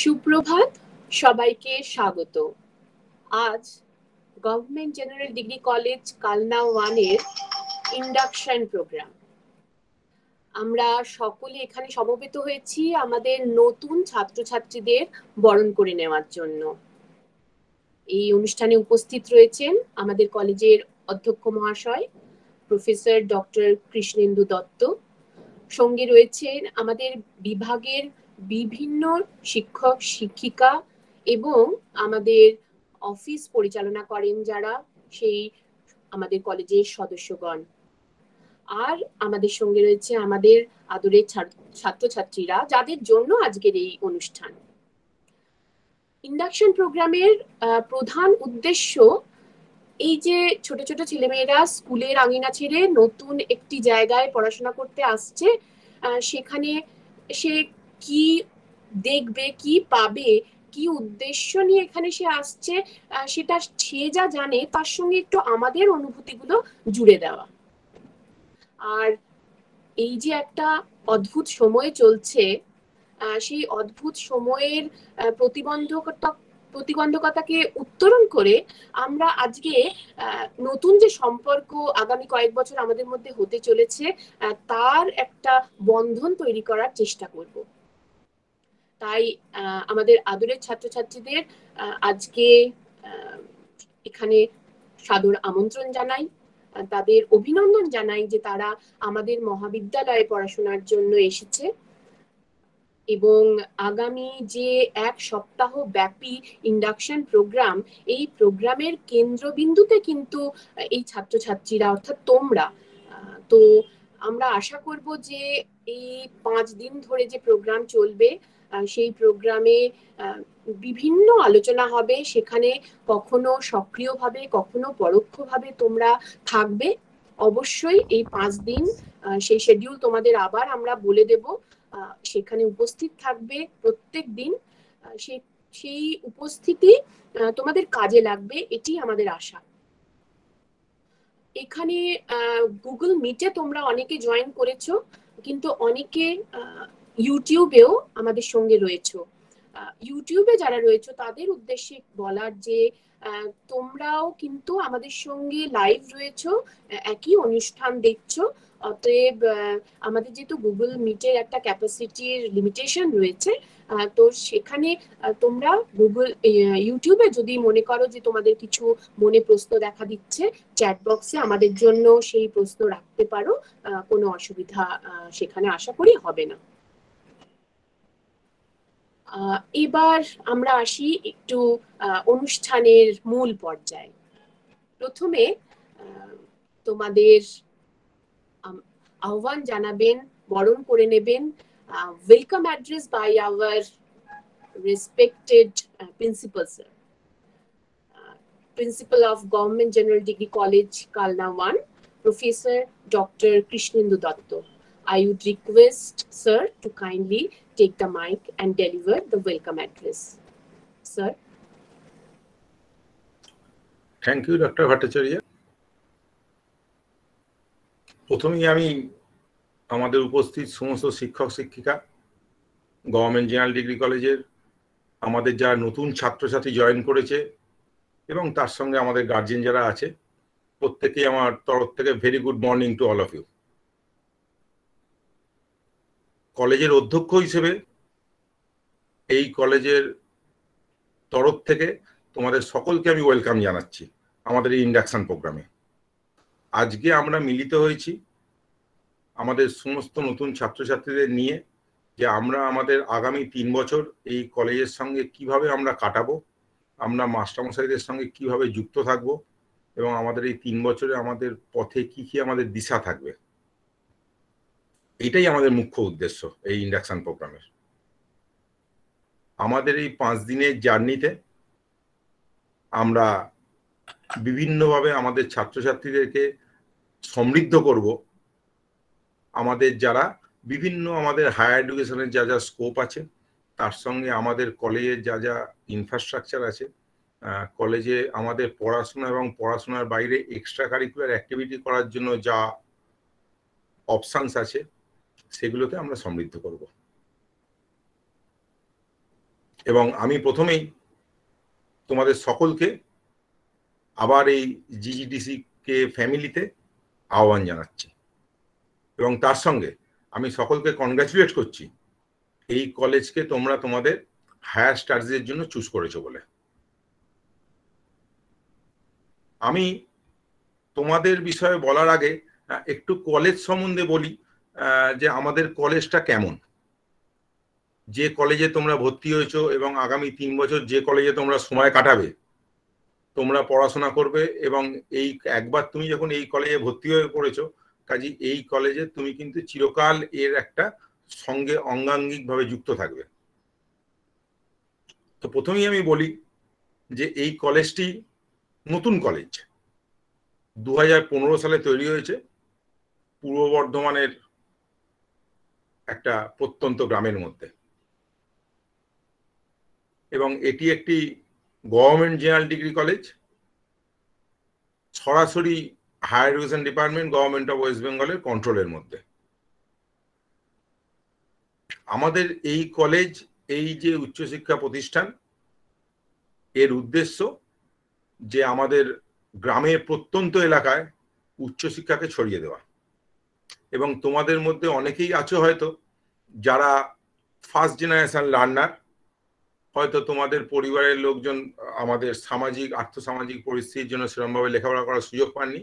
সুপ্রভাত, সবাইকে স্বাগত। আজ government general degree college Kalna ওয়ানের ইন্ডাকশন প্রোগ্রাম আমরা সকলে এখানে সমবেত হয়েছি আমাদের নতুন ছাত্রছাত্রীদের বরণ করে নেওয়ার জন্য। এই অনুষ্ঠানে উপস্থিত রয়েছেন আমাদের কলেজের অধ্যক্ষ মহাশয়, প্রফেসর ডক্টর কৃষ্ণেন্দু দত্ত। সঙ্গে রয়েছেন আমাদের বিভাগের বিভিন্ন শিক্ষক, শিক্ষিকা এবং আমাদের অফিস পরিচালনা করেন যারা, সেই আমাদের কলেজের সদস্যগণ। আর আমাদের সঙ্গে রয়েছে আমাদের আদরের ছাত্রছাত্রীরা, যাদের জন্য আজকের এই অনুষ্ঠান। ইন্ডাকশন প্রোগ্রামের প্রধান উদ্দেশ্য, এই যে ছোট ছোট ছেলেমেয়েরা স্কুলের আঙিনা ছেড়ে নতুন একটি জায়গায় পড়াশোনা করতে আসছে সেখানে সে কি দেখবে, কি পাবে, কি উদ্দেশ্য নিয়ে এখানে সে আসছে সেটা সে যা জানে তার সঙ্গে একটু আমাদের অনুভূতিগুলো জুড়ে দেওয়া। আর এই যে একটা অদ্ভুত সময় চলছে সেই অদ্ভুত সময়ের প্রতিবন্ধকতা, প্রতিবন্ধকতাকে উত্তরণ করে আমরা আজকে নতুন যে সম্পর্ক আগামী কয়েক বছর আমাদের মধ্যে হতে চলেছে তার একটা বন্ধন তৈরি করার চেষ্টা করব। তাই আমাদের আদরের ছাত্রছাত্রীদের আজকে এখানে সাদর আমন্ত্রণ জানাই তাদের অভিনন্দন জানাই যে তারা আমাদের মহাবিদ্যালয়ে পড়াশোনার জন্য এসেছে। এবং আগামী যে এক সপ্তাহ ব্যাপী ইন্ডাকশন প্রোগ্রাম, এই প্রোগ্রামের কেন্দ্রবিন্দুতে কিন্তু এই ছাত্রছাত্রীরা, অর্থাৎ তোমরা তো আমরা আশা করব যে এই পাঁচ দিন ধরে যে প্রোগ্রাম চলবে সেই প্রোগ্রামে বিভিন্ন আলোচনা হবে। সেখানে কখনো সক্রিয়ভাবে, কখনো পরোক্ষভাবে তোমরা থাকবে। অবশ্যই এই পাঁচ দিন সেই শেডিউল তোমাদের আবার আমরা বলে দেব। সেখানে উপস্থিত থাকবে প্রত্যেক দিন। সেই সেই উপস্থিতি তোমাদের কাজে লাগবে। এটি আমাদের আশা। এখানে গুগল মিটে তোমরা অনেকে জয়েন করেছ। কিন্তু অনেকে ইউটিউবেও আমাদের সঙ্গে রয়েছে। ইউটিউবে যারা রয়েছে, তাদের উদ্দেশ্যে বলার যে তোমরাও কিন্তু আমাদের সঙ্গে লাইভ রয়েছো একই অনুষ্ঠান দেখছ। অতএব আমাদের যেহেতু গুগল মিটের একটা ক্যাপাসিটির লিমিটেশন রয়েছে তো সেখানে তোমরা গুগল ইউটিউবে যদি মনে করো যে তোমাদের কিছু মনে প্রশ্ন দেখা দিচ্ছে চ্যাট বক্সে আমাদের জন্য সেই প্রশ্ন রাখতে পারো কোনো অসুবিধা সেখানে আশা করি হবে না। এবার আমরা আসি একটু অনুষ্ঠানের মূল পর্যায়ে। প্রথমে তোমাদের আহ্বান জানাবেন, বরণ করে নেবেন welcome address by our respected principal sir principal of government general degree college Kalna one professor doctor Krishnendu Dutta I would request, sir, to kindly take the mic and deliver the welcome address. Sir. Thank you, Dr. Bhattacharya. প্রথমেই আমি আমাদের উপস্থিত সমস্ত শিক্ষক শিক্ষিকা government general degree কলেজের আমাদের যারা নতুন ছাত্রছাত্রী জয়েন করেছে এবং তার সঙ্গে আমাদের গার্জেন যারা আছে প্রত্যেকেই আমার তরফ থেকে very good morning to all of you কলেজের অধ্যক্ষ হিসেবে এই কলেজের তরফ থেকে তোমাদের সকলকে আমি ওয়েলকাম জানাচ্ছি আমাদের এই ইন্ডাকশন প্রোগ্রামে। আজকে আমরা মিলিত হয়েছি আমাদের সমস্ত নতুন ছাত্রছাত্রীদের নিয়ে যে আমরা আমাদের আগামী তিন বছর এই কলেজের সঙ্গে কীভাবে আমরা কাটাবো, আমরা মাস্টারমশাইদের সঙ্গে কীভাবে যুক্ত থাকব এবং আমাদের এই তিন বছরে আমাদের পথে কি কি আমাদের দিশা থাকবে। এটাই আমাদের মুখ্য উদ্দেশ্য এই ইন্ডাকশন প্রোগ্রামের আমাদের এই পাঁচ দিনের জার্নিতে আমরা বিভিন্নভাবে আমাদের ছাত্রছাত্রীদেরকে সমৃদ্ধ করব। আমাদের যারা বিভিন্ন আমাদের হায়ার এডুকেশনের যা যা স্কোপ আছে, তার সঙ্গে আমাদের কলেজের যা যা ইনফ্রাস্ট্রাকচার আছে কলেজে আমাদের পড়াশোনা এবং পড়াশোনার বাইরে এক্সট্রা কারিকুলার অ্যাক্টিভিটি করার জন্য যা অপশানস আছে সেগুলোকে আমরা সমৃদ্ধ করব। এবং আমি প্রথমেই তোমাদের সকলকে আবার এই জিজিডিসি কে ফ্যামিলিতে আহ্বান জানাচ্ছি। এবং তার সঙ্গে আমি সকলকে কনগ্রাচুলেট করছি, এই কলেজকে তোমরা তোমাদের হায়ার স্টাডিজের জন্য চুজ করেছ বলে। আমি তোমাদের বিষয়ে বলার আগে একটু কলেজ সম্বন্ধে বলি। যে আমাদের কলেজটা কেমন? যে কলেজে তোমরা ভর্তি হয়েছো এবং আগামী তিন বছর যে কলেজে তোমরা সময় কাটাবে, তোমরা পড়াশোনা করবে এবং এই একবার তুমি যখন এই কলেজে ভর্তি হয়ে পড়েছো কাজী এই কলেজে তুমি কিন্তু চিরকাল এর একটা সঙ্গে অঙ্গাঙ্গিকভাবে যুক্ত থাকবে। তো প্রথমেই আমি বলি যে এই কলেজটি নতুন কলেজ। দু হাজার পনেরো সালে তৈরি হয়েছে। পূর্ব বর্ধমানের একটা প্রত্যন্ত গ্রামের মধ্যে। এবং এটি একটি গভর্নমেন্ট জেনারেল ডিগ্রি কলেজ, সরাসরি higher education department, government of West বেঙ্গলের কন্ট্রোলের মধ্যে। আমাদের এই কলেজ, এই যে উচ্চশিক্ষা প্রতিষ্ঠান, এর উদ্দেশ্য যে আমাদের গ্রামের প্রত্যন্ত এলাকায় উচ্চশিক্ষাকে ছড়িয়ে দেওয়া। এবং তোমাদের মধ্যে অনেকেই আছো হয়তো, যারা ফার্স্ট জেনারেশন লার্নার হয়তো তোমাদের পরিবারের লোকজন, আমাদের সামাজিক, আর্থসামাজিক পরিস্থিতির জন্য সেরকমভাবে লেখাপড়া করার সুযোগ পাননি।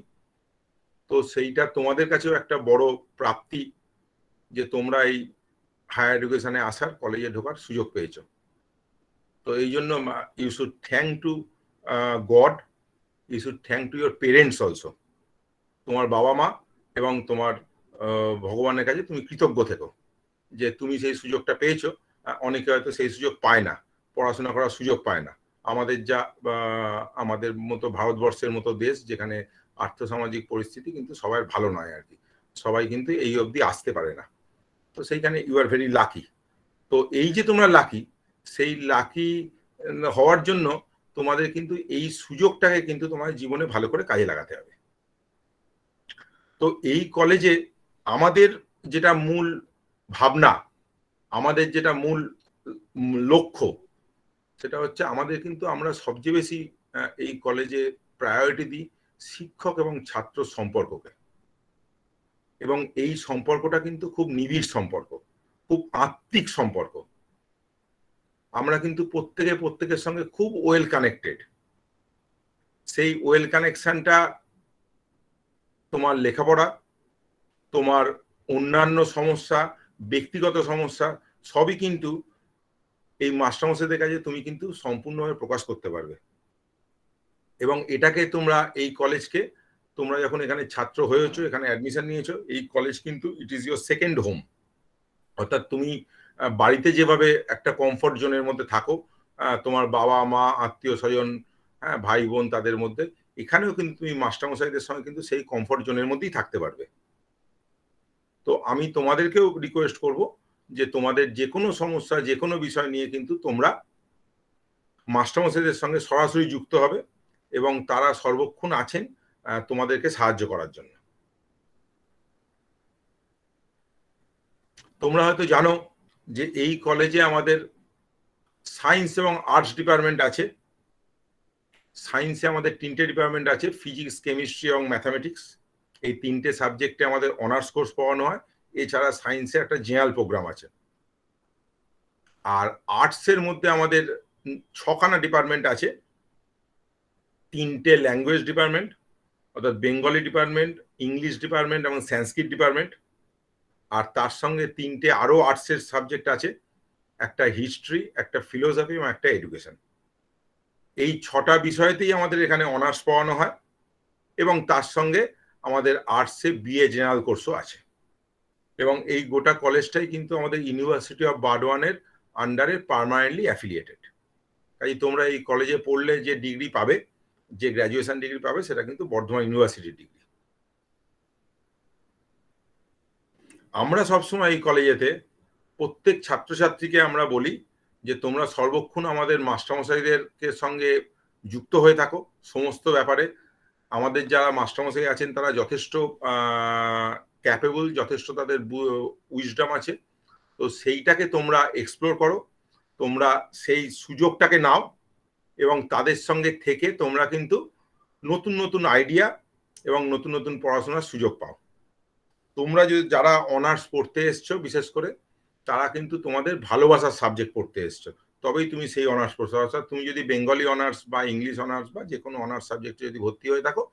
তো সেইটা তোমাদের কাছেও একটা বড় প্রাপ্তি যে তোমরা এই হায়ার এডুকেশনে আসার কলেজে ঢোকার সুযোগ পেয়েছ। তো এই জন্য you should thank to God you should thank to your parents also তোমার বাবা মা এবং তোমার ভগবানের কাছে তুমি কৃতজ্ঞ থেকো যে তুমি সেই সুযোগটা পেয়েছ। অনেকে হয়তো সেই সুযোগ পায় না, পড়াশোনা করার সুযোগ পায় না। আমাদের যা আমাদের মতো ভারতবর্ষের মতো দেশ যেখানে আর্থসামাজিক পরিস্থিতি কিন্তু সবাই ভালো নয় আর কি। সবাই কিন্তু এই অবধি আসতে পারে না। তো সেইখানে ইউ আর ভেরি লাকি তো এই যে তোমরা লাকি সেই লাকি হওয়ার জন্য তোমাদের কিন্তু এই সুযোগটাকে কিন্তু তোমার জীবনে ভালো করে কাজে লাগাতে হবে। তো এই কলেজে আমাদের যেটা মূল ভাবনা, আমাদের যেটা মূল লক্ষ্য, সেটা হচ্ছে আমাদের কিন্তু আমরা সবচেয়ে বেশি এই কলেজে প্রায়োরিটি দিই শিক্ষক এবং ছাত্র সম্পর্ককে। এবং এই সম্পর্কটা কিন্তু খুব নিবিড় সম্পর্ক, খুব আত্মিক সম্পর্ক। আমরা কিন্তু প্রত্যেকে প্রত্যেকের সঙ্গে খুব ওয়েল কানেক্টেড সেই ওয়েল কানেকশনটা তোমার লেখাপড়া তোমার অন্যান্য সমস্যা, ব্যক্তিগত সমস্যা, সবই কিন্তু এই মাস্টারমশাইদের কাছে তুমি কিন্তু সম্পূর্ণভাবে প্রকাশ করতে পারবে। এবং এটাকে তোমরা এই কলেজকে, তোমরা যখন এখানে ছাত্র হয়েছো, এখানে অ্যাডমিশন নিয়েছো, এই কলেজ কিন্তু it is your second home অর্থাৎ তুমি বাড়িতে যেভাবে একটা কমফর্ট জোনের মধ্যে থাকো তোমার বাবা, মা, আত্মীয় স্বজন হ্যাঁ ভাই, বোন তাদের মধ্যে, এখানেও কিন্তু তুমি মাস্টারমশাইদের সঙ্গে কিন্তু সেই কমফর্ট জোনের মধ্যেই থাকতে পারবে। তো আমি তোমাদেরকেও রিকোয়েস্ট করব যে তোমাদের যে কোনো সমস্যা যে কোনো বিষয় নিয়ে কিন্তু তোমরা মাস্টারমশাইদের সঙ্গে সরাসরি যুক্ত হবে এবং তারা সর্বক্ষণ আছেন তোমাদেরকে সাহায্য করার জন্য। তোমরা হয়তো জানো যে এই কলেজে আমাদের সায়েন্স এবং আর্টস ডিপার্টমেন্ট আছে। সায়েন্সে আমাদের তিনটে ডিপার্টমেন্ট আছে ফিজিক্স কেমিস্ট্রি এবং ম্যাথামেটিক্স এই তিনটে সাবজেক্টে আমাদের অনার্স কোর্স পড়ানো হয়। এছাড়া সায়েন্সে একটা জেনারেল প্রোগ্রাম আছে। আর আর্টসের মধ্যে আমাদের ছখানা ডিপার্টমেন্ট আছে। তিনটে ল্যাঙ্গুয়েজ ডিপার্টমেন্ট অর্থাৎ বেঙ্গলি ডিপার্টমেন্ট ইংলিশ ডিপার্টমেন্ট এবং সংস্কৃত ডিপার্টমেন্ট আর তার সঙ্গে তিনটে আরও আর্টসের সাবজেক্ট আছে। একটা হিস্ট্রি একটা ফিলোসফি এবং একটা এডুকেশন এই ছটা বিষয়তেই আমাদের এখানে অনার্স পড়ানো হয়। এবং তার সঙ্গে আমাদের আর্টসে বিএ জেনারেল কোর্সও আছে। এবং এই গোটা কলেজটাই কিন্তু আমাদের ইউনিভার্সিটি অফ বার্ডওয়ানের আন্ডারে পারমানেন্টলি অ্যাফিলিয়েটেড তাই তোমরা এই কলেজে পড়লে যে ডিগ্রি পাবে, যে গ্র্যাজুয়েশন ডিগ্রি পাবে, সেটা কিন্তু বর্ধমান ইউনিভার্সিটির ডিগ্রি আমরা সবসময় এই কলেজেতে প্রত্যেক ছাত্রছাত্রীকে আমরা বলি যে, তোমরা সর্বক্ষণ আমাদের মাস্টারমশাইদেরকে সঙ্গে যুক্ত হয়ে থাকো। সমস্ত ব্যাপারে আমাদের যারা মাস্টারমশাই আছেন, তারা যথেষ্ট ক্যাপেবল যথেষ্ট তাদের উইজডম আছে। তো সেইটাকে তোমরা এক্সপ্লোর করো, তোমরা সেই সুযোগটাকে নাও এবং তাদের সঙ্গে থেকে তোমরা কিন্তু নতুন নতুন আইডিয়া এবং নতুন নতুন পড়াশোনার সুযোগ পাও। তোমরা যদি, যারা অনার্স পড়তে এসছো বিশেষ করে, তারা কিন্তু তোমাদের ভালোবাসার সাবজেক্ট পড়তে এসছো। তবেই তুমি সেই অনার্স পড়তে অর্থাৎ তুমি যদি বেঙ্গলি অনার্স বা ইংলিশ অনার্স বা যে কোনো অনার্স সাবজেক্টে যদি ভর্তি হয়ে থাকো,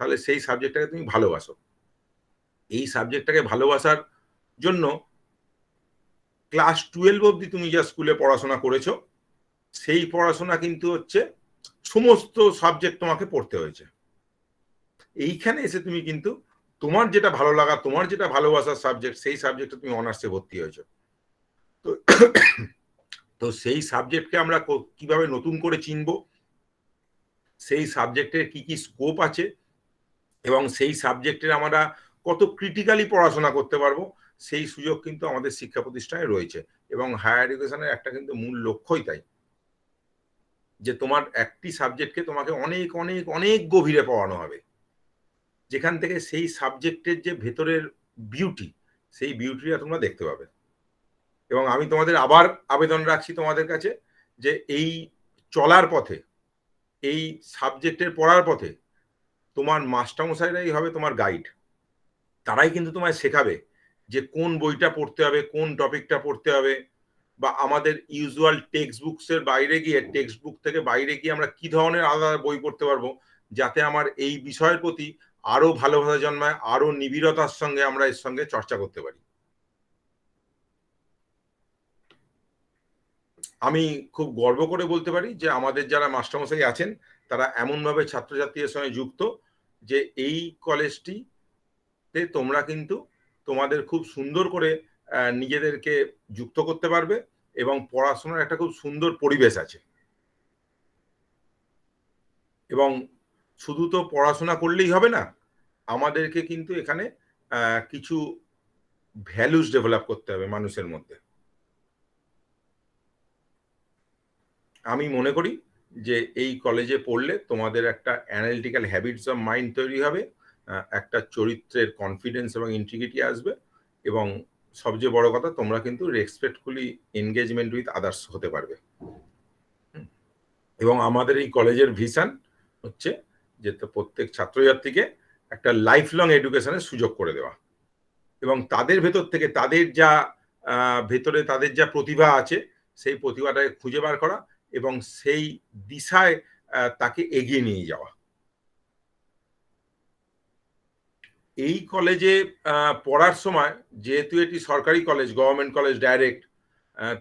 তাহলে সেই সাবজেক্টটাকে তুমি ভালোবাসো। এই সাবজেক্টটাকে ভালোবাসার জন্য ক্লাস টুয়েলভ অবধি তুমি যা স্কুলে পড়াশোনা করেছ, সেই পড়াশোনা কিন্তু হচ্ছে সমস্ত সাবজেক্ট তোমাকে পড়তে হয়েছে। এইখানে এসে তুমি কিন্তু তোমার যেটা ভালো লাগা, তোমার যেটা ভালোবাসার সাবজেক্ট সেই সাবজেক্টে তুমি অনার্সে ভর্তি হয়েছো। তো তো সেই সাবজেক্টকে আমরা কীভাবে নতুন করে চিনব? সেই সাবজেক্টের কি কি স্কোপ আছে? এবং সেই সাবজেক্টের আমরা কত ক্রিটিক্যালি পড়াশোনা করতে পারব? সেই সুযোগ কিন্তু আমাদের শিক্ষা প্রতিষ্ঠানে রয়েছে। এবং হায়ার এডুকেশনের একটা কিন্তু মূল লক্ষ্যই তাই। যে তোমার একটি সাবজেক্টকে তোমাকে অনেক অনেক অনেক গভীরে পড়ানো হবে। যেখান থেকে সেই সাবজেক্টের যে ভেতরের বিউটি সেই বিউটিটা তোমরা দেখতে পাবে। এবং আমি তোমাদের আবার আবেদন রাখছি তোমাদের কাছে যে এই চলার পথে, এই সাবজেক্টের পড়ার পথে তোমার মাস্টারমশাইরাই হবে তোমার গাইড তারাই কিন্তু তোমায় শেখাবে যে কোন বইটা পড়তে হবে, কোন টপিকটা পড়তে হবে, বা আমাদের ইউজুয়াল টেক্সট বুকসের বাইরে গিয়ে টেক্সট বুক থেকে বাইরে গিয়ে আমরা কি ধরনের আলাদা বই পড়তে পারব, যাতে আমার এই বিষয়ের প্রতি আরও ভালোভাবে জন্মায় আরও নিবিড়তার সঙ্গে আমরা এর সঙ্গে চর্চা করতে পারি। আমি খুব গর্ব করে বলতে পারি যে আমাদের যারা মাস্টারমশাই আছেন, তারা এমনভাবে ছাত্রছাত্রীদের সঙ্গে যুক্ত যে এই কলেজটিতে তোমরা কিন্তু তোমাদের খুব সুন্দর করে নিজেদেরকে যুক্ত করতে পারবে এবং পড়াশোনার একটা খুব সুন্দর পরিবেশ আছে। এবং শুধু তো পড়াশোনা করলেই হবে না, আমাদেরকে কিন্তু এখানে কিছু ভ্যালুস ডেভেলপ করতে হবে মানুষের মধ্যে। আমি মনে করি যে এই কলেজে পড়লে তোমাদের একটা অ্যানালিটিক্যাল হ্যাবিটস অফ মাইন্ড তৈরি হবে একটা চরিত্রের কনফিডেন্স এবং ইন্টিগ্রিটি আসবে এবং সবচেয়ে বড় কথা তোমরা কিন্তু রেসপেক্টফুলি এনগেজমেন্ট উইথ আদার্স হতে পারবে। এবং আমাদের এই কলেজের ভিশন হচ্ছে যে প্রত্যেক ছাত্রছাত্রীকে একটা লাইফ লং এডুকেশনের সুযোগ করে দেওয়া। এবং তাদের ভেতর থেকে তাদের যা ভেতরে তাদের যা প্রতিভা আছে, সেই প্রতিভাটাকে খুঁজে বার করা এবং সেই দিশায় তাকে এগিয়ে নিয়ে যাওয়া। এই কলেজে পড়ার সময়, যেহেতু এটি সরকারি কলেজ, গভর্নমেন্ট কলেজ ডাইরেক্ট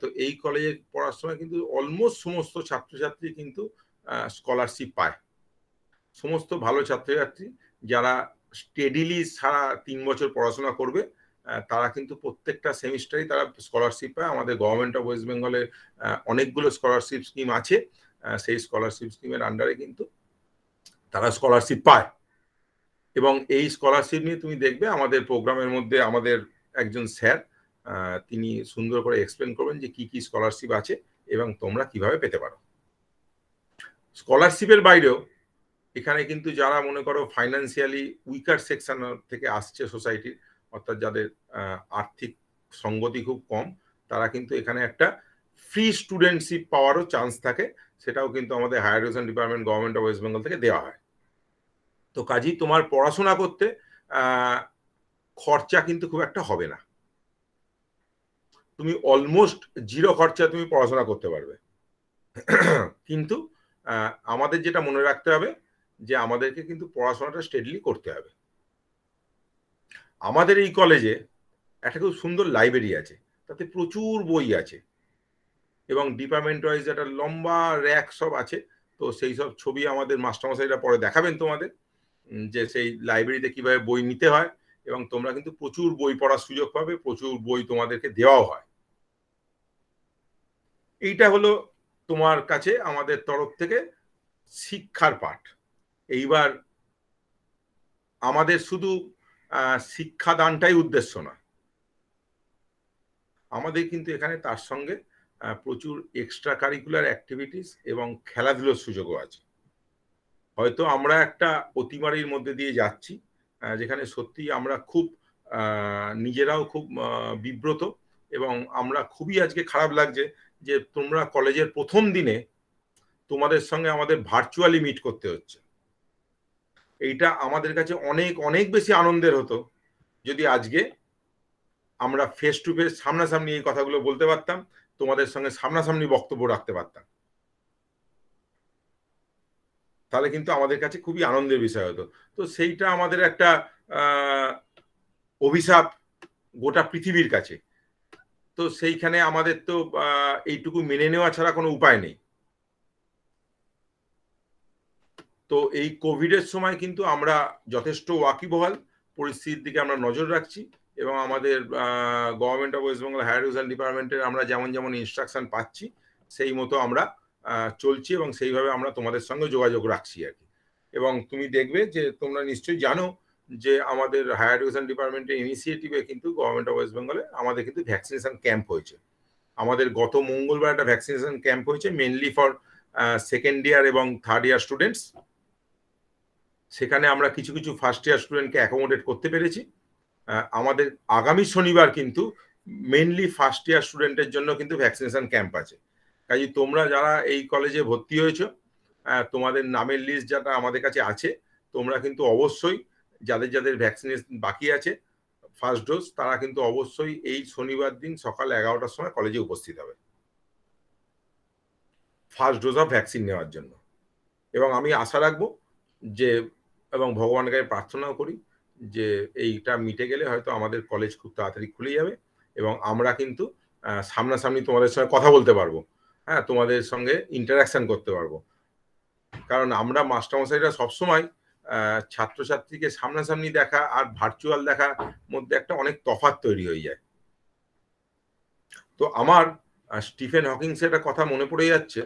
তো এই কলেজে পড়ার সময় কিন্তু অলমোস্ট সমস্ত ছাত্রছাত্রী কিন্তু স্কলারশিপ পায়। সমস্ত ভালো ছাত্রছাত্রী যারা স্টেডিলি সারা তিন বছর পড়াশোনা করবে তারা কিন্তু প্রত্যেকটা সেমিস্টারই তারা স্কলারশিপ পায়। আমাদের গভর্নমেন্ট অফ ওয়েস্ট বেঙ্গলের অনেকগুলো স্কলারশিপ স্কিম আছে। সেই স্কলারশিপ স্কিমের আন্ডারে কিন্তু তারা স্কলারশিপ পায়। এবং এই স্কলারশিপ নিয়ে তুমি দেখবে আমাদের প্রোগ্রামের মধ্যে আমাদের একজন স্যার তিনি সুন্দর করে এক্সপ্লেন করবেন যে কি কি স্কলারশিপ আছে এবং তোমরা কীভাবে পেতে পারো। স্কলারশিপের বাইরেও এখানে কিন্তু যারা মনে করো ফাইন্যান্সিয়ালি উইকার সেকশন থেকে আসছে সোসাইটির অর্থাৎ যাদের আর্থিক সঙ্গতি খুব কম, তারা কিন্তু এখানে একটা ফ্রি স্টুডেন্টশিপ পাওয়ারও চান্স থাকে। সেটাও কিন্তু আমাদের higher education department government of West Bengal থেকে দেওয়া হয়। তো কাজেই তোমার পড়াশোনা করতে খরচা কিন্তু খুব একটা হবে না। তুমি অলমোস্ট জিরো খরচা তুমি পড়াশোনা করতে পারবে। কিন্তু আমাদের যেটা মনে রাখতে হবে যে, আমাদেরকে কিন্তু পড়াশোনাটা স্টেডলি করতে হবে। আমাদের এই কলেজে একটা খুব সুন্দর লাইব্রেরি আছে, তাতে প্রচুর বই আছে এবং ডিপার্টমেন্ট ওয়াইজ একটা লম্বা র্যাক সব আছে। তো সেই সব ছবি আমাদের মাস্টারমশাইরা পরে দেখাবেন তোমাদের যে সেই লাইব্রেরিতে কীভাবে বই নিতে হয় এবং তোমরা কিন্তু প্রচুর বই পড়ার সুযোগ পাবে, প্রচুর বই তোমাদেরকে দেওয়াও হয়। এইটা হলো তোমার কাছে আমাদের তরফ থেকে শিক্ষার পাঠ। এইবার আমাদের শুধু শিক্ষাদানটাই উদ্দেশ্য নয়। আমাদের কিন্তু এখানে তার সঙ্গে প্রচুর এক্সট্রা কারিকুলার অ্যাক্টিভিটিস এবং খেলাধুলোর সুযোগও আছে। হয়তো আমরা একটা অতিমারির মধ্যে দিয়ে যাচ্ছি যেখানে সত্যি আমরা খুব নিজেরাও খুব বিব্রত এবং আমরা খুবই আজকে খারাপ লাগছে যে তোমরা কলেজের প্রথম দিনে তোমাদের সঙ্গে আমাদের ভার্চুয়ালি মিট করতে হচ্ছে। এইটা আমাদের কাছে অনেক অনেক বেশি আনন্দের হতো যদি আজকে আমরা ফেস টু ফেস সামনাসামনি এই কথাগুলো বলতে পারতাম, তোমাদের সঙ্গে সামনাসামনি বক্তব্য রাখতে পারতাম। তাহলে কিন্তু আমাদের কাছে খুবই আনন্দের বিষয় হতো। তো সেইটা আমাদের একটা অভিশাপ গোটা পৃথিবীর কাছে। তো সেইখানে আমাদের তো এইটুকু মেনে নেওয়া ছাড়া কোনো উপায় নেই। তো এই কোভিডের সময় কিন্তু আমরা যথেষ্ট ওয়াকিবহাল। পরিস্থিতির দিকে আমরা নজর রাখছি এবং আমাদের government of West Bengal higher education ডিপার্টমেন্টের আমরা যেমন যেমন ইনস্ট্রাকশন পাচ্ছি, সেই মতো আমরা চলছি এবং সেইভাবে আমরা তোমাদের সঙ্গে যোগাযোগ রাখছি আর কি। এবং তুমি দেখবে যে তোমরা নিশ্চয়ই জানো যে আমাদের হায়ার এডুকেশন ডিপার্টমেন্টের ইনিশিয়েটিভে কিন্তু গভর্নমেন্ট অফ ওয়েস্ট বেঙ্গলে আমাদের কিন্তু ভ্যাকসিনেশন ক্যাম্প হয়েছে। আমাদের গত মঙ্গলবার একটা ভ্যাকসিনেশন ক্যাম্প হয়েছে মেনলি ফর সেকেন্ড ইয়ার এবং থার্ড ইয়ার স্টুডেন্টস সেখানে আমরা কিছু কিছু ফার্স্ট ইয়ার স্টুডেন্টকে অ্যাকোমোডেট করতে পেরেছি। আমাদের আগামী শনিবার কিন্তু মেনলি ফার্স্ট ইয়ার স্টুডেন্টের জন্য কিন্তু ভ্যাকসিনেশন ক্যাম্প আছে। কাজে তোমরা যারা এই কলেজে ভর্তি হয়েছো তোমাদের নামের লিস্ট যারা আমাদের কাছে আছে, তোমরা কিন্তু অবশ্যই যাদের যাদের ভ্যাকসিনেশন বাকি আছে ফার্স্ট ডোজ তারা কিন্তু অবশ্যই এই শনিবার দিন সকাল এগারোটার সময় কলেজে উপস্থিত হবে। ফার্স্ট ডোজ অফ ভ্যাকসিন নেওয়ার জন্য। এবং আমি আশা রাখব যে এবং ভগবানের কাছে প্রার্থনাও করি যে এইটা মিটে গেলে হয়তো আমাদের কলেজ খুব তাড়াতাড়ি খুলে যাবে এবং আমরা কিন্তু সামনাসামনি তোমাদের সঙ্গে কথা বলতে পারব। হ্যাঁ তোমাদের সঙ্গে ইন্টারাকশন করতে পারব। কারণ আমরা মাস্টারমশাইরা সবসময় ছাত্রছাত্রীকে সামনাসামনি দেখা আর ভার্চুয়াল দেখার মধ্যে একটা অনেক তফাত তৈরি হয়ে যায়। তো আমার স্টিফেন হকিংসের একটা কথা মনে পড়ে যাচ্ছে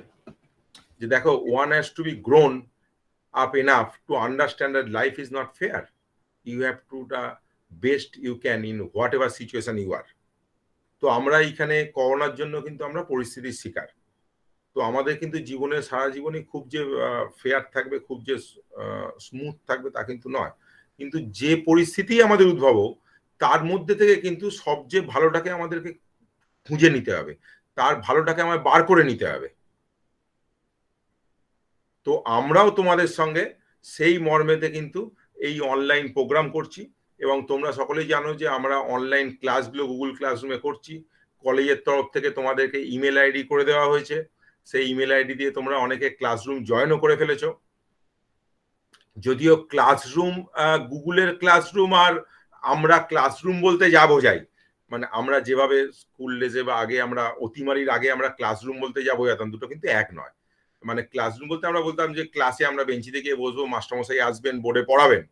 যে দেখো one has to be grown enough to understand that life is not fair you have to the best you can in whatever situation you are তো আমরা এইখানে করোনার জন্য কিন্তু আমরা পরিস্থিতির শিকার। তো আমাদের কিন্তু জীবনে সারা জীবনে খুব যে ফেয়ার থাকবে, খুব যে স্মুথ থাকবে তা কিন্তু নয়। কিন্তু যে পরিস্থিতি আমাদের উদ্ভব, তার মধ্যে থেকে কিন্তু সবচেয়ে ভালোটাকে আমাদেরকে খুঁজে নিতে হবে। তার ভালোটাকে আমায় বার করে নিতে হবে। তো আমরাও তোমাদের সঙ্গে সেই মর্মেতে কিন্তু এই অনলাইন প্রোগ্রাম করছি এবং তোমরা সকলেই জানো যে আমরা অনলাইন ক্লাসগুলো গুগল ক্লাসরুমে করছি। কলেজের তরফ থেকে তোমাদেরকে ইমেল আইডি করে দেওয়া হয়েছে। সেই ইমেল আইডি দিয়ে তোমরা অনেকে ক্লাসরুম জয়েনও করে ফেলেছো। যদিও ক্লাসরুম গুগলের ক্লাসরুম আর আমরা ক্লাসরুম বলতে যা বোঝাই মানে আমরা যেভাবে স্কুল ডেজে বা আগে আমরা অতিমারির আগে আমরা ক্লাসরুম বলতে যা বোঝাতাম দুটো কিন্তু এক নয়। মানে ক্লাসরুম বলতে আমরা বলতাম যে ক্লাসে আমরা বেঞ্চিতে গিয়ে বসবো, মাস্টারমশাই আসবেন বোর্ডে পড়াবেন।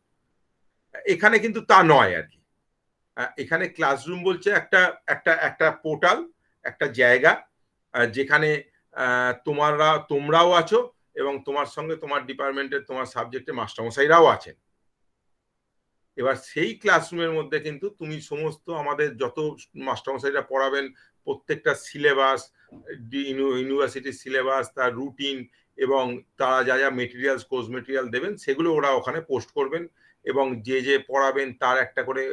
এখানে কিন্তু তা নয় আর কি। এখানে ক্লাসরুম বলছে একটা একটা একটা পোর্টাল একটা জায়গা যেখানে তোমারা, তোমরাও আছো এবং তোমার সঙ্গে তোমার ডিপার্টমেন্টের তোমার সাবজেক্টে মাস্টারমশাইরাও আছেন। এবার সেই ক্লাসরুমের মধ্যে কিন্তু তুমি সমস্ত আমাদের যত মাস্টারমশাইরা পড়াবেন প্রত্যেকটা সিলেবাস ইউনিভার্সিটির সিলেবাস তার রুটিন এবং তারা যা যা মেটেরিয়ালস কোর্স মেটেরিয়াল দেবেন, সেগুলো ওরা ওখানে পোস্ট করবেন এবং যে যে পড়াবেন তার একটা করে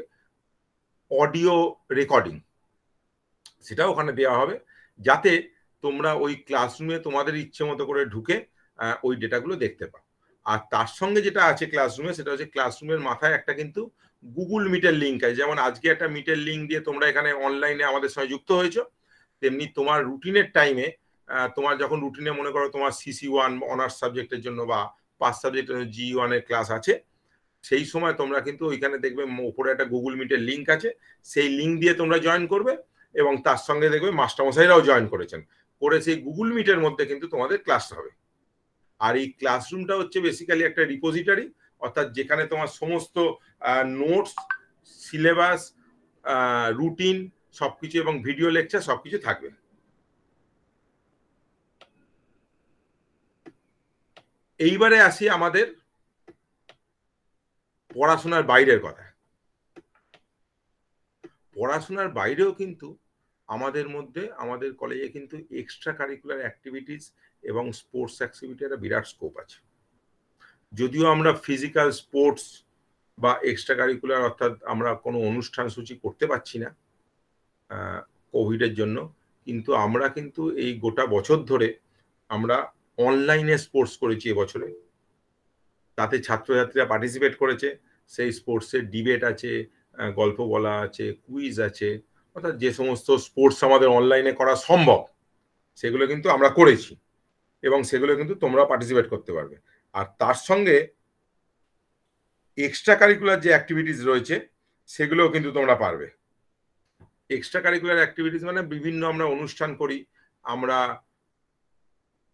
অডিও রেকর্ডিং সেটাও ওখানে দেওয়া হবে। যাতে তোমরা ওই ক্লাসরুমে তোমাদের ইচ্ছে মতো করে ঢুকে ওই ডেটাগুলো দেখতে পাও। আর তার সঙ্গে যেটা আছে ক্লাসরুমে সেটা হচ্ছে ক্লাসরুমের মাথায় একটা কিন্তু গুগল মিটের লিঙ্ক আছে। যেমন আজকে একটা মিটের লিঙ্ক দিয়ে তোমরা এখানে অনলাইনে আমাদের সঙ্গে যুক্ত হয়েছো, তেমনি তোমার রুটিনের টাইমে তোমার যখন রুটিনে মনে করো তোমার সিসি ওয়ান অনার্স সাবজেক্টের জন্য বা পাঁচ সাবজেক্টের জন্য জি ওয়ানের ক্লাস আছে, সেই সময় তোমরা কিন্তু ওইখানে দেখবে উপরে একটা গুগল মিটের লিঙ্ক আছে। সেই লিঙ্ক দিয়ে তোমরা জয়েন করবে এবং তার সঙ্গে দেখবে মাস্টারমশাইরাও জয়েন করেছেন। করে সেই গুগল মিটের মধ্যে কিন্তু তোমাদের ক্লাস হবে। আর এই ক্লাসরুমটা হচ্ছে বেসিক্যালি একটা রিপোজিটারি অর্থাৎ যেখানে তোমার সমস্ত নোটস সিলেবাস রুটিন সবকিছু এবং ভিডিও লেকচার সবকিছু থাকবে। এইবারে আসি আমাদের পড়াশোনার বাইরের কথা। পড়াশোনার বাইরেও কিন্তু আমাদের মধ্যে, আমাদের কলেজে কিন্তু এক্সট্রা কারিকুলার অ্যাক্টিভিটিস এবং স্পোর্টস অ্যাক্টিভিটি একটা বিরাট স্কোপ আছে। যদিও আমরা ফিজিক্যাল স্পোর্টস বা এক্সট্রা কারিকুলার অর্থাৎ আমরা কোনো অনুষ্ঠান সূচি করতে পারছি না কোভিডের জন্য। কিন্তু আমরা কিন্তু এই গোটা বছর ধরে আমরা অনলাইনে স্পোর্টস করেছি এবছরে তাতে ছাত্রছাত্রীরা পার্টিসিপেট করেছে। সেই স্পোর্টসের ডিবেট আছে গল্প বলা আছে কুইজ আছে। অর্থাৎ যে সমস্ত স্পোর্টস আমাদের অনলাইনে করা সম্ভব, সেগুলো কিন্তু আমরা করেছি। এবং সেগুলো কিন্তু তোমরা পার্টিসিপেট করতে পারবে। আর তার সঙ্গে এক্সট্রা কারিকুলার যে অ্যাক্টিভিটিস রয়েছে, সেগুলোও কিন্তু তোমরা পারবে। এক্সট্রা কারিকুলার অ্যাক্টিভিটিস মানে বিভিন্ন আমরা অনুষ্ঠান করি। আমরা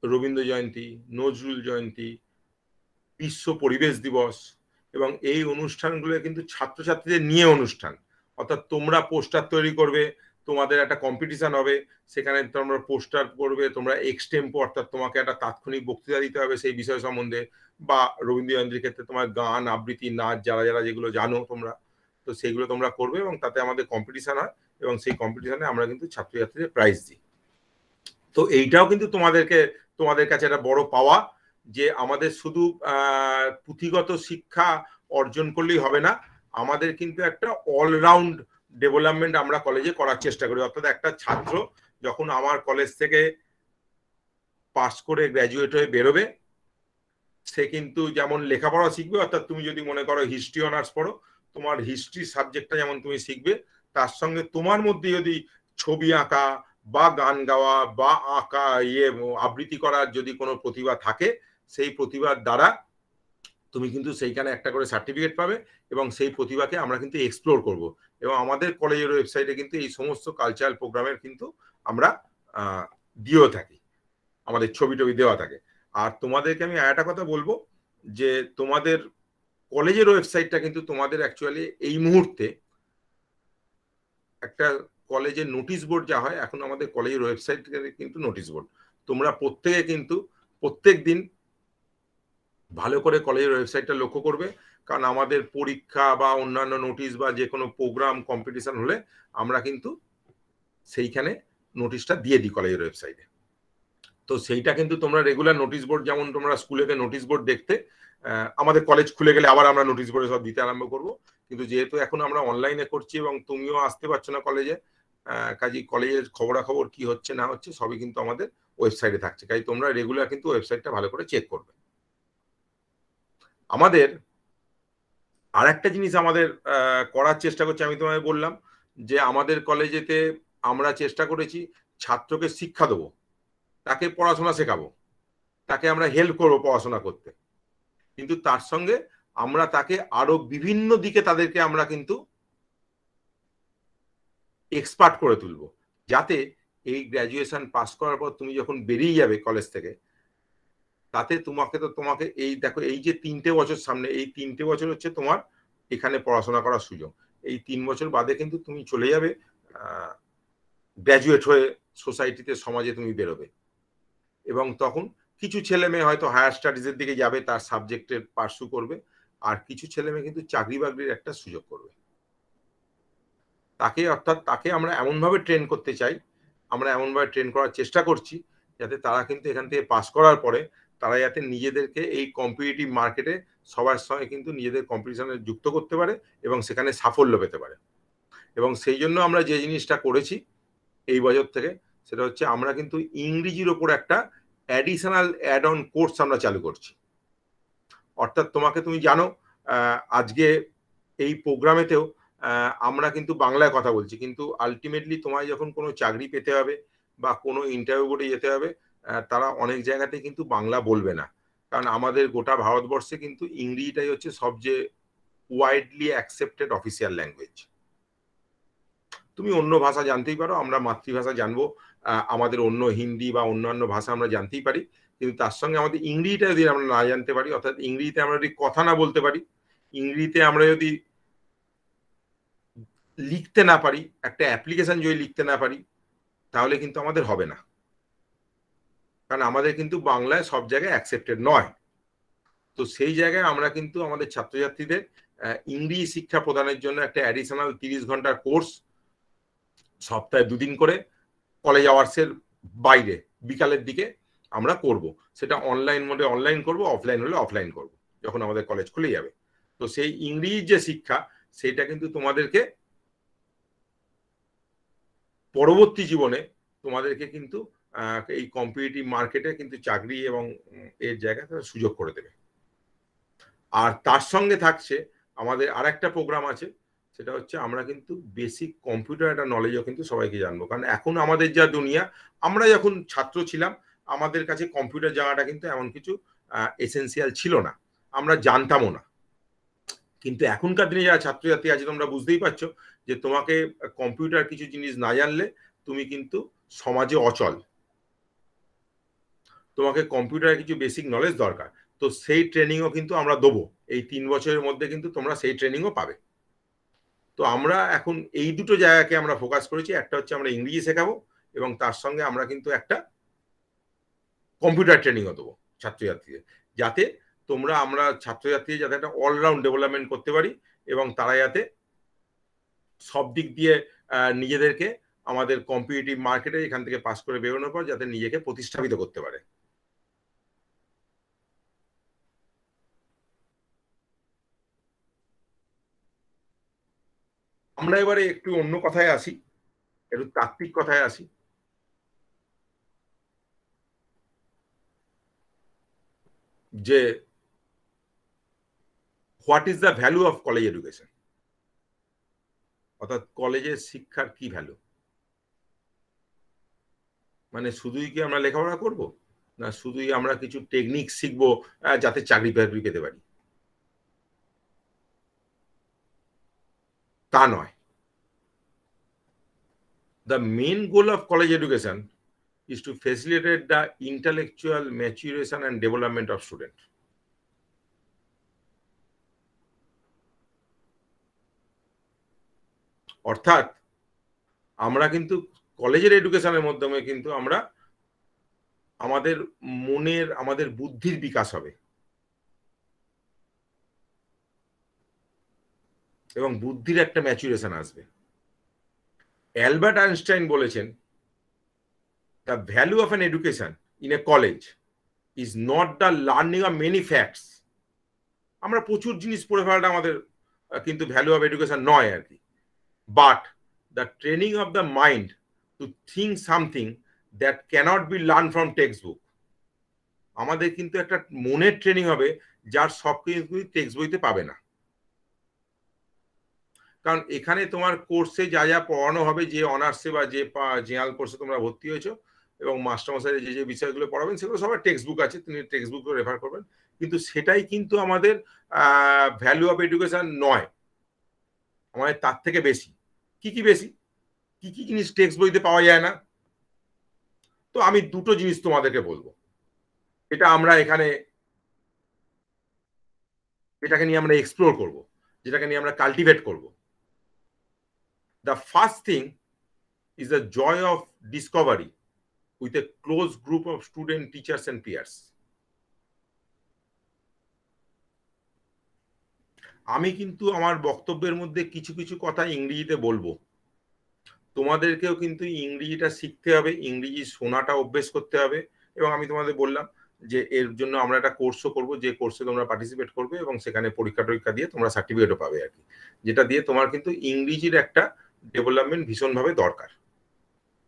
রবীন্দ্র জয়ন্তী, নজরুল জয়ন্তী, বিশ্ব পরিবেশ দিবস এবং এই অনুষ্ঠানগুলো কিন্তু ছাত্রছাত্রীদের নিয়ে অনুষ্ঠান। অর্থাৎ তোমরা পোস্টার তৈরি করবে তোমাদের একটা কম্পিটিশন হবে, সেখানে তোমরা পোস্টার করবে, তোমরা এক্সটেম্পো অর্থাৎ তোমাকে একটা তাৎক্ষণিক বক্তৃতা দিতে হবে সেই বিষয় সম্বন্ধে, বা রবীন্দ্র জয়ন্তীর ক্ষেত্রে তোমার গান, আবৃত্তি, নাচ, যারা যারা যেগুলো জানো তোমরা, তো সেগুলো তোমরা করবে এবং তাতে আমাদের কম্পিটিশন হয় এবং সেই কম্পিটিশনে আমরা কিন্তু ছাত্রছাত্রীদের প্রাইজ দিই। তো এইটাও কিন্তু তোমাদেরকে, তোমাদের কাছে একটা বড় পাওয়া যে আমাদের শুধু পুঁথিগত শিক্ষা অর্জন করলেই হবে না, আমাদের কিন্তু একটা অলরাউন্ড ডেভেলপমেন্ট আমরা কলেজে করার চেষ্টা করি। অর্থাৎ একটা ছাত্র যখন আমার কলেজ থেকে পাস করে গ্র্যাজুয়েট হয়ে বেরোবে, সে কিন্তু যেমন লেখাপড়া শিখবে, অর্থাৎ তুমি যদি মনে করো হিস্ট্রি অনার্স পড়ো, তোমার হিস্ট্রি সাবজেক্টটা যেমন তুমি শিখবে, তার সঙ্গে তোমার মধ্যে যদি ছবি আঁকা বা গান গাওয়া বা আঁকা ইয়ে আবৃত্তি করার যদি কোনো প্রতিভা থাকে, সেই প্রতিভার দ্বারা তুমি কিন্তু সেইখানে একটা করে সার্টিফিকেট পাবে এবং সেই প্রতিভাকে আমরা কিন্তু এক্সপ্লোর করব। এবং আমাদের কলেজের ওয়েবসাইটে কিন্তু এই সমস্ত কালচারাল প্রোগ্রামের কিন্তু আমরা দিয়েও থাকি। আমাদের ছবি টবি দেওয়া থাকে। আর তোমাদেরকে আমি একটা কথা বলব যে তোমাদের কলেজের ওয়েবসাইটটা কিন্তু তোমাদের অ্যাকচুয়ালি এই মুহূর্তে একটা কলেজের নোটিশ বোর্ড যা হয়, এখন আমাদের কলেজের ওয়েবসাইট কিন্তু নোটিশ বোর্ড তোমরা প্রত্যেকে কিন্তু প্রত্যেক দিন ভালো করে কলেজের ওয়েবসাইটটা লক্ষ্য করবে। কারণ আমাদের পরীক্ষা বা অন্যান্য নোটিশ বা যে কোনো প্রোগ্রাম কম্পিটিশন হলে আমরা কিন্তু সেইখানে নোটিশটা দিয়ে দিই কলেজের ওয়েবসাইটে তো সেইটা কিন্তু তোমরা রেগুলার নোটিশ বোর্ড যেমন তোমরা স্কুলেতে নোটিশ বোর্ড দেখতে আমাদের কলেজ খুলে গেলে আবার আমরা নোটিশ বোর্ডে সব দিতে আরম্ভ করব। কিন্তু যেহেতু এখন আমরা অনলাইনে করছি এবং তুমিও আসতে পারছ না কলেজে কাজী কলেজের খবরাখবর কি হচ্ছে না হচ্ছে সবই কিন্তু আমাদের ওয়েবসাইটে থাকছে। কাজে তোমরা রেগুলার কিন্তু ওয়েবসাইটটা ভালো করে চেক করবে। আমাদের আর একটা জিনিস আমাদের করার চেষ্টা করছি, আমি তোমায় বললাম যে আমাদের কলেজেতে আমরা চেষ্টা করেছি ছাত্রকে শিক্ষা দেবো, তাকে পড়াশোনা শেখাবো, তাকে আমরা হেল্প করব পড়াশোনা করতে। কিন্তু তার সঙ্গে আমরা তাকে আরও বিভিন্ন দিকে তাদেরকে আমরা কিন্তু এক্সপার্ট করে তুলব, যাতে এই গ্র্যাজুয়েশন পাস করার পর তুমি যখন বেরিয়ে যাবে কলেজ থেকে তাতে তোমাকে তো তোমাকে এই দেখো, এই যে তিনটে বছর সামনে, এই তিনটে বছর হচ্ছে তোমার এখানে পড়াশোনা করার সুযোগ। এই তিন বছর বাদে কিন্তু তুমি চলে যাবে গ্র্যাজুয়েট হয়ে সোসাইটিতে সমাজে তুমি বেরোবে। এবং তখন কিছু ছেলে মেয়ে হয়তো হায়ার স্টাডিজের দিকে যাবে, তার সাবজেক্টের পার্সু করবে, আর কিছু ছেলে মেয়ে কিন্তু চাকরি বাকরির একটা সুযোগ করবে। তাকে অর্থাৎ তাকে আমরা এমনভাবে ট্রেন করতে চাই, আমরা এমনভাবে ট্রেন করার চেষ্টা করছি, যাতে তারা কিন্তু এখান থেকে পাস করার পরে তারা যাতে নিজেদেরকে এই কম্পিটিটিভ মার্কেটে সবার সঙ্গে কিন্তু নিজেদের কম্পিটিশনে যুক্ত করতে পারে এবং সেখানে সাফল্য পেতে পারে। এবং সেই জন্য আমরা যে জিনিসটা করেছি এই বছর থেকে সেটা হচ্ছে আমরা কিন্তু ইংরেজির ওপর একটা অ্যাডিশনাল অ্যাড অন কোর্স আমরা চালু করছি। অর্থাৎ তোমাকে তুমি জানো আজকে এই প্রোগ্রামেতেও আমরা কিন্তু বাংলায় কথা বলছি। কিন্তু আলটিমেটলি তোমায় যখন কোনো চাকরি পেতে হবে বা কোনো ইন্টারভিউ বোর্ডে যেতে হবে তারা অনেক জায়গাতে কিন্তু বাংলা বলবে না। কারণ আমাদের গোটা ভারতবর্ষে কিন্তু ইংরেজিটাই হচ্ছে সবচেয়ে ওয়াইডলি অ্যাকসেপ্টেড অফিসিয়াল ল্যাঙ্গুয়েজ তুমি অন্য ভাষা জানতেই পারো, আমরা মাতৃভাষা জানব। আমাদের অন্য হিন্দি বা অন্যান্য ভাষা আমরা জানতেই পারি। কিন্তু তার সঙ্গে আমাদের ইংরেজিটা যদি আমরা না জানতে পারি, অর্থাৎ ইংরেজিতে আমরা যদি কথা না বলতে পারি, ইংরেজিতে আমরা যদি লিখতে না পারি, একটা অ্যাপ্লিকেশন যদি লিখতে না পারি, তাহলে কিন্তু আমাদের হবে না। কারণ আমাদের কিন্তু বাংলায় সব জায়গায় অ্যাকসেপ্টেড নয়। তো সেই জায়গায় আমরা কিন্তু আমাদের ছাত্রছাত্রীদের ইংরেজি শিক্ষা প্রদানের জন্য একটা অ্যাডিশনাল তিরিশ ঘণ্টার কোর্স সপ্তাহে দুদিন করে কলেজ আওয়ার্সের বাইরে, বিকালের দিকে আমরা করব। সেটা অনলাইন মোডে অনলাইন করব অফলাইন হলে অফলাইন করব, যখন আমাদের কলেজ খুলে যাবে। তো সেই ইংরেজির যে শিক্ষা সেটা কিন্তু তোমাদেরকে পরবর্তী জীবনে তোমাদেরকে কিন্তু এই কম্পিটিটিভ মার্কেটে কিন্তু চাকরি এবং এর জায়গায় সুযোগ করে দেবে। আর তার সঙ্গে থাকছে আমাদের আর একটা প্রোগ্রাম আছে, সেটা হচ্ছে আমরা কিন্তু বেসিক কম্পিউটার একটা নলেজও কিন্তু সবাইকে জানব। কারণ এখন আমাদের যা দুনিয়া, আমরা যখন ছাত্র ছিলাম, আমাদের কাছে কম্পিউটার জানাটা কিন্তু এমন কিছু এসেন্সিয়াল ছিল না। আমরা জানতামও না। কিন্তু এখনকার দিনে যারা ছাত্রছাত্রী আছে, তোমরা বুঝতেই পারছ যে তোমাকে কম্পিউটার কিছু জিনিস না জানলে তুমি কিন্তু সমাজে অচল। তোমাকে কম্পিউটারের কিছু বেসিক নলেজ দরকার। তো সেই ট্রেনিংও কিন্তু আমরা দেবো। এই তিন বছরের মধ্যে কিন্তু তোমরা সেই ট্রেনিংও পাবে। তো আমরা এখন এই দুটো জায়গাকে আমরা ফোকাস করেছি। একটা হচ্ছে আমরা ইংরেজি শেখাবো এবং তার সঙ্গে আমরা কিন্তু একটা কম্পিউটার ট্রেনিংও দেবো ছাত্রছাত্রীদের। যাতে তোমরা আমরা ছাত্রছাত্রী যাতে একটা অলরাউন্ড ডেভেলপমেন্ট করতে পারি এবং তারা যাতে সব দিক দিয়ে নিজেদেরকে আমাদের কম্পিটিটিভ মার্কেটে এখান থেকে পাস করে বেরোনোর পর যাতে নিজেকে প্রতিষ্ঠাপিত করতে পারে। আমরা এবারে একটু অন্য কথায় আসি, একটু তাত্ত্বিক কথায় আসি। যে what is the value of college education অর্থাৎ কলেজের শিক্ষার কি ভ্যালু মানে শুধুই কি আমরা লেখাপড়া করব? না শুধুই আমরা কিছু টেকনিক শিখব যাতে চাকরি বাকরি পেতে পারি? তা নয়। The main goal of college education is to facilitate the intellectual maturation and development of student. অর্থাৎ, আমরা কিন্তু কলেজের এডুকেশনের মাধ্যমে কিন্তু আমরা আমাদের মনের, আমাদের বুদ্ধির বিকাশ হবে এবং বুদ্ধির একটা ম্যাচুরেশন আসবে অ্যালবার্ট আইনস্টাইন বলেছেন the value of an education in a college is not the learning of many facts আমরা প্রচুর জিনিস পড়ে ফেলাটা আমাদের কিন্তু ভ্যালু অফ এডুকেশন নয় আর কি। But the training of the mind to think something that cannot be learn from text book আমাদের কিন্তু একটা মনের ট্রেনিং হবে, যার সব কিছু টেক্সট বইতে পাবে না। কারণ এখানে তোমার কোর্সে যা যা পড়ানো হবে, যে অনার্সে বা যে জেনারেল কোর্সে তোমরা ভর্তি হয়েছো এবং মাস্টারমশাই যে যে বিষয়গুলো পড়াবেন, সেগুলো সবার টেক্সট বুক আছে, তিনি টেক্সট বুক রেফার করবেন। কিন্তু সেটাই কিন্তু আমাদের ভ্যালু অফ এডুকেশন নয়। আমাদের তার থেকে বেশি। কি কি বেশি? কি কি জিনিস টেক্সট বইতে পাওয়া যায় না? তো আমি দুটো জিনিস তোমাদেরকে বলব। এটা আমরা এখানে, এটাকে নিয়ে আমরা এক্সপ্লোর করব, যেটাকে নিয়ে আমরা কাল্টিভেট করব। The first thing is the joy of discovery with a close group of student, teachers, and peers. আমি কিন্তু আমার বক্তব্যের মধ্যে কিছু কিছু কথা ইংরেজিতে বলব তোমাদেরকেও কিন্তু ইংরেজিটা শিখতে হবে ইংরেজি শোনাটা অভ্যেস করতে হবে এবং আমি তোমাদের বললাম যে এর জন্য আমরা একটা কোর্সও করব যে কোর্সে তোমরা পার্টিসিপেট করবে এবং সেখানে পরীক্ষা টরীক্ষা দিয়ে তোমরা সার্টিফিকেটও পাবে আর কি যেটা দিয়ে তোমার কিন্তু ইংরেজির একটা ডেভেলপমেন্ট ভীষণভাবে দরকার।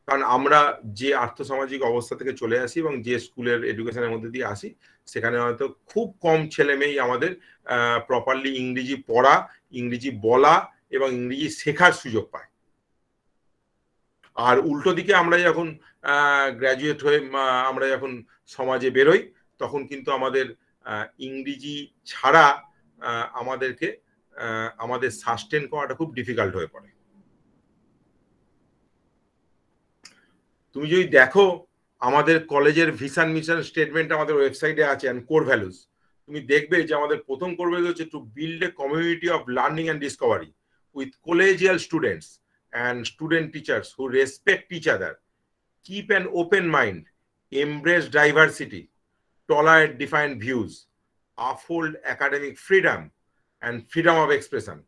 কারণ আমরা যে আর্থসামাজিক অবস্থা থেকে চলে আসি এবং যে স্কুলের এডুকেশনের মধ্যে দিয়ে আসি, সেখানে হয়তো খুব কম ছেলে মেয়েই আমাদের প্রপারলি ইংরেজি পড়া, ইংরেজি বলা এবং ইংরেজি শেখার সুযোগ পায়। আর উল্টো দিকে আমরা যখন গ্র্যাজুয়েট হয়ে আমরা যখন সমাজে বেরোই, তখন কিন্তু আমাদের ইংরেজি ছাড়া আমাদেরকে আমাদের সাস্টেন করাটা খুব ডিফিকাল্ট হয়ে পড়ে। তুমি যদি দেখো আমাদের কলেজের ভিশন মিশন স্টেটমেন্ট আমাদের ওয়েবসাইটে আছে অ্যান্ড কোর ভ্যালুস তুমি দেখবে যে আমাদের প্রথম কোর ভ্যালু হচ্ছে to build a community of learning and discovery with collegial students and student teachers who respect each other keep an open mind embrace diversity tolerate defined views uphold academic freedom and freedom of expression,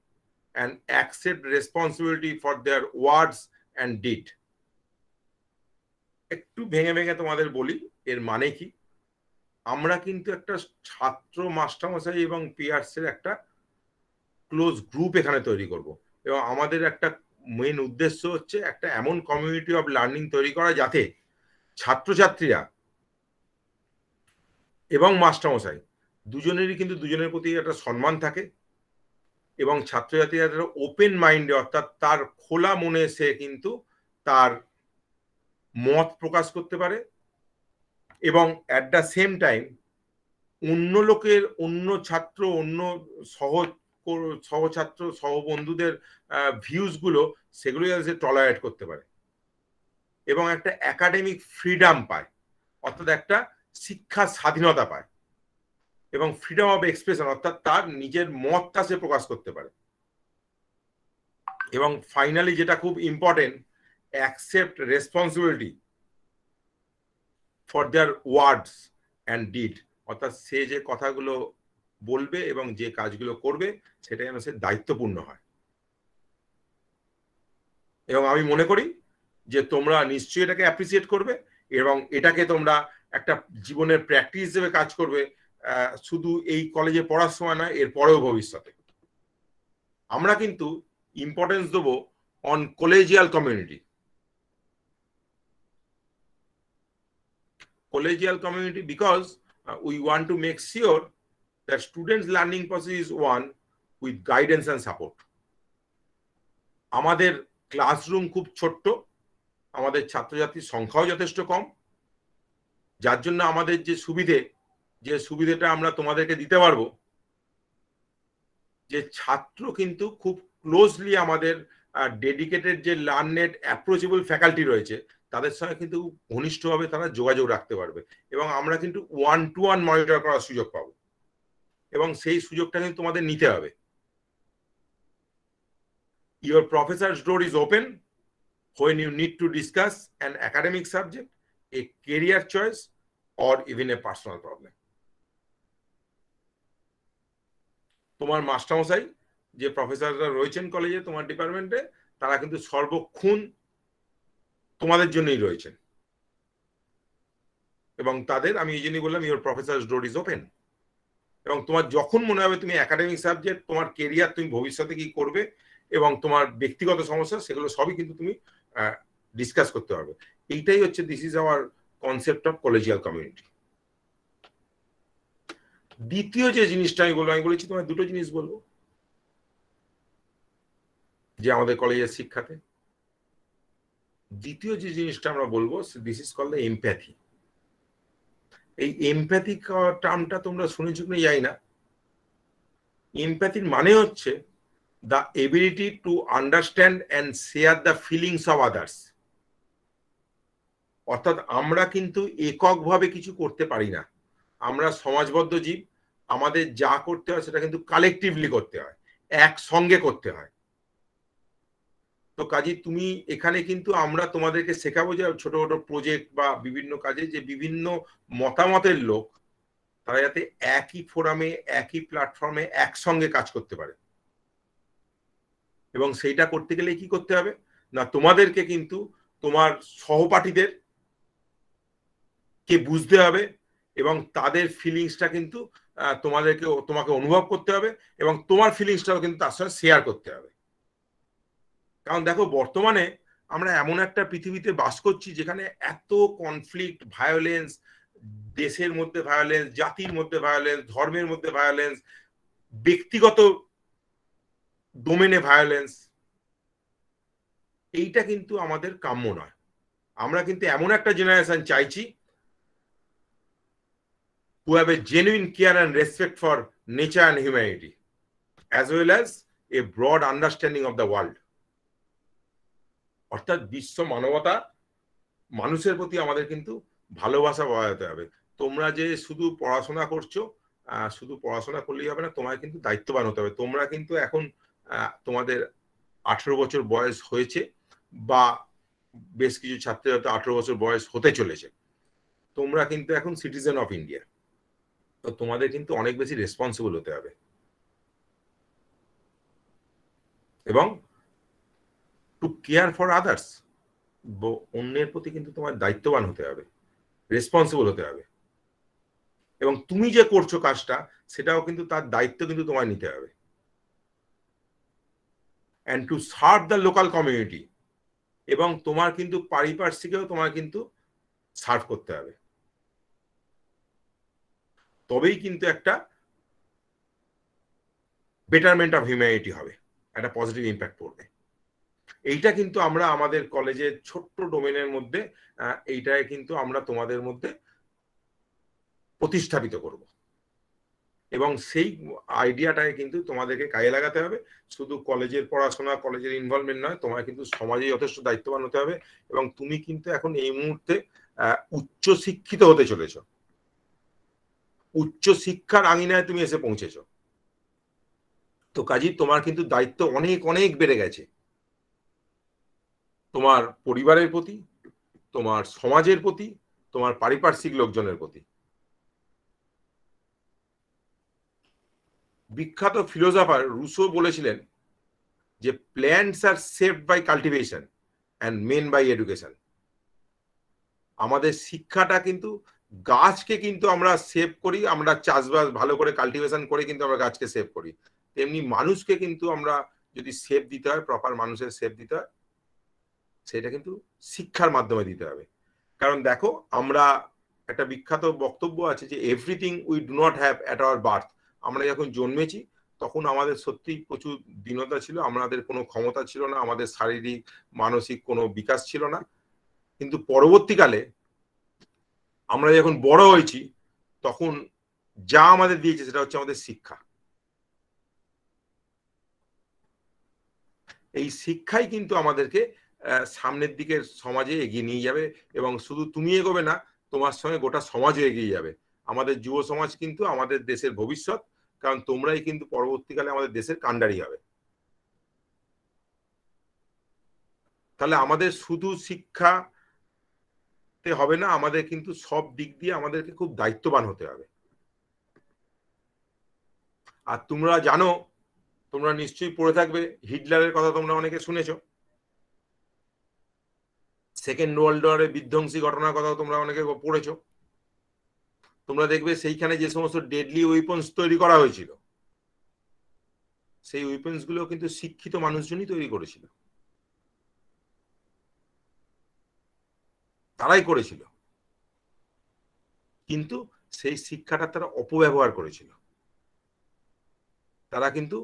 and accept responsibility for their words and deed. একটু ভেঙে ভেঙে তোমাদের বলি, এর মানে কি? আমরা কিন্তু একটা ছাত্র মাস্টারমশাই এবং পিয়ার্সের একটা ক্লোজ গ্রুপ এখানে তৈরি করব। এবং আমাদের একটা মেন উদ্দেশ্য হচ্ছে একটা এমন কমিউনিটি অফ লার্নিং তৈরি করা যাতে ছাত্রছাত্রীরা এবং মাস্টারমশাই দুজনেরই কিন্তু দুজনের প্রতি একটা সম্মান থাকে এবং ছাত্রছাত্রীরা ওপেন মাইন্ডে অর্থাৎ তার খোলা মনে সে কিন্তু তার মত প্রকাশ করতে পারে এবং অ্যাট দ্য সেম টাইম অন্য লোকের, অন্য ছাত্র, অন্য সহ সহছাত্র সহবন্ধুদের ভিউজগুলো সেগুলো যাতে টলারেট করতে পারে এবং একটা একাডেমিক ফ্রিডম পায়, অর্থাৎ একটা শিক্ষা স্বাধীনতা পায় এবং ফ্রিডম অফ এক্সপ্রেশন অর্থাৎ তার নিজের মতটা সে প্রকাশ করতে পারে এবং ফাইনালি যেটা খুব important accept responsibility for their words and deed অর্থাৎ সে যে কথাগুলো বলবে এবং যে কাজগুলো করবে সেটা যেন সে দায়িত্বপূর্ণ হয়। এবং আমি মনে করি যে তোমরা নিশ্চয়ই এটাকে অ্যাপ্রিসিয়েট করবে এবং এটাকে তোমরা একটা জীবনের প্র্যাকটিস হিসেবে কাজ করবে শুধু এই কলেজে পড়ার সময় নয়, এর পরেও ভবিষ্যতে। আমরা কিন্তু ইম্পর্টেন্স দেবো on collegial community collegial community because uh, we want to make sure that students learning process is one with guidance and support. আমাদের ক্লাসরুম খুব ছোট্ট আমাদের ছাত্রছাত্রীর সংখ্যাও যথেষ্ট কম। যার জন্য আমাদের যে সুবিধে যে সুবিধেটা আমরা তোমাদেরকে দিতে পারব যে ছাত্র কিন্তু খুব ক্লোজলি আমাদের ডেডিকেটেড যে লার্নেড অ্যাপ্রোচেবল ফ্যাকাল্টি রয়েছে তাদের সঙ্গে কিন্তু ঘনিষ্ঠভাবে তারা যোগাযোগ রাখতে পারবে। এবং আমরা কিন্তু ওয়ান টু ওয়ান মনিটর করার সুযোগ পাবো। এবং সেই সুযোগটা কিন্তু তোমাদের নিতে হবে। Your professor door is open when you need to discuss an academic subject, a career choice, or even a personal problem. তোমার মাস্টারমশাই যে প্রফেসররা রয়েছেন কলেজে তোমার ডিপার্টমেন্টে তারা কিন্তু সর্বক্ষণ তোমাদের জন্যই রয়েছেন। এবং তাদের, আমি এই জন্যই বললাম your professor door is open এবং তোমার যখন মনে হবে তুমি একাডেমিক সাবজেক্ট তোমার কেরিয়ার তুমি ভবিষ্যতে কি করবে এবং তোমার ব্যক্তিগত সমস্যা, সেগুলো সবই কিন্তু তুমি ডিসকাস করতে পারবে। এইটাই হচ্ছে this is our concept of collegial community দ্বিতীয় যে জিনিসটা আমি বলব, আমি বলেছি তোমার দুটো জিনিস বলব। যে আমাদের কলেজের শিক্ষাতে দ্বিতীয় যে জিনিসটা আমরা বলব this is call the empathy এই এমপ্যাথি টার্মটা তোমরা শুনেছো কিনা যাই না। এমপ্যাথির মানে হচ্ছে the ability to understand and share the feelings of others অর্থাৎ আমরা কিন্তু এককভাবে কিছু করতে পারি না। আমরা সমাজবদ্ধ জীব, আমাদের যা করতে হয় সেটা কিন্তু কালেকটিভলি করতে হয়, একসঙ্গে করতে হয়। তো কাজে তুমি এখানে কিন্তু আমরা তোমাদেরকে শেখাবো যে ছোট ছোট প্রজেক্ট বা বিভিন্ন কাজে যে বিভিন্ন মতামতের লোক, তারা যাতে একই ফোরামে একই প্ল্যাটফর্মে একসঙ্গে কাজ করতে পারে। এবং সেইটা করতে গেলে কি করতে হবে? না, তোমাদেরকে কিন্তু তোমার সহপাঠীদের কে বুঝতে হবে এবং তাদের ফিলিংসটা কিন্তু তোমাদেরকে তোমাকে অনুভব করতে হবে এবং তোমার ফিলিংসটাও কিন্তু তার সঙ্গে শেয়ার করতে হবে। কারণ দেখো বর্তমানে আমরা এমন একটা পৃথিবীতে বাস করছি যেখানে এত কনফ্লিক্ট ভায়োলেন্স দেশের মধ্যে ভায়োলেন্স জাতির মধ্যে ভায়োলেন্স ধর্মের মধ্যে ভায়োলেন্স ব্যক্তিগত ডোমেনে ভায়োলেন্স এইটা কিন্তু আমাদের কাম্য নয় আমরা কিন্তু এমন একটা জেনারেশন চাইছি who have a genuine care and respect for nature and humanity as well as a broad understanding of the world. অর্থাৎ বিশ্ব মানবতা, মানুষের প্রতি আমাদের কিন্তু ভালোবাসা বাড়াতে হবে। তোমরা যে শুধু পড়াশোনা করছ শুধু পড়াশোনা করলেই হবে না, তোমায় কিন্তু দায়িত্ববান হতে হবে। তোমরা কিন্তু এখন তোমাদের আঠেরো বছর বয়স হয়েছে বা বেশ কিছু ছাত্রের হয়তো আঠেরো বছর বয়স হতে চলেছে। তোমরা কিন্তু এখন সিটিজেন অফ ইন্ডিয়া তো তোমাদের কিন্তু অনেক বেশি রেসপন্সিবল হতে হবে। এবং টু কেয়ার ফর আদার্স অন্যের প্রতি কিন্তু তোমার দায়িত্ববান হতে হবে রেসপন্সিবল হতে হবে। এবং তুমি যে করছ কাজটা, সেটাও কিন্তু তার দায়িত্ব কিন্তু তোমায় নিতে হবে। And to serve the local community এবং তোমার কিন্তু পারিপার্শ্বিকেও তোমার কিন্তু সার্ভ করতে হবে। তবেই কিন্তু একটা বেটারমেন্ট অফ হিউম্যানিটি হবে, একটা পজিটিভ ইম্প্যাক্ট পড়বে। এইটা কিন্তু আমরা আমাদের কলেজের ছোট্ট ডোমেনের মধ্যে এইটাই কিন্তু আমরা তোমাদের মধ্যে প্রতিস্থাপিত করব। এবং সেই আইডিয়াটাকে কিন্তু তোমাদেরকে কাজে লাগাতে হবে। শুধু কলেজের পড়াশোনা কলেজের ইনভলভমেন্ট নয়, তোমার কিন্তু সমাজে যথেষ্ট দায়িত্ববান হতে হবে এবং তুমি কিন্তু এখন এই মুহূর্তে উচ্চ শিক্ষিত হতে চলেছ। উচ্চ শিক্ষার আঙিনায় তুমি এসে পৌঁছেছ। তো কাজী তোমার কিন্তু দায়িত্ব অনেক অনেক বেড়ে গেছে। তোমার পরিবারের প্রতি, তোমার সমাজের প্রতি, তোমার পারিপার্শ্বিক লোকজনের প্রতি। বিখ্যাত ফিলোসফার রুসো বলেছিলেন যে plants are saved by cultivation and men by education আমাদের শিক্ষাটা কিন্তু, গাছকে কিন্তু আমরা সেভ করি, আমরা চাষবাস ভালো করে কাল্টিভেশন করে কিন্তু আমরা গাছকে সেভ করি। তেমনি মানুষকে কিন্তু আমরা যদি সেভ দিতে হয় প্রপার মানুষের সেভ দিতে হয় সেটা কিন্তু শিক্ষার মাধ্যমে দিতে হবে। কারণ দেখো, আমরা একটা বিখ্যাত বক্তব্য আছে যে everything we do not have at our birth আমরা যখন জন্মেছি, তখন আমাদের সত্যি প্রচুর দীনতা ছিল, আমাদের কোনো ক্ষমতা ছিল না, আমাদের শারীরিক, মানসিক কোনো বিকাশ ছিল না। কিন্তু পরবর্তীকালে আমরা যখন বড় হয়েছি, তখন যা আমাদের দিয়েছে সেটা হচ্ছে আমাদের শিক্ষা। এই শিক্ষাই কিন্তু আমাদেরকে সামনের দিকে সমাজে এগিয়ে নিয়ে যাবে এবং শুধু তুমি এগোবে না, তোমার সঙ্গে গোটা সমাজও এগিয়ে যাবে। আমাদের যুব সমাজ কিন্তু আমাদের দেশের ভবিষ্যৎ, কারণ তোমরাই কিন্তু পরবর্তীকালে আমাদের দেশের কাণ্ডারি হবে। তাহলে আমাদের শুধু শিক্ষাতে হবে না, আমাদের কিন্তু সব দিক দিয়ে আমাদেরকে খুব দায়িত্ববান হতে হবে। আর তোমরা জানো, তোমরা নিশ্চয়ই পড়ে থাকবে, হিটলারের কথা তোমরা অনেকে শুনেছো। সেকেন্ড ওয়ার্ল্ড ওয়ারের বিধ্বংসী ঘটনার কথা তোমরা অনেকে পড়েছো। তোমরা দেখবে সেইখানে যে সমস্ত ডেডলি ওয়েপন্স তৈরি করা হয়েছিল, সেই ওয়েপন্সগুলো কিন্তু শিক্ষিত মানুষজনই তৈরি করেছিল। তারাই করেছিল। কিন্তু সেই শিক্ষাটা তারা অপব্যবহার করেছিল। তারা কিন্তু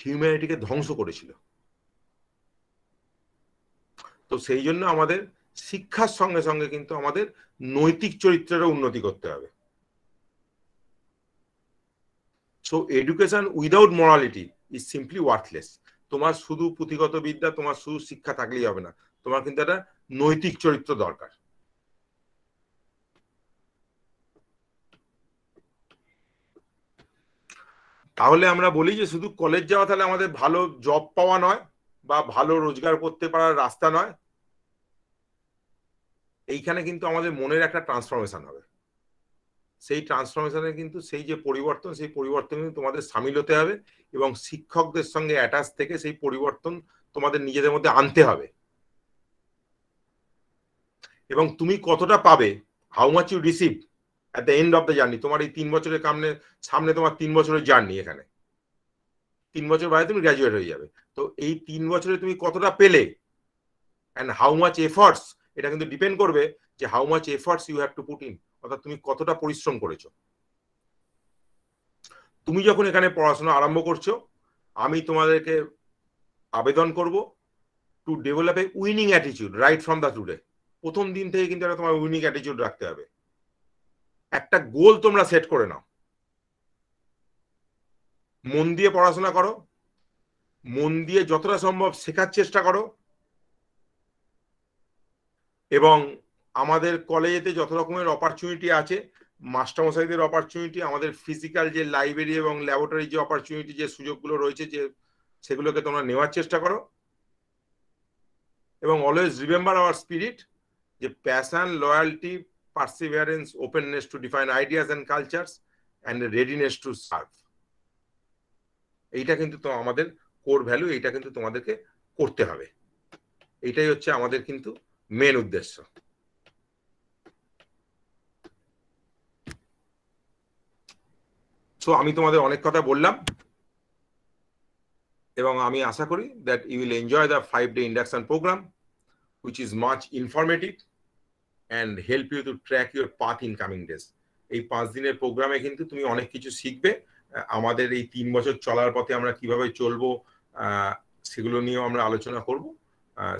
হিউম্যানিটিকে ধ্বংস করেছিল। তো সেই জন্য আমাদের শিক্ষার সঙ্গে সঙ্গে কিন্তু আমাদের নৈতিক চরিত্রেরও উন্নতি করতে হবে। So education without morality is simply worthless তোমার শুধু পুঁথিগত বিদ্যা, তোমার শুধু শিক্ষা থাকলেই হবে না। তোমার কিন্তু একটা নৈতিক চরিত্র দরকার। তাহলে আমরা বলি যে শুধু কলেজ যাওয়া তাহলে আমাদের ভালো জব পাওয়া নয় বা ভালো রোজগার করতে পারার রাস্তা নয়। এইখানে কিন্তু আমাদের মনের একটা ট্রান্সফরমেশন হবে। সেই ট্রান্সফরমেশনে কিন্তু সেই যে পরিবর্তন, সেই পরিবর্তন কিন্তু তোমাদের সামিল হতে হবে এবং শিক্ষকদের সঙ্গে অ্যাটাচ থেকে সেই পরিবর্তন তোমাদের নিজেদের মধ্যে আনতে হবে। এবং তুমি কতটা পাবে how much you receive at the end of the journey তোমার এই তিন বছরের কামনে সামনে তোমার তিন বছরের জার্নি এখানে। তিন বছর বাইরে তুমি গ্র্যাজুয়েট হয়ে যাবে। তো এই তিন বছরে তুমি কতটা পেলে অ্যান্ড হাউ মাচ এফর্টস এটা কিন্তু ডিপেন্ড করবে যে how much efforts you have to put in অর্থাৎ তুমি কতটা পরিশ্রম করেছ। তুমি যখন এখানে পড়াশোনা আরম্ভ করছ, আমি তোমাদেরকে আবেদন করব টু ডেভেলপ এ উইনিং অ্যাটিচিউড রাইট ফ্রম দ্য টুডে প্রথম দিন থেকে কিন্তু একটা তোমার উইনিং অ্যাটিচিউড রাখতে হবে। একটা গোল তোমরা সেট করে নাও। মন দিয়ে পড়াশোনা করো। মন দিয়ে যতটা সম্ভব শেখার চেষ্টা করো। এবং আমাদের কলেজেতে যত রকমের অপরচুনিটি আছে, মাস্টারমশাইদের অপরচুনিটি আমাদের ফিজিক্যাল যে লাইব্রেরি এবং ল্যাবরেটরি যে অপরচুনিটি যে সুযোগগুলো রয়েছে, যে সেগুলোকে তোমরা নেওয়ার চেষ্টা করো। এবং অলওয়েজ রিমেম্বার আওয়ার স্পিরিট যে passion loyalty perseverance openness to define ideas and cultures and readiness to serve এইটা কিন্তু তো আমাদের কোর ভ্যালু এইটা কিন্তু তোমাদেরকে করতে হবে। এইটাই হচ্ছে আমাদের কিন্তু মেন উদ্দেশ্য। সো আমি তোমাদের অনেক কথা বললাম। এবং আমি আশা করি that you will enjoy the five day induction programme which is much informative and help you to track your path in coming days এই পাঁচ দিনের প্রোগ্রামে কিন্তু তুমি অনেক কিছু শিখবে। আমাদের এই তিন বছর চলার পথে আমরা কীভাবে চলবো সেগুলো নিয়েও আমরা আলোচনা করব।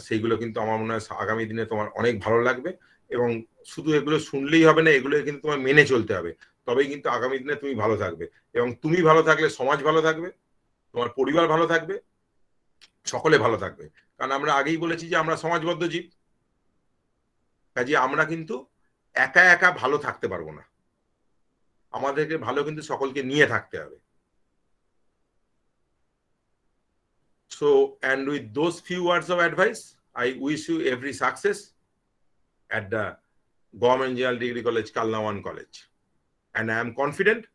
সেইগুলো কিন্তু আমার মনে হয় আগামী দিনে তোমার অনেক ভালো লাগবে এবং শুধু এগুলো শুনলেই হবে না, এগুলো কিন্তু তোমার মেনে চলতে হবে। তবেই কিন্তু আগামী দিনে তুমি ভালো থাকবে এবং তুমি ভালো থাকলে সমাজ ভালো থাকবে, তোমার পরিবার ভালো থাকবে, সকলে ভালো থাকবে। কারণ আমরা আগেই বলেছি যে আমরা সমাজবদ্ধ জীব। কাজে আমরা কিন্তু একা একা ভালো থাকতে পারব না। আমাদেরকে ভালো কিন্তু সকলকে নিয়ে থাকতে হবে। So and with those few words of advice I wish you every success at the Government Engineering Degree College, Kalnawan College. And I am confident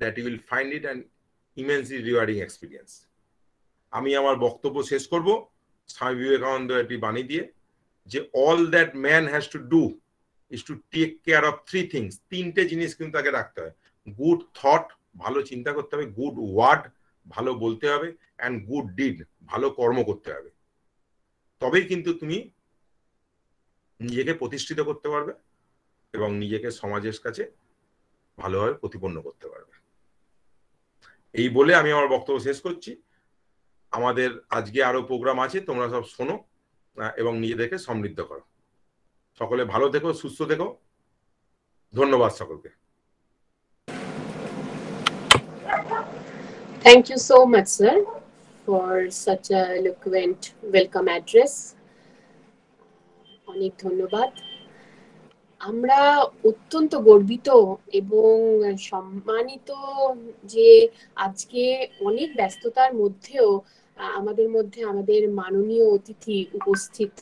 that you will find it an immensely rewarding experience. আমি আমার বক্তব্য শেষ করব স্বামী বিবেকানন্দ একটি বাণী দিয়ে যে all that man has to do is to take care of three things তিনটে জিনিস কিন্তু তাকে রাখতে হয় গুড থট ভালো চিন্তা করতে হবে গুড ওয়ার্ড ভালো বলতে হবে অ্যান্ড গুড ডিড ভালো কর্ম করতে হবে। তবেই কিন্তু তুমি নিজেকে প্রতিষ্ঠিত করতে পারবে এবং নিজেকে সমাজের কাছে ভালোভাবে প্রতিপন্ন করতে পারবে। এই বলে আমি আমার বক্তব্য শেষ করছি। আমাদের আজকে আরও প্রোগ্রাম আছে, তোমরা সব শোনো এবং নিজেদেরকে সমৃদ্ধ করো। সকলে ভালো থেকো, সুস্থ থেকো। ধন্যবাদ সকলকে। Thank you so much, sir, for such a eloquent welcome address. অনেক ধন্যবাদ। আমরা অত্যন্ত গর্বিত এবং সম্মানিত যে আজকে অনেক ব্যস্ততার মধ্যেও আমাদের মধ্যে আমাদের মাননীয় অতিথি উপস্থিত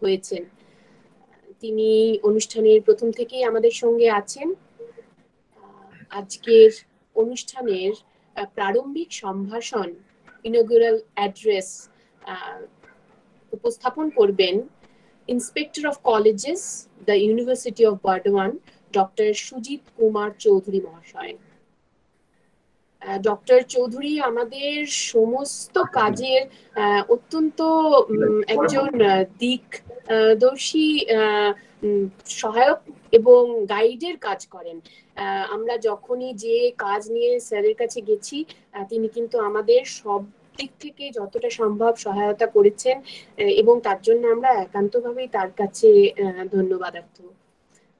হয়েছেন। তিনি অনুষ্ঠানের প্রথম থেকেই আমাদের সঙ্গে আছেন। আজকের অনুষ্ঠানের প্রারম্ভিক সম্ভাষণ ইনগুরাল অ্যাড্রেস উপস্থাপন করবেন Inspector of Colleges, the University of Bardhaman, Dr. Sujit Kumar Chowdhury মহাশয় ডক্টর চৌধুরী আমাদের সমস্ত কাজের অত্যন্ত একজন দিকদর্শী সহায়ক এবং গাইডের কাজ করেন। আমরা যখনই যে কাজ নিয়ে স্যারের কাছে গেছি তিনি কিন্তু আমাদের সব দিক থেকে যতটা সম্ভব সহায়তা করেছেন এবং তার জন্য আমরা একান্তভাবেই তার কাছে ধন্যবাদার্থ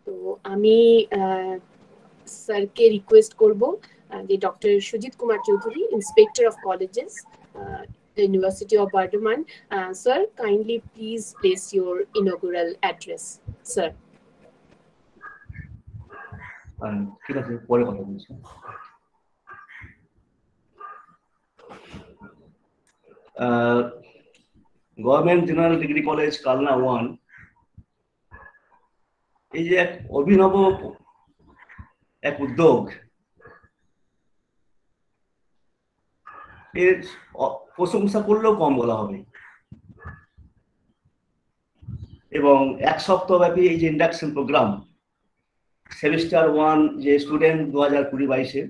তো আমি স্যারকে রিকোয়েস্ট করব যে doctor Sujit Kumar Chowdhury inspector of colleges the University of Bardhaman. Uh, sir, kindly please place your inaugural address, sir. ঠিক আছে পরে কথা বলছি government general degree college Kalna one এই যে এক অভিনব এক উদ্যোগ এর প্রশংসা করলেও কম বলা হবে। এবং এক সপ্তাহ ব্যাপী এই যে ইন্ডাকশন প্রোগ্রাম সেমিস্টার ওয়ান যে স্টুডেন্ট দু হাজার কুড়ি বাইশে,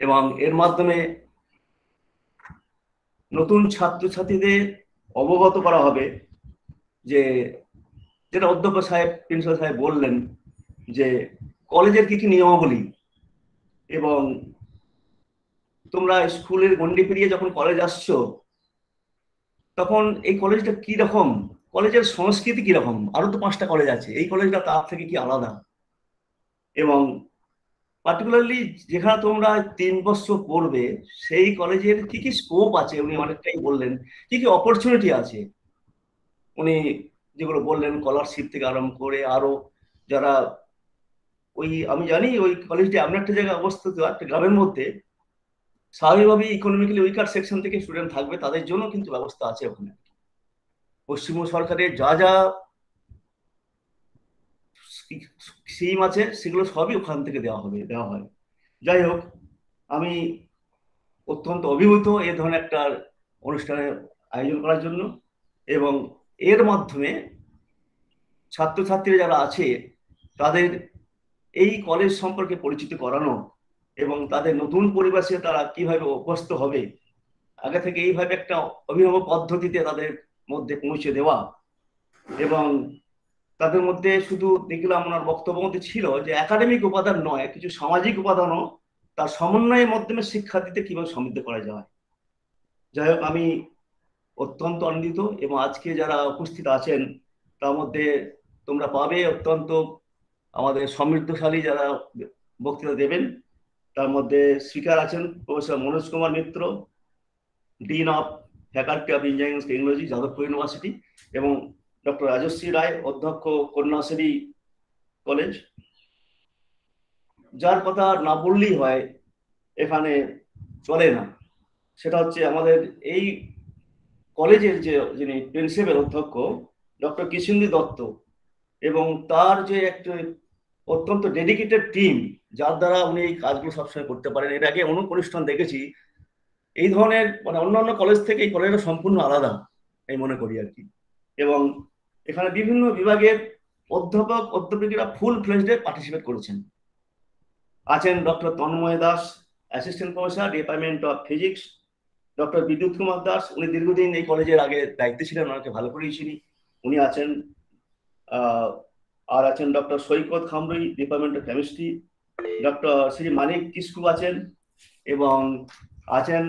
এবং এর মাধ্যমে নতুন ছাত্রছাত্রীদের অবগত করা হবে যে, যেটা অধ্যক্ষ সাহেব, প্রিন্সিপাল সাহেব বললেন যে, কলেজের কি কি নিয়মাবলী এবং তোমরা স্কুলের গন্ডি পেরিয়ে যখন কলেজ আসছো, তখন এই কলেজটা কি রকম? কলেজের সংস্কৃতি কি রকম? আরও তো পাঁচটা কলেজ আছে। এই কলেজটা তার থেকে কি আলাদা? এবং পার্টিকুলারলি যেখানে তোমরা তিন বছর পড়বে, সেই কলেজের কি কি স্কোপ আছে? উনি অনেকটাই বললেন। কি কি অপরচুনিটি আছে? উনি যেগুলো বললেন স্কলারশিপ থেকে আরম্ভ করে আরও যারা ওই, আমি জানি ওই কলেজটি এমন একটা জায়গায় অবস্থিত, একটা গ্রামের মধ্যে স্বাভাবিকভাবে ইকোনমিক্যালি উইকার সেকশন থেকে স্টুডেন্ট থাকবে, তাদের জন্য কিন্তু ব্যবস্থা আছে ওখানে। পশ্চিমবঙ্গ সরকারের যা যা স্কিম আছে, সেগুলো সবই ওখান থেকে দেওয়া হবে, দেওয়া হয়। যাই হোক, আমি অত্যন্ত অভিভূত এ ধরনের একটা অনুষ্ঠানের আয়োজন করার জন্য এবং এর মাধ্যমে ছাত্রছাত্রীরা যারা আছে, তাদের এই কলেজ সম্পর্কে পরিচিত করানো এবং তাদের নতুন পরিবেশে তারা কীভাবে অভ্যস্ত হবে, আগে থেকে এইভাবে একটা অভিনব পদ্ধতিতে তাদের মধ্যে পৌঁছে দেওয়া এবং তাদের মধ্যে শুধু দেখলাম ওনার বক্তব্য মধ্যে ছিল যে একাডেমিক উপাদান নয়, কিছু সামাজিক উপাদানও তার সমন্বয়ের মাধ্যমে শিক্ষার্থীদের কীভাবে সমৃদ্ধ করা যায়। যাই হোক, আমি অত্যন্ত আনন্দিত এবং আজকে যারা উপস্থিত আছেন, তার মধ্যে তোমরা পাবে অত্যন্ত আমাদের সমৃদ্ধশালী যারা বক্তৃতা দেবেন। তার মধ্যে স্পিকার আছেন professor Manoj Kumar Mitra, dean of faculty of engineering technology, Jadavpur university এবং ডক্টর রাজশ্রী রায়, অধ্যক্ষ কন্যাশ্রী কলেজ। যার কথা না বললেই হয়, এখানে চলে না। সেটা হচ্ছে আমাদের এই কলেজের যে যিনি প্রিন্সিপাল অধ্যক্ষ, ডক্টর কিষিন্দি দত্ত এবং তার যে একটা অত্যন্ত ডেডিকেটেড টিম যার দ্বারা উনি এই কাজগুলো সবসময় করতে পারেন। এর আগে অনেক অনুষ্ঠান দেখেছি, এই ধরনের মানে অন্যান্য কলেজ থেকে এই কলেজটা সম্পূর্ণ আলাদা, আমি মনে করি আর কি। এবং এখানে বিভিন্ন বিভাগের অধ্যাপক, অধ্যাপিকারা ফুল ফ্লেজডে পার্টিসিপেট করেছেন। আছেন doctor Tanmoy Das assistant professor department of physics doctor Bidyut Kumar Das. উনি দীর্ঘদিন এই কলেজের আগে দায়িত্বে ছিলেন, ওনাকে ভালো করেই চিনি। উনি আছেন আর আছেন doctor Saikat Khamrui department of chemistry doctor Shri Manik Kisku আছেন এবং আছেন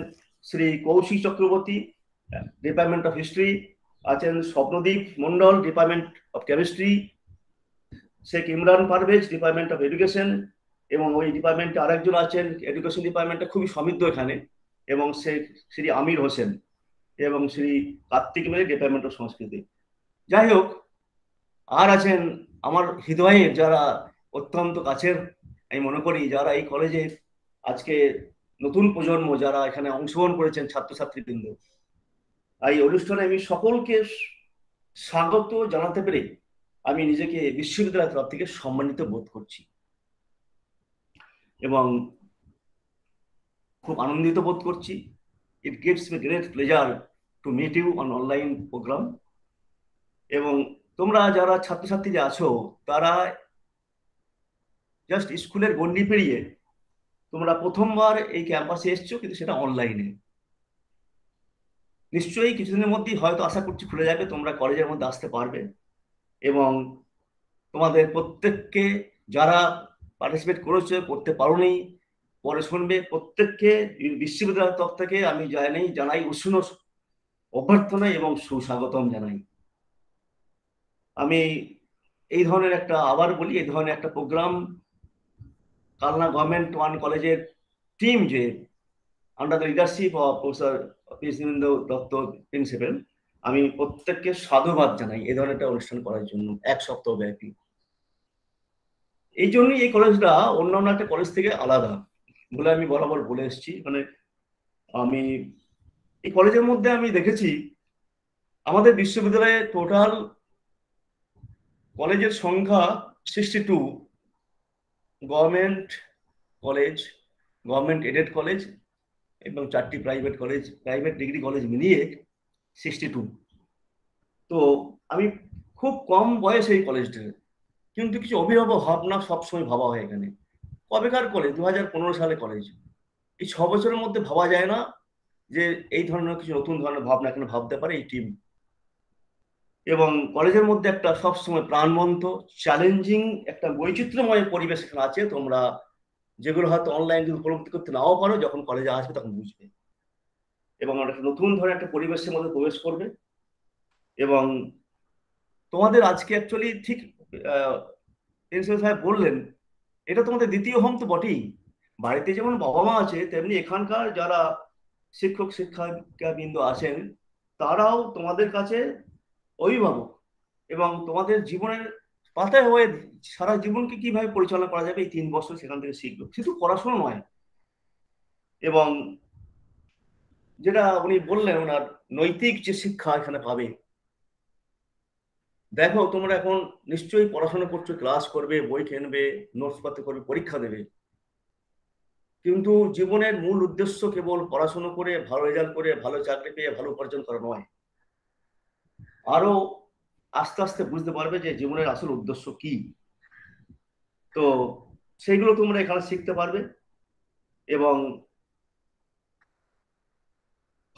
Shri Koushik Chakraborty department of history আছেন Swapnadeep Mondal department of chemistry Sheikh Imran Parvez department of education এবং ওই ডিপার্টমেন্টে আরেকজন আছেন এডুকেশন ডিপার্টমেন্টটা খুবই সমৃদ্ধ এখানে এবং শেখ শ্রী আমির হোসেন এবং শ্রী কার্তিক মেলে ডিপার্টমেন্ট অফ সংস্কৃতি যাই হোক আর আছেন আমার হৃদয়ের যারা অত্যন্ত কাছের, আমি মনে করি যারা এই কলেজে আজকে নতুন প্রজন্ম যারা এখানে অংশগ্রহণ করেছেন ছাত্রছাত্রীবৃন্দ এই অনুষ্ঠানে আমি সকলকে স্বাগত জানাতে পেরে আমি নিজেকে বিশ্ববিদ্যালয়ের তরফ থেকে সম্মানিত বোধ করছি। এবং খুব আনন্দিত বোধ করছি। It gives me great pleasure to meet you on online programme এবং তোমরা যারা ছাত্রছাত্রী যে আছো, তারা জাস্ট স্কুলের গন্ডি পেরিয়ে তোমরা প্রথমবার এই ক্যাম্পাসে এসছো, কিন্তু সেটা অনলাইনে নিশ্চয়ই কিছুদিনের মধ্যেই হয়তো আশা করছি খুলে যাবে, তোমরা কলেজের মধ্যে আসতে পারবে। এবং তোমাদের প্রত্যেককে যারা পার্টিসিপেট করেছে, করতে পারোনি, পরে শুনবে, প্রত্যেককে বিশ্ববিদ্যালয়ের তরফ থেকে আমি জানাই জানাই উষ্ণ অভ্যর্থনা এবং সুস্বাগতম জানাই। আমি এই ধরনের একটা আবার বলি, এই ধরনের একটা প্রোগ্রাম কালনা গভর্নমেন্ট ওয়ান কলেজের টিম যে under the leadership of professor Krishnendra Dutta principal আমি প্রত্যেককে সাধুবাদ জানাই এই ধরনের একটা অনুষ্ঠান করার জন্য, এক সপ্তাহ ব্যাপী। এই জন্যই এই কলেজটা অন্যান্য একটা কলেজ থেকে আলাদা। বলে আমি বরাবর বলে এসেছি মানে আমি এই কলেজের মধ্যে আমি দেখেছি, আমাদের বিশ্ববিদ্যালয়ে টোটাল কলেজের সংখ্যা sixty two government college government aided college এবং চারটি private college private degree college মিলিয়ে সিক্সটি টু তো আমি খুব কম বয়সে এই কলেজটা কিন্তু কিছু অভিভাবক ভাবনা সবসময় ভাবা হয় এখানে। কবেকার কলেজ দু হাজার পনেরো সালে কলেজ এই ছ বছরের মধ্যে ভাবা যায় না যে এই ধরনের কিছু নতুন ধরনের ভাবনা এখানে ভাবতে পারে এই টিম এবং কলেজের মধ্যে একটা সবসময় প্রাণবন্ত চ্যালেঞ্জিং একটা বৈচিত্র্যময় পরিবেশ এখানে আছে। তোমরা যেগুলো হয়তো অনলাইন যদি উপলব্ধি করতে নাও পারো, যখন কলেজে আসবে তখন বুঝবে। এবং একটা নতুন ধরনের একটা পরিবেশের মধ্যে প্রবেশ করবে। এবং তোমাদের আজকে অ্যাকচুয়ালি ঠিক প্রিন্সিপাল সাহেব বললেন, এটা তোমাদের দ্বিতীয় হোম তো বটেই। বাড়িতে যেমন বাবা মা আছে, তেমনি এখানকার যারা শিক্ষক শিক্ষাবিন্দ আছেন, তারাও তোমাদের কাছে অভিভাবক এবং তোমাদের জীবনের পাতায় হয়ে সারা জীবনকে কীভাবে পরিচালনা করা যাবে এই তিন বছর সেখান থেকে শিখলো। শুধু পড়াশোনা নয়, এবং যেটা উনি বললেন, ওনার নৈতিক যে শিক্ষা এখানে পাবে। দেখো, তোমরা এখন নিশ্চয়ই পড়াশোনা করছ, ক্লাস করবে, বই কিনবে নোটস করবে, পরীক্ষা দেবে। কিন্তু জীবনের মূল উদ্দেশ্য কেবল পড়াশোনা করে, ভালো রেজাল্ট করে, ভালো চাকরি পেয়ে, ভালো উপার্জন করা নয়। আরও আস্তে আস্তে বুঝতে পারবে যে জীবনের আসল উদ্দেশ্য কি। তো সেইগুলো তোমরা এখানে শিখতে পারবে এবং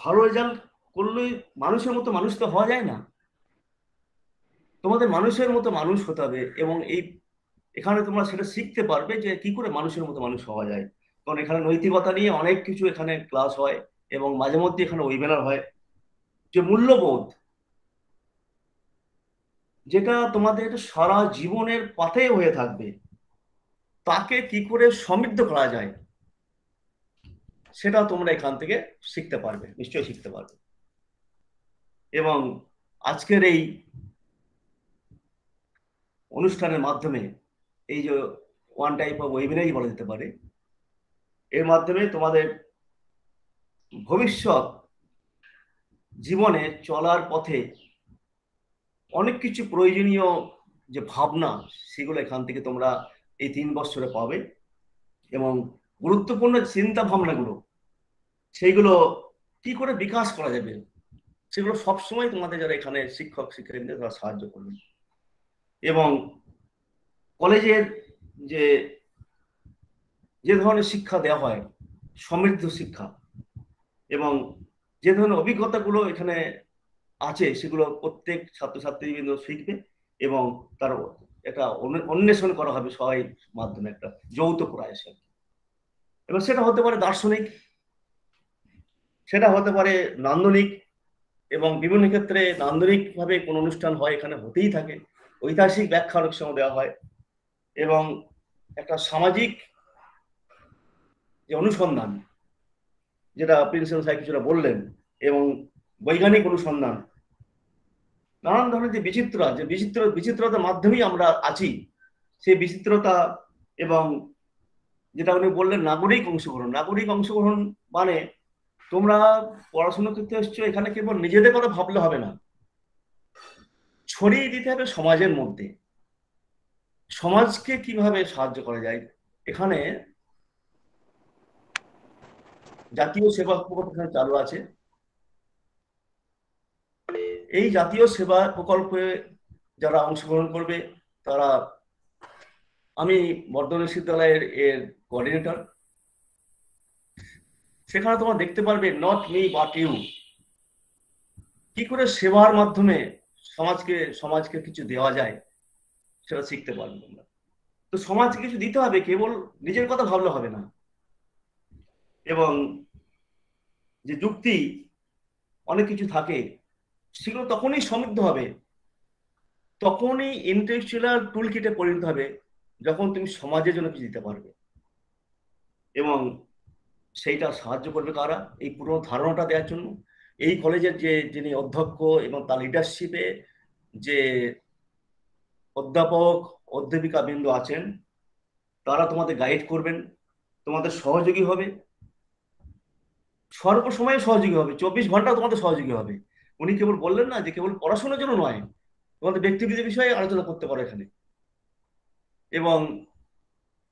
ভালো রেজাল্ট করলে মানুষের মতো মানুষ তো হওয়া যায় না। তোমাদের মানুষের মতো মানুষ হতে হবে এবং এই এখানে তোমরা সেটা শিখতে পারবে যে কি করে মানুষের মতো মানুষ হওয়া যায়। কারণ এখানে নৈতিকতা নিয়ে অনেক কিছু এখানে ক্লাস হয় এবং মাঝে মধ্যে এখানে ওয়েবিনার হয় যে মূল্যবোধ। যেটা তোমাদের সারা জীবনের পাথে হয়ে থাকবে, তাকে কি করে সমৃদ্ধ করা যায়, সেটা তোমরা এখান থেকে শিখতে পারবে, নিশ্চয়ই শিখতে পারবে। এবং আজকের এই অনুষ্ঠানের মাধ্যমে, এই যে ওয়ান টাইপ অফ ওয়েবিনারই বলা যেতে পারে, এর মাধ্যমে তোমাদের ভবিষ্যৎ জীবনে চলার পথে অনেক কিছু প্রয়োজনীয় যে ভাবনা, সেগুলো এখান থেকে তোমরা এই তিন বছরে পাবে। এবং গুরুত্বপূর্ণ চিন্তা ভাবনাগুলো সেইগুলো কি করে বিকাশ করা যাবে, সেগুলো সবসময় তোমাদের যারা এখানে শিক্ষক, শিক্ষার্থীদের তারা সাহায্য করবে। এবং কলেজের যে যে ধরনের শিক্ষা দেওয়া হয়, সমৃদ্ধ শিক্ষা, এবং যে ধরনের অভিজ্ঞতাগুলো এখানে আছে, সেগুলো প্রত্যেক ছাত্রছাত্রীবৃন্দ শিখবে এবং তার একটা অন্বেষণ করা হবে সবাই মাধ্যমে একটা যৌথ প্রয়াস এবং সেটা হতে পারে দার্শনিক, সেটা হতে পারে নান্দনিক এবং বিভিন্ন ক্ষেত্রে নান্দনিক ভাবে কোন অনুষ্ঠান হয়, এখানে হতেই থাকে। ঐতিহাসিক ব্যাখ্যা অনেক সময় দেওয়া হয় এবং একটা সামাজিক যে অনুসন্ধান, যেটা প্রিন্সিপাল সাহেব কিছুটা বললেন এবং বৈজ্ঞানিক অনুসন্ধান নানান ধরনের যে বিচিত্রা, যে বিচিত্র, বিচিত্রতার মাধ্যমেই আমরা আছি, সেই বিচিত্রতা এবং যেটা উনি বললেন নাগরিক অংশগ্রহণ। নাগরিক অংশগ্রহণ মানে তোমরা পড়াশোনা করতে এসছো, এখানে কেবল নিজেদের কথা ভাবলে হবে না। ছড়িয়ে দিতে হবে সমাজের মধ্যে। সমাজকে কীভাবে সাহায্য করা যায়? এখানে জাতীয় সেবা প্রকল্প চালু আছে। এই জাতীয় সেবা প্রকল্পে যারা অংশগ্রহণ করবে, তারা আমি বর্ধমান বিশ্ববিদ্যালয়ের এর কোঅর্ডিনেটর সেখানে তোমরা দেখতে পারবে নট মি বাট ইউ কি করে সেবার মাধ্যমে সমাজকে সমাজকে কিছু দেওয়া যায়, সেটা শিখতে পারবে তোমরা। তো সমাজকে কিছু দিতে হবে, কেবল নিজের কথা ভাবলে হবে না। এবং যে যুক্তি, অনেক কিছু থাকে সেগুলো তখনই সমৃদ্ধ হবে। তখনই ইন্টেলেকচুয়াল টুল কিটে পরিণত হবে, যখন তুমি সমাজের জন্য কিছু দিতে পারবে। এবং সেইটা সাহায্য করবে কারা? এই পুরো ধারণাটা দেওয়ার জন্য। এই কলেজের যে যিনি অধ্যক্ষ এবং তার লিডারশিপে যে অধ্যাপক, অধ্যাপিকা বৃন্দ আছেন, তারা তোমাদের গাইড করবেন। তোমাদের সহযোগী হবে। সর্বসময় সহযোগী হবে। চব্বিশ ঘণ্টা তোমাদের সহযোগী হবে। উনি কেবল বললেন না যে কেবল পড়াশোনার জন্য নয় তোমাদের ব্যক্তিগত বিষয়ে আলোচনা করতে পারো এখানে। এবং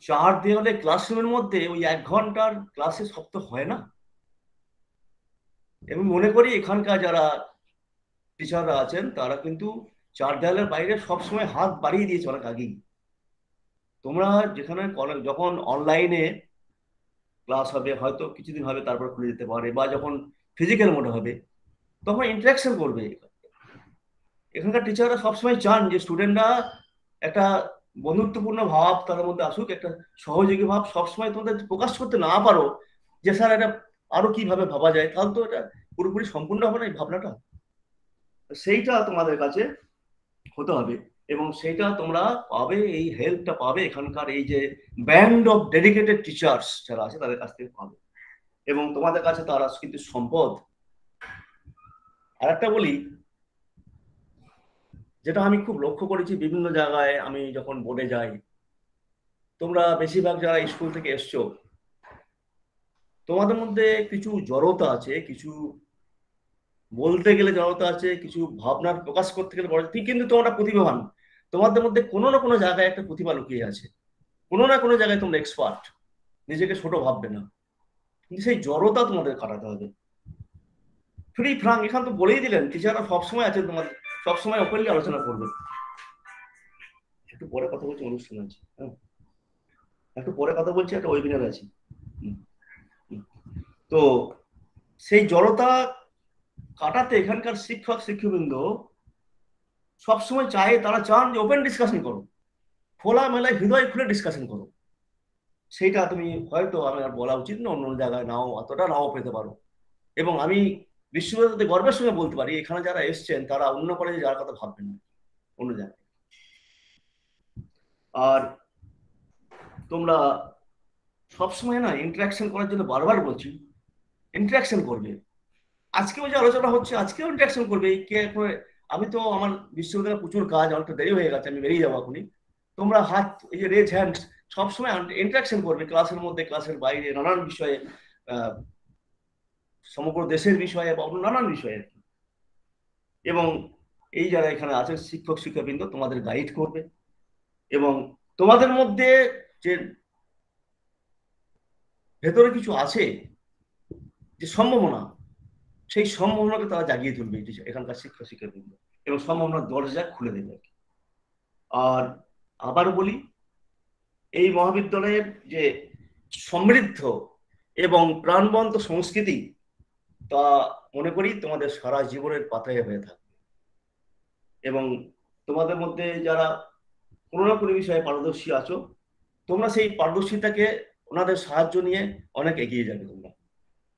চার দেওয়ালে ক্লাসরুমের মধ্যে ওই এক ঘণ্টার ক্লাসে তো হয় না। এবং মনে করি এখানকার যারা টিচাররা আছেন, তারা কিন্তু চার দেওয়ালের বাইরে সবসময় হাত বাড়িয়ে দিয়েছে অনেক আগেই। তোমরা যেখানে যখন অনলাইনে ক্লাস হবে, হয়তো কিছুদিন হবে, তারপর খুলে যেতে পারে, বা যখন ফিজিক্যাল মোডে হবে। তখন ইন্টারাকশন করবে। এখানকার টিচাররা সবসময় চান যে স্টুডেন্টরা একটা বন্ধুত্বপূর্ণ ভাব তাদের মধ্যে আসুক, একটা সহযোগী ভাব সবসময় তোমাদের প্রকাশ করতে না পারো, যে স্যার এটা আরও কীভাবে ভাবা যায়, তাহলে তো এটা পুরোপুরি সম্পূর্ণ হবে না এই ভাবনাটা। সেইটা তোমাদের কাছে হতে হবে এবং সেইটা তোমরা পাবে, এই হেল্পটা পাবে এখানকার এই যে ব্যান্ড অফ ডেডিকেটেড টিচার্স যারা আছে তাদের কাছ থেকে পাবে। এবং তোমাদের কাছে তারা কিন্তু সম্পদ। আর একটা বলি, যেটা আমি খুব লক্ষ্য করেছি বিভিন্ন জায়গায় আমি যখন বোর্ডে যাই, তোমরা বেশিরভাগ যারা স্কুল থেকে এসছো, তোমাদের মধ্যে কিছু জড়তা আছে, কিছু বলতে গেলে জড়তা আছে, কিছু ভাবনার প্রকাশ করতে গেলে বড় ঠিক কিন্তু তোমরা প্রতিভাবান। তোমাদের মধ্যে কোনো না কোনো জায়গায় একটা প্রতিভা লুকিয়ে আছে। কোনো না কোনো জায়গায় তোমরা এক্সপার্ট নিজেকে ছোট ভাববে না। কিন্তু সেই জড়তা তোমাদের কাটাতে হবে। ফ্রি ফ্রাঙ্ক, এখান তো বলেই দিলেন, টিচাররা সবসময় আছে তোমাদের সবসময় ওপেনলি আলোচনা করবে। একটু পরে কথা বলছি অনুষ্ঠান আছে হ্যাঁ? একটু পরে কথা বলছি, একটা ওয়েবিনার আছে। তো সেই জড়তা কাটাতে এখানকার শিক্ষক, শিক্ষকবৃন্দ সবসময় চায়, তারা চান যে ওপেন ডিসকাশন করো। খোলা মেলায় হৃদয় খুলে ডিসকাশন করো। সেইটা তুমি হয়তো আমি আর বলা উচিত না, অন্য অন্য জায়গায় নাও, অতটা নাও পেতে পারো। এবং আমি বিশ্ববিদ্যালয়তে গর্বের সঙ্গে বলতে পারি, এখানে যারা এসছেন তারা অন্য কলেজে যাওয়ার কথা ভাববেন না, অন্য জায়গায়। আর তোমরা সবসময় না ইন্টারাকশন করার জন্য বারবার বলছি ইন্টারাকশন করবে। আজকেও যে আলোচনা হচ্ছে, আজকেও ইন্টারাকশন করবে। কে করে আমি তো আমার বিশ্ববিদ্যালয়ে প্রচুর কাজ, অনেকটা দেরি হয়ে গেছে, আমি বেরিয়ে যাব এখনই। তোমরা হাত, এই যে রেজ হ্যান্ড সবসময় ইন্টারাকশন করবে ক্লাসের মধ্যে ক্লাসের বাইরে, নানান বিষয়ে সমগ্র দেশের বিষয়ে বা অন্য নানান বিষয়ে এবং এই যারা এখানে আছে, শিক্ষক, শিক্ষাবৃন্দ, তোমাদের গাইড করবে। এবং তোমাদের মধ্যে যে ভেতরে কিছু আছে, যে সম্ভাবনা, সেই সম্ভাবনাকে তারা জাগিয়ে তুলবে এখানকার শিক্ষক, শিক্ষাবৃন্দ। এবং সম্ভাবনার দরজা খুলে দেবে আর আবার বলি, এই মহাবিদ্যালয়ের যে সমৃদ্ধ এবং প্রাণবন্ত সংস্কৃতি তা মনে করি তোমাদের সারা জীবনের পাতায় হয়ে থাকবে। এবং তোমাদের মধ্যে যারা কোনো না কোনো বিষয়ে পারদর্শী আছো, তোমরা সেই পারদর্শিতাকে ওনাদের সাহায্য নিয়ে অনেক এগিয়ে যাবে তোমরা।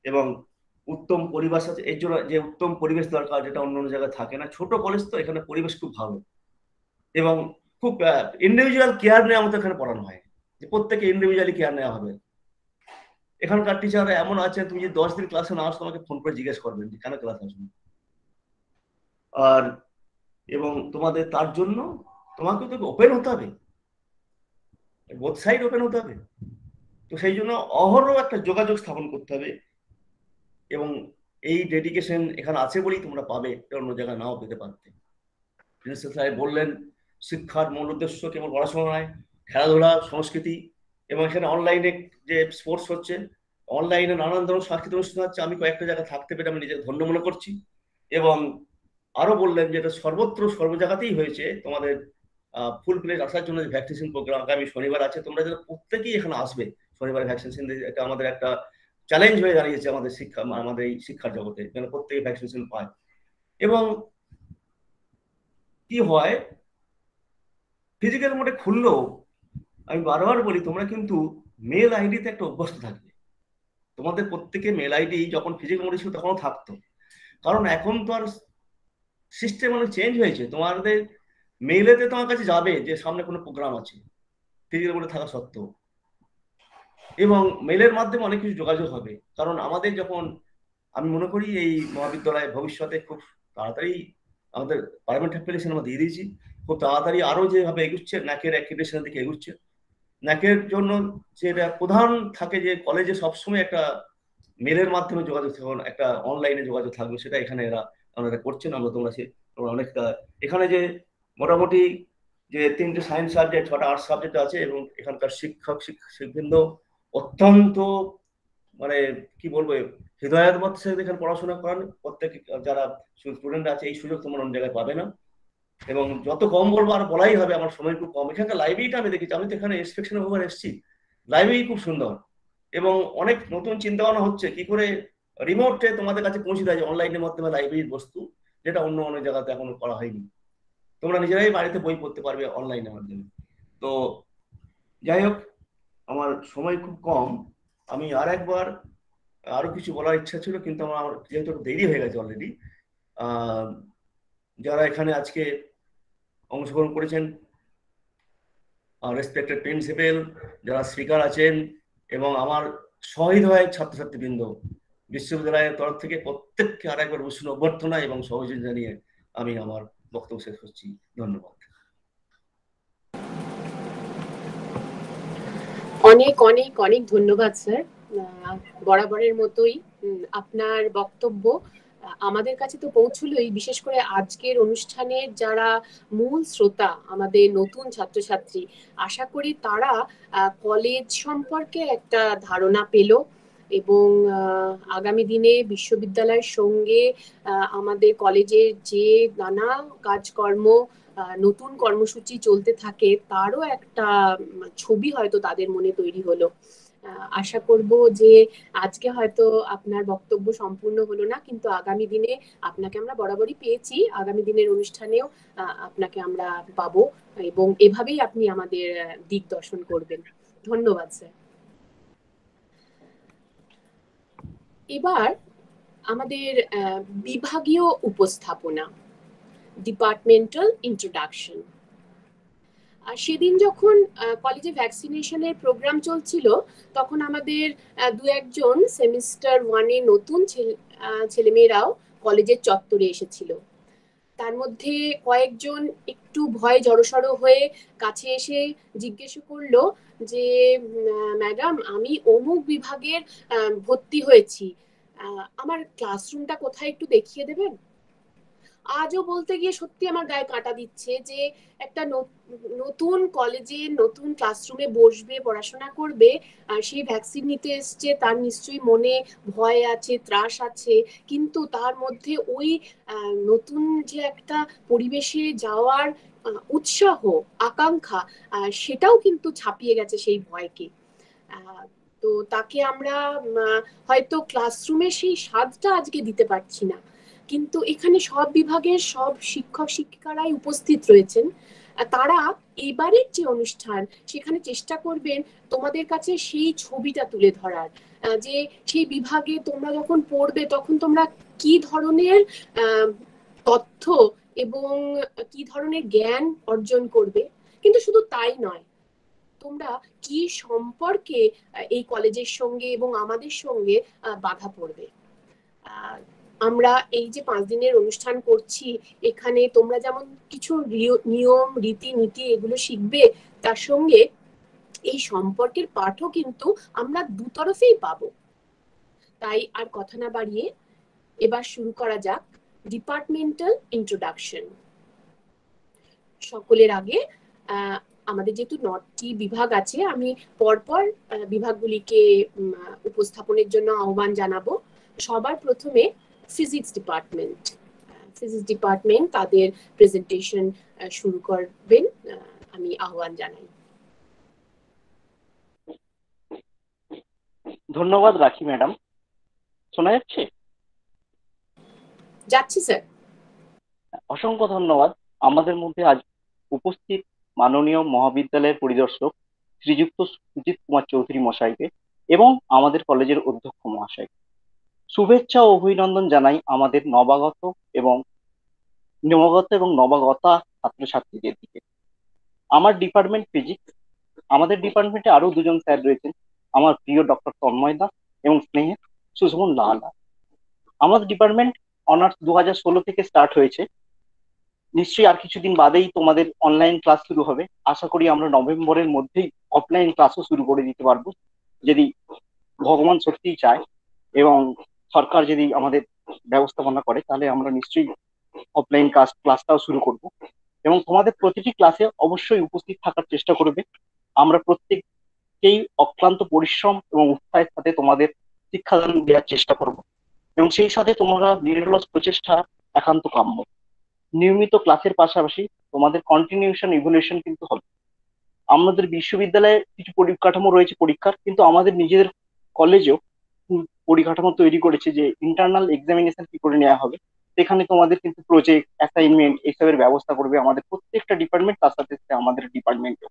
এবং উত্তম পরিবেশ আছে, এর জন্য যে উত্তম পরিবেশ দরকার, যেটা অন্য অন্য জায়গায় থাকে না। ছোট কলেজ তো এখানে পরিবেশ খুব ভালো। এবং খুব ইন্ডিভিজুয়াল কেয়ার নেওয়া মতো এখানে পড়ানো হয়। যে প্রত্যেকে ইন্ডিভিজুয়ালি কেয়ার নেওয়া হবে। এখানকার টিচাররা এমন আছে, তুমি যদি দশ দিন ক্লাসে না আসো, তোমাকে ফোন করে জিজ্ঞেস করবেন যে, কেন ক্লাস আসবে আর এবং তোমাদের তার জন্য তোমাকে তো ওপেন হতে হবে। বোথ সাইড ওপেন হতে হবে। তো সেই জন্য অহরহ একটা যোগাযোগ স্থাপন করতে হবে এবং এই ডেডিকেশন এখানে আছে বলেই তোমরা পাবে অন্য জায়গায় নাও পেতে পারতে। প্রিন্সিপাল সাহেব বললেন, শিক্ষার মূল উদ্দেশ্য কেবল পড়াশোনা নয়, খেলাধুলা, সংস্কৃতি এবং এখানে অনলাইনে যে স্পোর্টস হচ্ছে অনলাইনে নানান ধরনের সাংস্কৃতিক অনুষ্ঠান হচ্ছে। আমি কয়েকটা জায়গায় থাকতে পেরে আমি নিজেকে ধন্য মনে করছি। এবং আরও বললেন যে এটা সর্বত্র সর্ব জায়গাতেই হয়েছে। তোমাদের ফুল প্লেট আসার জন্য যে ভ্যাকসিনেশন প্রোগ্রাম আগামী শনিবার আছে, তোমরা যেন প্রত্যেকেই এখানে আসবে। শনিবার ভ্যাকসিনেশন এটা আমাদের একটা চ্যালেঞ্জ হয়ে দাঁড়িয়েছে আমাদের শিক্ষা, আমাদের এই শিক্ষার জগতে, যেন প্রত্যেকে ভ্যাকসিনেশন পায়। এবং কি হয় ফিজিক্যাল মোডে খুললেও আমি বারবার বলি, তোমরা কিন্তু মেল আইডিতে একটা অভ্যস্ত থাকবে। তোমাদের প্রত্যেকে মেল আইডি যখন ফিজিক্যাল মোডে ছিল তখনও থাকতো। কারণ এখন তো আর সিস্টেম অনেক চেঞ্জ হয়েছে। তোমাদের মেলেতে তোমার কাছে যাবে যে সামনে কোনো প্রোগ্রাম আছে ফিজিক্যাল মোডে থাকা সত্ত্বেও। এবং মেলের মাধ্যমে অনেক কিছু যোগাযোগ হবে। কারণ আমাদের যখন, আমি মনে করি এই মহাবিদ্যালয়ে ভবিষ্যতে খুব তাড়াতাড়ি আমাদের পার্লামেন্ট অ্যাপ্লিকেশন আমরা দিয়ে দিয়েছি। খুব তাড়াতাড়ি আরও যেভাবে এগুচ্ছে ন্যাকের অ্যাক্রিডেশনের দিকে এগুচ্ছে। ন্যাকের জন্য যেটা প্রধান থাকে যে কলেজে সবসময় একটা মেলের মাধ্যমে যোগাযোগ থাকবে একটা অনলাইনে যোগাযোগ থাকবে, সেটা এখানে এরা ওনারা করছেন, আমরা তোমরা সে, তোমরা অনেকটা, এখানে যে মোটামুটি যে তিনটে সায়েন্স সাবজেক্ট ছটা আর্টস সাবজেক্ট আছে এবং এখানকার শিক্ষক শিক্ষকবৃন্দ অত্যন্ত মানে কি বলব, হৃদয়াত্মক সাথে এখানে পড়াশোনা করান, প্রত্যেক যারা স্টুডেন্ট আছে, এই সুযোগ তোমার অন্য জায়গায় পাবে না। এবং যত কম বলব আর বলাই হবে, আমার সময় খুব কম। এখানকার লাইব্রেরিটা আমি দেখেছি, আমি তো এখানে ইন্সপেকশন ওভার এসেছি। লাইব্রেরি খুব সুন্দর। এবং অনেক নতুন চিন্তা ভাবনা হচ্ছে, কি করে রিমোটে তোমাদের কাছে পৌঁছে দেয় অনলাইনের মাধ্যমে লাইব্রেরির বস্তু, যেটা অন্য অন্য জায়গাতে এখনও করা হয়নি। তোমরা নিজেরাই বাড়িতে বই পড়তে পারবে অনলাইনের মাধ্যমে। তো যাই হোক, আমার সময় খুব কম। আমি আর একবার আরও কিছু বলার ইচ্ছা ছিল, কিন্তু আমার যেহেতু দেরি হয়ে গেছে অলরেডি যারা এখানে আজকে অংশগ্রহণ করেছেন। রেসপেক্টেড প্রিন্সিপাল যারা স্পিকার আছেন এবং আমার শহীদ হয় ছাত্রছাত্রীবৃন্দ, বিশ্ববিদ্যালয়ের তরফ থেকে প্রত্যেককে আর একবার উষ্ণ অভ্যর্থনা এবং সহযোগিতা জানিয়ে আমি আমার বক্তব্য শেষ করছি। ধন্যবাদ। অনেক অনেক অনেক ধন্যবাদ, স্যার। বরাবরের মতোই আপনার বক্তব্য আমাদের কাছে তো পৌঁছলোই, বিশেষ করে আজকের অনুষ্ঠানের যারা মূল শ্রোতা, আমাদের নতুন ছাত্রছাত্রী, আশা করি তারা কলেজ সম্পর্কে একটা ধারণা পেল এবং আগামী দিনে বিশ্ববিদ্যালয়ের সঙ্গে আমাদের কলেজের যে নানা কাজকর্ম নতুন কর্মসূচি চলতে থাকে, তারও একটা ছবি হয়তো তাদের মনে তৈরি হলো। আশা করব যে আজকে হয়তো আপনার বক্তব্য সম্পূর্ণ হলো না, কিন্তু আগামী দিনে আপনাকে আমরা বরাবরই পেয়েছি। আগামী দিনের অনুষ্ঠানেও আপনাকে আমরা পাবো এবং এভাবেই আপনি আমাদের দিক দর্শন করবেন। ধন্যবাদ, স্যার। এবার আমাদের বিভাগীয় উপস্থাপনা, ডিপার্টমেন্টাল ইন্ট্রোডাকশন। আর সেদিন যখন কলেজে ভ্যাকসিনেশনের প্রোগ্রাম চলছিল, তখন আমাদের দু একজন সেমিস্টার ওয়ানে নতুন ছেলেমেয়েরাও কলেজের চত্বরে এসেছিল। তার মধ্যে কয়েকজন একটু ভয় জড়সড় হয়ে কাছে এসে জিজ্ঞেস করল যে ম্যাডাম আমি অমুক বিভাগের ভর্তি হয়েছি। আমার ক্লাসরুমটা কোথায় একটু দেখিয়ে দেবেন? আজও বলতে গিয়ে সত্যি আমার গায়ে কাঁটা দিচ্ছে যে একটা নতুন কলেজে নতুন ক্লাসরুমে বসবে, পড়াশোনা করবে, আর সেই ভ্যাকসিন নিতে এসছে, তার নিশ্চয়ই মনে ভয় আছে, ত্রাস আছে। কিন্তু তার মধ্যে ওই নতুন যে একটা পরিবেশে যাওয়ার উৎসাহ, আকাঙ্ক্ষা সেটাও কিন্তু ছাপিয়ে গেছে সেই ভয়কে। তো তাকে আমরা হয়তো ক্লাসরুমে সেই স্বাদটা আজকে দিতে পারছি না। কিন্তু এখানে সব বিভাগের সব শিক্ষক শিক্ষিকারাই উপস্থিত রয়েছেন। তারা এবারের যে অনুষ্ঠান, সেখানে চেষ্টা করবেন তোমাদের কাছে সেই ছবিটা তুলে ধরার। যে সেই বিভাগে তোমরা যখন পড়বে, তখন তোমরা কি ধরনের তথ্য এবং কি ধরনের জ্ঞান অর্জন করবে? কিন্তু শুধু তাই নয়, তোমরা কি সম্পর্কে এই কলেজের সঙ্গে এবং আমাদের সঙ্গে বাধা পড়বে? আমরা এই যে পাঁচ দিনের অনুষ্ঠান করছি, এখানে তোমরা যেমন কিছু নিয়ম রীতি নীতি এগুলো শিখবে, তার সঙ্গে এই সম্পর্কের পাঠও কিন্তু আমরা দুতরফেই পাবো। তাই আর কথা না বাড়িয়ে এবার শুরু করা যাক ডিপার্টমেন্টাল ইন্ট্রোডাকশন। সকলের আগে আমাদের যেহেতু নটি বিভাগ আছে, আমি পরপর বিভাগগুলিকে উপস্থাপনের জন্য আহ্বান জানাব। সবার প্রথমে ফিজিক্স ডিপার্টমেন্ট ফিজিক্স ডিপার্টমেন্ট তাদের প্রেজেন্টেশন শুরু করবেন আমি আহ্বান জানাই। ধন্যবাদ রাখি ম্যাডাম। শোনা যাচ্ছে? যাচ্ছি স্যার। অসংখ্য ধন্যবাদ। আমাদের মধ্যে আজ উপস্থিত মাননীয় মহাবিদ্যালয়ের পরিদর্শক শ্রীযুক্ত সুজিত কুমার চৌধুরী মশাইকে এবং আমাদের কলেজের অধ্যক্ষ মহাশয় শুভেচ্ছা ও অভিনন্দন জানাই আমাদের নবাগত এবং নবাগত এবং নবাগতা ছাত্রছাত্রীদের দিকে। আমার ডিপার্টমেন্ট ফিজিক্স আমাদের ডিপার্টমেন্টে আরও দুজন স্যার রয়েছেন। আমার প্রিয় ডক্টর তন্ময় দাস এবং স্নেহে সুশমন লাহালা আমাদের ডিপার্টমেন্ট অনার্স দু হাজার ষোলো থেকে স্টার্ট হয়েছে। নিশ্চয়ই আর কিছুদিন বাদেই তোমাদের অনলাইন ক্লাস শুরু হবে। আশা করি আমরা নভেম্বরের মধ্যেই অফলাইন ক্লাসও শুরু করে দিতে পারব। যদি ভগবান সত্যিই চায় এবং সরকার যদি আমাদের ব্যবস্থাপনা করে, তাহলে আমরা নিশ্চয়ই অফলাইন ক্লাস ক্লাসটাও শুরু করব। এবং তোমাদের প্রতিটি ক্লাসে অবশ্যই উপস্থিত থাকার চেষ্টা করবে। আমরা প্রত্যেককেই অক্লান্ত পরিশ্রম এবং উৎসাহের সাথে তোমাদের শিক্ষাদান দেওয়ার চেষ্টা করব। এবং সেই সাথে তোমরা নিরলস প্রচেষ্টা একান্ত কাম্য। নিয়মিত ক্লাসের পাশাপাশি তোমাদের কন্টিনিউশন ইভলিউশন কিন্তু হবে। আমাদের বিশ্ববিদ্যালয়ে কিছু পরিকাঠামো রয়েছে পরীক্ষার, কিন্তু আমাদের নিজেদের কলেজেও পরিকাঠামো তৈরি করেছে যে ইন্টারনাল এক্সামিনেশন কি করে নেওয়া হবে, সেখানে তোমাদের কিন্তু প্রজেক্ট অ্যাসাইনমেন্ট এসবের ব্যবস্থা করবে আমাদের প্রত্যেকটা ডিপার্টমেন্ট তার সাথে সাথে আমাদের ডিপার্টমেন্টে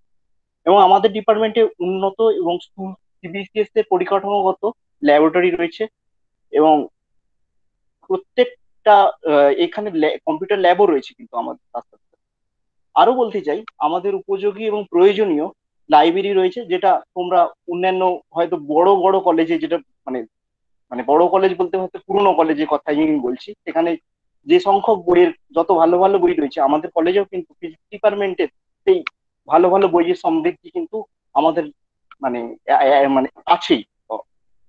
এবং আমাদের ডিপার্টমেন্টে উন্নত এবং স্কুল সিবিসিএস এর পরিকাঠামোগত ল্যাবরেটরি রয়েছে এবং প্রত্যেকটা এখানে কম্পিউটার ল্যাবও রয়েছে কিন্তু আমাদের, তার সাথে আরও বলতে চাই, আমাদের উপযোগী এবং প্রয়োজনীয় লাইব্রেরি রয়েছে, যেটা তোমরা অন্যান্য হয়তো বড় বড় কলেজে যেটা মানে মানে বড় কলেজ বলতে হয়তো পুরনো কলেজের কথা আমি বলছি, সেখানে যে সংখ্যক বইয়ের যত ভালো ভালো বই রয়েছে, আমাদের কলেজেও কিন্তু ফিজিক্স ডিপার্টমেন্টের সেই ভালো ভালো বইয়ের সমৃদ্ধি কিন্তু আমাদের মানে মানে আছেই।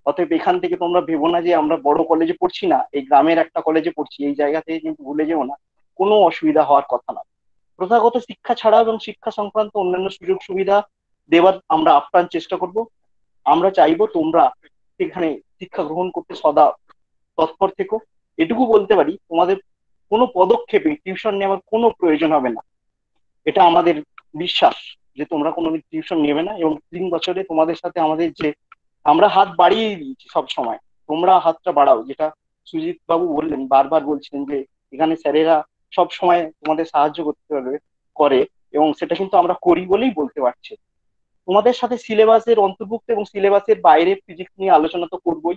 অতএব এখান থেকে তোমরা ভেবো না যে আমরা বড় কলেজে পড়ছি না, এই গ্রামের একটা কলেজে পড়ছি, এই জায়গা থেকে কিন্তু ভুলে যেও না, কোনো অসুবিধা হওয়ার কথা না। প্রথাগত শিক্ষা ছাড়া এবং শিক্ষা সংক্রান্ত অন্যান্য সুযোগ সুবিধা দেওয়ার আমরা আপ্রাণ চেষ্টা করব। আমরা চাইব তোমরা সেখানে শিক্ষা গ্রহণ করতে সদা তৎপর থেকো। এটুকু বলতে পারি, তোমাদের কোনো পদক্ষেপে টিউশন নেওয়ার কোনো প্রয়োজন হবে না। এটা আমাদের বিশ্বাস যে তোমরা কোনো টিউশন নেবে না এবং তিন বছরে তোমাদের সাথে আমাদের যে আমরা হাত বাড়িয়ে দিয়েছি সব সময় তোমরা হাতটা বাড়াও। যেটা সুজিত বাবু বললেন, বারবার বলছিলেন যে এখানে স্যারেরা সব সময় তোমাদের সাহায্য করতে পারবে, করে এবং সেটা কিন্তু আমরা করি বলেই বলতে পারছি। তোমাদের সাথে সিলেবাসের অন্তর্ভুক্ত এবং সিলেবাসের বাইরে ফিজিক্স নিয়ে আলোচনা তো করবোই।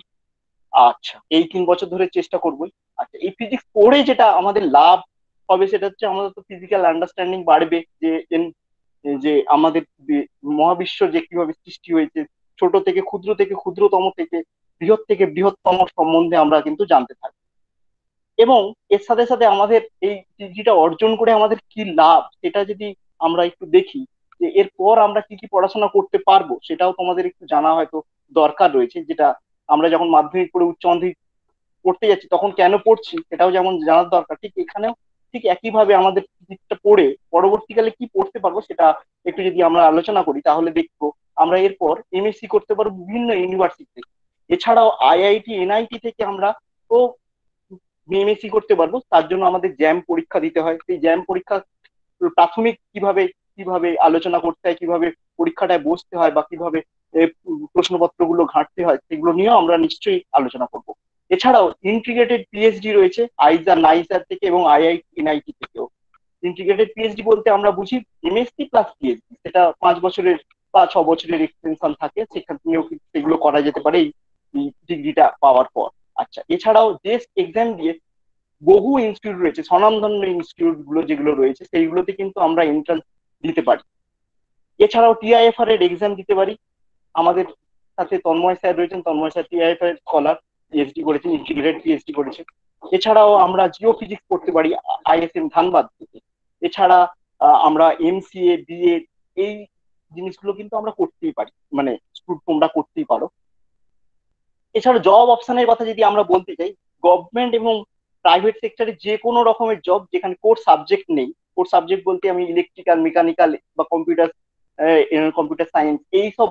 আচ্ছা এই তিন বছর ধরে চেষ্টা করবোই। আচ্ছা এই ফিজিক্স পড়ে যেটা আমাদের লাভ হবে সেটা হচ্ছে আমাদের তো ফিজিক্যাল আন্ডারস্ট্যান্ডিং বাড়বে যে যে আমাদের মহাবিশ্ব যে কীভাবে সৃষ্টি হয়েছে, ছোট থেকে ক্ষুদ্র থেকে ক্ষুদ্রতম থেকে বৃহৎ থেকে বৃহত্তম সম্বন্ধে আমরা কিন্তু জানতে থাকি এবং এর সাথে সাথে আমাদের এই ডিগ্রিটা অর্জন করে আমাদের কি লাভ, সেটা যদি আমরা একটু দেখি যে এরপর আমরা কি কি পড়াশোনা করতে পারব সেটাও তোমাদের একটু জানা হয়তো দরকার রয়েছে, যেটা আমরা যখন মাধ্যমিক পড়ে উচ্চ মাধ্যমিক পড়তে যাচ্ছি তখন কেন পড়ছি সেটাও যেমন জানার দরকার। ঠিক এখানেও ঠিক একইভাবে আমাদের ফিজিক্সটা পড়ে পরবর্তীকালে কি পড়তে পারব সেটা একটু যদি আমরা আলোচনা করি তাহলে দেখব আমরা এরপর এমএসসি করতে পারব বিভিন্ন ইউনিভার্সিটি থেকে এছাড়াও আইআইটি এনআইটি থেকে আমরা তো এমএসসি করতে পারব, তার জন্য আমাদের জ্যাম পরীক্ষা দিতে হয়। সেই জ্যাম পরীক্ষা প্রাথমিক কীভাবে কীভাবে আলোচনা করতে হয়, কীভাবে পরীক্ষাটায় বসতে হয় বা কীভাবে প্রশ্নপত্রগুলো ঘাঁটতে হয়, সেগুলো নিয়েও আমরা নিশ্চয়ই আলোচনা করব। এছাড়াও ইন্টিগ্রেটেড পিএইচডি রয়েছে আইজার, নাইজার থেকে এবং আইআইটি এনআইটি থেকেও। ইন্টিগ্রেটেড পিএইচডি বলতে আমরা বুঝি এমএসসি প্লাস পিএইচডি সেটা পাঁচ বছরের বা ছ বছরের এক্সটেনশন থাকে, সেখান সেখানেও সেগুলো করা যেতে পারে ডিগ্রিটা পাওয়ার পর। আচ্ছা এছাড়াও জেস্ট এক্সাম দিয়ে বহু ইনস্টিটিউট রয়েছে, স্বনামধন্য ইনস্টিটিউটগুলো যেগুলো রয়েছে, সেইগুলোতে কিন্তু আমরা এন্ট্রান্স দিতে পারি। এছাড়াও টিআইএফআর এর এক্সাম দিতে পারি। আমাদের সাথে তন্ময় স্যার রয়েছেন, তন্ময় স্যার টিআইএফআর এর স্কলার পিএইচডি করেছেন ইন্টিগ্রেটেড পিএইচডি করেছেন। এছাড়াও আমরা জিও ফিজিক্স পড়তে পারি আইএসএম ধানবাদ থেকে। এছাড়া আমরা এমসিএ বিএ এই জিনিসগুলো কিন্তু আমরা করতেই পারি। মানে তোমরা করতেই পারো। এছাড়া জব অপশনের কথা যদি আমরা বলতে চাই গভর্নমেন্ট এবং প্রাইভেট সেক্টরে যে কোনো রকমের জব যেখানে কোর সাবজেক্ট নেই কোর সাবজেক্ট বলতে আমি ইলেকট্রিক্যাল মেকানিক্যাল বা কম্পিউটার কম্পিউটার সায়েন্স এই সব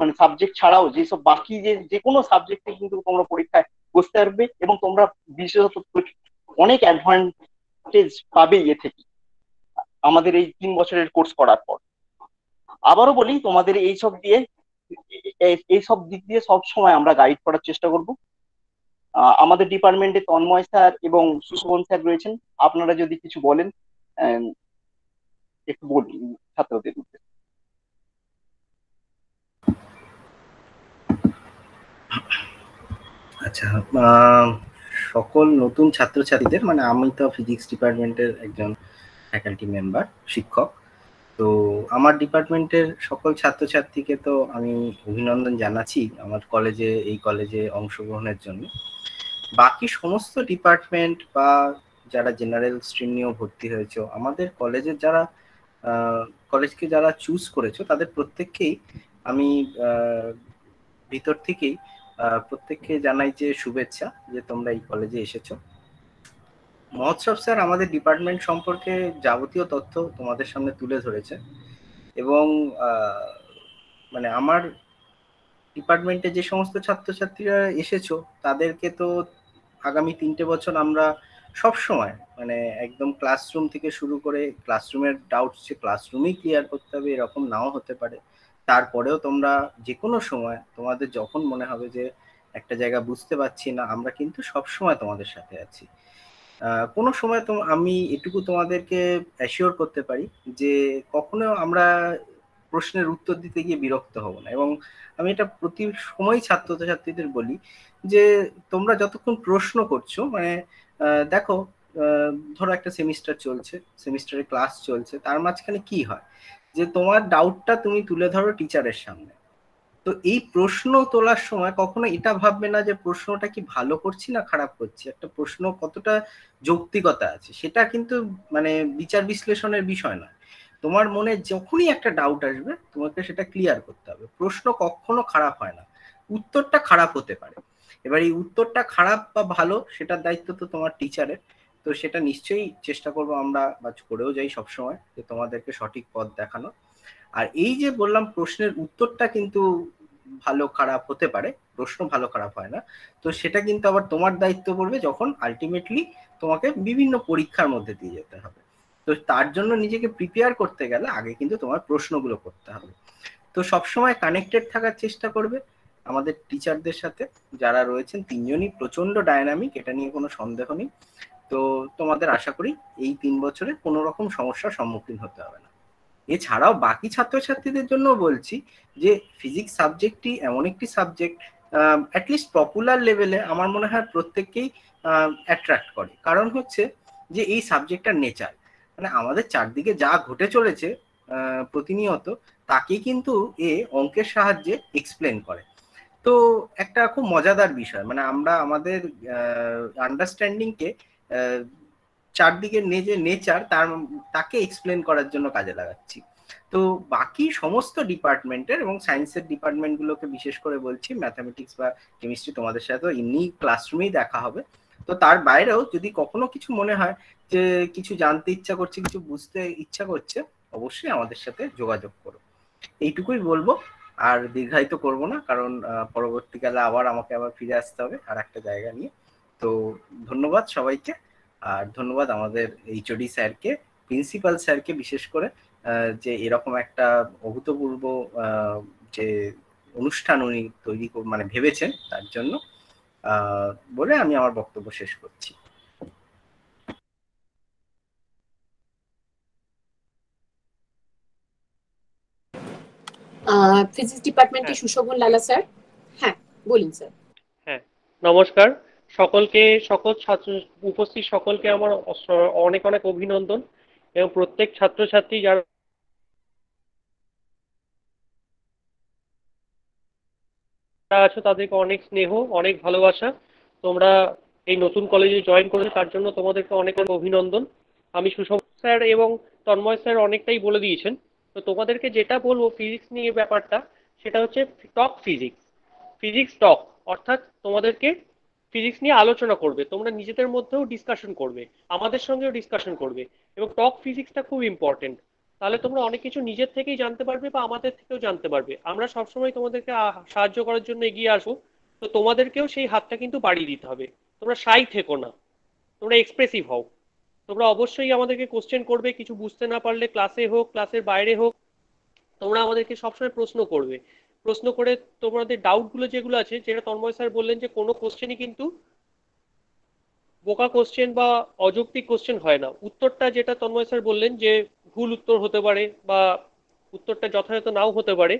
মানে সাবজেক্ট ছাড়াও যেসব বাকি যে যে কোনো সাবজেক্টে কিন্তু তোমরা পরীক্ষায় বসতে পারবে এবং তোমরা বিশেষত অনেক অ্যাডভান্টেজ পাবে এ থেকে আমাদের এই তিন বছরের কোর্স করার পর। আবারও বলি, তোমাদের এই সব দিয়ে, এই সব দিক দিয়ে সব সময় আমরা গাইড করার চেষ্টা করব। আমাদের ডিপার্টমেন্টে তন্ময় স্যার এবং সুশোভন স্যার রয়েছেন। আপনারা যদি কিছু বলেন একটু বলি ছাত্রদের উদ্দেশ্যে আচ্ছা সকল নতুন ছাত্রছাত্রীদের মানে আমি তো ফিজিক্স ডিপার্টমেন্টের একজন ফ্যাকাল্টি মেম্বার শিক্ষক, তো আমার ডিপার্টমেন্টের সকল ছাত্রছাত্রীকে তো আমি অভিনন্দন জানাচ্ছি আমার কলেজে এই কলেজে অংশগ্রহণের জন্য। বাকি সমস্ত ডিপার্টমেন্ট বা যারা জেনারেল স্ট্রিম নিয়েও ভর্তি হয়েছে, আমাদের কলেজের যারা কলেজকে যারা চুজ করেছ, তাদের প্রত্যেককেই আমি ভিতর থেকেই প্রত্যেককে জানাই যে শুভেচ্ছা যে তোমরা এই কলেজে এসেছ। মহোৎসব স্যার আমাদের ডিপার্টমেন্ট সম্পর্কে যাবতীয় তথ্য তোমাদের সামনে তুলে ধরেছে এবং মানে আমার ডিপার্টমেন্টে যে সমস্ত ছাত্রছাত্রীরা এসেছ, তাদেরকে তো আগামী তিনটে বছর আমরা সব সময় মানে একদম ক্লাসরুম থেকে শুরু করে ক্লাসরুমের ডাউট যে ক্লাসরুমেই ক্লিয়ার করতে হবে এরকম নাও হতে পারে। তারপরেও তোমরা যে কোনো সময় তোমাদের যখন মনে হবে যে একটা জায়গা বুঝতে পারছি না, আমরা কিন্তু সব সময় তোমাদের সাথে আছি। কোনো সময় তো আমি এটুকু তোমাদেরকে অ্যাসিওর করতে পারি যে কখনো আমরা প্রশ্নের উত্তর দিতে গিয়ে বিরক্ত হব না। এবং আমি এটা প্রতি সময় ছাত্রছাত্রীদের বলি যে তোমরা যতক্ষণ প্রশ্ন করছ মানে দেখো ধরো একটা সেমিস্টার চলছে সেমিস্টারে ক্লাস চলছে, তার মাঝখানে কি হয়? যে তোমার ডাউটটা তুমি তুলে ধরো টিচারের সামনে। তো এই প্রশ্ন তোলার সময় কখনো এটা ভাববে না যে প্রশ্নটা কি ভালো করছি না খারাপ করছি? একটা প্রশ্ন কতটা যৌক্তিকতা আছে, সেটা কিন্তু মানে বিচার বিশ্লেষণের বিষয় নয়। তোমার মনে যখনই একটা ডাউট আসবে, তোমাকে সেটা ক্লিয়ার করতে হবে। প্রশ্ন কখনো খারাপ হয় না। উত্তরটা খারাপ হতে পারে। এবার এই উত্তরটা খারাপ বা ভালো, সেটার দায়িত্ব তো তোমার টিচারের তো সেটা নিশ্চয়ই চেষ্টা করব আমরা বা করেও যাই সবসময় যে তোমাদেরকে সঠিক পথ দেখানো। আর এই যে বললাম প্রশ্নের উত্তরটা কিন্তু ভালো খারাপ হতে পারে, প্রশ্ন ভালো খারাপ হয় না। তো সেটা কিন্তু আবার তোমার দায়িত্ব পড়বে যখন আলটিমেটলি তোমাকে বিভিন্ন পরীক্ষার মধ্যে দিয়ে যেতে হবে। তো তার জন্য নিজেকে প্রিপেয়ার করতে গেলে আগে কিন্তু তোমার প্রশ্নগুলো করতে হবে। তো সবসময় কানেক্টেড থাকার চেষ্টা করবে। আমাদের টিচারদের সাথে যারা রয়েছেন তিনজনই প্রচণ্ড ডায়নামিক এটা নিয়ে কোনো সন্দেহ নেই। তো তোমাদের আশা করি এই তিন বছরে কোনো রকম সমস্যার সম্মুখীন হতে হবে না। এছাড়াও বাকি ছাত্রছাত্রীদের জন্য বলছি যে ফিজিক্স সাবজেক্টটি এমন একটি সাবজেক্ট অ্যাটলিস্ট পপুলার লেভেলে আমার মনে হয় প্রত্যেককেই অ্যাট্রাক্ট করে। কারণ হচ্ছে যে এই সাবজেক্টটার নেচার মানে আমাদের চারদিকে যা ঘটে চলেছে প্রতিনিয়ত তাকে কিন্তু এ অঙ্কের সাহায্যে এক্সপ্লেন করে। তো একটা খুব মজাদার বিষয় মানে আমরা আমাদের আন্ডারস্ট্যান্ডিংকে চারদিকে যে নেচার তার, তাকে এক্সপ্লেন করার জন্য কাজে লাগাচ্ছি। তো বাকি সমস্ত ডিপার্টমেন্টের এবং সায়েন্সের ডিপার্টমেন্টগুলোকে বিশেষ করে বলছি ম্যাথামেটিক্স বা কেমিস্ট্রি তোমাদের সাথে এমনি ক্লাসরুমেই দেখা হবে। তো তার বাইরেও যদি কখনো কিছু মনে হয় যে কিছু জানতে ইচ্ছা করছে, কিছু বুঝতে ইচ্ছা করছে, অবশ্যই আমাদের সাথে যোগাযোগ করো। এইটুকুই বলব। আর দীর্ঘায়িত করব না, কারণ পরবর্তীকালে আবার আমাকে আবার ফিরে আসতে হবে আর একটা জায়গা নিয়ে। তো ধন্যবাদ সবাইকে, আর ধন্যবাদ আমাদের এইচওডি স্যারকে, প্রিন্সিপাল স্যারকে বিশেষ করে যে এরকম একটা অভূতপূর্ব যে অনুষ্ঠান উনি তৈরি মানে ভেবেছেন তার জন্য বলে আমি আমার বক্তব্য শেষ করছি। ফিজিক্স ডিপার্টমেন্টে সুশোভন লালা স্যার। হ্যাঁ বলুন স্যার। হ্যাঁ নমস্কার। সকলকে সকল ছাত্র উপস্থিত সকলকে আমার অনেক অনেক অভিনন্দন এবং প্রত্যেক ছাত্রছাত্রী যারা আছো তাদেরকে অনেক স্নেহ অনেক ভালোবাসা। তোমরা এই নতুন কলেজে জয়েন করেছ তার জন্য তোমাদেরকে অনেক অনেক অভিনন্দন। আমি সুষম স্যার এবং তন্ময় স্যার অনেকটাই বলে দিয়েছেন। তো তোমাদেরকে যেটা বলব ফিজিক্স নিয়ে ব্যাপারটা, সেটা হচ্ছে টক ফিজিক্স ফিজিক্স টক অর্থাৎ তোমাদেরকে ফিজিক্স নিয়ে আলোচনা করবে, তোমরা নিজেদের মধ্যেও ডিসকাশন করবে, আমাদের সঙ্গেও ডিসকাশন করবে, এবং টক ফিজিক্সটা খুব ইম্পর্টেন্ট তাহলে তোমরা অনেক কিছু নিজের থেকেই জানতে পারবে বা আমাদের থেকেও জানতে পারবে, আমরা সবসময় তোমাদেরকে সাহায্য করার জন্য এগিয়ে আসব, তো তোমাদেরকেও সেই হাতটা কিন্তু বাড়িয়ে দিতে হবে, তোমরা সাই থেকো না, তোমরা এক্সপ্রেসিভ হও। তোমরা অবশ্যই আমাদেরকে কোশ্চেন করবে, কিছু বুঝতে না পারলে ক্লাসে হোক ক্লাসের বাইরে হোক, তোমরা আমাদেরকে সবসময় প্রশ্ন করবে। প্রশ্ন করে তোমাদের ডাউটগুলো যেগুলো আছে, যেটা তন্ময় স্যার বললেন যে কোনো কোশ্চেনই কিন্তু বোকা কোশ্চেন বা অযৌক্তিক কোশ্চেন হয় না। উত্তরটা যেটা তন্ময় স্যার বললেন যে ভুল উত্তর হতে পারে বা উত্তরটা যথাযথ নাও হতে পারে,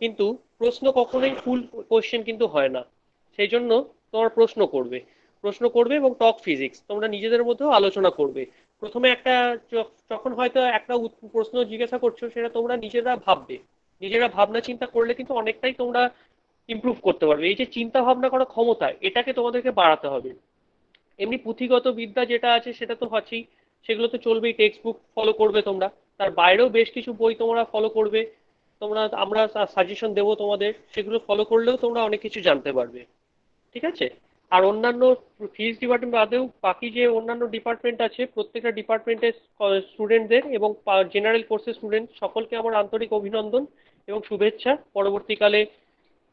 কিন্তু প্রশ্ন কখনোই ফুল কোশ্চেন কিন্তু হয় না। সেই জন্য তোমার প্রশ্ন করবে। প্রশ্ন করবে এবং টক ফিজিক্স তোমরা নিজেদের মধ্যেও আলোচনা করবে। প্রথমে একটা যখন হয়তো একটা প্রশ্ন জিজ্ঞাসা করছ, সেটা তোমরা নিজেরা ভাববে। নিজেরা ভাবনা চিন্তা করলে কিন্তু অনেকটাই তোমরা ইমপ্রুভ করতে পারবে। এই যে চিন্তা ভাবনা করার ক্ষমতা, এটাকে তোমাদেরকে বাড়াতে হবে। এমনি পুঁথিগত বিদ্যা যেটা আছে, সেটা তো হচ্ছেই সেগুলো তো চলবেই টেক্সট বুক ফলো করবে তোমরা। তার বাইরেও বেশ কিছু বই তোমরা ফলো করবে। তোমরা, আমরা সাজেশন দেবো তোমাদের। সেগুলো ফলো করলেও তোমরা অনেক কিছু জানতে পারবে। ঠিক আছে? আর অন্যান্য ফিজিক্স ডিপার্টমেন্ট বাদেও বাকি যে অন্যান্য ডিপার্টমেন্ট আছে, প্রত্যেকটা ডিপার্টমেন্টের স্টুডেন্টদের এবং জেনারেল কোর্সের স্টুডেন্ট সকলকে আমার আন্তরিক অভিনন্দন এবং শুভেচ্ছা। পরবর্তীকালে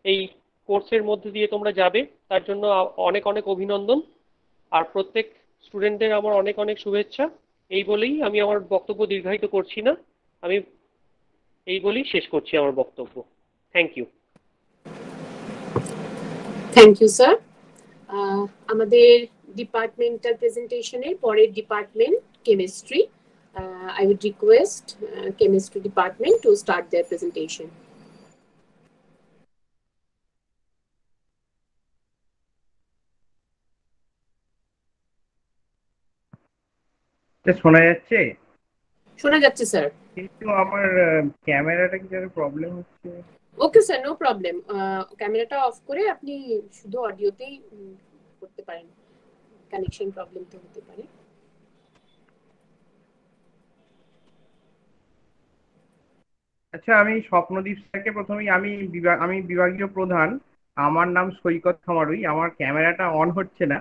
এই কোর্সের মধ্যে দিয়ে তোমরা যাবে, তার জন্য অনেক অনেক অভিনন্দন। আর প্রত্যেক স্টুডেন্টদের আমার অনেক অনেক শুভেচ্ছা। এই বলেই আমি আমার বক্তব্য দীর্ঘায়িত করছি না। আমি এই বলেই শেষ করছি আমার বক্তব্য। Thank you thank you sir আমাদের ডিপার্টমেন্টাল প্রেজেন্টেশনের পরের department chemistry I would request chemistry department to start their presentation শোনা যাচ্ছে? শোনা যাচ্ছে স্যার কিন্তু আমার ক্যামেরাটা কি প্রবলেম হচ্ছে? ওকে স্যার নো প্রবলেম ক্যামেরাটা অফ করে আপনি শুধু অডিওতেই করতে পারেন। কানেকশন প্রবলেম তো হতে পারে। আচ্ছা আমি স্বপ্নদীপ স্যারকে প্রথমেই আমি বিভাগ আমি বিভাগীয় প্রধান। আমার নাম সৈকত খামারুই। আমার ক্যামেরাটা অন হচ্ছে না।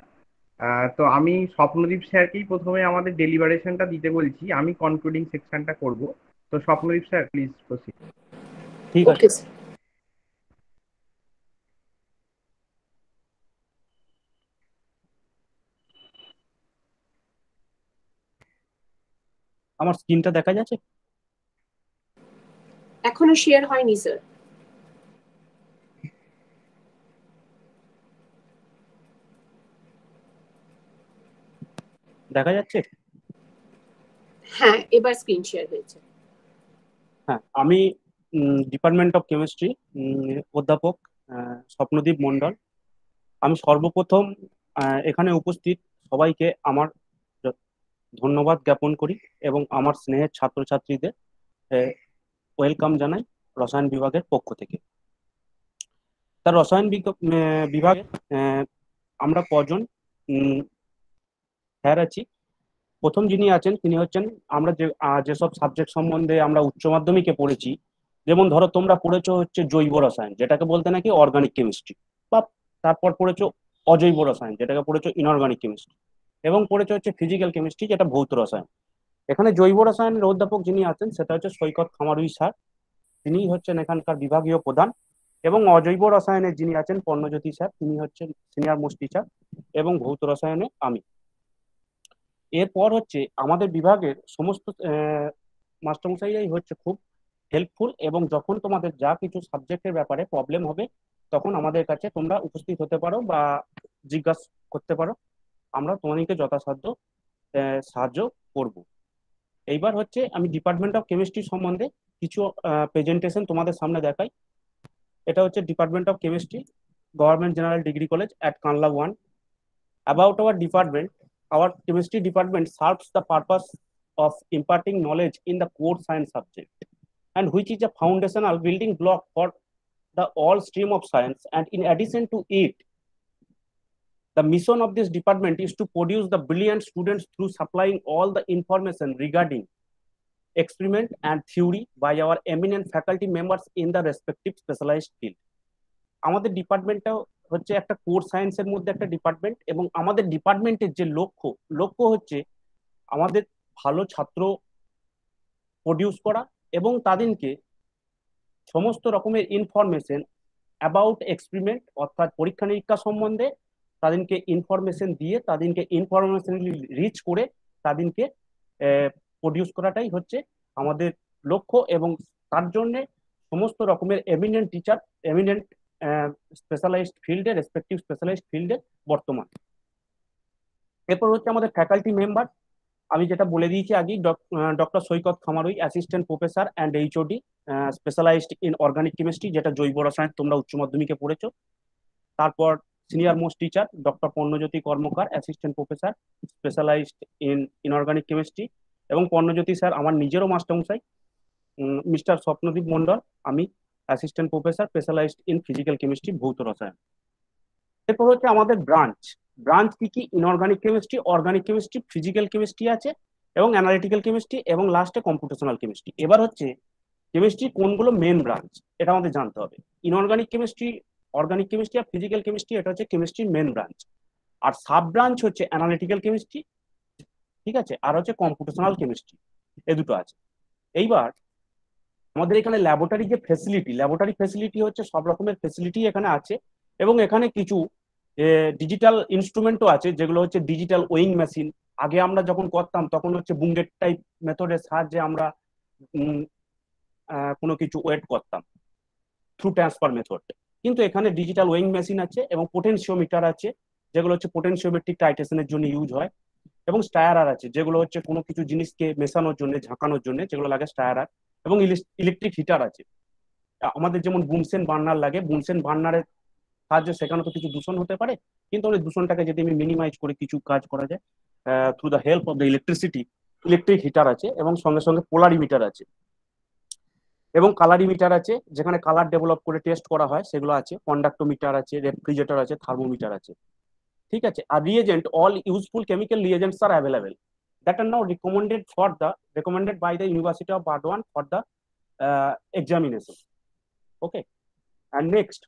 তো আমি স্বপ্নদীপ স্যারকেই প্রথমে আমাদের ডেলিভারেশনটা দিতে বলছি। আমি কনক্লুডিং সেকশনটা করব। তো স্বপ্নদীপ স্যার প্লিজ প্রসিড ঠিক আছে। আমার স্ক্রিনটা দেখা যাচ্ছে? এখনও শেয়ার হয়নি স্যার দেখা যাচ্ছে? হ্যাঁ এবার স্ক্রিন শেয়ার হয়েছে। হ্যাঁ আমি ডিপার্টমেন্ট অফ কেমিস্ট্রি অধ্যাপক স্বপ্নদীপ মন্ডল আমি সর্বপ্রথম এখানে উপস্থিত সবাইকে আমার ধন্যবাদ জ্ঞাপন করি এবং আমার স্নেহের ছাত্রছাত্রীদের ওয়েলকাম জানাই রসায়ন বিভাগের পক্ষ থেকে। তার রসায়ন বিভাগে আমরা কজন স্যার আছি। প্রথম যিনি আছেন তিনি হচ্ছেন আমরা যে যেসব সাবজেক্ট সম্বন্ধে আমরা উচ্চ মাধ্যমিকে পড়েছি, যেমন ধরো তোমরা পড়েছো হচ্ছে জৈব রসায়ন, যেটাকে বলতে নাকি অর্গানিক কেমিস্ট্রি বা তারপর পড়েছো অজৈব রসায়ন, যেটাকে পড়েছো ইনঅর্গানিক কেমিস্ট্রি এবং পড়েছে হচ্ছে ফিজিক্যাল কেমিস্ট্রি যেটা ভৌত রসায়ন। এখানে জৈব রসায়নের অধ্যাপক যিনি আছেন, সেটা হচ্ছে সৈকত খামারুই স্যার। তিনি হচ্ছেন এখানকার বিভাগীয় প্রধান এবং অজৈব রসায়নের যিনি আছেন, পর্ণজ্যোতি স্যার, তিনি হচ্ছেন সিনিয়র মোস্ট টিচার এবং ভৌত রসায়নে আমি। এরপর হচ্ছে আমাদের বিভাগের সমস্ত মাস্টারমশাইরাই হচ্ছে খুব হেল্পফুল এবং যখন তোমাদের যা কিছু সাবজেক্টের ব্যাপারে প্রবলেম হবে, তখন আমাদের কাছে তোমরা উপস্থিত হতে পারো বা জিজ্ঞাসা করতে পারো। আমরা তোমাদেরকে যথাসাধ্য সাহায্য করব। এইবার হচ্ছে আমি ডিপার্টমেন্ট অফ কেমিস্ট্রি সম্বন্ধে কিছু প্রেজেন্টেশন তোমাদের সামনে দেখাই। এটা হচ্ছে department of chemistry government general degree college at Kanla one about our department our chemistry department serves the purpose of imparting knowledge in the core science subject and which is a foundational building block for the all stream of science and in addition to it the mission of this department is to produce the brilliant students through supplying all the information regarding experiment and theory by our eminent faculty members in the respective specialized field. আমাদের ডিপার্টমেন্টটাও হচ্ছে একটা core সায়েন্সের মধ্যে একটা department এবং আমাদের ডিপার্টমেন্টের যে লক্ষ্য লক্ষ্য হচ্ছে আমাদের ভালো ছাত্র প্রডিউস করা এবং তাদেরকে সমস্ত রকমের ইনফরমেশন অ্যাবাউট এক্সপেরিমেন্ট অর্থাৎ পরীক্ষা নিরীক্ষা সম্বন্ধে তাদেরকে ইনফরমেশন দিয়ে তাদেরকে ইনফরমেশন রিচ করে তাদেরকে প্রডিউস করাটাই হচ্ছে আমাদের লক্ষ্য এবং তার জন্যে সমস্ত রকমের এমিনেন্ট টিচার এমিনেন্ট স্পেশালাইজড ফিল্ডে রেসপেক্টিভ স্পেশালাইজড ফিল্ডে বর্তমান। এরপর হচ্ছে আমাদের ফ্যাকাল্টি মেম্বার আমি যেটা বলে দিয়েছি আগেই doctor Saikat Khamrui assistant professor and HOD specialised in organic chemistry যেটা জৈব রসায়ন তোমরা উচ্চ মাধ্যমিকে পড়েছো। তারপর senior most teacher doctor Parnajyoti Karmakar assistant professor specialised in inorganic chemistry এবং পর্ণজ্যোতি স্যার আমার নিজেরও মাস্টারমশাই মিস্টার স্বপ্নদীপ মন্ডল আমি assistant professor specialised in physical chemistry ভৌত রসায়ন। এরপর হচ্ছে আমাদের ব্রাঞ্চ ব্রাঞ্চ কি কি? Inorganic chemistry organic chemistry physical chemistry আছে, এবং অ্যানালিটিক্যাল কেমিস্ট্রি এবং লাস্টে কম্পিউটেশনাল কেমিস্ট্রি এবার হচ্ছে কেমিস্ট্রি কোনগুলো মেন ব্রাঞ্চ এটা আমাদের জানতে হবে। ইনঅর্গানিক কেমিস্ট্রি অর্গানিক কেমিস্ট্রি আর ফিজিক্যাল কেমিস্ট্রি এটা হচ্ছে কেমিস্ট্রির মেন ব্রাঞ্চ আর সাব ব্রাঞ্চ হচ্ছে অ্যানালিটিক্যাল কেমিস্ট্রি ঠিক আছে? আর হচ্ছে কম্পিউটেশনাল কেমিস্ট্রি এ দুটো আছে। এইবার আমাদের এখানে ল্যাবরেটরি যে ফেসিলিটি ল্যাবরেটরি ফেসিলিটি হচ্ছে সব রকমের ফেসিলিটি এখানে আছে এবং এখানে কিছু ডিজিটাল ইনস্ট্রুমেন্টও আছে, যেগুলো হচ্ছে ডিজিটাল ওয়িং মেশিন আগে আমরা যখন করতাম, তখন হচ্ছে বুঙ্গেট টাইপ মেথডের সাহায্যে আমরা কোনো কিছু ওয়েট করতাম থ্রু ট্রান্সফার মেথড কিন্তু এখানে ডিজিটাল ওয়িং মেশিন আছে এবং পোটেনশিওমিটার আছে, যেগুলো হচ্ছে পোটেনশিওমেট্রিক টাইটেশনের জন্য ইউজ হয়, এবং স্টায়ারার আছে, যেগুলো হচ্ছে কোনো কিছু জিনিসকে মেশানোর জন্য, ঝাঁকানোর জন্য যেগুলো লাগে স্টায়ারার এবং ইলেকট্রিক হিটার আছে। আমাদের যেমন বুনসেন বার্নার লাগে বুনসেন বার্নারের সাহায্যে সেখানে তো কিছু দূষণ হতে পারে, কিন্তু ওই দূষণটাকে যদি আমি মিনিমাইজ করে কিছু কাজ করা যায় through the help of the electricity electric heater আছে, এবং সঙ্গে সঙ্গে পোলারিমিটার আছে। এবং কালারিমিটার আছে যেখানে কালার ডেভেলপ করে টেস্ট করা হয় সেগুলো আছে। কন্ডাক্টোমিটার আছে রেফ্রিজারেটর আছে থার্মোমিটার আছে। ঠিক আছে? আর reagent all useful chemical reagents are available that are now recommended for the recommended by the University of Bardwan for the examination okay Okay, next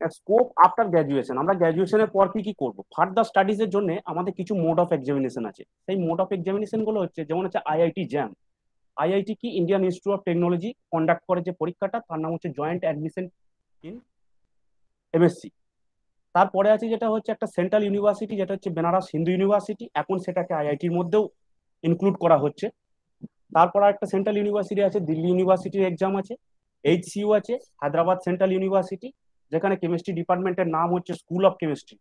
scope after graduation আমরা গ্র্যাজুয়েশনের পর কি কি করব? ফার্দার স্টাডিজ এর জন্য আমাদের কিছু মোড অফ এক্সামিনেশন আছে। সেই মোড অফ এক্সামিনেশনগুলো হচ্ছে যেমন হচ্ছে আইআইটি জ্যাম আইআইটি কি Indian institute of technology conduct করে যে পরীক্ষাটা, তার নাম হচ্ছে জয়েন্ট অ্যাডমিশন ইন এমএসসি তারপরে আছে যেটা হচ্ছে একটা সেন্ট্রাল ইউনিভার্সিটি যেটা হচ্ছে বেনারস হিন্দু ইউনিভার্সিটি এখন সেটাকে আইআইটির মধ্যেও ইনক্লুড করা হচ্ছে। তারপর একটা সেন্ট্রাল ইউনিভার্সিটি আছে, দিল্লি ইউনিভার্সিটির এক্সাম আছে এইচসিইউ আছে, হায়দ্রাবাদ সেন্ট্রাল ইউনিভার্সিটি যেখানে কেমিস্ট্রি ডিপার্টমেন্টের নাম হচ্ছে স্কুল অফ কেমিস্ট্রি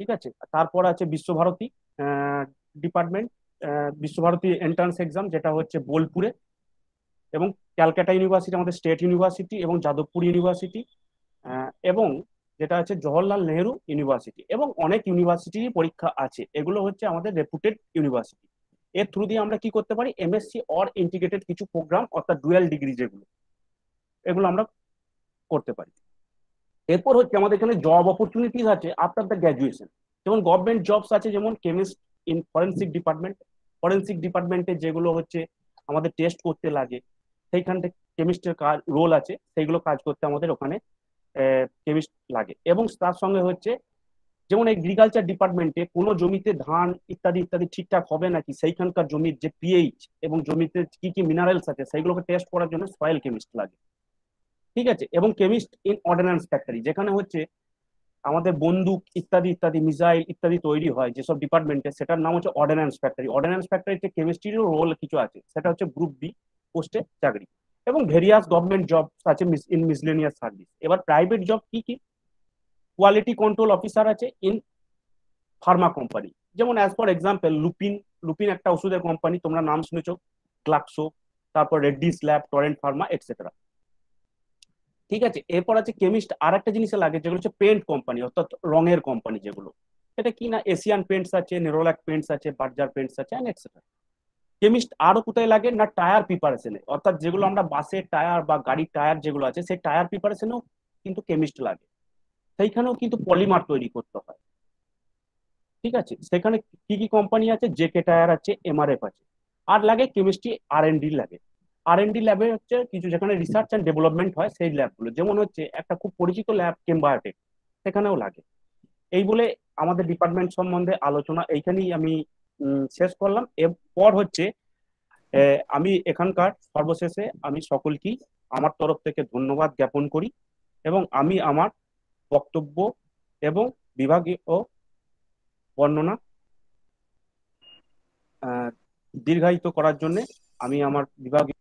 ঠিক আছে? তারপর আছে Visvabharati department Visvabharati entrance exam যেটা হচ্ছে বোলপুরে এবং ক্যালকাটা ইউনিভার্সিটি আমাদের স্টেট ইউনিভার্সিটি এবং যাদবপুর ইউনিভার্সিটি এবং যেটা আছে জওহরলাল নেহেরু ইউনিভার্সিটি এবং অনেক ইউনিভার্সিটির পরীক্ষা আছে। এগুলো হচ্ছে আমাদের রেপুটেড ইউনিভার্সিটি এর থ্রু দিয়ে আমরা কি করতে পারি? এমএসসি অর ইন্টিগ্রেটেড কিছু প্রোগ্রাম অর্থাৎ ডুয়েল ডিগ্রি যেগুলো, এগুলো আমরা করতে পারি। এরপর হচ্ছে আমাদের এখানে জব অপরচুনিটিস আছে আফটার দ্য গ্র্যাজুয়েশন যেমন গভর্নমেন্ট জবস আছে, যেমন chemist in forensic department forensic ডিপার্টমেন্টে যেগুলো হচ্ছে আমাদের টেস্ট করতে লাগে, সেইখান থেকে কেমিস্টের কাজ, রোল আছে, সেইগুলো কাজ করতে আমাদের ওখানে কেমিস্ট লাগে। এবং তার সঙ্গে হচ্ছে যেমন এগ্রিকালচার ডিপার্টমেন্টে কোনো জমিতে ধান ইত্যাদি ইত্যাদি ঠিকঠাক হবে নাকি, সেইখানকার জমির যে পিএইচ এবং জমিতে কি কি মিনারেলস আছে, সেইগুলোকে টেস্ট করার জন্য সয়েল কেমিস্ট লাগে। ঠিক আছে? এবং কেমিস্ট ইন অর্ডিন্যান্স ফ্যাক্টরি যেখানে হচ্ছে আমাদের বন্দুক ইত্যাদি ইত্যাদি, মিসাইল ইত্যাদি তৈরি হয় যেসব ডিপার্টমেন্টে সেটার নাম হচ্ছে অর্ডিন্যান্স ফ্যাক্টরি অর্ডিন্যান্স ফ্যাক্টরিতে কেমিস্ট্রিরও রোল কিছু আছে। সেটা হচ্ছে গ্রুপ বি পোস্টে চাকরি। এবং ভেরিয়াস গভর্নমেন্ট জব আছে ইন মিসলেনিয়াস সার্ভিস এবার প্রাইভেট জব কি কি? কোয়ালিটি কন্ট্রোল অফিসার আছে ইন ফার্মা কোম্পানি যেমন as for example Lupin Lupin একটা ওষুধের কোম্পানি তোমরা নাম শুনেছো ক্লাক্সো তারপর Reddy's lab Torrent pharma etcetera ঠিক আছে? এরপর আছে কেমিস্ট আর একটা জিনিসে লাগে যেগুলো হচ্ছে পেন্ট কোম্পানি অর্থাৎ রঙের কোম্পানি যেগুলো। সেটা কি না? এশিয়ান পেন্টস আছে নেরোলাক পেন্টস আছে বার্জার পেন্টস আছে অ্যান্ড এটসেট্রা কেমিস্ট আরও কোথায় লাগে? না টায়ার প্রিপারেশনে অর্থাৎ যেগুলো আমরা বাসের টায়ার বা গাড়ির টায়ার যেগুলো আছে, সেই টায়ার প্রিপারেশনেও কিন্তু কেমিস্ট লাগে। সেইখানেও কিন্তু পলিমার তৈরি করতে হয়। ঠিক আছে? সেখানে কি কি কোম্পানি আছে? জেকে টায়ার আছে এমআরএফ আছে। আর লাগে কেমিস্ট্রি আর এন ডি লাগে। আর এন ডি ল্যাবে হচ্ছে কিছু যেখানে রিসার্চ অ্যান্ড ডেভেলপমেন্ট হয়, সেই ল্যাবগুলো যেমন হচ্ছে একটা খুব পরিচিত ল্যাব কেমবায়োটেক সেখানেও লাগে। এই বলে আমাদের ডিপার্টমেন্ট সম্বন্ধে আলোচনা, এইখানেই আমি শেষ করলাম। এরপর হচ্ছে আমি এখানকার সর্বশেষে আমি সকলকেই আমার তরফ থেকে ধন্যবাদ জ্ঞাপন করি এবং আমি আমার বক্তব্য এবং বিভাগীয় বর্ণনা দীর্ঘায়িত করার জন্য আমি আমার বিভাগীয়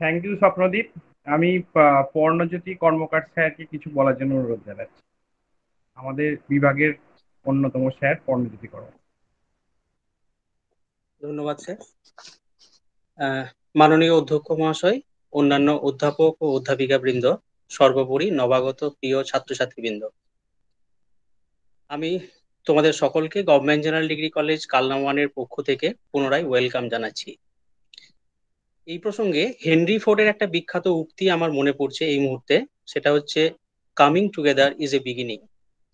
থ্যাংক ইউ স্বপ্নদীপ। আমি পর্ণজ্যোতি কর্মকার স্যারকে কিছু বলার জন্য অনুরোধ জানাচ্ছি। আমাদের বিভাগের অন্যতম স্যার পর্ণজ্যোতি কর্মকার। ধন্যবাদ, স্যার। মাননীয় অধ্যক্ষ মহাশয়, অন্যান্য অধ্যাপক ও অধ্যাপিকা বৃন্দ সর্বোপরি নবাগত প্রিয় ছাত্রছাত্রীবৃন্দ। আমি তোমাদের সকলকে গভর্নমেন্ট জেনারেল ডিগ্রি কলেজ কালনাওয়ানের পক্ষ থেকে পুনরায় ওয়েলকাম জানাচ্ছি। এই প্রসঙ্গে হেনরি ফোর্ডের একটা বিখ্যাত উক্তি আমার মনে পড়ছে এই মুহূর্তে। সেটা হচ্ছে coming together is a beginning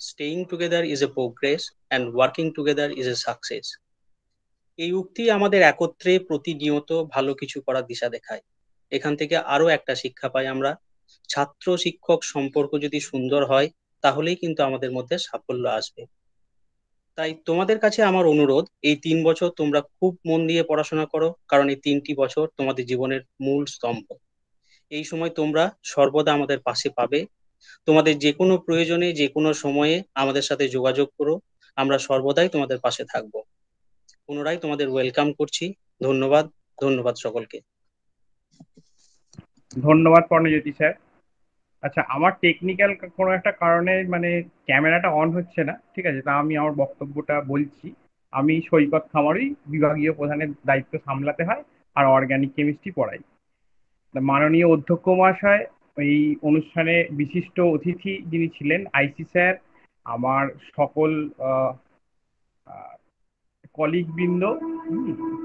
staying together is a progress and working together is a success এই উক্তি আমাদের একত্রে প্রতিনিয়ত ভালো কিছু করার দিশা দেখায়। এখান থেকে আরও একটা শিক্ষা পাই আমরা। ছাত্র শিক্ষক সম্পর্ক যদি সুন্দর হয়, তাহলেই কিন্তু আমাদের মধ্যে সাফল্য আসবে। তাই তোমাদের কাছে আমার অনুরোধ, এই তিন বছর তোমরা খুব মন দিয়ে পড়াশোনা করো, কারণ এই তিনটি বছর তোমাদের জীবনের মূল স্তম্ভ। এই সময় তোমরা সর্বদা আমাদের পাশে পাবে। তোমাদের যে কোনো প্রয়োজনে যে কোনো সময়ে আমাদের সাথে যোগাযোগ করো। আমরা সর্বদাই তোমাদের পাশে থাকব। পুনরায় তোমাদের ওয়েলকাম করছি। ধন্যবাদ ধন্যবাদ সকলকে। ধন্যবাদ, পর্ণজ্যোতি স্যার। আচ্ছা আমার টেকনিক্যাল কোনো একটা কারণে মানে ক্যামেরাটা অন হচ্ছে না, ঠিক আছে? তা আমি আমার বক্তব্যটা বলছি। আমি সৈকত খামারই বিভাগীয় প্রধানের দায়িত্ব সামলাতে হয় আর অর্গানিক কেমিস্ট্রি পড়াই। মাননীয় অধ্যক্ষ মহাশয়, এই অনুষ্ঠানে বিশিষ্ট অতিথি যিনি ছিলেন, আইসি স্যার, আমার সকল কলিগ বৃন্দ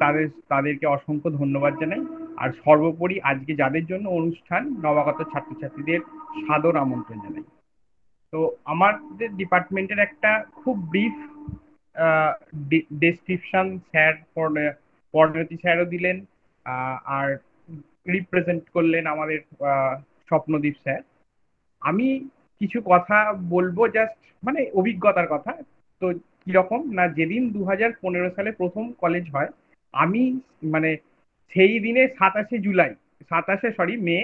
তাদের, তাদেরকে অসংখ্য ধন্যবাদ জানাই। আর সর্বোপরি আজকে যাদের জন্য অনুষ্ঠান, নবাগত ছাত্রছাত্রীদের সাদর আমন্ত্রণ জানাই। তো আমাদের ডিপার্টমেন্টের একটা খুব ব্রিফ ডেসক্রিপশন স্যার পর্ণতি স্যারও দিলেন আর রিপ্রেজেন্ট করলেন আমাদের স্বপ্নদীপ স্যার। আমি কিছু কথা বলব জাস্ট মানে অভিজ্ঞতার কথা। তো কীরকম না, যেদিন দু হাজার পনেরো সালে প্রথম কলেজ হয়, আমি মানে সেই দিনে সাতাশে জুলাই, সাতাশে সরি মে,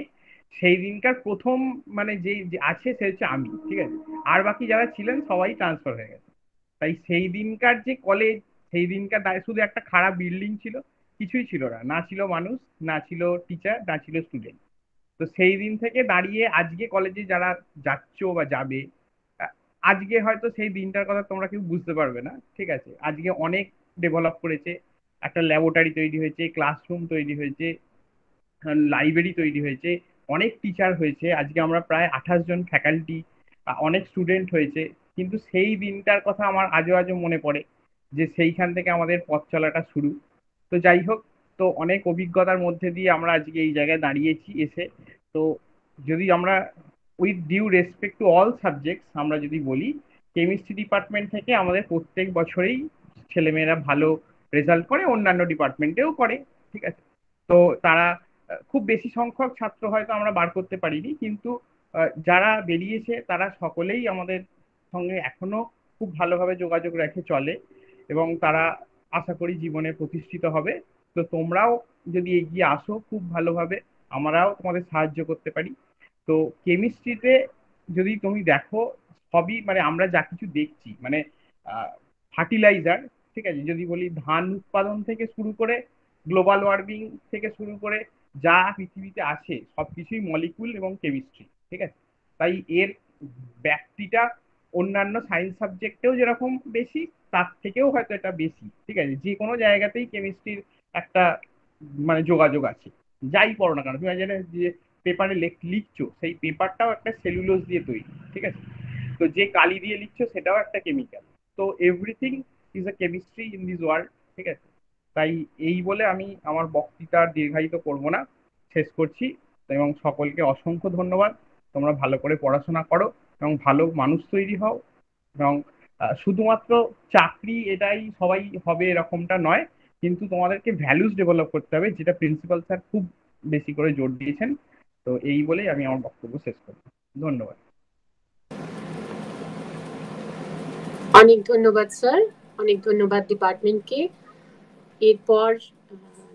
সেই দিনকার প্রথম মানে যে আছে সে হচ্ছে আমি, ঠিক আছে? আর বাকি যারা ছিলেন সবাই ট্রান্সফার হয়ে গেছে। তাই সেই দিনকার যে কলেজ সেই দিনকার শুধু একটা খারাপ বিল্ডিং ছিল, কিছুই ছিল না। না ছিল মানুষ, না ছিল টিচার না ছিল স্টুডেন্ট তো সেই দিন থেকে দাঁড়িয়ে আজকে কলেজে যারা যাচ্ছ বা যাবে আজকে হয়তো সেই দিনটার কথা তোমরা কেউ বুঝতে পারবে না, ঠিক আছে? আজকে অনেক ডেভেলপ করেছে একটা ল্যাবরেটরি তৈরি হয়েছে ক্লাসরুম তৈরি হয়েছে লাইব্রেরি তৈরি হয়েছে, অনেক টিচার হয়েছে। আজকে আমরা প্রায় আঠাশ জন ফ্যাকাল্টি অনেক স্টুডেন্ট হয়েছে। কিন্তু সেই দিনটার কথা আমার আজও আজও মনে পড়ে যে সেইখান থেকে আমাদের পথ চলাটা শুরু। তো যাই হোক, তো অনেক অভিজ্ঞতার মধ্যে দিয়ে আমরা আজকে এই জায়গায় দাঁড়িয়েছি এসে। তো যদি আমরা with due respect to all subjects আমরা যদি বলি কেমিস্ট্রি ডিপার্টমেন্ট থেকে আমাদের প্রত্যেক বছরেই ছেলেমেয়েরা ভালো রেজাল্ট করে, অন্যান্য ডিপার্টমেন্টেও করে, ঠিক আছে? তো তারা খুব বেশি সংখ্যক ছাত্র হয়তো আমরা বার করতে পারিনি, কিন্তু যারা বেরিয়েছে তারা সকলেই আমাদের সঙ্গে এখনও খুব ভালোভাবে যোগাযোগ রেখে চলে এবং তারা আশা করি জীবনে প্রতিষ্ঠিত হবে। তো তোমরাও যদি এগিয়ে আসো খুব ভালোভাবে, আমরাও তোমাদের সাহায্য করতে পারি। তো কেমিস্ট্রিতে যদি তুমি দেখো, সবই মানে আমরা যা কিছু দেখছি মানে ফার্টিলাইজার ঠিক আছে? যদি বলি ধান উৎপাদন থেকে শুরু করে গ্লোবাল ওয়ার্মিং থেকে শুরু করে যা পৃথিবীতে আছে সব কিছুই মলিকুল এবং কেমিস্ট্রি ঠিক আছে? তাই এর ব্যাপ্তিটা অন্যান্য সায়েন্স সাবজেক্টেও যেরকম বেশি, তার থেকেও হয়তো এটা বেশি, ঠিক আছে? যে কোনো জায়গাতেই কেমিস্ট্রির একটা মানে যোগাযোগ আছে। যাই পড়ো না কেন, তুমি জানে যে পেপারে লিখছো, সেই পেপারটাও একটা সেলুলোজ দিয়ে তৈরি, ঠিক আছে? তো যে কালি দিয়ে লিখছো, সেটাও একটা কেমিক্যাল তো everything is a chemistry in this world ঠিক আছে? তাই এই বলে আমি আমার বক্তৃতা দীর্ঘায়িত করব না, শেষ করছি। এবং সকলকে অসংখ্য ধন্যবাদ। তোমরা ভালো করে পড়াশোনা করো এবং ভালো মানুষ তৈরি হও। এবং শুধুমাত্র চাকরি এটাই সবাই হবে এরকমটা নয়, কিন্তু তোমাদেরকে ভ্যালুস ডেভেলপ করতে হবে, যেটা প্রিন্সিপাল স্যার খুব বেশি করে জোর দিয়েছেন। তো এই বলেই আমি আমার বক্তব্য শেষ করব। ধন্যবাদ। অনেক ধন্যবাদ স্যার অনেক ধন্যবাদ ডিপার্টমেন্টকে। এরপর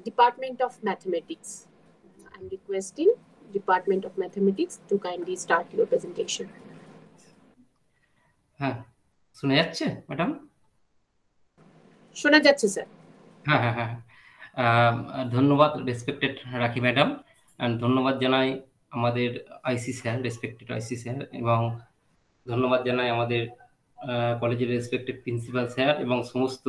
department of mathematics I am requesting department of mathematics to kindly start your presentation হ্যাঁ শোনা যাচ্ছে ম্যাডাম? শোনা যাচ্ছে স্যার। হ্যাঁ হ্যাঁ হ্যাঁ ধন্যবাদ রেসপেক্টেড রাখি ম্যাডাম। ধন্যবাদ জানাই আমাদের IC sir respected IC sir এবং ধন্যবাদ জানাই আমাদের কলেজের রেসপেক্টেড প্রিন্সিপাল স্যার এবং সমস্ত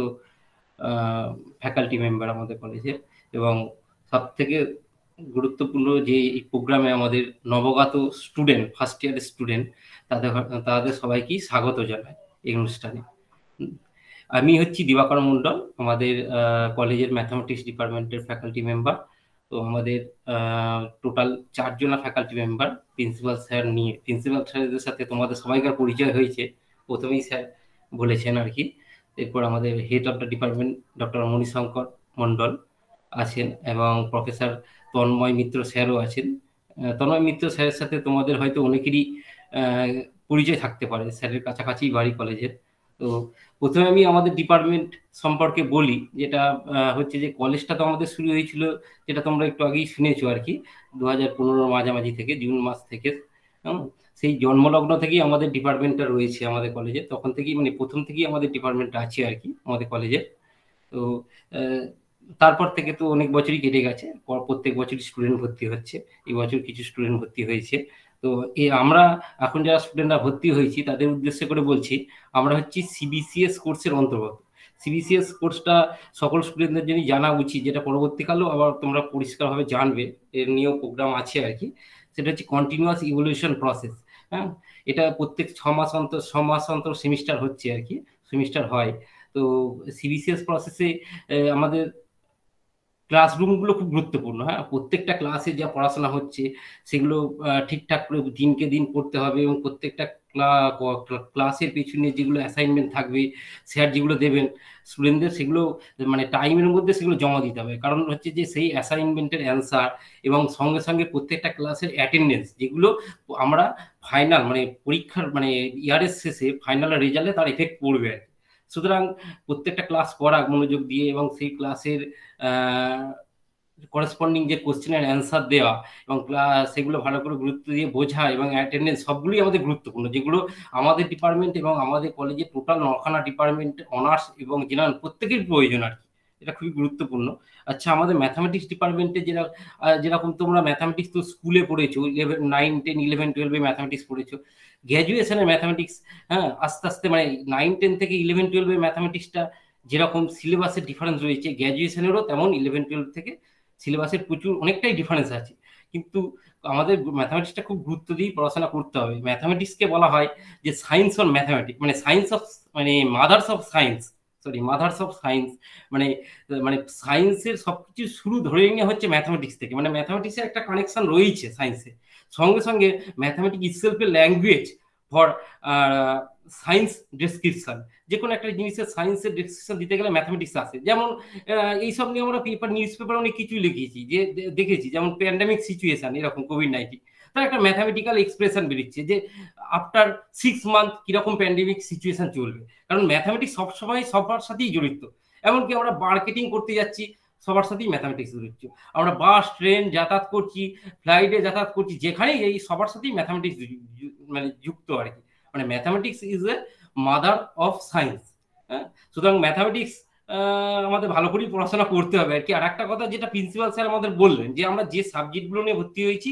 ফ্যাকাল্টি মেম্বার আমাদের কলেজের এবং সব থেকে গুরুত্বপূর্ণ যে এই প্রোগ্রামে আমাদের নবগত স্টুডেন্ট ফার্স্ট ইয়ারের স্টুডেন্ট তাদের তাদের সবাইকেই স্বাগত জানাই এই অনুষ্ঠানে। আমি হচ্ছি দিবাকর মণ্ডল, আমাদের কলেজের ম্যাথামেটিক্স ডিপার্টমেন্টের ফ্যাকাল্টি মেম্বার তো আমাদের টোটাল চারজনা ফ্যাকাল্টি মেম্বার প্রিন্সিপাল স্যার নিয়ে। প্রিন্সিপাল স্যারদের সাথে তোমাদের সবাইকার পরিচয় হয়েছে। প্রথমেই স্যার বলেছেন আর কি। এরপর আমাদের head of the department doctor Manishankar Mondal আছেন এবং প্রফেসর তন্ময় মিত্র স্যারও আছেন। তন্ময় মিত্র স্যারের সাথে তোমাদের হয়তো অনেকেরই পরিচয় থাকতে পারে, স্যারের কাছাকাছি বাড়ি কলেজের। তো প্রথমে আমি আমাদের ডিপার্টমেন্ট সম্পর্কে বলি, যেটা হচ্ছে যে কলেজটা তো আমাদের শুরু হয়েছিল, যেটা তোমরা একটু আগেই শুনেছো আর কি, দু হাজার পনেরো মাঝামাঝি থেকে, জুন মাস থেকে। সেই জন্মলগ্ন থেকেই আমাদের ডিপার্টমেন্টটা রয়েছে আমাদের কলেজে তখন থেকেই মানে প্রথম থেকেই আমাদের ডিপার্টমেন্টটা আছে আর কি আমাদের কলেজে তো তারপর থেকে তো অনেক বছরই কেটে গেছে। প্রত্যেক বছরই স্টুডেন্ট ভর্তি হচ্ছে। এই বছর কিছু স্টুডেন্ট ভর্তি হয়েছে। তো এই আমরা এখন যারা স্টুডেন্টরা ভর্তি হয়েছি, তাদের উদ্দেশ্য করে বলছি, আমরা হচ্ছি সিবিসিএস কোর্সের অন্তর্গত। সিবিসিএস কোর্সটা সকল স্টুডেন্টদের জন্য জানা উচিত, যেটা পরবর্তীকালেও আবার তোমরা পরিষ্কারভাবে জানবে। এর নিয়েও প্রোগ্রাম আছে আর কি। সেটা হচ্ছে কন্টিনিউয়াস ইভলিউশন প্রসেস হ্যাঁ? এটা প্রত্যেক ছ মাস অন্তর, ছ মাস অন্তর সেমিস্টার হচ্ছে আর কি সেমিস্টার হয়। তো সিবিসিএস প্রসেসে আমাদের ক্লাসরুমগুলো খুব গুরুত্বপূর্ণ হ্যাঁ? প্রত্যেকটা ক্লাসে যা পড়াশোনা হচ্ছে, সেগুলো ঠিকঠাক করে দিনকে দিন করতে হবে এবং প্রত্যেকটা ক্লাসের পিছনে যেগুলো অ্যাসাইনমেন্ট থাকবে স্যার যেগুলো দেবেন স্টুডেন্টদের সেগুলো মানে টাইমের মধ্যে সেগুলো জমা দিতে হবে। কারণ হচ্ছে যে সেই অ্যাসাইনমেন্টের অ্যান্সার এবং সঙ্গে সঙ্গে প্রত্যেকটা ক্লাসের অ্যাটেন্ডেন্স যেগুলো আমরা ফাইনাল মানে পরীক্ষার মানে ইয়ারের শেষে ফাইনাল রেজাল্টে তার এফেক্ট পড়বে আর সুতরাং প্রত্যেকটা ক্লাস করা মনোযোগ দিয়ে এবং সেই ক্লাসের করেসপন্ডিং যে কোশ্চেনের অ্যান্সার দেওয়া এবং সেগুলো ভালো করে গুরুত্ব দিয়ে বোঝা এবং অ্যাটেন্ডেন্স সবগুলোই আমাদের গুরুত্বপূর্ণ। যেগুলো আমাদের ডিপার্টমেন্ট এবং আমাদের কলেজে টোটাল নখানা ডিপার্টমেন্ট অনার্স এবং জেনারেল প্রত্যেকের প্রয়োজন আর কি। এটা খুবই গুরুত্বপূর্ণ। আচ্ছা আমাদের ম্যাথামেটিক্স ডিপার্টমেন্টে যেরকম যেরকম তোমরা ম্যাথামেটিক্স তো স্কুলে পড়েছো ইলেভেন নাইন টেন ইলেভেন টুয়েলভে ম্যাথামেটিক্স পড়েছো গ্র্যাজুয়েশনে ম্যাথামেটিক্স হ্যাঁ আস্তে আস্তে মানে নাইন টেন থেকে ইলেভেন টুয়েলভে ম্যাথামেটিক্সটা যেরকম সিলেবাসের ডিফারেন্স রয়েছে গ্র্যাজুয়েশনেরও তেমন ইলেভেন টুয়েলভ থেকে সিলেবাসের প্রচুর, অনেকটাই ডিফারেন্স আছে। কিন্তু আমাদের ম্যাথামেটিক্সটা খুব গুরুত্ব দিয়ে পড়াশোনা করতে হবে। ম্যাথামেটিক্সকে বলা হয় যে সায়েন্স অন ম্যাথামেটিক্স মানে সায়েন্স অফ মানে mothers of science sorry mothers of science মানে মানে সায়েন্সের সব কিছু শুরু ধরে নিয়ে হচ্ছে ম্যাথামেটিক্স থেকে। মানে ম্যাথামেটিক্সের একটা কানেকশন রয়েছে সায়েন্সে সঙ্গে সঙ্গে ম্যাথামেটিক্স ইটসেলফের ল্যাঙ্গুয়েজ ফর সায়েন্স ডেসক্রিপশন যে কোনো একটা জিনিসের সায়েন্সের ডেসক্রিপশন দিতে গেলে ম্যাথামেটিক্স আসে। যেমন এইসব নিয়ে আমরা পেপার নিউজ পেপার অনেক কিছুই লিখেছি, যে দেখেছি, যেমন প্যান্ডামিক সিচুয়েশন এরকম কোভিড নাইন্টিন তার একটা ম্যাথামেটিক্যাল এক্সপ্রেশন বেরিয়েছে, যে আফটার সিক্স মান্থ কীরকম প্যান্ডেমিক সিচুয়েশন চলবে। কারণ ম্যাথামেটিক্স সবসময় সবার সাথেই জড়িত। এমনকি আমরা মার্কেটিং করতে যাচ্ছি, সবার সাথেই ম্যাথামেটিক্স জড়িত। আমরা বাস ট্রেন যাতায়াত করছি ফ্লাইটে যাতায়াত করছি, যেখানেই এই সবার সাথেই ম্যাথামেটিক্স মানে যুক্ত আর কি। মানে mathematics is a mother of science হ্যাঁ? সুতরাং ম্যাথামেটিক্স আমাদের ভালো করেই পড়াশোনা করতে হবে। আর কি আর একটা কথা যেটা প্রিন্সিপাল স্যার আমাদের বললেন, যে আমরা যে সাবজেক্টগুলো নিয়ে ভর্তি হয়েছি,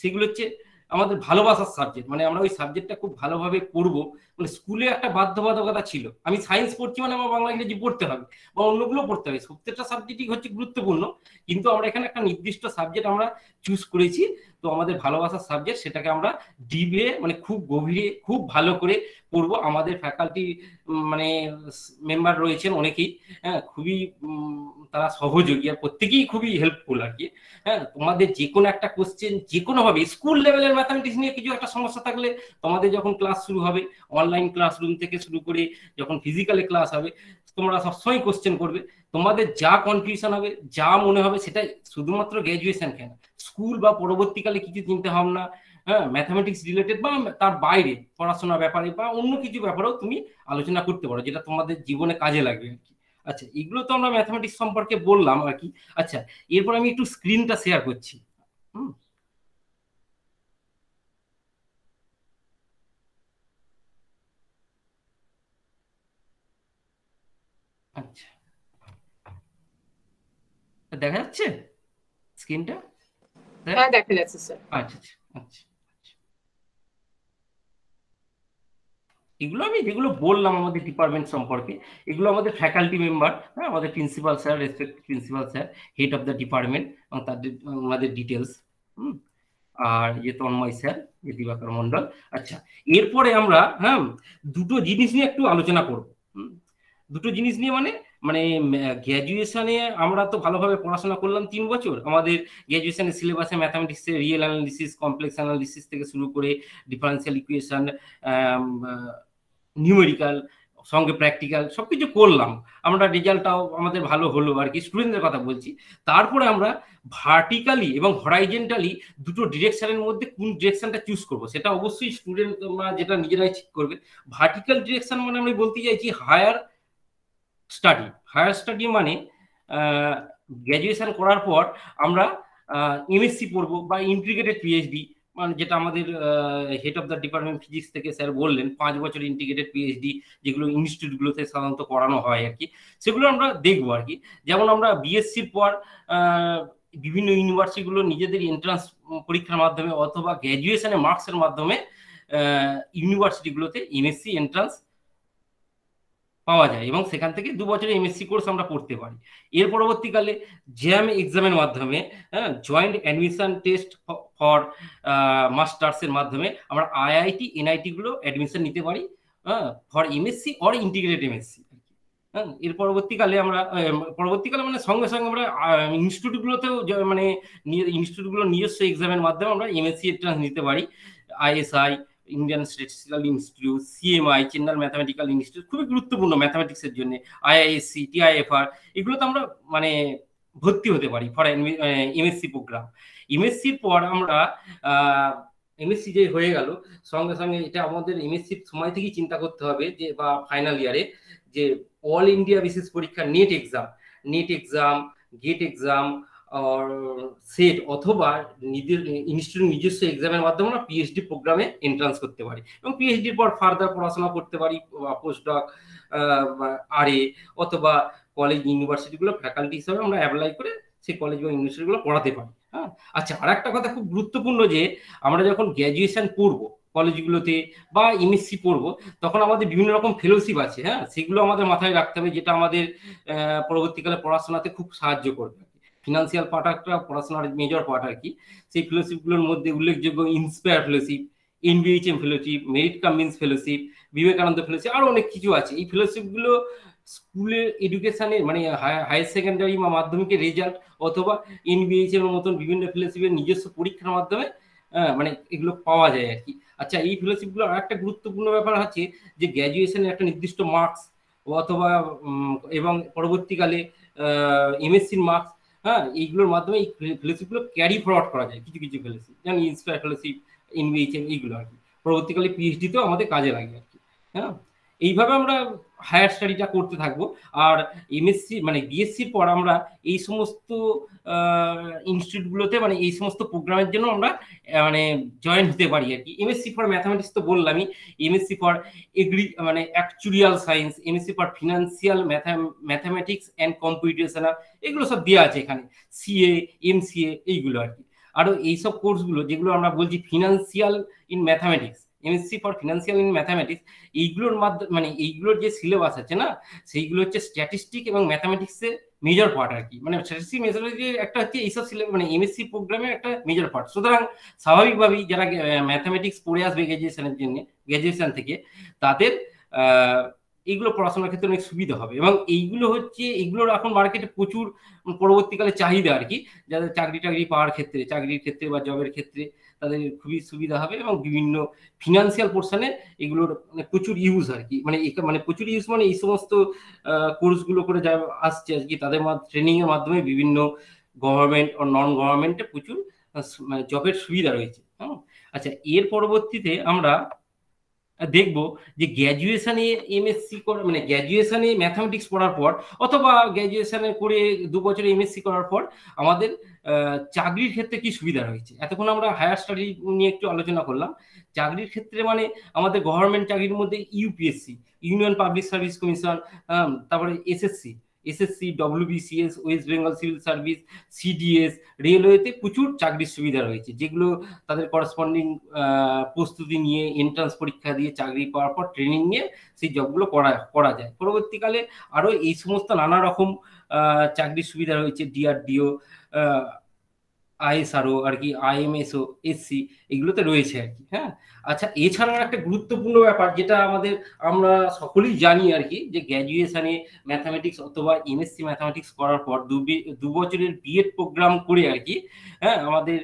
সেগুলো হচ্ছে আমাদের ভালোবাসার সাবজেক্ট মানে আমরা ওই সাবজেক্টটা খুব ভালোভাবে পড়ব মানে স্কুলে একটা বাধ্যবাধকতা ছিল। আমি সায়েন্স পড়ছি মানে আমার বাংলা ইংরেজি পড়তে হবে বা অন্যগুলো পড়তে হবে। প্রত্যেকটা সাবজেক্টই হচ্ছে গুরুত্বপূর্ণ। কিন্তু আমরা এখানে একটা নির্দিষ্ট সাবজেক্ট আমরা চুজ করেছি। তো আমাদের ভালোবাসার সাবজেক্ট সেটাকে আমরা ডিবে মানে খুব গভীরে, খুব ভালো করে পড়ব। আমাদের ফ্যাকাল্টি মানে মেম্বার রয়েছেন অনেকেই। হ্যাঁ খুবই তারা সহযোগী আর প্রত্যেকেই খুবই হেল্পফুল আর কি। হ্যাঁ তোমাদের যে কোনো একটা কোশ্চেন যে কোনোভাবে স্কুল লেভেলের ম্যাথামেটিক্স নিয়ে কিছু একটা সমস্যা থাকলে তোমাদের যখন ক্লাস শুরু হবে অনলাইন ক্লাসরুম থেকে শুরু করে যখন ফিজিক্যালি ক্লাস হবে, তোমরা সবসময় কোশ্চেন করবে, তোমাদের যা কনফিউশন হবে, যা মনে হবে সেটা শুধুমাত্র গ্র্যাজুয়েশন কেন? স্কুল বা পরবর্তীকালে কিছু চিন্তা ভাবনা হ্যাঁ ম্যাথামেটিক্স রিলেটেড বা তার বাইরে পড়াশোনার ব্যাপারে বা অন্য কিছু ব্যাপারেও তুমি আলোচনা করতে পারো, যেটা তোমাদের জীবনে কাজে লাগবে আর আচ্ছা এগুলো তো আমরা ম্যাথামেটিক্স সম্পর্কে বললাম আর কি। আচ্ছা এরপর আমি একটু স্ক্রিনটা শেয়ার করছি। হুম। আচ্ছা। দেখা যাচ্ছে? স্ক্রিনটা হ্যাঁ দেখা যাচ্ছে স্যার আচ্ছা আচ্ছা। এগুলো আমি যেগুলো বললাম আমাদের ডিপার্টমেন্ট সম্পর্কে, এগুলো আমাদের ফ্যাকাল্টি মেম্বার হ্যাঁ আমাদের principal sir respect principal sir head of the department এবং তাদের, আমাদের ডিটেলস হুম, আর যে তন্ময় স্যার যে দিবাকর মন্ডল আচ্ছা এরপরে আমরা হ্যাঁ দুটো জিনিস নিয়ে একটু আলোচনা করব দুটো জিনিস নিয়ে মানে মানে গ্র্যাজুয়েশনে আমরা তো ভালোভাবে পড়াশোনা করলাম তিন বছর, আমাদের গ্র্যাজুয়েশনের সিলেবাসে ম্যাথামেটিক্সে রিয়েল অ্যানালিসিস কমপ্লেক্স অ্যানালিসিস থেকে শুরু করে ডিফারেন্সিয়াল ইকুয়েশন নিউমেরিক্যাল সঙ্গে প্র্যাকটিক্যাল সব কিছু করলাম। আমরা রেজাল্টটাও আমাদের ভালো হলো আর কি স্টুডেন্টদের কথা বলছি। তারপরে আমরা ভার্টিক্যালি এবং হরাইজেন্টালি দুটো ডিরেকশনের মধ্যে কোন ডিরেকশনটা চুজ করব, সেটা অবশ্যই স্টুডেন্ট তোমরা যেটা নিজেরাই ঠিক করবে। ভার্টিক্যাল ডিরেকশন মানে আমি বলতে চাইছি হায়ার স্টাডি হায়ার স্টাডি মানে গ্র্যাজুয়েশন করার পর আমরা এমএসসি পড়ব বা ইন্টিগ্রেটেড পিএইচডি মানে যেটা আমাদের head of the department physics থেকে স্যার বললেন, পাঁচ বছর ইন্টিগ্রেটেড পিএইচডি যেগুলো ইনস্টিটিউটগুলোতে সাধারণত করানো হয় আর কি, সেগুলো আমরা দেখব আর কি। যেমন আমরা বিএসসির পর বিভিন্ন ইউনিভার্সিটিগুলো নিজেদের এন্ট্রান্স পরীক্ষার মাধ্যমে অথবা গ্র্যাজুয়েশনের মার্কসের মাধ্যমে ইউনিভার্সিটিগুলোতে এমএসসি এন্ট্রান্স পাওয়া যায় এবং সেখান থেকে দু বছরের এমএসসি কোর্স আমরা পড়তে পারি। এর পরবর্তীকালে জ্যাম এক্সামের মাধ্যমে হ্যাঁ জয়েন্ট অ্যাডমিশন টেস্ট ফর মাস্টার্সের মাধ্যমে আমরা আইআইটি এনআইটি গুলো অ্যাডমিশন নিতে পারি হ্যাঁ for MSc or integrated MSc হ্যাঁ এর পরবর্তীকালে আমরা পরবর্তীকালে মানে সঙ্গে সঙ্গে আমরা ইনস্টিটিউটগুলোতেও মানে ইনস্টিটিউটগুলো নিজস্ব এক্সামের মাধ্যমে আমরা এমএসসি এন্ট্রান্স নিতে পারি ISI Indian statistical institute CMI Chennai mathematical institute খুবই গুরুত্বপূর্ণ ম্যাথামেটিক্সের জন্য আইআইএসসি টিআইএফআর এগুলোতে আমরা মানে ভর্তি হতে পারি ফর এমএসসি প্রোগ্রাম এমএসসির পর আমরা এমএসসি যে হয়ে গেল, সঙ্গে সঙ্গে এটা আমাদের এমএসসির সময় থেকেই চিন্তা করতে হবে যে, বা ফাইনাল ইয়ারে যে অল ইন্ডিয়া বিশেষ পরীক্ষা NET exam NET exam GATE exam SET অথবা নিজের ইনস্টিটিউট নিজস্ব এক্সামের মাধ্যমে আমরা পিএইচডি প্রোগ্রামে এন্ট্রান্স করতে পারি। এবং পিএইচডির পর ফার্দার পড়াশোনা করতে পারি পোস্ট ডক আর এ অথবা কলেজ ইউনিভার্সিটিগুলো ফ্যাকাল্টি হিসাবে আমরা অ্যাপ্লাই করে সেই কলেজ বা ইউনিভার্সিটিগুলো পড়াতে পারি হ্যাঁ? আচ্ছা আর একটা কথা খুব গুরুত্বপূর্ণ যে, আমরা যখন গ্র্যাজুয়েশন পড়ব কলেজগুলোতে বা এমএসসি পড়ব, তখন আমাদের বিভিন্ন রকম ফেলোশিপ আছে হ্যাঁ? সেগুলো আমাদের মাথায় রাখতে হবে যেটা আমাদের পরবর্তীকালে পড়াশোনাতে খুব সাহায্য করবে ফিনান্সিয়াল পার্ট একটা, পড়াশোনার মেজর পার্ট আর কি। সেই ফেলোশিপগুলোর মধ্যে উল্লেখযোগ্য INSPIRE fellowship NBHM fellowship merit cum means fellowship Vivekananda fellowship আরও অনেক কিছু আছে। এই ফেলোশিপগুলো স্কুলের এডুকেশনে মানে হায়ার সেকেন্ডারি বা মাধ্যমিকের রেজাল্ট অথবা এনবিএইচএম এর মতন বিভিন্ন ফেলোশিপের নিজস্ব পরীক্ষার মাধ্যমে মানে এগুলো পাওয়া যায় আর কি। আচ্ছা এই ফেলোশিপগুলো আর একটা গুরুত্বপূর্ণ ব্যাপার আছে যে গ্র্যাজুয়েশনের একটা নির্দিষ্ট মার্কস অথবা এবং পরবর্তীকালে এমএসসির মার্কস হ্যাঁ এইগুলোর মাধ্যমে এই ফেলোশিপগুলো ক্যারি ফরওয়ার্ড করা যায়, কিছু কিছু ফেলোশিপ যেমন ইন্সপায়ার ফেলোশিপ এনবিএইচএম এইগুলো আর কি। পরবর্তীকালে পিএইচডিতেও আমাদের কাজে লাগে আর কি হ্যাঁ। এইভাবে আমরা হায়ার স্টাডিটা করতে থাকব। আর এমএসসি মানে বিএসসির পর আমরা এই সমস্ত ইনস্টিটিউটগুলোতে মানে এই সমস্ত প্রোগ্রামের জন্য আমরা মানে জয়েন হতে পারি আর কি। এমএসসি ফর ম্যাথামেটিক্স তো বললামই। এমএসসি ফর এগ্রি মানে actuarial science MSc for financial mathematics and computational এগুলো সব দেওয়া আছে এখানে। সিএ এমসিএ এইগুলো আর কি। আরও এইসব কোর্সগুলো যেগুলো আমরা বলছি financial in mathematics MSc for financial in mathematics এইগুলোর মাধ্যমে মানে এইগুলোর যে সিলেবাস আছে না, সেইগুলো হচ্ছে স্ট্যাটিস্টিক এবং ম্যাথামেটিক্সের মেজর পার্ট আর কি। মানে স্ট্যাটিস্টিক একটা হচ্ছে এইসব সিলেবাস মানে এমএসসি প্রোগ্রামের একটা মেজর পার্ট সুতরাং স্বাভাবিকভাবেই যারা ম্যাথামেটিক্স পড়ে আসবে গ্র্যাজুয়েশনের জন্য গ্র্যাজুয়েশন থেকে, তাদের এইগুলো পড়াশোনার ক্ষেত্রে অনেক সুবিধা হবে। এবং এইগুলো হচ্ছে, এইগুলোর এখন মার্কেটে প্রচুর পরবর্তীকালে চাহিদা আর কি। যাদের চাকরি টাকরি পাওয়ার ক্ষেত্রে, চাকরির ক্ষেত্রে বা জবের ক্ষেত্রে। তাদের খুবই সুবিধা হবে এবং বিভিন্ন ফিনান্সিয়াল পোর্শনে এগুলোর মানে প্রচুর ইউজ আর কি মানে মানে প্রচুর ইউজ মানে এই সমস্ত কোর্সগুলো করে যা আসছে আর কি তাদের ট্রেনিং এর মাধ্যমে বিভিন্ন গভর্নমেন্ট ও নন গভর্নমেন্টে প্রচুর মানে জবের সুবিধা রয়েছে। হ্যাঁ আচ্ছা এর পরবর্তীতে আমরা দেখব যে গ্র্যাজুয়েশনে এমএসসি করা মানে গ্র্যাজুয়েশনে ম্যাথামেটিক্স পড়ার পর, অথবা গ্র্যাজুয়েশনে করে দু বছর এমএসসি করার পর, আমাদের চাকরির ক্ষেত্রে কি সুবিধা রয়েছে? এতক্ষণ আমরা হায়ার স্টাডি নিয়ে একটু আলোচনা করলাম। চাকরির ক্ষেত্রে মানে আমাদের গভর্নমেন্ট চাকরির মধ্যে UPSC union public service commission তারপরে SSC SSC WBCS West Bengal civil service CDS রেলওয়েতে প্রচুর চাকরির সুবিধা রয়েছে, যেগুলো তাদের করসপন্ডিং প্রস্তুতি নিয়ে এন্ট্রান্স পরীক্ষা দিয়ে চাকরি পাওয়ার পর ট্রেনিং নিয়ে সেই জবগুলো করা করা যায়। পরবর্তীকালে আরও এই সমস্ত নানা রকম চাকরির সুবিধা রয়েছে ডিআরডিও আইএসআরও আর কি আইএমএসও এসসি এগুলোতে রয়েছে আর কি হ্যাঁ? আচ্ছা এছাড়াও একটা গুরুত্বপূর্ণ ব্যাপার যেটা আমাদের, আমরা সকলেই জানি আর কি, যে গ্র্যাজুয়েশনে ম্যাথামেটিক্স অথবা এমএসসি ম্যাথামেটিক্স করার পর দু বছরের বিএড প্রোগ্রাম করে আর কি হ্যাঁ? আমাদের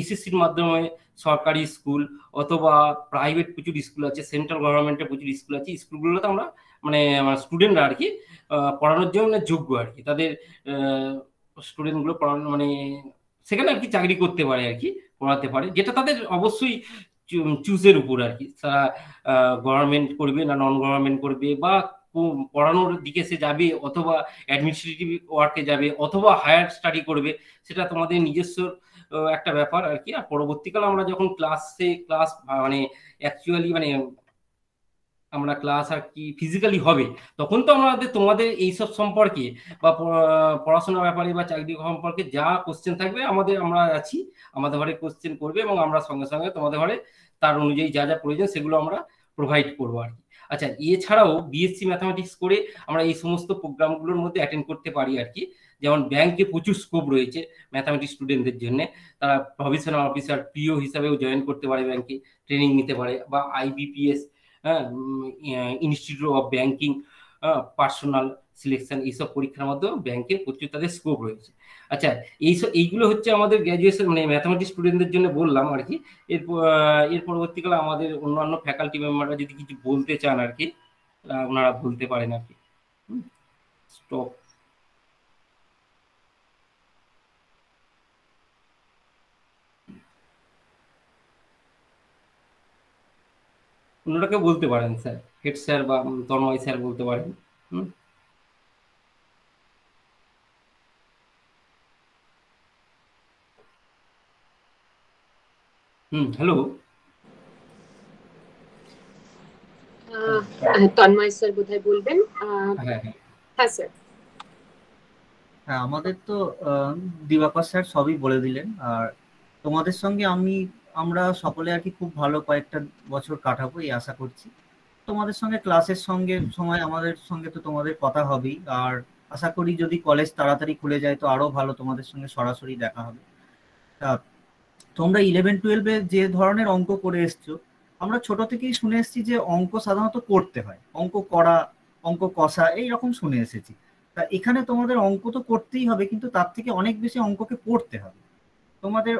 এসএসসির মাধ্যমে সরকারি স্কুল অথবা প্রাইভেট প্রচুর স্কুল আছে সেন্ট্রাল গভর্নমেন্টের প্রচুর স্কুল আছে, স্কুলগুলোতে আমরা মানে আমার স্টুডেন্টরা আর কি পড়ানোর জন্য যোগ্য আর কি, তাদের স্টুডেন্টগুলো পড়ানো মানে সেখানে আর কি চাকরি করতে পারে আর কি, পড়াতে পারে, যেটা তাদের অবশ্যই চুজের উপর আর কি। তারা গভর্নমেন্ট করবে না নন গভর্নমেন্ট করবে বা পড়ানোর দিকে সে যাবে অথবা অ্যাডমিনিস্ট্রেটিভ ওয়ার্কে যাবে অথবা হায়ার স্টাডি করবে, সেটা তোমাদের নিজস্ব একটা ব্যাপার আর কি। আর পরবর্তীকালে আমরা যখন ক্লাসে ক্লাস মানে অ্যাকচুয়ালি মানে আমরা ক্লাস আর কি ফিজিক্যালি হবে, তখন তো আমাদের, তোমাদের এইসব সম্পর্কে বা পড়াশোনার ব্যাপারে বা চাকরি সম্পর্কে যা কোশ্চেন থাকবে, আমাদের, আমরা আছি, আমাদের ঘরে কোশ্চেন করবে এবং আমরা সঙ্গে সঙ্গে তোমাদের ঘরে তার অনুযায়ী যা যা প্রয়োজন সেগুলো আমরা প্রোভাইড করব আর কি। আচ্ছা এছাড়াও বিএসসি ম্যাথামেটিক্স করে আমরা এই সমস্ত প্রোগ্রামগুলোর মধ্যে অ্যাটেন্ড করতে পারি আর কি, যেমন ব্যাংকে প্রচুর স্কোপ রয়েছে ম্যাথামেটিক্স স্টুডেন্টদের জন্য, তারা প্রভিশনাল অফিসার পিও হিসাবেও জয়েন করতে পারে ব্যাংকে ট্রেনিং নিতে পারে বা IBPS institute of banking personnel selection এইসব পরীক্ষার মাধ্যমে ব্যাংকের প্রচুর তাদের স্কোপ রয়েছে। আচ্ছা এইসব, এইগুলো হচ্ছে আমাদের গ্র্যাজুয়েশন মানে ম্যাথামেটিক্স স্টুডেন্টদের জন্য বললাম আর কি। এর এর পরবর্তীকালে আমাদের অন্যান্য ফ্যাকাল্টি মেম্বাররা যদি কিছু বলতে চান আর কি ওনারা বলতে পারেন আর কি। স্টপ অন্যটাকে বলতে পারেন স্যার। হেড স্যার বা তন্ময় স্যার বলতে পারেন। হুম? হুম হ্যালো? তন্ময় স্যার বোধহয় বলবেন। হ্যাঁ হ্যাঁ। হ্যাঁ স্যার। হ্যাঁ আমাদের তো আহ, দিবাকর স্যার সবই বলে দিলেন। আর তোমাদের সঙ্গে আমি আমরা সকলে আর কি খুব ভালো কয়েকটা বছর কাটাবো এই আশা করছি। তোমাদের সঙ্গে ক্লাসের সঙ্গে সময় আমাদের সঙ্গে তো তোমাদের কথা হবেই। আর আশা করি যদি কলেজ তাড়াতাড়ি খুলে যায় তো আরও ভালো তোমাদের সঙ্গে সরাসরি দেখা হবে। তা তোমরা ইলেভেন টুয়েলভে যে ধরনের অঙ্ক করে এসছো আমরা ছোট থেকেই শুনে এসেছি যে অঙ্ক সাধারণত করতে হয়। অঙ্ক করা অঙ্ক কষা এইরকম শুনে এসেছি। তা এখানে তোমাদের অঙ্ক তো করতেই হবে কিন্তু তার থেকে অনেক বেশি অঙ্ককে পড়তে হবে। তোমাদের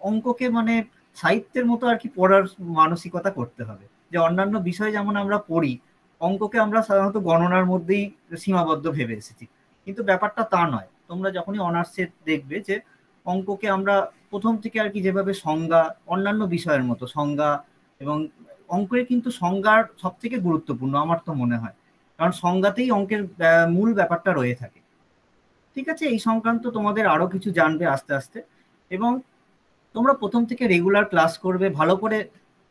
অঙ্ককে মানে সাহিত্যের মতো আর কি পড়ার মানসিকতা করতে হবে। যে অন্যান্য বিষয় যেমন আমরা পড়ি, অঙ্ককে আমরা সাধারণত গণনার মধ্যেই সীমাবদ্ধ ভেবে এসেছি। কিন্তু ব্যাপারটা তা নয়। তোমরা যখনই অনার্সে দেখবে যে অঙ্ককে আমরা প্রথম থেকে আর কি যেভাবে সংজ্ঞা, অন্যান্য বিষয়ের মতো সংজ্ঞা এবং অঙ্কের কিন্তু সংজ্ঞার সব থেকে গুরুত্বপূর্ণ, আমার তো মনে হয়। কারণ সংজ্ঞাতেই অঙ্কের মূল ব্যাপারটা রয়ে থাকে। ঠিক আছে? এই সংক্রান্ত তোমাদের আরও কিছু জানবে আস্তে আস্তে। এবং তোমরা প্রথম থেকে রেগুলার ক্লাস করবে, ভালো করে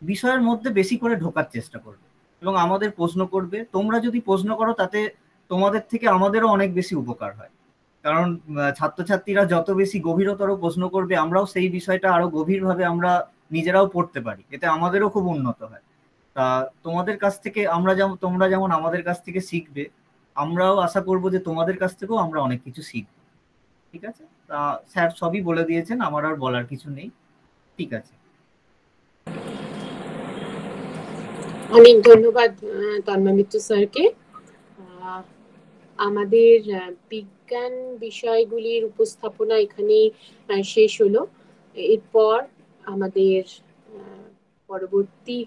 বিষয়ের মধ্যে বেশি করে ঢোকার চেষ্টা করবে এবং আমাদের প্রশ্ন করবে। তোমরা যদি প্রশ্ন করো, তাতে তোমাদের থেকে আমাদেরও অনেক বেশি উপকার হয়। কারণ ছাত্রছাত্রীরা যত বেশি গভীরতর প্রশ্ন করবে, আমরাও সেই বিষয়টা আরও গভীরভাবে আমরা নিজেরাও পড়তে পারি। এতে আমাদেরও খুব উন্নত হয়। তা তোমাদের কাছ থেকে আমরা যেমন, তোমরা যেমন আমাদের কাছ থেকে শিখবে, আমরাও আশা করব যে তোমাদের কাছ থেকেও আমরা অনেক কিছু শিখব। ঠিক আছে? স্যার সবই বলে দিয়েছেন আমার আর বলার কিছু নেই। ঠিক আছে। অনেক ধন্যবাদ আহ, তন্ময় মিত্র স্যারকে। আমাদের বিজ্ঞান বিষয়গুলির উপস্থাপনা এখানে শেষ হলো। এরপর আমাদের পরবর্তী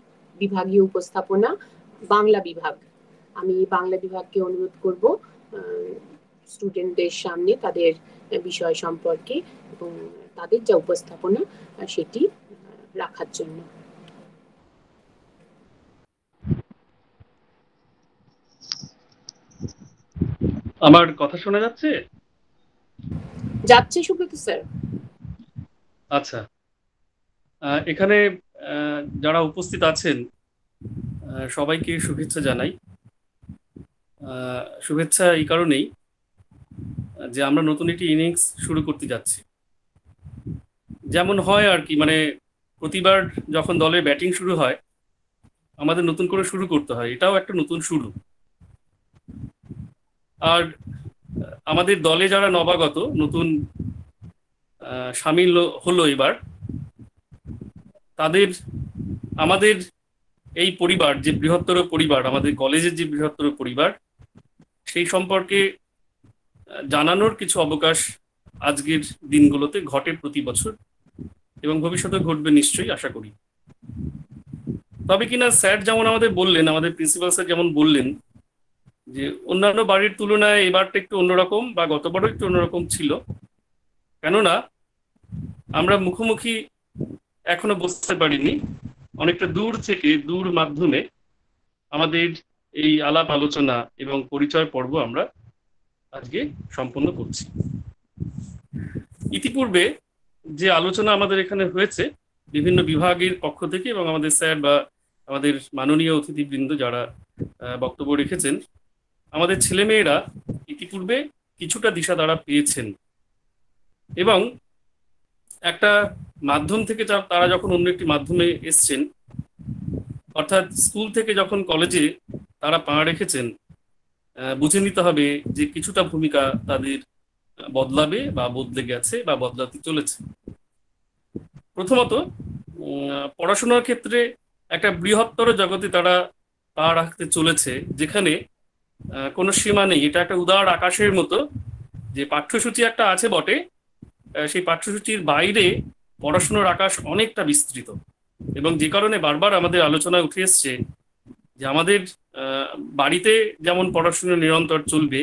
বিভাগীয় উপস্থাপনা বাংলা বিভাগ। আমি বাংলা বিভাগকে অনুরোধ করব স্টুডেন্টদের সামনে তাদের বিষয় সম্পর্কে এবং তাদের যা উপস্থাপনা সেটি রাখার জন্য। আমার কথা শোনা যাচ্ছে? যাচ্ছে সুব্রত স্যার। আচ্ছা। এখানে আহ, যারা উপস্থিত আছেন সবাইকে শুভেচ্ছা জানাই। আহ, শুভেচ্ছা এই কারণেই যে আমরা নতুন একটি ইনিংস শুরু করতে যাচ্ছি। যেমন হয় আর কি মানে প্রতিবার যখন দলের ব্যাটিং শুরু হয়, আমাদের নতুন করে শুরু করতে হয়। এটাও একটা নতুন শুরু। আর আমাদের দলে যারা নবাগত, নতুন সামিল হলো এবার, তাদের, আমাদের এই পরিবার, যে বৃহত্তর পরিবার, আমাদের কলেজের যে বৃহত্তর পরিবার, সেই সম্পর্কে জানানোর কিছু অবকাশ আজকের দিনগুলোতে ঘটে প্রতি বছর এবং ভবিষ্যতে ঘটবে নিশ্চয়ই, আশা করি। তবে কিনা স্যার যেমন আমাদের বললেন, আমাদের প্রিন্সিপাল স্যার যেমন বললেন যে অন্যান্য বাড়ির তুলনায় এবারটা একটু অন্যরকম বা গতবারও একটু অন্যরকম ছিল। কেননা আমরা মুখোমুখি এখনও বুঝতে পারিনি। অনেকটা দূর থেকে, দূর মাধ্যমে আমাদের এই আলাপ আলোচনা এবং পরিচয় পর্ব আমরা আজকে সম্পন্ন করছি। ইতিপূর্বে যে আলোচনা আমাদের এখানে হয়েছে, বিভিন্ন বিভাগের পক্ষ থেকে এবং আমাদের স্যার বা আমাদের মাননীয় অতিথিবৃন্দ যারা বক্তব্য রেখেছেন, আমাদের ছেলেমেয়েরা ইতিপূর্বে কিছুটা দিশা তারা পেয়েছেন। এবং একটা মাধ্যম থেকে তারা যখন অন্য একটি মাধ্যমে এসছেন, অর্থাৎ স্কুল থেকে যখন কলেজে তারা পা রেখেছেন বুঝে নিতে হবে যে কিছুটা ভূমিকা তাদের বদলাবে বা বদলে গেছে বা বদলাতে চলেছে। প্রথমত পড়াশোনার ক্ষেত্রে একটা বৃহত্তর জগতে তারা পা রাখতে চলেছে, যেখানে কোনো সীমা নেই। এটা একটা উদার আকাশের মতো, যে পাঠ্যসূচি একটা আছে বটে সেই পাঠ্যসূচির বাইরে পড়াশোনার আকাশ অনেকটা বিস্তৃত। এবং যে কারণে বারবার আমাদের আলোচনায় উঠে এসছে যে আমাদের বাড়িতে যেমন পড়াশোনা নিরন্তর চলবে,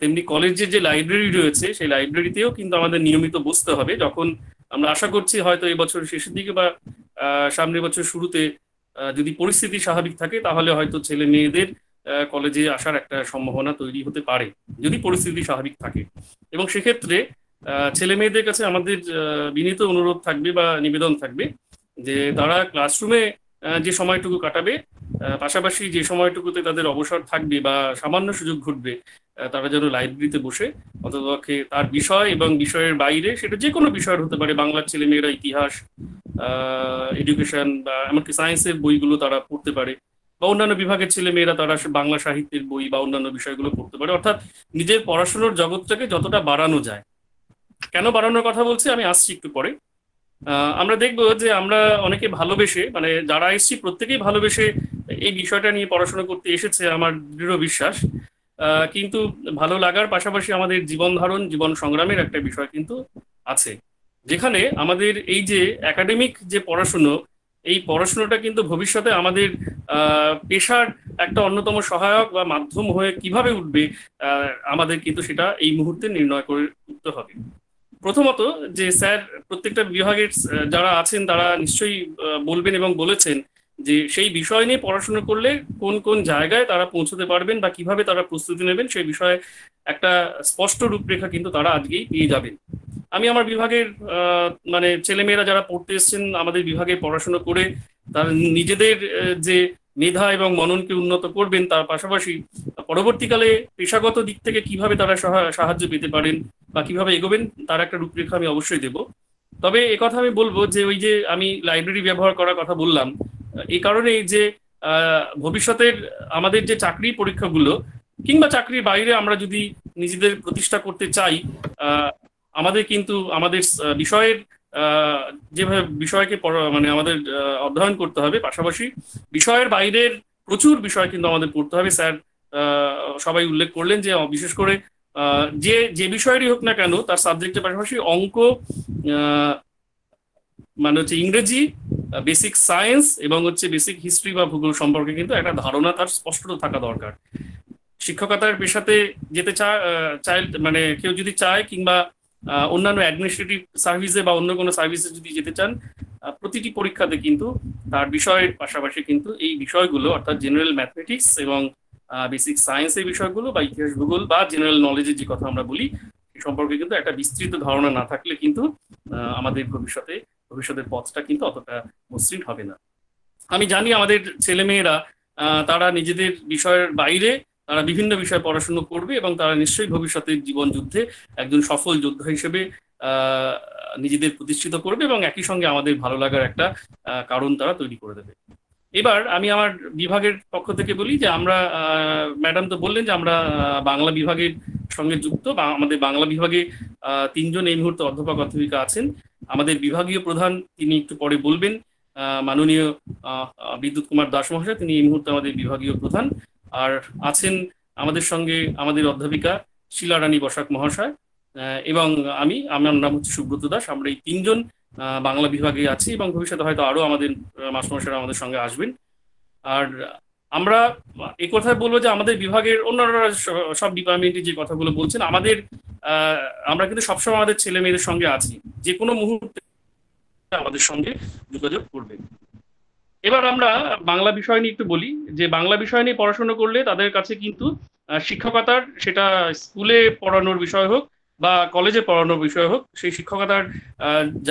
তেমনি কলেজের যে লাইব্রেরি রয়েছে, সেই লাইব্রেরিতেও কিন্তু আমাদের নিয়মিত বসতে হবে। যখন আমরা আশা করছি হয়তো এই বছর শেষের দিকে বা সামনের বছর শুরুতে যদি পরিস্থিতি স্বাভাবিক থাকে, তাহলে হয়তো ছেলে মেয়েদের কলেজে আসার একটা সম্ভাবনা তৈরি হতে পারে, যদি পরিস্থিতি স্বাভাবিক থাকে। এবং সেক্ষেত্রে ছেলে মেয়েদের কাছে আমাদের বিনীত অনুরোধ থাকবে বা নিবেদন থাকবে যে তারা ক্লাসরুমে যে সময়টুকু কাটাবে পাশাপাশি যে সময়টুকুতে তাদের অবসর থাকবে বা সামান্য সুযোগ ঘটবে তারা যেন লাইব্রেরিতে বসে অন্ততপক্ষে তার বিষয় এবং বিষয়ের বাইরে সেটা যে কোনো বিষয়ের হতে পারে, বাংলার ছেলেমেয়েরা ইতিহাস এডুকেশন বা এমনকি সায়েন্সের বইগুলো তারা পড়তে পারে বা অন্যান্য বিভাগের ছেলে মেয়েরা তারা বাংলা সাহিত্যের বই বা অন্যান্য বিষয়গুলো পড়তে পারে। অর্থাৎ নিজের পড়াশোনার জগৎটাকে যতটা বাড়ানো যায়। কেন বাড়ানোর কথা বলছি? আমি আসছি একটু পরে। আমরা দেখব যে আমরা অনেকে ভালোবেসে মানে যারা এসছি প্রত্যেকেই ভালোবেসে এই বিষয়টা নিয়ে পড়াশোনা করতে এসেছে আমার দৃঢ় বিশ্বাস। কিন্তু ভালো লাগার পাশাপাশি আমাদের জীবন ধারণ, জীবন সংগ্রামের একটা বিষয় কিন্তু আছে। যেখানে আমাদের এই যে একাডেমিক যে পড়াশুনো, এই পড়াশুনোটা কিন্তু ভবিষ্যতে আমাদের পেশার একটা অন্যতম সহায়ক বা মাধ্যম হয়ে কীভাবে উঠবে আমাদের কিন্তু সেটা এই মুহূর্তে নির্ণয় করে উঠতে হবে। প্রথমত যে স্যার প্রত্যেকটা বিভাগের যারা আছেন তারা নিশ্চয়ই বলবেন এবং বলেছেন যে সেই বিষয় নিয়ে পড়াশোনা করলে কোন কোন জায়গায় তারা পৌঁছতে পারবেন বা কীভাবে তারা প্রস্তুতি নেবেন সেই বিষয়ে একটা স্পষ্ট রূপরেখা কিন্তু তারা আজকেই পেয়ে যাবেন। আমি আমার বিভাগের মানে ছেলেমেয়েরা যারা পড়তে এসছেন, আমাদের বিভাগে পড়াশোনা করে তার নিজেদের যে মেধা এবং মননকে উন্নত করবেন, তার পাশাপাশি পরবর্তীকালে পেশাগত দিক থেকে কীভাবে তারা সাহায্য পেতে পারেন বা কীভাবে এগোবেন, তার একটা রূপরেখা আমি অবশ্যই দেব। তবে একথা আমি বলব যে ওই যে আমি লাইব্রেরি ব্যবহার করার কথা বললাম এই কারণেই যে ভবিষ্যতের আমাদের যে চাকরি পরীক্ষাগুলো, কিংবা চাকরির বাইরে আমরা যদি নিজেদের প্রতিষ্ঠা করতে চাই আমাদের কিন্তু আমাদের বিষয়ের যেভাবে বিষয়কে মানে আমাদের অধ্যয়ন করতে হবে পাশাপাশি বিষয়ের বাইরের প্রচুর বিষয় কিন্তু আমাদের পড়তে হবে। স্যার সবাই উল্লেখ করলেন যে, বিশেষ করে যে যে বিষয়েরই হোক না কেন, তার সাবজেক্টের পাশাপাশি অঙ্ক মানে হচ্ছে ইংরেজি বেসিক সায়েন্স এবং হচ্ছে বেসিক হিস্ট্রি বা ভূগোল সম্পর্কে কিন্তু একটা ধারণা তার স্পষ্ট থাকা দরকার। শিক্ষকতার পেশাতে যেতে চায় মানে কেউ যদি চায় কিংবা অন্যান্য অ্যাডমিনিস্ট্রেটিভ সার্ভিসে বা অন্য কোনো সার্ভিসে যদি যেতে চান প্রতিটি পরীক্ষাতে কিন্তু তার বিষয়ের পাশাপাশি কিন্তু এই বিষয়গুলো, অর্থাৎ জেনারেল ম্যাথমেটিক্স এবং বেসিক সায়েন্সের বিষয়গুলো বা ইতিহাস, ভূগোল বা জেনারেল নলেজের যে কথা আমরা বলি, সে সম্পর্কে কিন্তু একটা বিস্তৃত ধারণা না থাকলে কিন্তু আমাদের ভবিষ্যতে ভবিষ্যতের পথটা কিন্তু অতটা মসৃণ হবে না। আমি জানি আমাদের ছেলেমেয়েরা তারা নিজেদের বিষয়ের বাইরে, তারা বিভিন্ন বিষয়ে পড়াশুনো করবে এবং তারা নিশ্চয়ই ভবিষ্যতের জীবন যুদ্ধে একজন সফল যোদ্ধা হিসেবে নিজেদের প্রতিষ্ঠিত করবে এবং একই সঙ্গে আমাদের ভালো লাগার একটা কারণ তারা তৈরি করে দেবে। এবার আমি আমার বিভাগের পক্ষ থেকে বলি যে আমরা ম্যাডাম তো বললেন যে আমরা বাংলা বিভাগের সঙ্গে যুক্ত, বা আমাদের বাংলা বিভাগে তিনজন এই মুহূর্তে অধ্যাপক অধ্যাপিকা আছেন। আমাদের বিভাগীয় প্রধান তিনি একটু পরে বলবেন মাননীয় বিদ্যুৎ কুমার দাস মহাশয়, তিনি এই মুহূর্তে আমাদের বিভাগীয় প্রধান। আর আছেন আমাদের সঙ্গে আমাদের অধ্যাপিকা শিলা রানী বসাক মহাশয় এবং আমি, আমার নাম হচ্ছে সুব্রত দাস, আমরা এই তিনজন বাংলা বিভাগে আছি এবং ভবিষ্যতে হয়তো আরও আমাদের মাস্টারমশাইরা আমাদের সঙ্গে আসবেন। আর আমরা এই কথায় বলব যে আমাদের বিভাগের অন্যান্য সব ডিপার্টমেন্টে যে কথাগুলো বলছেন, আমাদের আমরা কিন্তু সবসময় আমাদের ছেলে মেয়েদের সঙ্গে আছি। যে কোনো মুহূর্তে আমাদের সঙ্গে যোগাযোগ করবে। এবার আমরা বাংলা বিষয় নিয়ে একটু বলি, যে বাংলা বিষয় নিয়ে পড়াশোনা করলে তাদের কাছে কিন্তু শিক্ষকতার সেটা স্কুলে পড়ানোর বিষয় হোক বা কলেজে পড়ানোর বিষয় হোক, সেই শিক্ষকতার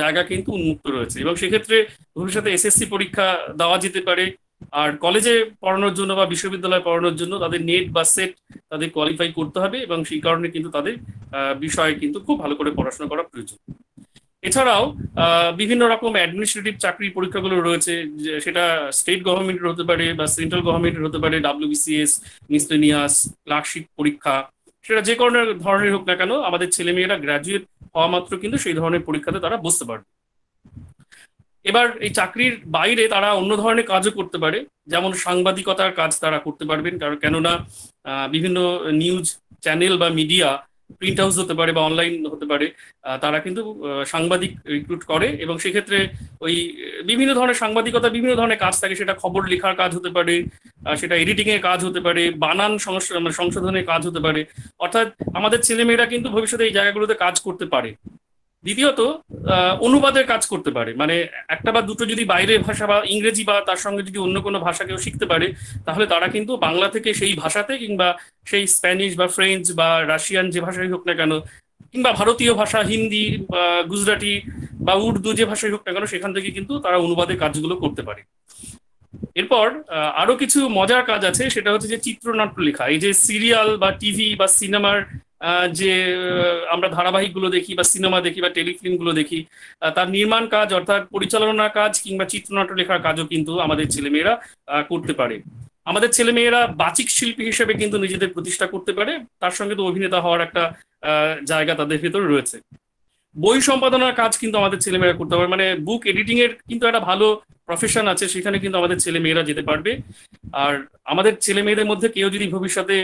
জায়গা কিন্তু উন্মুক্ত রয়েছে। এবং সেক্ষেত্রে ভবিষ্যতে এসএসসি পরীক্ষা দেওয়া যেতে পারে আর কলেজে পড়ানোর জন্য বা বিশ্ববিদ্যালয়ে পড়ানোর জন্য তাদের নেট বা সেট তাদের কোয়ালিফাই করতে হবে এবং সেই কারণে কিন্তু তাদের বিষয়ে কিন্তু খুব ভালো করে পড়াশোনা করা প্রয়োজন। এছাড়াও বিভিন্ন রকম অ্যাডমিনিস্ট্রেটিভ চাকরি পরীক্ষাগুলো রয়েছে সেটা স্টেট গভর্নমেন্টের হতে পারে বা সেন্ট্রাল গভর্নমেন্টের হতে পারে ডাব্লিউবিসিএস মিসলেনিয়াস ক্লার্কশিপ পরীক্ষা, সেটা যে কোনো ধরনের হোক না কেন, আমাদের ছেলেমেয়েরা গ্র্যাজুয়েট হওয়া মাত্র কিন্তু সেই ধরনের পরীক্ষাতে তারা বসতে পারবে। এবার এই চাকরির বাইরে তারা অন্য ধরনের কাজও করতে পারে, যেমন সাংবাদিকতার কাজ তারা করতে পারবেন, কারণ কেননা বিভিন্ন নিউজ চ্যানেল বা মিডিয়া প্রিন্ট হাউস হতে পারে বা অনলাইন হতে পারে তারা কিন্তু সাংবাদিক রিক্রুট করে এবং সেক্ষেত্রে ওই বিভিন্ন ধরনের সাংবাদিকতা, বিভিন্ন ধরনের কাজ থাকে, সেটা খবর লেখার কাজ হতে পারে সেটা এডিটিং এর কাজ হতে পারে, বানান মানে সংশোধনের কাজ হতে পারে। অর্থাৎ আমাদের ছেলেমেয়েরা কিন্তু ভবিষ্যতে এই জায়গাগুলোতে কাজ করতে পারে। দ্বিতীয়ত অনুবাদের কাজ করতে পারে। মানে একটা বা দুটো যদি বাইরের ভাষা বা ইংরেজি বা তার সঙ্গে যদি অন্য কোনো ভাষা কেউ শিখতে পারে, তাহলে তারা কিন্তু বাংলা থেকে সেই ভাষাতে কিংবা সেই স্প্যানিশ বা ফ্রেঞ্চ বা রাশিয়ান যে ভাষাই হোক না কেন, কিংবা ভারতীয় ভাষা, হিন্দি বা গুজরাটি বা উর্দু যে ভাষাই হোক না কেন, সেখান থেকে কিন্তু তারা অনুবাদের কাজগুলো করতে পারে। এরপর আরও কিছু মজার কাজ আছে, সেটা হচ্ছে যে চিত্রনাট্য লেখা। এই যে সিরিয়াল বা টিভি বা সিনেমার যে আমরা ধারাবাহিকগুলো দেখি বা সিনেমা দেখি বা টেলিফিল্মগুলো দেখি তার নির্মাণ কাজ অর্থাৎ পরিচালনা কাজ কিংবা চিত্রনাট্য লেখার কাজও কিন্তু আমাদের ছেলেমেয়েরা করতে পারে। আমাদের ছেলেমেয়েরা বাচিক শিল্পী হিসেবে কিন্তু নিজেদের প্রতিষ্ঠা করতে পারে। তার সঙ্গে তো অভিনেতা হওয়ার একটা জায়গা তাদের ভেতরে রয়েছে। বই সম্পাদনার কাজ কিন্তু আমাদের ছেলেমেয়েরা করতে পারে মানে বুক এডিটিং এর কিন্তু একটা ভালো প্রফেশন আছে, সেখানে কিন্তু আমাদের ছেলে মেয়েরা যেতে পারবে। আর আমাদের ছেলে মেয়েদের মধ্যে কেউ যদি ভবিষ্যতে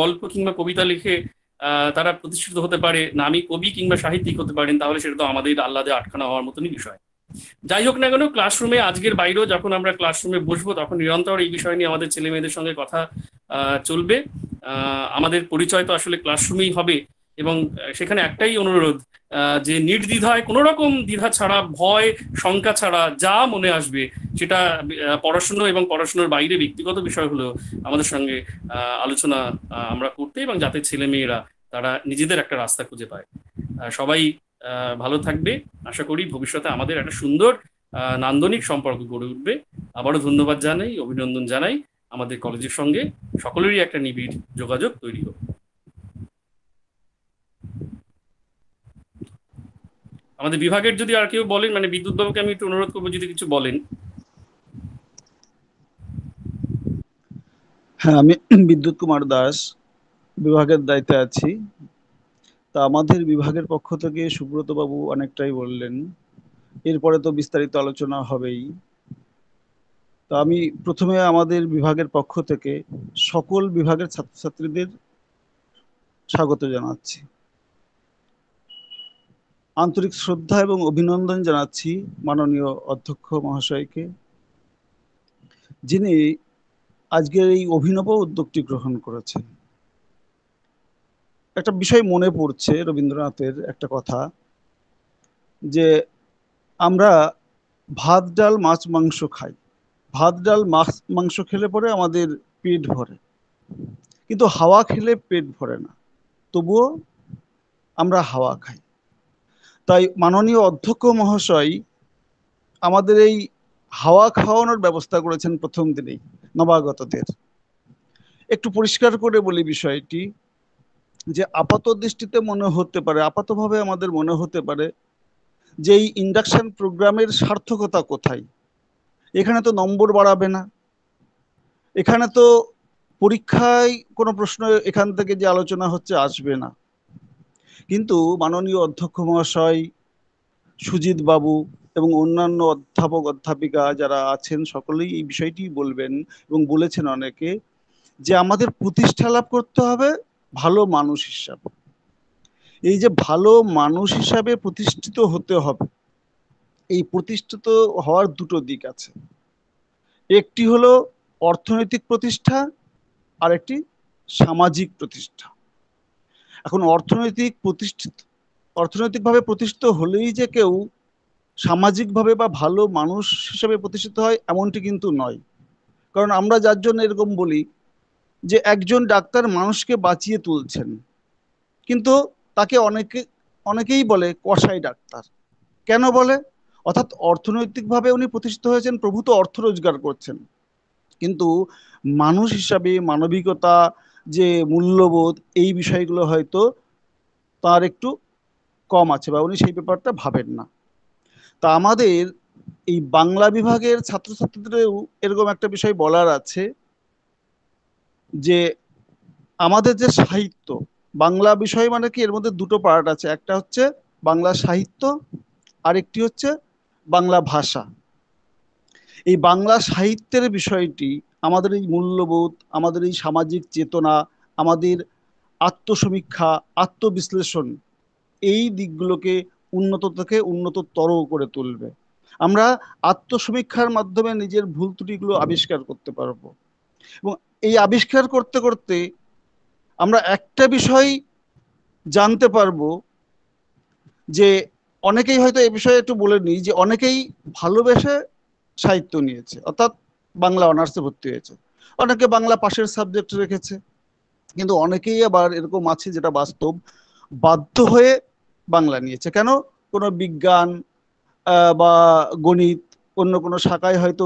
গল্প কিংবা কবিতা লিখে তারা প্রতিষ্ঠিত হতে পারে, নামি কবি কিংবা সাহিত্যিক হতে পারেন, তাহলে সেটা তো আমাদের আহ্লাদে আটখানা হওয়ার মতনই বিষয়। যাই হোক না কেন ক্লাসরুমে আজকের বাইরেও যখন আমরা ক্লাসরুমে বসবো, তখন নিরন্তর এই বিষয় নিয়ে আমাদের ছেলে মেয়েদের সঙ্গে কথা চলবে। আমাদের পরিচয় তো আসলে ক্লাসরুমেই হবে। এবং সেখানে একটাই অনুরোধ যে নির্দ্বিধায় কোনো রকম দ্বিধা ছাড়া, ভয়, শঙ্কা ছাড়া যা মনে আসবে, সেটা পড়াশুনো এবং পড়াশুনোর বাইরে ব্যক্তিগত বিষয় হলেও আমাদের সঙ্গে আলোচনা আমরা করতে এবং যাতে ছেলে মেয়েরা তারা নিজেদের একটা রাস্তা খুঁজে পায়। সবাই ভালো থাকবে। আশা করি ভবিষ্যতে আমাদের একটা সুন্দর নান্দনিক সম্পর্ক গড়ে উঠবে। আবারও ধন্যবাদ জানাই, অভিনন্দন জানাই আমাদের কলেজের সঙ্গে। সকলেরই একটা নিবিড় যোগাযোগ তৈরি হোক। আমাদের বিভাগের যদি আর কেউ বলেন মানে বিদ্যুৎ বাবুকে আমি একটু অনুরোধ করব যদি কিছু বলেন। হ্যাঁ আমি বিদ্যুৎ কুমার দাস বিভাগের দায়িত্বে আছি। তা আমাদের বিভাগের পক্ষ থেকে সুব্রত বাবু অনেকটাই বললেন। এরপরে তো বিস্তারিত আলোচনা হবেই। তা আমি প্রথমে আমাদের বিভাগের পক্ষ থেকে সকল বিভাগের ছাত্রছাত্রীদের স্বাগত জানাচ্ছি। আন্তরিক শ্রদ্ধা এবং অভিনন্দন জানাচ্ছি মাননীয় অধ্যক্ষ মহাশয়কে, যিনি আজকের এই অভিনব উদ্যোগটি গ্রহণ করেছেন। একটা বিষয় মনে পড়ছে রবীন্দ্রনাথের একটা কথা, যে আমরা ভাত, ডাল, মাছ, মাংস খাই। ভাত, ডাল, মাছ, মাংস খেলে পরে আমাদের পেট ভরে। কিন্তু হাওয়া খেলে পেট ভরে না। তবুও আমরা হাওয়া খাই। তাই মাননীয় অধ্যক্ষ মহাশয় আমাদের এই হাওয়া খাওয়ানোর ব্যবস্থা করেছেন প্রথম দিনেই নবাগতদের। একটু পরিষ্কার করে বলি বিষয়টি যে আপাত দৃষ্টিতে মনে হতে পারে, আপাতভাবে আমাদের মনে হতে পারে যে এই ইন্ডাকশন প্রোগ্রামের সার্থকতা কোথায়? এখানে তো নম্বর বাড়াবে না। এখানে তো পরীক্ষায় কোনো প্রশ্ন এখান থেকে যে আলোচনা হচ্ছে আসবে না। কিন্তু মাননীয় অধ্যক্ষ মহাশয়, সুজিত বাবু এবং অন্যান্য অধ্যাপক, অধ্যাপিকা যারা আছেন, সকলেই এই বিষয়টি বলবেন এবং বলেছেন অনেকে যে আমাদের প্রতিষ্ঠা লাভ করতে হবে ভালো মানুষ হিসাবে। এই যে ভালো মানুষ হিসাবে প্রতিষ্ঠিত হতে হবে, এই প্রতিষ্ঠিত হওয়ার দুটো দিক আছে। একটি হলো অর্থনৈতিক প্রতিষ্ঠা আর একটি সামাজিক প্রতিষ্ঠা। এখন অর্থনৈতিক প্রতিষ্ঠিত অর্থনৈতিকভাবে প্রতিষ্ঠিত হলেই যে কেউ সামাজিকভাবে বা ভালো মানুষ হিসেবে প্রতিষ্ঠিত হয় এমনটি কিন্তু নয়। কারণ আমরা যার জন্য এরকম বলি যে একজন ডাক্তার মানুষকে বাঁচিয়ে তুলছেন। কিন্তু তাকে অনেকে, অনেকেই বলে কসাই ডাক্তার। কেন বলে? অর্থাৎ অর্থনৈতিকভাবে উনি প্রতিষ্ঠিত হয়েছেন, প্রভূত অর্থ রোজগার করছেন। কিন্তু মানুষ হিসাবে মানবিকতা যে মূল্যবোধ এই বিষয়গুলো হয়তো তার একটু কম আছে বা উনি সেই ব্যাপারটা ভাবেন না। তা আমাদের এই বাংলা বিভাগের ছাত্রছাত্রীদেরও এরকম একটা বিষয় বলার আছে যে আমাদের যে সাহিত্য, বাংলা বিষয় মানে কি এর মধ্যে দুটো পার্ট আছে। একটা হচ্ছে বাংলা সাহিত্য, আরেকটি হচ্ছে বাংলা ভাষা। এই বাংলা সাহিত্যের বিষয়টি আমাদের এই মূল্যবোধ, আমাদের এই সামাজিক চেতনা, আমাদের আত্মসমীক্ষা, আত্মবিশ্লেষণ এই দিকগুলোকে উন্নত থেকে উন্নততর করে তুলবে। আমরা আত্মসমীক্ষার মাধ্যমে নিজের ভুল ত্রুটিগুলো আবিষ্কার করতে পারব। এবং এই আবিষ্কার করতে করতে আমরা একটা বিষয় জানতে পারব যে অনেকেই হয়তো এ বিষয়ে একটু বলে নিই যে অনেকেই ভালোবেসে সাহিত্য নিয়েছে। অর্থাৎ বাংলা অনার্সে ভর্তি হয়েছে। অনেকে বাংলা পাশের সাবজেক্ট রেখেছে। কিন্তু অনেকেই আবার এরকম আছে যেটা বাস্তব, বাধ্য হয়ে বাংলা নিয়েছে। কেন? কোনো বিজ্ঞান বা গণিত, অন্য কোনো শাখায় হয়তো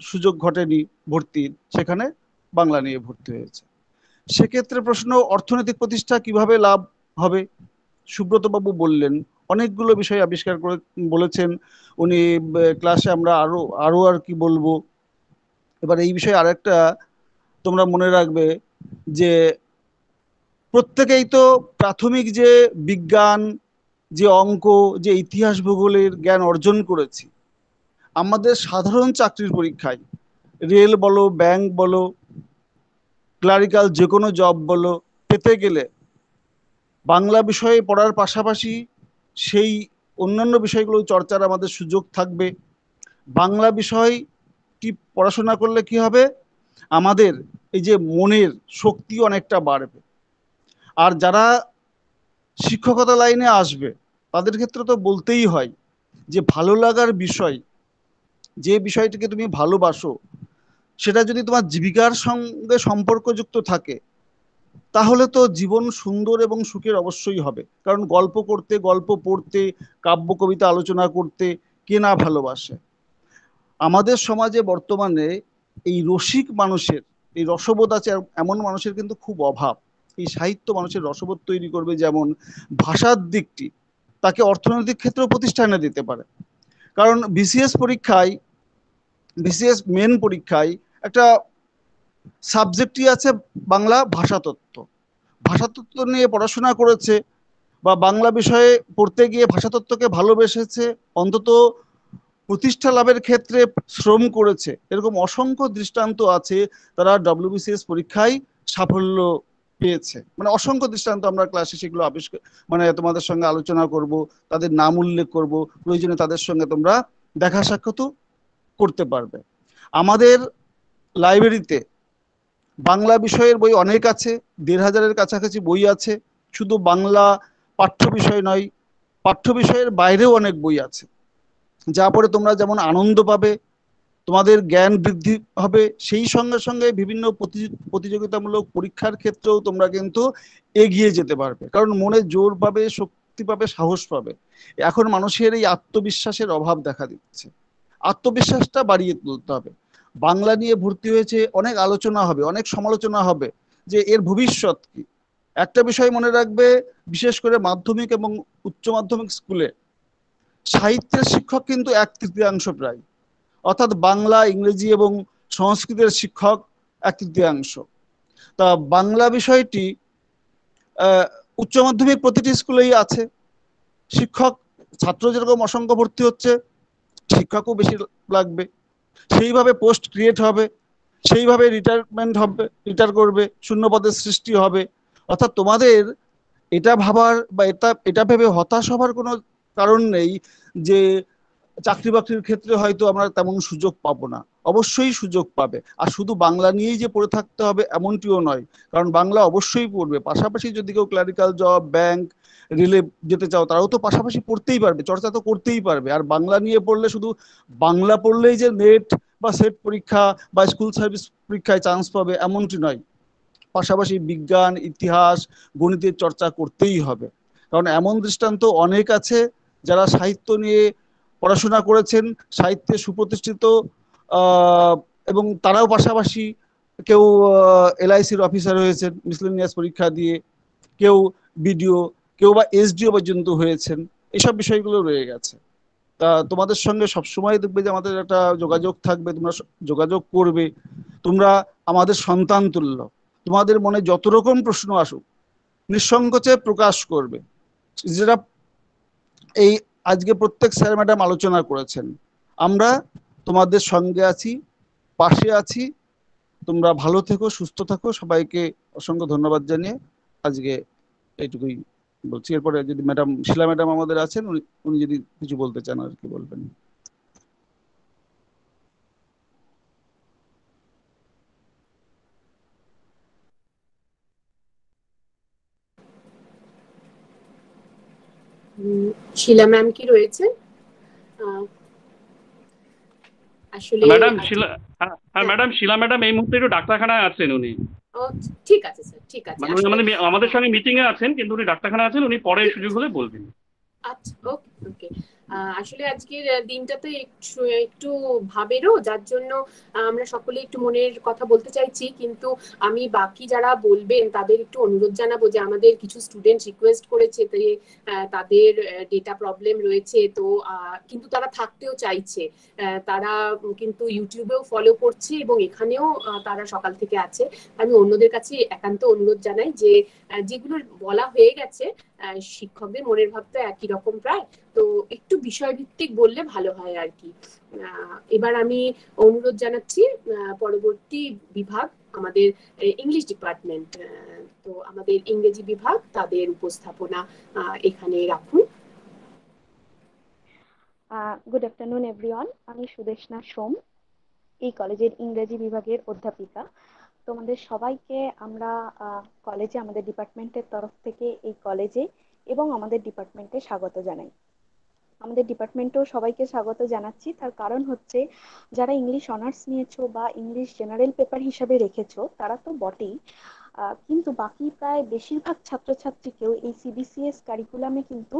সুযোগ ঘটেনি ভর্তির সেখানে বাংলা নিয়ে ভর্তি হয়েছে। সেক্ষেত্রে প্রশ্ন, অর্থনৈতিক প্রতিষ্ঠা কীভাবে লাভ হবে? সুব্রত বাবু বললেন, অনেকগুলো বিষয় আবিষ্কার করে বলেছেন। উনি ক্লাসে আমরা আরও আরও আর কি বলব? এবার এই বিষয়ে আরেকটা তোমরা মনে রাখবে যে প্রত্যেকেই তো প্রাথমিক যে বিজ্ঞান, যে অঙ্ক, যে ইতিহাস ভূগোলের জ্ঞান অর্জন করেছি, আমাদের সাধারণ চাকরির পরীক্ষায় রেল বলো, ব্যাংক বলো, ক্লারিক্যাল যে কোনো জব বলো, পেতে গেলে বাংলা বিষয়ে পড়ার পাশাপাশি সেই অন্যান্য বিষয়গুলো চর্চার আমাদের সুযোগ থাকবে। বাংলা বিষয়টি পড়াশোনা করলে কি হবে? আমাদের এই যে মনের শক্তি অনেকটা বাড়বে। আর যারা শিক্ষকতা লাইনে আসবে, তাদের ক্ষেত্রে তো বলতেই হয় যে ভালো লাগার বিষয়, যে বিষয়টিকে তুমি ভালোবাসো, সেটা যদি তোমার জীবিকার সঙ্গে সম্পর্কযুক্ত থাকে, তাহলে তো জীবন সুন্দর এবং সুখের অবশ্যই হবে। কারণ গল্প করতে, গল্প পড়তে, কাব্য, কবিতা আলোচনা করতে কে না ভালোবাসে? আমাদের সমাজে বর্তমানে এই রসিক মানুষের, এই রসবোধ আছে এমন মানুষের কিন্তু খুব অভাব। এই সাহিত্য মানুষের রসবোধ তৈরি করবে যেমন ভাষার দিকটি, তাকে অর্থনৈতিক ক্ষেত্রেও প্রতিষ্ঠানে দিতে পারে। কারণ বিসিএস পরীক্ষায়, বিসিএস মেন পরীক্ষায় একটা সাবজেক্টই আছে বাংলা ভাষাতত্ত্ব। ভাষাতত্ত্ব নিয়ে পড়াশোনা করেছে বা বাংলা বিষয়ে পড়তে গিয়ে ভাষাতত্ত্বকে ভালোবেসেছে, অন্তত প্রতিষ্ঠা লাভের ক্ষেত্রে শ্রম করেছে। এরকম অসংখ্য দৃষ্টান্ত আছে, তারা ডব্লিউবিসিএস পরীক্ষায় সাফল্য পেয়েছে। মানে অসংখ্য দৃষ্টান্ত আমরা ক্লাসে সেগুলো আবিষ্কার মানে তোমাদের সঙ্গে আলোচনা করব, তাদের নাম উল্লেখ করব, প্রয়োজনে তাদের সঙ্গে তোমরা দেখা সাক্ষাৎ করতে পারবে। আমাদের লাইব্রেরিতে বাংলা বিষয়ের বই অনেক আছে, দেড় হাজারের কাছাকাছি বই আছে, শুধু বাংলা পাঠ্য বিষয় নয়, পাঠ্য বিষয়ের বাইরেও অনেক বই আছে। যা পরে তোমরা যেমন আনন্দ পাবে, তোমাদের জ্ঞান বৃদ্ধি হবে, সেই সঙ্গে সঙ্গে বিভিন্ন প্রতি- প্রতিযোগিতামূলক পরীক্ষার ক্ষেত্রেও তোমরা কিন্তু এগিয়ে যেতে পারবে। কারণ মনে জোর পাবে, শক্তি পাবে, সাহস পাবে। এখন মানুষের এই আত্মবিশ্বাসের অভাব দেখা দিচ্ছে। আত্মবিশ্বাসটা বাড়িয়ে তুলতে হবে। বাংলা নিয়ে ভর্তি হয়েছে অনেক আলোচনা হবে, অনেক সমালোচনা হবে যে এর ভবিষ্যৎ কি। একটা বিষয় মনে রাখবে, বিশেষ করে মাধ্যমিক এবং উচ্চ মাধ্যমিক স্কুলে সাহিত্যের শিক্ষক কিন্তু এক তৃতীয়াংশ প্রায়। অর্থাৎ বাংলা, ইংরেজি এবং সংস্কৃতের শিক্ষক এক তৃতীয়াংশ। তা বাংলা বিষয়টি উচ্চ মাধ্যমিক প্রতিটি স্কুলেই আছে। শিক্ষক, ছাত্র যেরকম অসংখ্য ভর্তি হচ্ছে, শিক্ষকও বেশি লাগবে। সেইভাবে পোস্ট ক্রিয়েট হবে, সেইভাবে রিটায়ারমেন্ট হবে, রিটায়ার করবে শূন্য পদের সৃষ্টি হবে। অর্থাৎ তোমাদের এটা ভাবার বা এটা এটা ভেবে হতাশ হবার কোনো কারণ নেই যে চাকরি বাকরির ক্ষেত্রে হয়তো আমরা তেমন সুযোগ পাবো না। অবশ্যই সুযোগ পাবে। আর শুধু বাংলা নিয়েই যে পড়ে থাকতে হবে এমনটিও নয়। কারণ বাংলা অবশ্যই পড়বে। পাশাপাশি যদি কেউ ক্লারিক্যাল জব ব্যাংক রিলে যেতে চাও, তারাও তো পাশাপাশি পড়তেই পারবে। চর্চা তো করতেই পারবে। আর বাংলা নিয়ে পড়লে শুধু বাংলা পড়লেই যে নেট বা সেট পরীক্ষা বা স্কুল সার্ভিস পরীক্ষায় চান্স পাবে এমনটি নয়। পাশাপাশি বিজ্ঞান, ইতিহাস, গণিতের চর্চা করতেই হবে। কারণ এমন দৃষ্টান্ত অনেক আছে যারা সাহিত্য নিয়ে পড়াশোনা করেছেন, সাহিত্যে সুপ্রতিষ্ঠিত এবং তারাও পাশাপাশি কেউ এলআইসির অফিসার হয়েছেন মিসলেনিয়াস পরীক্ষা দিয়ে কেউ বিডিও, কেউ বা এসডিও পর্যন্ত হয়েছেন, এসব বিষয়গুলো রয়ে গেছে। তা তোমাদের সঙ্গে সবসময় দেখবে যে আমাদের একটা যোগাযোগ থাকবে, তোমরা যোগাযোগ করবে, তোমরা আমাদের সন্তান তুল্য। তোমাদের মনে যত রকম প্রশ্ন আসুক, নিঃসংকোচে প্রকাশ করবে। যেটা এই আজকে প্রত্যেক স্যার ম্যাডাম আলোচনা করেছেন। আমরা তোমাদের সঙ্গে আছি, পাশে আছি। তোমরা ভালো থেকো, সুস্থ থাকো। সবাইকে অসংখ্য ধন্যবাদ জানিয়ে আজকে এইটুকুই বলছি। এরপরে যদি ম্যাডাম, শিলা ম্যাডাম আমাদের আছেন, উনি উনি যদি কিছু বলতে চান আর কি বলবেন। শিলা ম্যাম কি রয়েছে? আসলে ম্যাডাম শিলা হ্যাঁ, হ্যাঁ ম্যাডাম শিলা ম্যাডাম এই মুহূর্তে একটু ডাক্তারখানায় আছেন উনি। ঠিক আছে স্যার ঠিক আছে। মানে আমাদের সঙ্গে মিটিং এ আছেন কিন্তু উনি ডাক্তারখানা আছেন উনি পরে সুযোগ হলে বলবেন। আচ্ছা ওকে ওকে আসলে আজকের দিনটা তো একটু ভাবেরও, যার জন্য আমরা সকলে একটু মনের কথা বলতে চাইছি। কিন্তু আমি বাকি যারা বলবেন, তাদের একটু অনুরোধ জানাব যে আমাদের কিছু স্টুডেন্ট রিকোয়েস্ট করেছে যে তাদের ডেটা প্রবলেম রয়েছে। তো কিন্তু তারা থাকতেও চাইছে। তারা কিন্তু ইউটিউবেও ফলো করছে এবং এখানেও তারা সকাল থেকে আছে। আমি অন্যদের কাছে একান্ত অনুরোধ জানাই যে যেগুলো বলা হয়ে গেছে শিক্ষকদের মনের ভাব তো একই রকম প্রায়। তো একটু বিষয়ভিত্তিক বললে ভালো হয় আর কি। এবার আমি অনুরোধ জানাচ্ছি পরবর্তী বিভাগ আমাদের ইংলিশ ডিপার্টমেন্ট তো আমাদের ইংরেজি বিভাগ তাদের উপস্থাপনা এখানে রাখুন। গুড আফটারনুন এভরিওয়ান আমি সুদেশনা সোম, এই কলেজের ইংরেজি বিভাগের অধ্যাপিকা। তোমাদের সবাইকে আমরা কলেজে আমাদের ডিপার্টমেন্টের তরফ থেকে এই কলেজে এবং আমাদের ডিপার্টমেন্টে স্বাগত জানাই। আমাদের ডিপার্টমেন্টেও সবাইকে স্বাগত জানাচ্ছি। তার কারণ হচ্ছে, যারা ইংলিশ অনার্স নিয়েছো বা ইংলিশ জেনারেল পেপার হিসাবে রেখেছো, তারা তো বটেই। কিন্তু বাকি প্রায় বেশিরভাগ ছাত্রছাত্রীকেও এই সিবিসিএস কারিকুলামে কিন্তু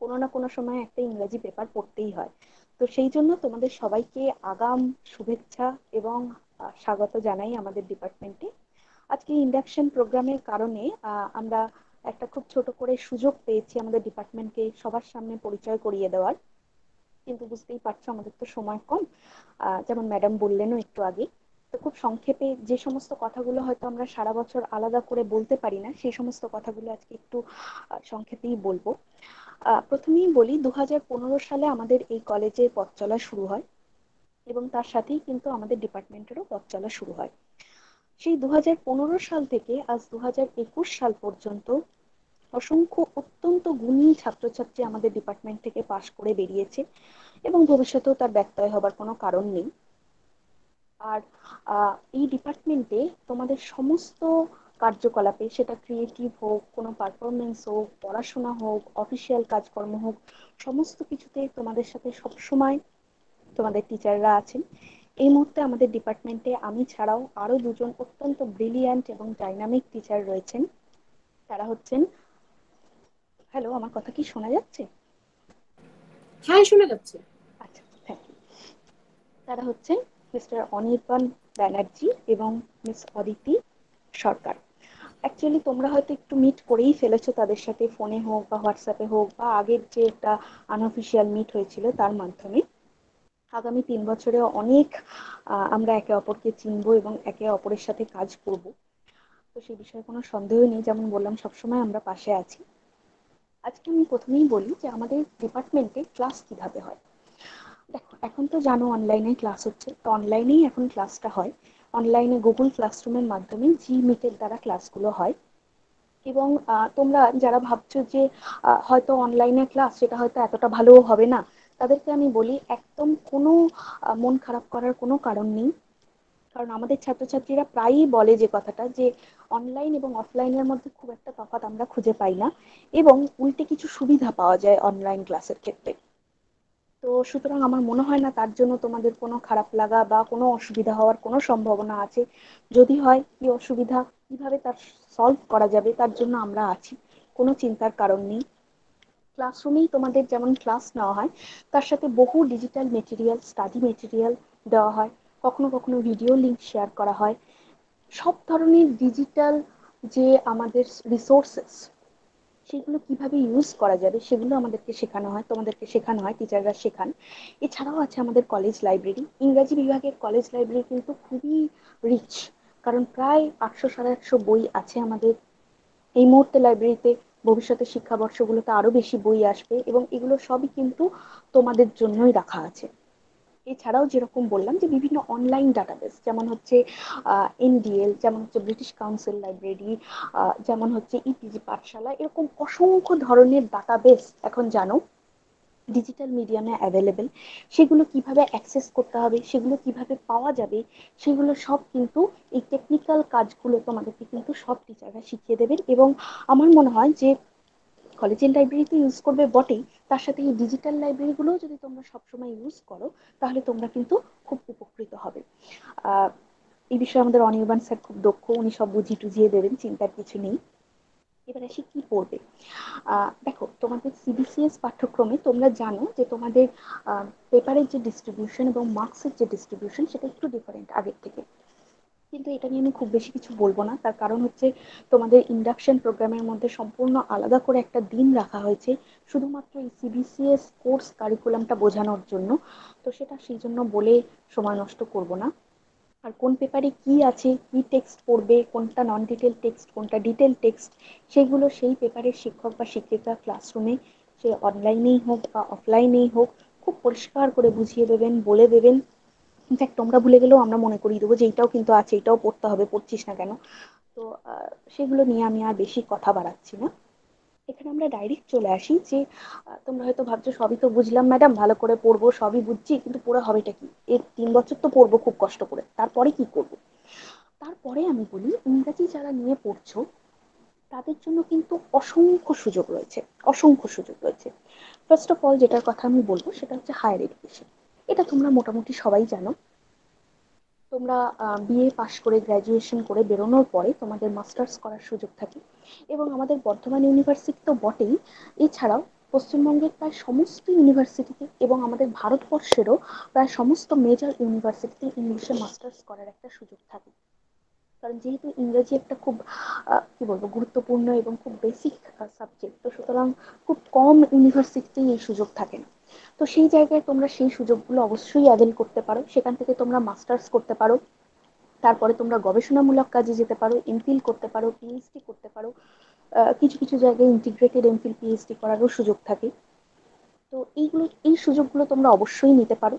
কোনো না কোনো সময় একটা ইংরেজি পেপার পড়তেই হয়। তো সেই জন্য তোমাদের সবাইকে আগাম শুভেচ্ছা এবং স্বাগত জানাই আমাদের ডিপার্টমেন্টে আজকে ইন্ডাকশন প্রোগ্রামের কারণে আমরা একটা খুব ছোট করে সুযোগ পেয়েছি আমাদের ডিপার্টমেন্টকে সবার সামনে পরিচয় করিয়ে দেওয়ার। কিন্তু বুঝতেই পারছ, আমাদের তো সময় কম। যেমন ম্যাডাম বললেনও একটু আগে। তো খুব সংক্ষেপে যে সমস্ত কথাগুলো হয়তো আমরা সারা বছর আলাদা করে বলতে পারি না, সেই সমস্ত কথাগুলো আজকে একটু সংক্ষেপেই বলব। প্রথমেই বলি দু হাজার পনেরো সালে আমাদের এই কলেজে পথ চলা শুরু হয়। এবং তার সাথেই কিন্তু আমাদের ডিপার্টমেন্টেরও পথ চলা শুরু হয়। সেই দু হাজার পনেরো সাল থেকে আজ দু হাজার একুশ সাল পর্যন্ত অসংখ্য অত্যন্ত গুণী ছাত্রছাত্রী আমাদের ডিপার্টমেন্ট থেকে পাশ করে বেরিয়েছে এবং ভবিষ্যতেও তার ব্যত্যয় হবার কোনো কারণ নেই। আর এই ডিপার্টমেন্টে তোমাদের সমস্ত কার্যকলাপে, সেটা ক্রিয়েটিভ হোক, কোনো পারফরমেন্স হোক, পড়াশোনা হোক, অফিসিয়াল কাজকর্ম হোক, সমস্ত কিছুতে তোমাদের সাথে সবসময় তোমাদের টিচাররা আছেন। এই মুহূর্তে আমাদের ডিপার্টমেন্টে আমি ছাড়াও আরও দুজন অত্যন্ত ব্রিলিয়ান্ট এবং ডাইনামিক টিচার রয়েছেন। তারা হচ্ছেন হ্যালো আমার কথা কি শোনা যাচ্ছে? হ্যাঁ শোনা যাচ্ছে। আচ্ছা থ্যাংক ইউ তারা হচ্ছেন মিস্টার অনির্বাণ ব্যানার্জি এবং মিস অদিতি সরকার। অ্যাকচুয়ালি তোমরা হয়তো একটু মিট করেই ফেলেছো তাদের সাথে ফোনে হোক বা হোয়াটসঅ্যাপে হোক বা আগের যে একটা আনঅফিসিয়াল মিট হয়েছিল তার মাধ্যমে। আগামী তিন বছরে অনেক আমরা একে অপরকে চিনব এবং একে অপরের সাথে কাজ করব। তো সেই বিষয়ে কোনো সন্দেহ নেই, যেমন বললাম, সবসময় আমরা পাশে আছি। আজকে আমি প্রথমেই বলি যে আমাদের ডিপার্টমেন্টে ক্লাস কীভাবে হয়। দেখো, এখন তো জানো অনলাইনে ক্লাস হচ্ছে, তো অনলাইনেই এখন ক্লাসটা হয়। অনলাইনে গুগল ক্লাসরুমের মাধ্যমে জি মিটের দ্বারা ক্লাসগুলো হয়। এবং তোমরা যারা ভাবছ যে হয়তো অনলাইনে ক্লাস সেটা হয়তো এতটা ভালোও হবে না তাদেরকে আমি বলি, একদম কোনো মন খারাপ করার কোনো কারণ নেই। কারণ আমাদের ছাত্রছাত্রীরা প্রায়ই বলে যে কথাটা যে, অনলাইন এবং অফলাইনের মধ্যে খুব একটা তফাৎ আমরা খুঁজে পাই না। এবং উল্টে কিছু সুবিধা পাওয়া যায় অনলাইন ক্লাসের ক্ষেত্রে। তো সুতরাং আমার মনে হয় না তার জন্য তোমাদের কোনো খারাপ লাগা বা কোনো অসুবিধা হওয়ার কোনো সম্ভাবনা আছে। যদি হয়, কি অসুবিধা? কীভাবে তার সলভ করা যাবে? তার জন্য আমরা আছি। কোনো চিন্তার কারণ নেই। ক্লাসরুমেই তোমাদের যেমন ক্লাস নেওয়া হয়, তার সাথে বহু ডিজিটাল মেটেরিয়াল স্টাডি মেটেরিয়াল দেওয়া হয়, কখনো কখনো ভিডিও লিঙ্ক শেয়ার করা হয়। সব ধরনের ডিজিটাল যে আমাদের রিসোর্সেস সেগুলো কীভাবে ইউজ করা যাবে, সেগুলো আমাদেরকে শেখানো হয়, তোমাদেরকে শেখানো হয় টিচাররা শেখান। এছাড়াও আছে আমাদের কলেজ লাইব্রেরি ইংরাজি বিভাগের কলেজ লাইব্রেরি কিন্তু খুবই রিচ কারণ প্রায় আটশো সাড়ে আটশো বই আছে আমাদের। এই মুহূর্তে লাইব্রেরিতে ভবিষ্যতে শিক্ষাবর্ষগুলোতে আরও বেশি বই আসবে এবং এগুলো সবই কিন্তু তোমাদের জন্যই রাখা আছে। এছাড়াও যেরকম বললাম যে বিভিন্ন অনলাইন ডাটাবেস যেমন হচ্ছে এনডিএল যেমন হচ্ছে ব্রিটিশ কাউন্সিল লাইব্রেরি যেমন হচ্ছে ইপিজি পাঠশালা এরকম অসংখ্য ধরনের ডাটাবেস এখন জানো। ডিজিটাল মিডিয়ামে অ্যাভেলেবেল সেগুলো কীভাবে অ্যাক্সেস করতে হবে, সেগুলো কীভাবে পাওয়া যাবে, সেগুলো সব কিন্তু এই টেকনিক্যাল কাজগুলো তোমাদেরকে কিন্তু সব টিচাররা শিখিয়ে দেবেন এবং আমার মনে হয় যে কলেজের লাইব্রেরিতে ইউজ করবে বটেই, তার সাথে এই ডিজিটাল লাইব্রেরিগুলোও যদি তোমরা সবসময় ইউজ করো, তাহলে তোমরা কিন্তু খুব উপকৃত হবে। এই বিষয়ে আমাদের অনির্বাণ স্যার খুব দক্ষ, উনি সব বুঝিয়ে টুঝিয়ে দেবেন, চিন্তার কিছু নেই। এবার আসি কি পড়বে? দেখো, তোমাদের সিবিসিএস পাঠ্যক্রমে তোমরা জানো যে তোমাদের পেপারের যে ডিস্ট্রিবিউশন এবং মার্কসের যে ডিস্ট্রিবিউশন সেটা একটু ডিফারেন্ট আগের থেকে। কিন্তু এটা নিয়ে আমি খুব বেশি কিছু বলব না। তার কারণ হচ্ছে তোমাদের ইন্ডাকশন প্রোগ্রামের মধ্যে সম্পূর্ণ আলাদা করে একটা দিন রাখা হয়েছে, শুধুমাত্র এই সিবিসিএস কোর্স কারিকুলামটা বোঝানোর জন্য। তো সেটা সেই জন্য বলে সময় নষ্ট করব না। আর কোন পেপারে কি আছে, কি টেক্সট পড়বে, কোনটা নন ডিটেল টেক্সট কোনটা ডিটেল টেক্সট সেগুলো সেই পেপারের শিক্ষক বা শিক্ষিকা ক্লাসরুমে সে অনলাইনেই হোক বা অফলাইনেই হোক, খুব পরিষ্কার করে বুঝিয়ে দেবেন, বলে দেবেন। ইনফ্যাক্ট তোমরা ভুলে গেলেও আমরা মনে করিয়ে দেবো যে এইটাও কিন্তু আছে, এটাও পড়তে হবে, পড়ছিস না কেন? তো সেগুলো নিয়ে আমি আর বেশি কথা বাড়াচ্ছি না। এখানে আমরা ডাইরেক্ট চলে আসি যে তোমরা হয়তো ভাবছ সবই তো বুঝলাম ম্যাডাম ভালো করে পড়ব, সবই বুঝছি, কিন্তু পড়ে হবেটা কি? এর তিন বছর তো পড়ব খুব কষ্ট করে, তারপরে কি করব? তারপরে আমি বলি, ইংরাজি যারা নিয়ে পড়ছো, তাদের জন্য কিন্তু অসংখ্য সুযোগ রয়েছে, অসংখ্য সুযোগ রয়েছে। ফার্স্ট অফ অল যেটার কথা আমি বলব, সেটা হচ্ছে হায়ার এডুকেশন এটা তোমরা মোটামুটি সবাই জানো। তোমরা বিএ পাশ করে গ্র্যাজুয়েশন করে বেরোনোর পরে তোমাদের মাস্টার্স করার সুযোগ থাকে। এবং আমাদের বর্ধমান ইউনিভার্সিটি তো বটেই। এছাড়াও পশ্চিমবঙ্গের প্রায় সমস্ত ইউনিভার্সিটিতে এবং আমাদের ভারতবর্ষেরও প্রায় সমস্ত মেজর ইউনিভার্সিটিতে ইংলিশে মাস্টার্স করার একটা সুযোগ থাকে। কারণ যেহেতু ইংরেজি একটা খুব কি বলব, গুরুত্বপূর্ণ এবং খুব বেসিক সাবজেক্ট তো সুতরাং খুব কম ইউনিভার্সিটিতেই এই সুযোগ থাকে না। তো সেই জায়গায় তোমরা সেই সুযোগগুলো অবশ্যই অ্যাভেল করতে পারো। সেখান থেকে তোমরা মাস্টার্স করতে পারো। তারপরে তোমরা গবেষণামূলক কাজে যেতে পারো এমফিল করতে পারো পিএইচডি করতে পারো। কিছু কিছু জায়গায় ইন্টিগ্রেটেড এমফিল পিএইচডি করারও সুযোগ থাকে। তো এইগুলো, এই সুযোগগুলো তোমরা অবশ্যই নিতে পারো।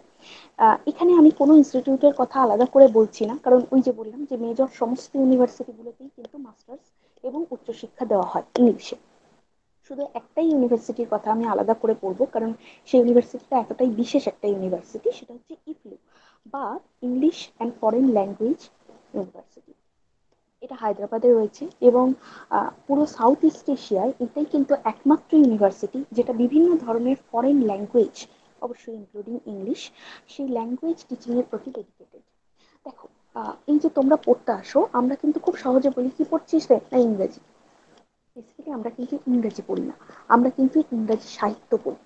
এখানে আমি কোনো ইনস্টিটিউটের কথা আলাদা করে বলছি না, কারণ ওই যে বললাম যে মেজর সমস্ত ইউনিভার্সিটিগুলোতেই কিন্তু মাস্টার্স এবং উচ্চশিক্ষা দেওয়া হয় ইংলিশে। শুধু একটাই ইউনিভার্সিটির কথা আমি আলাদা করে পড়ব কারণ সেই ইউনিভার্সিটিটা এতটাই বিশেষ একটা ইউনিভার্সিটি সেটা হচ্ছে ইফলু, বা English and foreign language university এটা হায়দ্রাবাদে রয়েছে এবং পুরো সাউথ ইস্ট এশিয়ায় এটাই কিন্তু একমাত্র ইউনিভার্সিটি যেটা বিভিন্ন ধরনের ফরেন ল্যাঙ্গুয়েজ অবশ্যই ইনক্লুডিং ইংলিশ সেই ল্যাঙ্গুয়েজ টিচিংয়ের প্রতি ডেডিকেটেড দেখো এই যে তোমরা পড়তে আসো, আমরা কিন্তু খুব সহজে বলি কি পড়ছিস রে? না ইংরেজি। বেসিক্যালি আমরা কিন্তু ইংরেজি পড়ি না। আমরা কিন্তু ইংরাজি সাহিত্য পড়ি।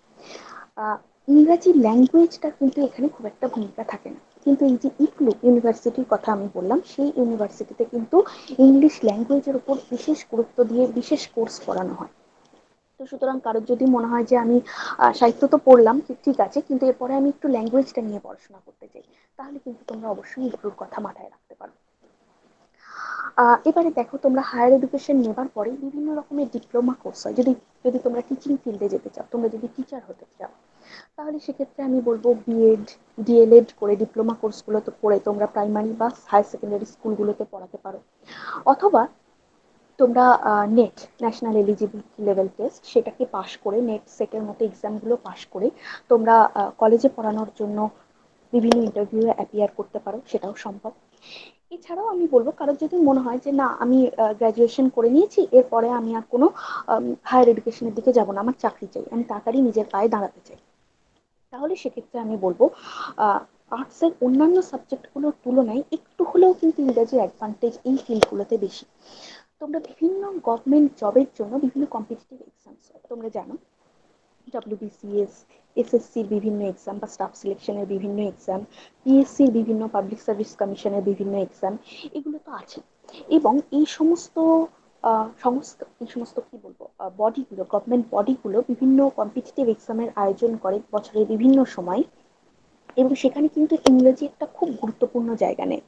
ইংরাজি ল্যাঙ্গুয়েজটা কিন্তু এখানে খুব একটা ভূমিকা থাকে না। কিন্তু এই যে ইকলু ইউনিভার্সিটির কথা আমি বললাম, সেই ইউনিভার্সিটিতে কিন্তু ইংলিশ ল্যাঙ্গুয়েজের উপর বিশেষ গুরুত্ব দিয়ে বিশেষ কোর্স করানো হয়। তো সুতরাং কারোর যদি মনে হয় যে আমি সাহিত্য তো পড়লাম ঠিক আছে, কিন্তু এরপরে আমি একটু ল্যাঙ্গুয়েজটা নিয়ে পড়াশোনা করতে চাই, তাহলে কিন্তু তোমরা অবশ্যই ইকলুর কথা মাথায় রাখতে পারো। এবারে দেখো, তোমরা হায়ার এডুকেশন নেবার পরে বিভিন্ন রকমের ডিপ্লোমা কোর্স হয়। যদি যদি তোমরা টিচিং ফিল্ডে যেতে চাও, তোমরা যদি টিচার হতে চাও, তাহলে সেক্ষেত্রে আমি বলব বিএড ডিএলএড করে ডিপ্লোমা কোর্সগুলো তো করে তোমরা প্রাইমারি বা হায়ার সেকেন্ডারি স্কুলগুলোতে পড়াতে পারো। অথবা তোমরা NET national eligibility level test সেটাকে পাশ করে নেট সেটের মতো এক্সামগুলো পাশ করে তোমরা কলেজে পড়ানোর জন্য বিভিন্ন ইন্টারভিউয়ে অ্যাপিয়ার করতে পারো, সেটাও সম্ভব। এছাড়াও আমি বলব, কারোর যদি মনে হয় যে, না, আমি গ্র্যাজুয়েশন করে নিয়েছি, এরপরে আমি আর কোনো হায়ার এডুকেশনের দিকে যাব না, আমার চাকরি চাই, আমি তাড়াতাড়ি নিজের পায়ে দাঁড়াতে চাই। তাহলে সেক্ষেত্রে আমি বলব আর্টসের অন্যান্য সাবজেক্টগুলোর তুলনায় একটু হলেও কিন্তু ইংরেজির অ্যাডভান্টেজ এই ফিল্ডগুলোতে বেশি। তোমরা বিভিন্ন গভর্নমেন্ট জবের জন্য বিভিন্ন কম্পিটিটিভ এক্সামস তোমরা জানো ডব্লিউবিসিএস এসএসসির বিভিন্ন এক্সাম বা স্টাফ সিলেকশনের বিভিন্ন এক্সাম পিএসসির বিভিন্ন পাবলিক সার্ভিস কমিশনের বিভিন্ন এক্সাম এগুলো তো আছে। এবং এই সমস্ত সমস্ত, এই সমস্ত কি বলব বডিগুলো গভর্নমেন্ট বডিগুলো বিভিন্ন কম্পিটিটিভ এক্সামের আয়োজন করে বছরের বিভিন্ন সময়। এবং সেখানে কিন্তু ইংরেজি একটা খুব গুরুত্বপূর্ণ জায়গা নেয়।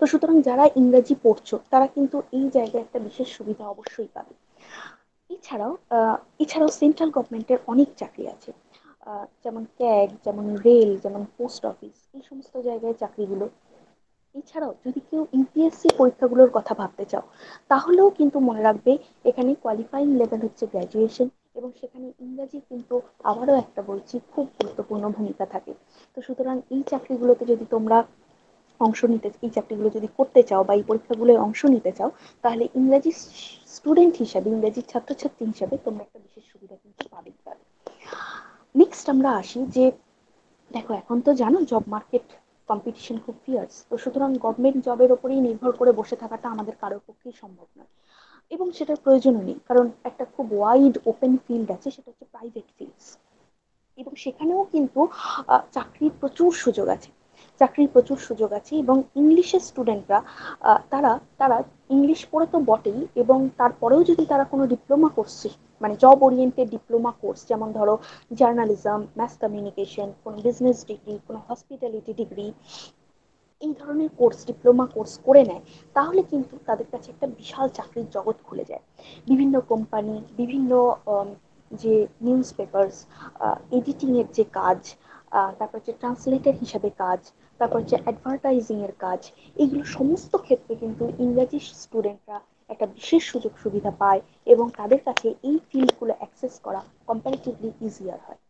তো সুতরাং যারা ইংরেজি পড়ছো, তারা কিন্তু এই জায়গায় একটা বিশেষ সুবিধা অবশ্যই পাবে। এছাড়াও এছাড়াও সেন্ট্রাল গভর্নমেন্টের অনেক চাকরি আছে। যেমন ক্যাগ যেমন রেল যেমন পোস্ট অফিস এই সমস্ত জায়গায় চাকরিগুলো। এছাড়াও যদি কেউ ইউপিএসসি পরীক্ষাগুলোর কথা ভাবতে চাও, তাহলেও কিন্তু মনে রাখবে, এখানে কোয়ালিফাইং লেভেল হচ্ছে গ্র্যাজুয়েশন এবং সেখানে ইংরাজি কিন্তু আবারও একটা বলছি, খুব গুরুত্বপূর্ণ ভূমিকা থাকে। তো সুতরাং এই চাকরিগুলোতে যদি তোমরা অংশ নিতে, এই চাকরিগুলো যদি করতে চাও বা এই পরীক্ষাগুলোয় অংশ নিতে চাও, তাহলে ইংরাজি স্টুডেন্ট হিসাবে ইংরেজির ছাত্রছাত্রী হিসাবে তোমরা একটা বিশেষ সুবিধা কিন্তু পাবে। নেক্সট আমরা আসি যে, দেখো এখন তো জানো জব মার্কেট কম্পিটিশন খুব ফিয়ার্স তো সুতরাং গভর্নমেন্ট জবের ওপরেই নির্ভর করে বসে থাকাটা আমাদের কারোর পক্ষেই সম্ভব নয়। এবং সেটার প্রয়োজনও নেই, কারণ একটা খুব ওয়াইড ওপেন ফিল্ড আছে, সেটা হচ্ছে প্রাইভেট ফিল্ডস এবং সেখানেও কিন্তু চাকরির প্রচুর সুযোগ আছে। চাকরির প্রচুর সুযোগ আছে এবং ইংলিশের স্টুডেন্টরা তারা তারা ইংলিশ পড়ে তো বটেই এবং তারপরেও যদি তারা কোনো ডিপ্লোমা কোর্স মানে জব ওরিয়েন্টেড ডিপ্লোমা কোর্স যেমন ধরো জার্নালিজম ম্যাস কমিউনিকেশন কোনো বিজনেস ডিগ্রি কোনো হসপিটালিটি ডিগ্রি এই ধরনের কোর্স ডিপ্লোমা কোর্স করে নেয়, তাহলে কিন্তু তাদের কাছে একটা বিশাল চাকরির জগৎ খুলে যায়। বিভিন্ন কোম্পানি বিভিন্ন যে নিউজ পেপার্স এডিটিংয়ের যে কাজ তারপর হচ্ছে ট্রান্সলেটার হিসাবে কাজ তারপর হচ্ছে অ্যাডভার্টাইজিংয়ের কাজ, এগুলো সমস্ত ক্ষেত্রে কিন্তু ইংরাজি স্টুডেন্টরা একটা বিশেষ সুযোগ সুবিধা পায় এবং তাদের কাছে এই ফিল্ডগুলো অ্যাক্সেস করা কম্পারেটিভলি ইজিয়ার হয়।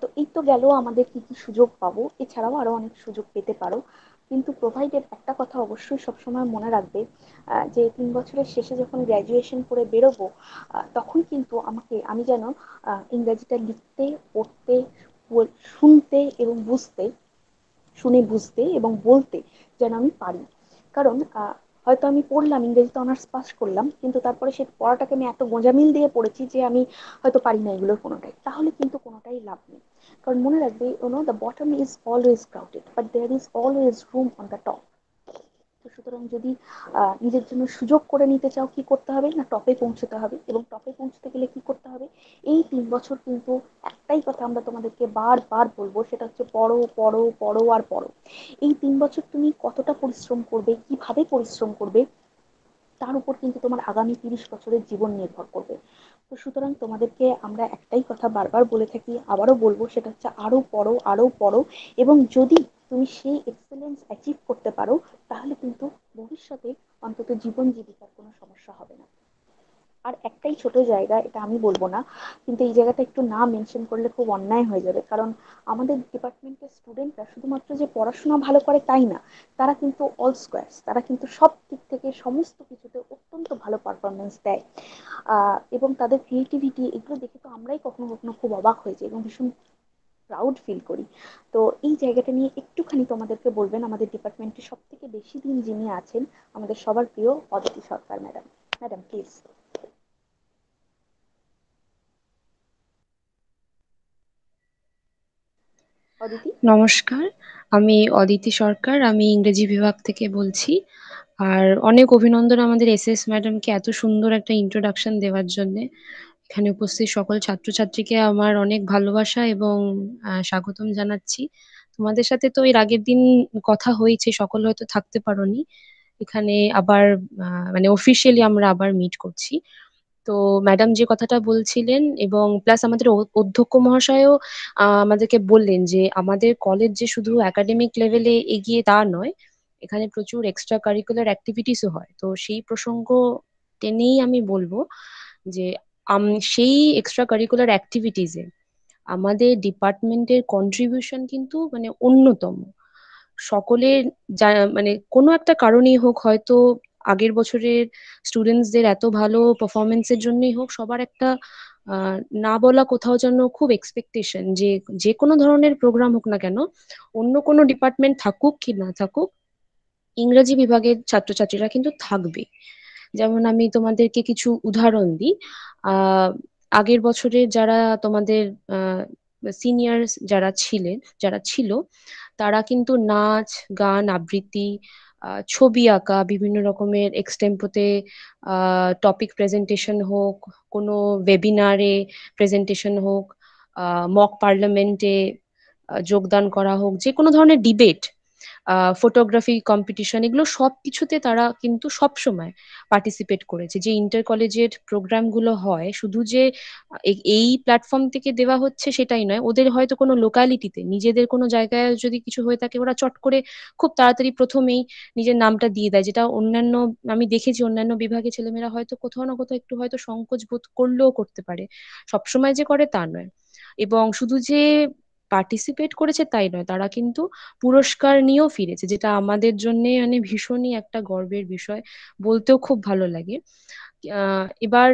তো এই তো গেল আমাদের কি কি সুযোগ পাবো, এছাড়াও আরও অনেক সুযোগ পেতে পারো। কিন্তু প্রোভাইডেড একটা কথা অবশ্যই সবসময় মনে রাখবে যে তিন বছরের শেষে যখন গ্র্যাজুয়েশন করে বেরোবো তখন কিন্তু আমাকে, আমি যেন ইংরাজিটা লিখতে, পড়তে শুনতে এবং বুঝতে শুনে বুঝতে এবং বলতে যেন আমি পারি। কারণ হয়তো আমি পড়লাম, ইংরেজিতে অনার্স পাস করলাম, কিন্তু তারপরে সে পড়াটাকে আমি এত গোঁজামিল দিয়ে পড়েছি যে আমি হয়তো পারি না এগুলোর কোনোটাই। তাহলে কিন্তু কোনোটাই লাভ নেই। কারণ মনে রাখবে you know the bottom is always crowded but there is always room on the top তো সুতরাং যদি নিজের জন্য সুযোগ করে নিতে চাও কি করতে হবে? না, টপে পৌঁছতে হবে। এবং টপে পৌঁছতে গেলে কি করতে হবে? এই তিন বছর কিন্তু একটাই কথা আমরা তোমাদেরকে বারবার বলব, সেটা হচ্ছে পড়ো পড়ো পড়ো আর পড়ো। এই তিন বছর তুমি কতটা পরিশ্রম করবে, কীভাবে পরিশ্রম করবে, তার উপর কিন্তু তোমার আগামী তিরিশ বছরের জীবন নির্ভর করবে। তো সুতরাং তোমাদেরকে আমরা একটাই কথা বারবার বলে থাকি, আবারও বলব, সেটা হচ্ছে আরও পড়ো আরও পড়ো। এবং যদি তুমি সেই এক্সেলেন্স অ্যাচিভ করতে পারো, তাহলে কিন্তু ভবিষ্যতে অন্তত জীবন জীবিকার কোনো সমস্যা হবে না। আর একটাই ছোট জায়গা, এটা আমি বলব না, কিন্তু এই জায়গাটা একটু না মেনশন করলে খুব অন্যায় হয়ে যাবে। কারণ আমাদের ডিপার্টমেন্টের স্টুডেন্টরা শুধুমাত্র যে পড়াশোনা ভালো করে তাই না, তারা কিন্তু অল স্কোয়ার্স তারা কিন্তু সব দিক থেকে সমস্ত কিছুতে অত্যন্ত ভালো পারফরমেন্স দেয়। এবং তাদের ক্রিয়েটিভিটি এগুলো দেখে তো আমরাই কখনো কখনো খুব অবাক হয়ে যাই এবং ভীষণ প্রাউড ফিল করি। তো এই জায়গাটা নিয়ে একটুখানি তোমাদেরকে বলবেন, আমাদের ডিপার্টমেন্টে সব থেকে বেশি দিন যিনি আছেন, আমাদের সবার প্রিয় Aditi Sarkar madam. Madam please নমস্কার, আমি অদিতি সরকার, আমি ইংরেজি বিভাগ থেকে বলছি। আর অনেক অভিনন্দন আমাদের এস এস ম্যাডামকে এত সুন্দর একটা ইন্ট্রোডাকশন দেওয়ার জন্যে। এখানে উপস্থিত সকল ছাত্রছাত্রীকে আমার অনেক ভালোবাসা এবং স্বাগতম জানাচ্ছি। তোমাদের সাথে তো এর আগের দিন কথা হয়েছে, সকল হয়তো থাকতে পারোনি। এখানে আবার মানে অফিসিয়ালি আমরা আবার মিট করছি। তো ম্যাডাম যে কথাটা বলছিলেন এবং প্লাস আমাদের অধ্যক্ষ মহাশয়ও আমাদেরকে বললেন যে আমাদের কলেজ যে শুধু একাডেমিক লেভেলে এগিয়ে তা নয়, এখানে প্রচুর এক্সট্রা কারিকুলার অ্যাক্টিভিটিসও হয়। তো সেই প্রসঙ্গ টেনেই আমি বলব যে সেই এক্সট্রা কারিকুলার অ্যাক্টিভিটিসে আমাদের ডিপার্টমেন্টের কন্ট্রিবিউশন কিন্তু মানে অন্যতম। সকলের মানে কোনো একটা কারণেই হোক, হয়তো আগের বছরের স্টুডেন্টসদের এত ভালো পারফরমেন্সের জন্যই হোক, সবার একটা না বলা কোথাও যেন খুব এক্সপেকটেশন যে যে কোনো ধরনের প্রোগ্রাম হোক না কেন, অন্য কোনো ডিপার্টমেন্ট থাকুক কি না থাকুক, ইংরেজি বিভাগের ছাত্রছাত্রীরা কিন্তু থাকবে। যেমন আমি তোমাদেরকে কিছু উদাহরণ দিই। আগের বছরের যারা তোমাদের সিনিয়র যারা ছিলেন, যারা ছিল, তারা কিন্তু নাচ, গান, আবৃত্তি ছবি আঁকা, বিভিন্ন রকমের এক্সটেম্পোতে টপিক প্রেজেন্টেশন হোক, কোনো ওয়েবিনারে প্রেজেন্টেশন হোক মক পার্লামেন্টে যোগদান করা হোক যে কোনো ধরনের ডিবেট ফটোগ্রাফি কম্পিটিশন এগুলো সব কিছুতে তারা কিন্তু সব সময় পার্টিসিপেট করেছে। যে ইন্টার কলেজের প্রোগ্রামগুলো হয়, শুধু যে এই প্ল্যাটফর্ম থেকে দেওয়া হচ্ছে সেটাই নয়, ওদের হয়তো কোনো লোকালিটিতে নিজেদের কোনো জায়গায় যদি কিছু হয়ে থাকে, ওরা চট করে খুব তাড়াতাড়ি প্রথমেই নিজের নামটা দিয়ে দেয়। যেটা অন্যান্য, আমি দেখেছি অন্যান্য বিভাগে ছেলেমেয়েরা হয়তো কোথাও না কোথাও একটু হয়তো সংকোচ বোধ করলেও করতে পারে। সবসময় যে করে তা নয়। এবং শুধু যে পার্টিসিপেট করেছে তাই নয়, তারা কিন্তু পুরস্কার নিয়েও ফিরেছে, যেটা আমাদের জন্য মানে ভীষণই একটা গর্বের বিষয়, বলতেও খুব ভালো লাগে। এবার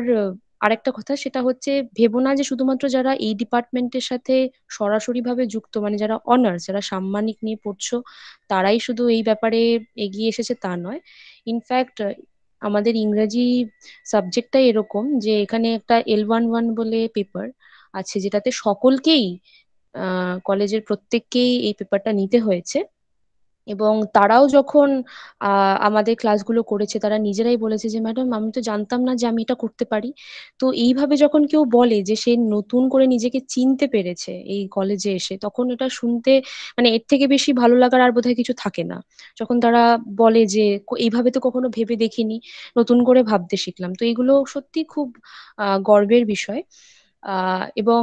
আরেকটা কথা, সেটা হচ্ছে ভেবো না যে শুধুমাত্র যারা এই ডিপার্টমেন্টের সাথে সরাসরি ভাবে যুক্ত মানে যারা অনার্স যারা সাম্মানিক নিয়ে পড়ছো, তারাই শুধু এই ব্যাপারে এগিয়ে এসেছে তা নয়। ইনফ্যাক্ট আমাদের ইংরাজি সাবজেক্টটাই এরকম যে এখানে একটা এল ওয়ান ওয়ান বলে পেপার আছে, যেটাতে সকলকেই কলেজের প্রত্যেককেই এই পেপারটা নিতে হয়েছে। এবং তারাও যখন আমাদের ক্লাসগুলো করেছে, তারা নিজেরাই বলেছে যে, ম্যাডাম, আমি তো জানতাম না যে আমি এটা করতে পারি। তো এইভাবে যখন কেউ বলে যে, সে নতুন করে নিজেকে চিনতে পেরেছে এই কলেজে এসে, তখন এটা শুনতে মানে এর থেকে বেশি ভালো লাগার আর বোধহয় কিছু থাকে না। যখন তারা বলে যে এইভাবে তো কখনো ভেবে দেখিনি, নতুন করে ভাবতে শিখলাম। তো এগুলো সত্যি খুব গর্বের বিষয়। এবং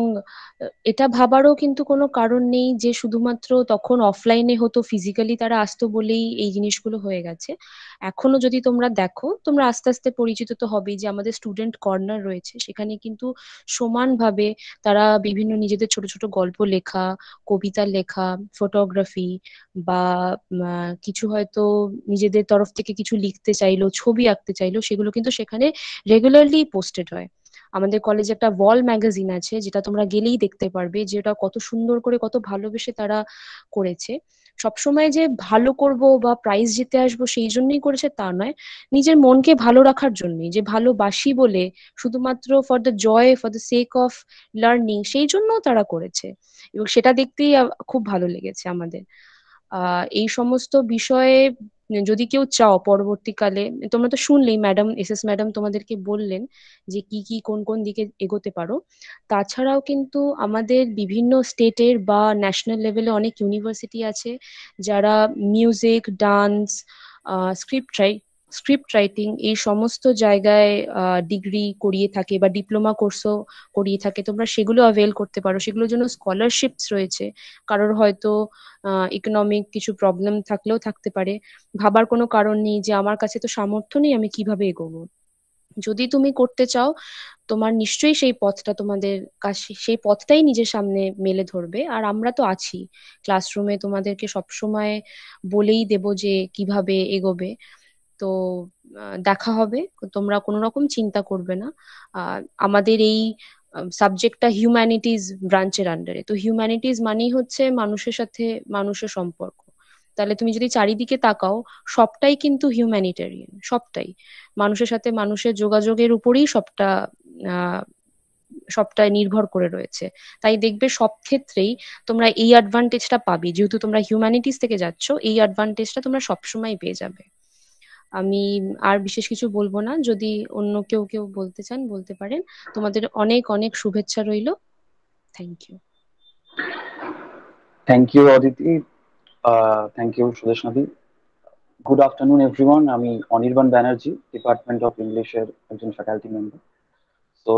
এটা ভাবারও কিন্তু কোনো কারণ নেই যে শুধুমাত্র তখন অফলাইনে হতো ফিজিক্যালি তারা আসতো বলেই এই জিনিসগুলো হয়ে গেছে। এখনও যদি তোমরা দেখো, তোমরা আস্তে আস্তে পরিচিত তো হবেই যে আমাদের স্টুডেন্ট কর্নার রয়েছে, সেখানে কিন্তু সমানভাবে তারা বিভিন্ন নিজেদের ছোট ছোট গল্প লেখা, কবিতা লেখা ফটোগ্রাফি বা কিছু হয়তো নিজেদের তরফ থেকে কিছু লিখতে চাইলো, ছবি আঁকতে চাইলো, সেগুলো কিন্তু সেখানে রেগুলারলি পোস্টেড হয়। আমাদের কলেজে একটা ওয়াল ম্যাগাজিন আছে, যেটা তোমরা গেলেই দেখতে পারবে যেটা কত সুন্দর করে, কত ভালোবেসে তারা করেছে। সবসময় যে ভালো করব বা প্রাইজ জিতে আসব সেই জন্যই করেছে তা নয়। নিজের মনকে ভালো রাখার জন্যই, যে ভালোবাসি বলে শুধুমাত্র for the joy for the sake of learning সেই জন্যও তারা করেছে। এবং সেটা দেখতেই খুব ভালো লেগেছে আমাদের। এই সমস্ত বিষয়ে যদি কেউ চাও পরবর্তীকালে, তোমরা তো শুনলেই ম্যাডাম এস এস ম্যাডাম তোমাদেরকে বললেন যে কি কি কোন কোন দিকে এগোতে পারো। তাছাড়াও কিন্তু আমাদের বিভিন্ন স্টেটের বা ন্যাশনাল লেভেলে অনেক ইউনিভার্সিটি আছে যারা মিউজিক ডান্স স্ক্রিপ্ট রাই স্ক্রিপ্ট রাইটিং এই সমস্ত জায়গায় ডিগ্রি করিয়ে থাকে বা ডিপ্লোমা কোর্সও করিয়ে থাকে, তোমরা সেগুলো অ্যাভেল করতে পারো। সেগুলোর জন্য স্কলারশিপস রয়েছে। কারোর হয়তো ইকোনমিক কিছু প্রবলেম থাকলেও থাকতে পারে। ভাবার কোনো কারণ নেই যে আমার কাছে তো সামর্থ্য নেই, আমি কীভাবে এগোবো? যদি তুমি করতে চাও, তোমার নিশ্চয়ই সেই পথটা তোমাদের কাছে, সেই পথটাই নিজের সামনে মেলে ধরবে। আর আমরা তো আছি। ক্লাসরুমে তোমাদেরকে সবসময় বলেই দেব যে কীভাবে এগোবে। তো দেখা হবে। তোমরা কোনো রকম চিন্তা করবে না। আমাদের এই সাবজেক্টটা হিউম্যানিটিজ ব্রাঞ্চের আন্ডারে তো হিউম্যানিটিজ মানেই হচ্ছে মানুষের সাথে মানুষের সম্পর্ক। তাহলে তুমি যদি চারিদিকে তাকাও, সবটাই কিন্তু হিউম্যানিটেরিয়ান সবটাই। মানুষের সাথে মানুষের যোগাযোগের উপরেই সবটা সবটাই নির্ভর করে রয়েছে। তাই দেখবে সব ক্ষেত্রেই তোমরা এই অ্যাডভান্টেজটা পাবে। যেহেতু তোমরা হিউম্যানিটিস থেকে যাচ্ছ, এই অ্যাডভান্টেজটা তোমরা সবসময় পেয়ে যাবে। আমি আর বিশেষ কিছু বলব না। যদি অন্য কেউ কেউ বলতে চান, বলতে পারেন। তোমাদের অনেক অনেক শুভেচ্ছা রইল। Thank you thank you Aditi. Thank you Sudesh নদী গুড আফটারনুন এভরিওয়ান আমি অনির্বাণ ব্যানার্জি ডিপার্টমেন্ট অফ ইংলিশের একজন faculty member so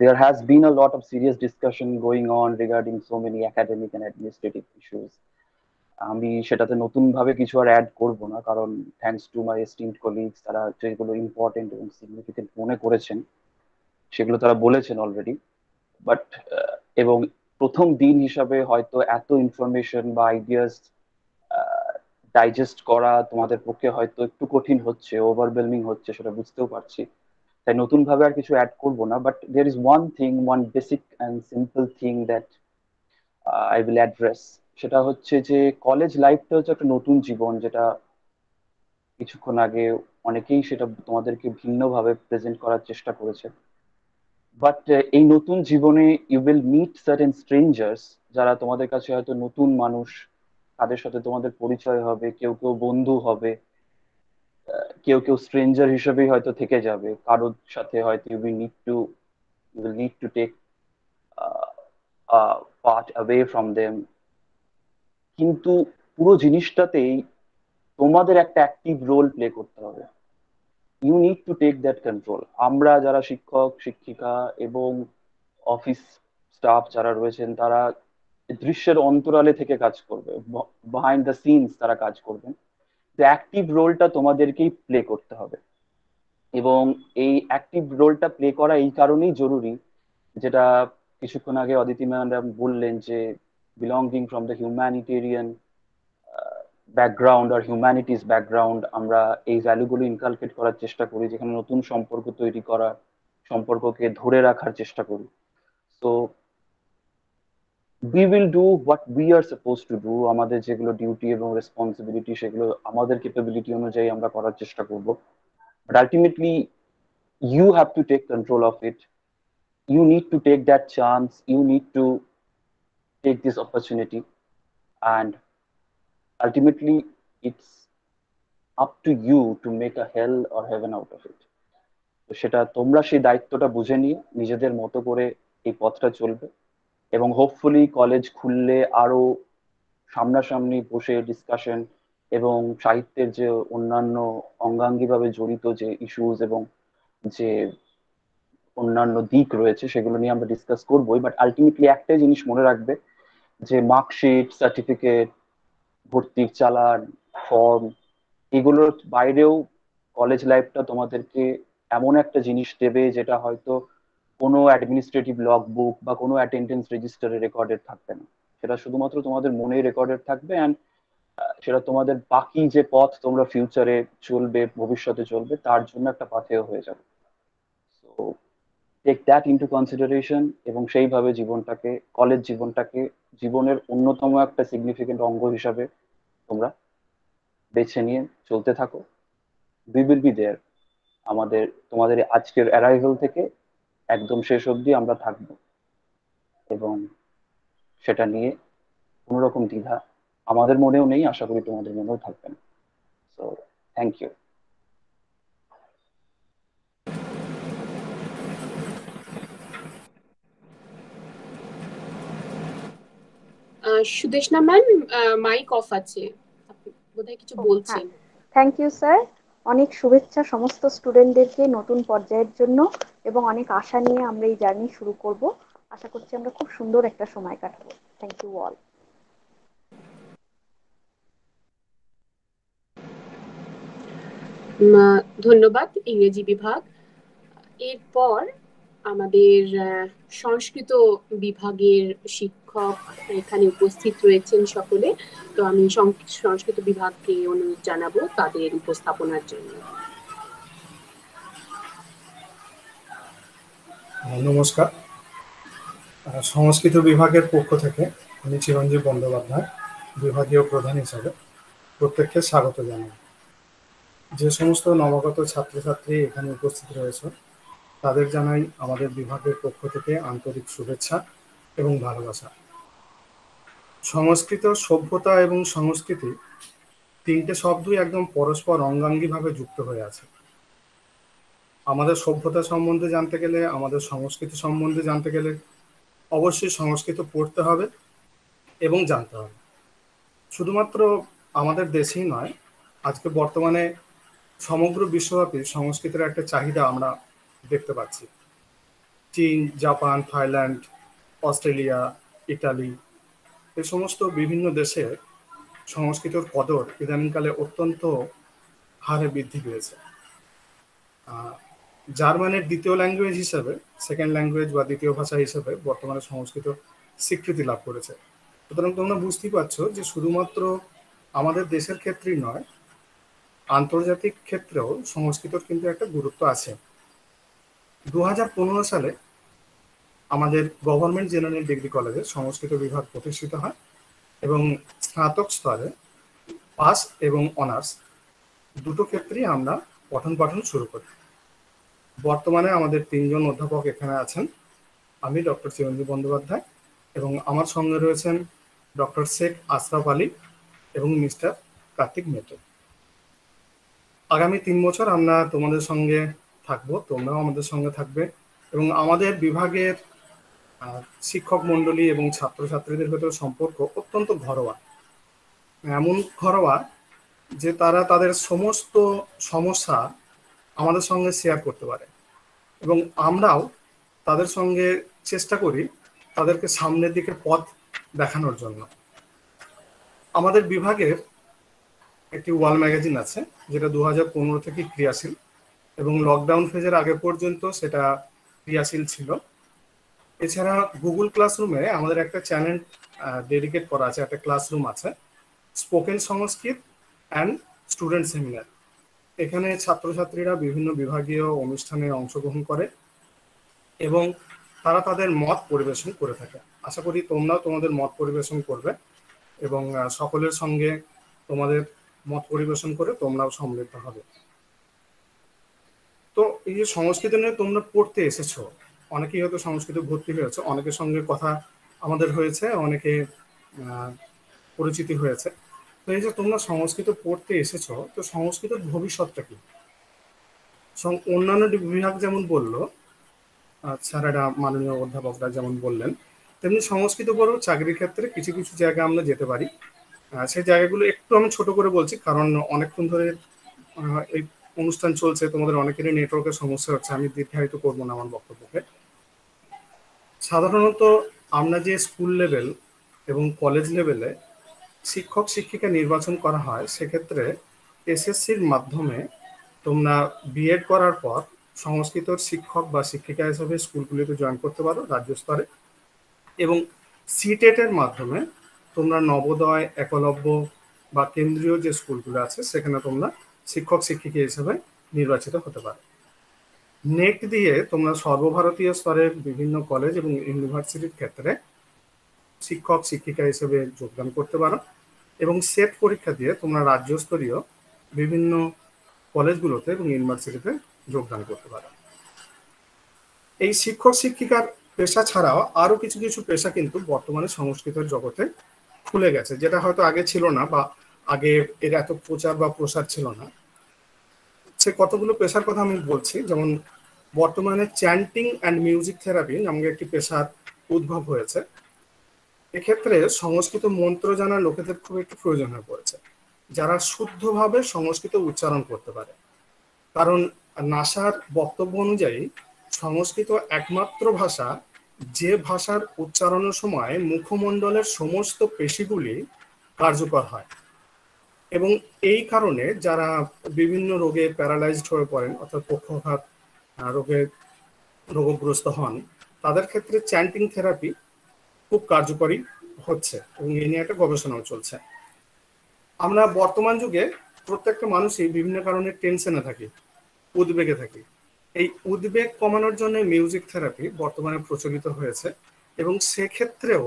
there has been a lot of serious discussion going on regarding so many academic and administrative issues. আমি সেটাতে নতুন ভাবে কিছু আর add করব না, কারণ thanks to my esteemed colleagues তারা যেগুলো ইম্পর্টেন্ট এবং সিগনিফিকেন্ট মনে করেছেন, সেগুলো তারা বলেছেন অলরেডি বাট এবং প্রথম দিন হিসাবে হয়তো এত ইনফরমেশন বা আইডিয়াস ডাইজেস্ট করা তোমাদের পক্ষে হয়তো একটু কঠিন হচ্ছে ওভারওয়েলমিং হচ্ছে সেটা বুঝতেও পারছি, তাই নতুন ভাবে আর কিছু অ্যাড করব না but there is one thing one basic and simple thing that I will address সেটা হচ্ছে যে কলেজ লাইফটা হচ্ছে একটা নতুন জীবন, যেটা কিছুক্ষণ আগে অনেকেই সেটা তোমাদেরকে ভিন্নভাবে প্রেজেন্ট করার চেষ্টা করেছে। বাট এই নতুন জীবনে you will meet certain strangers যারা তোমাদের কাছে হয়তো নতুন মানুষ, তাদের সাথে তোমাদের পরিচয় হবে, কেউ কেউ বন্ধু হবে কেউ কেউ স্ট্রেঞ্জার হিসেবেই হয়তো থেকে যাবে। কারোর সাথে হয়তো you will need to you will need to take part away from them কিন্তু পুরো জিনিসটাতেই তোমাদের একটা অ্যাক্টিভ রোল প্লে করতে হবে। You need to take that control আমরা যারা শিক্ষক, শিক্ষিকা এবং অফিস স্টাফ যারা রয়েছেন, তারা দৃশ্যের অন্তরালে থেকে কাজ করবে। বিহাইন্ড দ্য সিনস তারা কাজ করবেন। তো অ্যাক্টিভ রোলটা তোমাদেরকেই প্লে করতে হবে। এবং এই অ্যাক্টিভ রোলটা প্লে করা এই কারণেই জরুরি, যেটা কিছুক্ষণ আগে অদিতি ম্যাডাম বললেন যে belonging from the humanitarian background R humanities background আমরা এই ভ্যালুগুলো ইনকালকেট করার চেষ্টা করি, যেখানে নতুন সম্পর্ক তৈরি করার সম্পর্ককে ধরে রাখার চেষ্টা করি। তো we will do what we are suppose to do আমাদের যেগুলো ডিউটি এবং রেসপন্সিবিলিটি সেগুলো আমাদের ক্যাপাবিলিটি অনুযায়ী আমরা করার চেষ্টা করব। But ultimately, you have to take control of it you need to take that chance you need to take this opportunity and ultimately it's up to you to make a hell or heaven out of it. তো সেটা তোমরা সেই দায়িত্বটা বুঝে নিয়ে নিজেদের মতো করে এই পথটা চলবে এবং হোপফুলি কলেজ খুললে আরও সামনাসামনি বসে ডিসকাশন এবং সাহিত্যের যে অন্যান্য অঙ্গাঙ্গিভাবে জড়িত যে ইস্যুস এবং যে অন্যান্য দিক রয়েছে সেগুলো নিয়ে আমরা ডিসকাস করবোই বাট আলটিমেটলি একটাই জিনিস মনে রাখবে যে মার্কশিট সার্টিফিকেট ভর্তির চালান ফর্ম এগুলোর বাইরেও কলেজ লাইফটা তোমাদেরকে এমন একটা জিনিস দেবে যেটা হয়তো কোনো অ্যাডমিনিস্ট্রেটিভ লগ বুক বা কোনো অ্যাটেন্ডেন্স রেজিস্টারে রেকর্ডেড থাকবে না। সেটা শুধুমাত্র তোমাদের মনেই রেকর্ডেড থাকবে অ্যান্ড সেটা তোমাদের বাকি যে পথ তোমরা ফিউচারে চলবে, ভবিষ্যতে চলবে, তার জন্য একটা পাথেয় হয়ে যাবে। তো টেক দ্যাট ইন্টু কনসিডারেশন এবং সেইভাবে জীবনটাকে কলেজ জীবনটাকে জীবনের অন্যতম একটা সিগনিফিকেন্ট অঙ্গ হিসাবে তোমরা বেছে নিয়ে চলতে থাকো। উই উইল বি দেয়ার আমাদের, তোমাদের আজকের অ্যারাইভাল থেকে একদম শেষ অবধি আমরা থাকব। এবং সেটা নিয়ে কোনো রকম দ্বিধা আমাদের মনেও নেই, আশা করি তোমাদের মনেও থাকবে না। So thank you Sudeshna ma'am mic off আছে। বোধহয় কিছু বলছেন। থ্যাংক ইউ স্যার অনেক শুভেচ্ছা সমস্ত স্টুডেন্টদেরকে নতুন পর্যায়ের জন্য এবং অনেক আশা নিয়ে আমরা এই জার্নি শুরু করব। আশা করছি আমরা খুব সুন্দর একটা সময় কাটাবো। থ্যাংক ইউ অল ধন্যবাদ ইংরেজি বিভাগ। এরপর আমাদের সংস্কৃত বিভাগের শিক্ষক এখানে উপস্থিত রয়েছেন সকলে। তো আমি সংস্কৃত বিভাগকে অনুরোধ জানাব তাদের উপস্থাপনার জন্য। নমস্কার। সংস্কৃত বিভাগের পক্ষ থেকে আমি চিরঞ্জীব বন্দ্যোপাধ্যায়, বিভাগীয় প্রধান হিসাবে প্রত্যেককে স্বাগত জানাই। যে সমস্ত নবাগত ছাত্রছাত্রী এখানে উপস্থিত রয়েছে তাদের জানাই আমাদের বিভাগের পক্ষ থেকে আন্তরিক শুভেচ্ছা। এবং ভালোবাসা। সংস্কৃত সভ্যতা এবং সংস্কৃতি তিনটে শব্দই একদম পরস্পর অঙ্গাঙ্গিভাবে যুক্ত হয়ে আছে। আমাদের সভ্যতা সম্বন্ধে জানতে গেলে, আমাদের সংস্কৃতি সম্বন্ধে জানতে গেলে অবশ্যই সংস্কৃত পড়তে হবে এবং জানতে হবে। শুধুমাত্র আমাদের দেশেই নয়, আজকে বর্তমানে সমগ্র বিশ্বব্যাপী সংস্কৃতের একটা চাহিদা আমরা দেখতে পাচ্ছি। চীন, জাপান, থাইল্যান্ড অস্ট্রেলিয়া ইটালি এই সমস্ত বিভিন্ন দেশে সংস্কৃতর কদর ইদানিংকালে অত্যন্ত হারে বৃদ্ধি পেয়েছে। জার্মানের দ্বিতীয় ল্যাঙ্গুয়েজ হিসেবে সেকেন্ড ল্যাঙ্গুয়েজ বা দ্বিতীয় ভাষা হিসেবে বর্তমানে সংস্কৃত স্বীকৃতি লাভ করেছে। সুতরাং তোমরা বুঝতেই পারছ যে শুধুমাত্র আমাদের দেশের ক্ষেত্রেই নয়, আন্তর্জাতিক ক্ষেত্রেও সংস্কৃতর কিন্তু একটা গুরুত্ব আছে। দু হাজার পনেরো সালে আমাদের গভর্নমেন্ট জেনারেল ডিগ্রি কলেজে সংস্কৃত বিভাগ প্রতিষ্ঠিত হয় এবং স্নাতক স্তরে পাস এবং অনার্স দুটো ক্ষেত্রেই আমরা পঠন পাঠন শুরু করি। বর্তমানে আমাদের তিনজন অধ্যাপক এখানে আছেন। আমি ডক্টর চিরঞ্জীব বন্দ্যোপাধ্যায় এবং আমার সঙ্গে রয়েছেন ডক্টর শেখ আশরাফ আলী এবং মিস্টার কার্তিক মেটো আগামী তিন বছর আমরা তোমাদের সঙ্গে থাকব, তোমরাও আমাদের সঙ্গে থাকবে এবং আমাদের বিভাগের শিক্ষক মণ্ডলী এবং ছাত্রছাত্রীদের ভেতর সম্পর্ক অত্যন্ত ঘরোয়া। এমন ঘরোয়া যে তারা তাদের সমস্ত সমস্যা আমাদের সঙ্গে শেয়ার করতে পারে এবং আমরাও তাদের সঙ্গে চেষ্টা করি তাদেরকে সামনের দিকে পথ দেখানোর জন্য। আমাদের বিভাগের একটি ওয়াল ম্যাগাজিন আছে, যেটা দু হাজার পনেরো থেকে ক্রিয়াশীল এবং লকডাউন ফেজের আগে পর্যন্ত সেটা ক্রিয়াশীল ছিল। এছাড়া গুগল ক্লাসরুমে আমাদের একটা চ্যানেল ডেডিকেট করা আছে, একটা ক্লাসরুম আছে spoken Sanskrit and student seminar এখানে ছাত্রছাত্রীরা বিভিন্ন বিভাগীয় অনুষ্ঠানে অংশগ্রহণ করে এবং তারা তাদের মত পরিবেশন করে থাকে। আশা করি তোমরাও তোমাদের মত পরিবেশন করবে এবং সকলের সঙ্গে তোমাদের মত পরিবেশন করে তোমরাও সমৃদ্ধ হবে। তো এই যে সংস্কৃত নিয়ে তোমরা পড়তে এসেছ অনেকেই হয়তো সংস্কৃত ভর্তি হয়েছে অনেকের সঙ্গে কথা আমাদের হয়েছে, অনেকে পরিচিতি হয়েছে। তো এই যে তোমরা সংস্কৃত পড়তে এসেছ, তো সংস্কৃতের ভবিষ্যৎটা কি? অন্যান্য বিভাগ যেমন বলল স্যারেরা মাননীয় অধ্যাপকরা যেমন বললেন, তেমনি সংস্কৃত পড়েও চাকরির ক্ষেত্রে কিছু কিছু জায়গা আমরা যেতে পারি। সেই জায়গাগুলো একটু আমি ছোট করে বলছি, কারণ অনেকক্ষণ ধরে এই অনুষ্ঠান চলছে, তোমাদের অনেকেরই নেটওয়ার্কের সমস্যা হচ্ছে, আমি দীর্ঘায়িত করব না আমার বক্তব্যকে। সাধারণত আমরা যে স্কুল লেভেল এবং কলেজ লেভেলে শিক্ষক, শিক্ষিকা নির্বাচন করা হয়, সেক্ষেত্রে এসএসসির মাধ্যমে তোমরা বিএড করার পর সংস্কৃতর শিক্ষক বা শিক্ষিকা হিসেবে স্কুলগুলিতে জয়েন করতে পারো রাজ্য স্তরে। এবং সিটেটের মাধ্যমে তোমরা নবোদয়, একলব্য বা কেন্দ্রীয় যে স্কুলগুলো আছে, সেখানে তোমরা শিক্ষক, শিক্ষিকা হিসেবে নির্বাচিত হতে পারো। নেট দিয়ে তোমরা সর্বভারতীয় স্তরের বিভিন্ন কলেজ এবং ইউনিভার্সিটির ক্ষেত্রে শিক্ষক, শিক্ষিকা হিসেবে যোগদান করতে পারো এবং সেট পরীক্ষা দিয়ে তোমরা রাজ্যস্তরীয় বিভিন্ন কলেজগুলোতে এবং ইউনিভার্সিটিতে যোগদান করতে পারো। এই শিক্ষক, শিক্ষিকার পেশা ছাড়াও আরও কিছু কিছু পেশা কিন্তু বর্তমানে সংস্কৃতের জগতে খুলে গেছে, যেটা হয়তো আগে ছিল না বা আগে এর এত প্রচার বা প্রসার ছিল না। সে কতগুলো পেশার কথা আমি বলছি, যেমন বর্তমানে চ্যান্টিং অ্যান্ড মিউজিক থেরাপি নামক একটি পেশার উদ্ভব হয়েছে। এক্ষেত্রে সংস্কৃত মন্ত্র জানা লোকেদের খুব একটু প্রয়োজন হয়ে পড়েছে। যারা শুদ্ধভাবে সংস্কৃত উচ্চারণ করতে পারে। কারণ নাসার বক্তব্য অনুযায়ী সংস্কৃত একমাত্র ভাষা যে ভাষার উচ্চারণের সময় মুখমণ্ডলের সমস্ত পেশিগুলি কার্যকর হয়। এবং এই কারণে যারা বিভিন্ন রোগে প্যারালাইজড হয়ে পড়েন, অর্থাৎ পক্ষঘাত রোগে রোগগ্রস্ত হন, তাদের ক্ষেত্রে চ্যান্টিং থেরাপি খুব কার্যকরী হচ্ছে এবং এই নিয়ে একটা গবেষণাও চলছে। আমরা বর্তমান যুগে প্রত্যেকটা মানুষই বিভিন্ন কারণে টেনশনে থাকি, উদ্বেগে থাকি। এই উদ্বেগ কমানোর জন্য মিউজিক থেরাপি বর্তমানে প্রচলিত হয়েছে এবং সেক্ষেত্রেও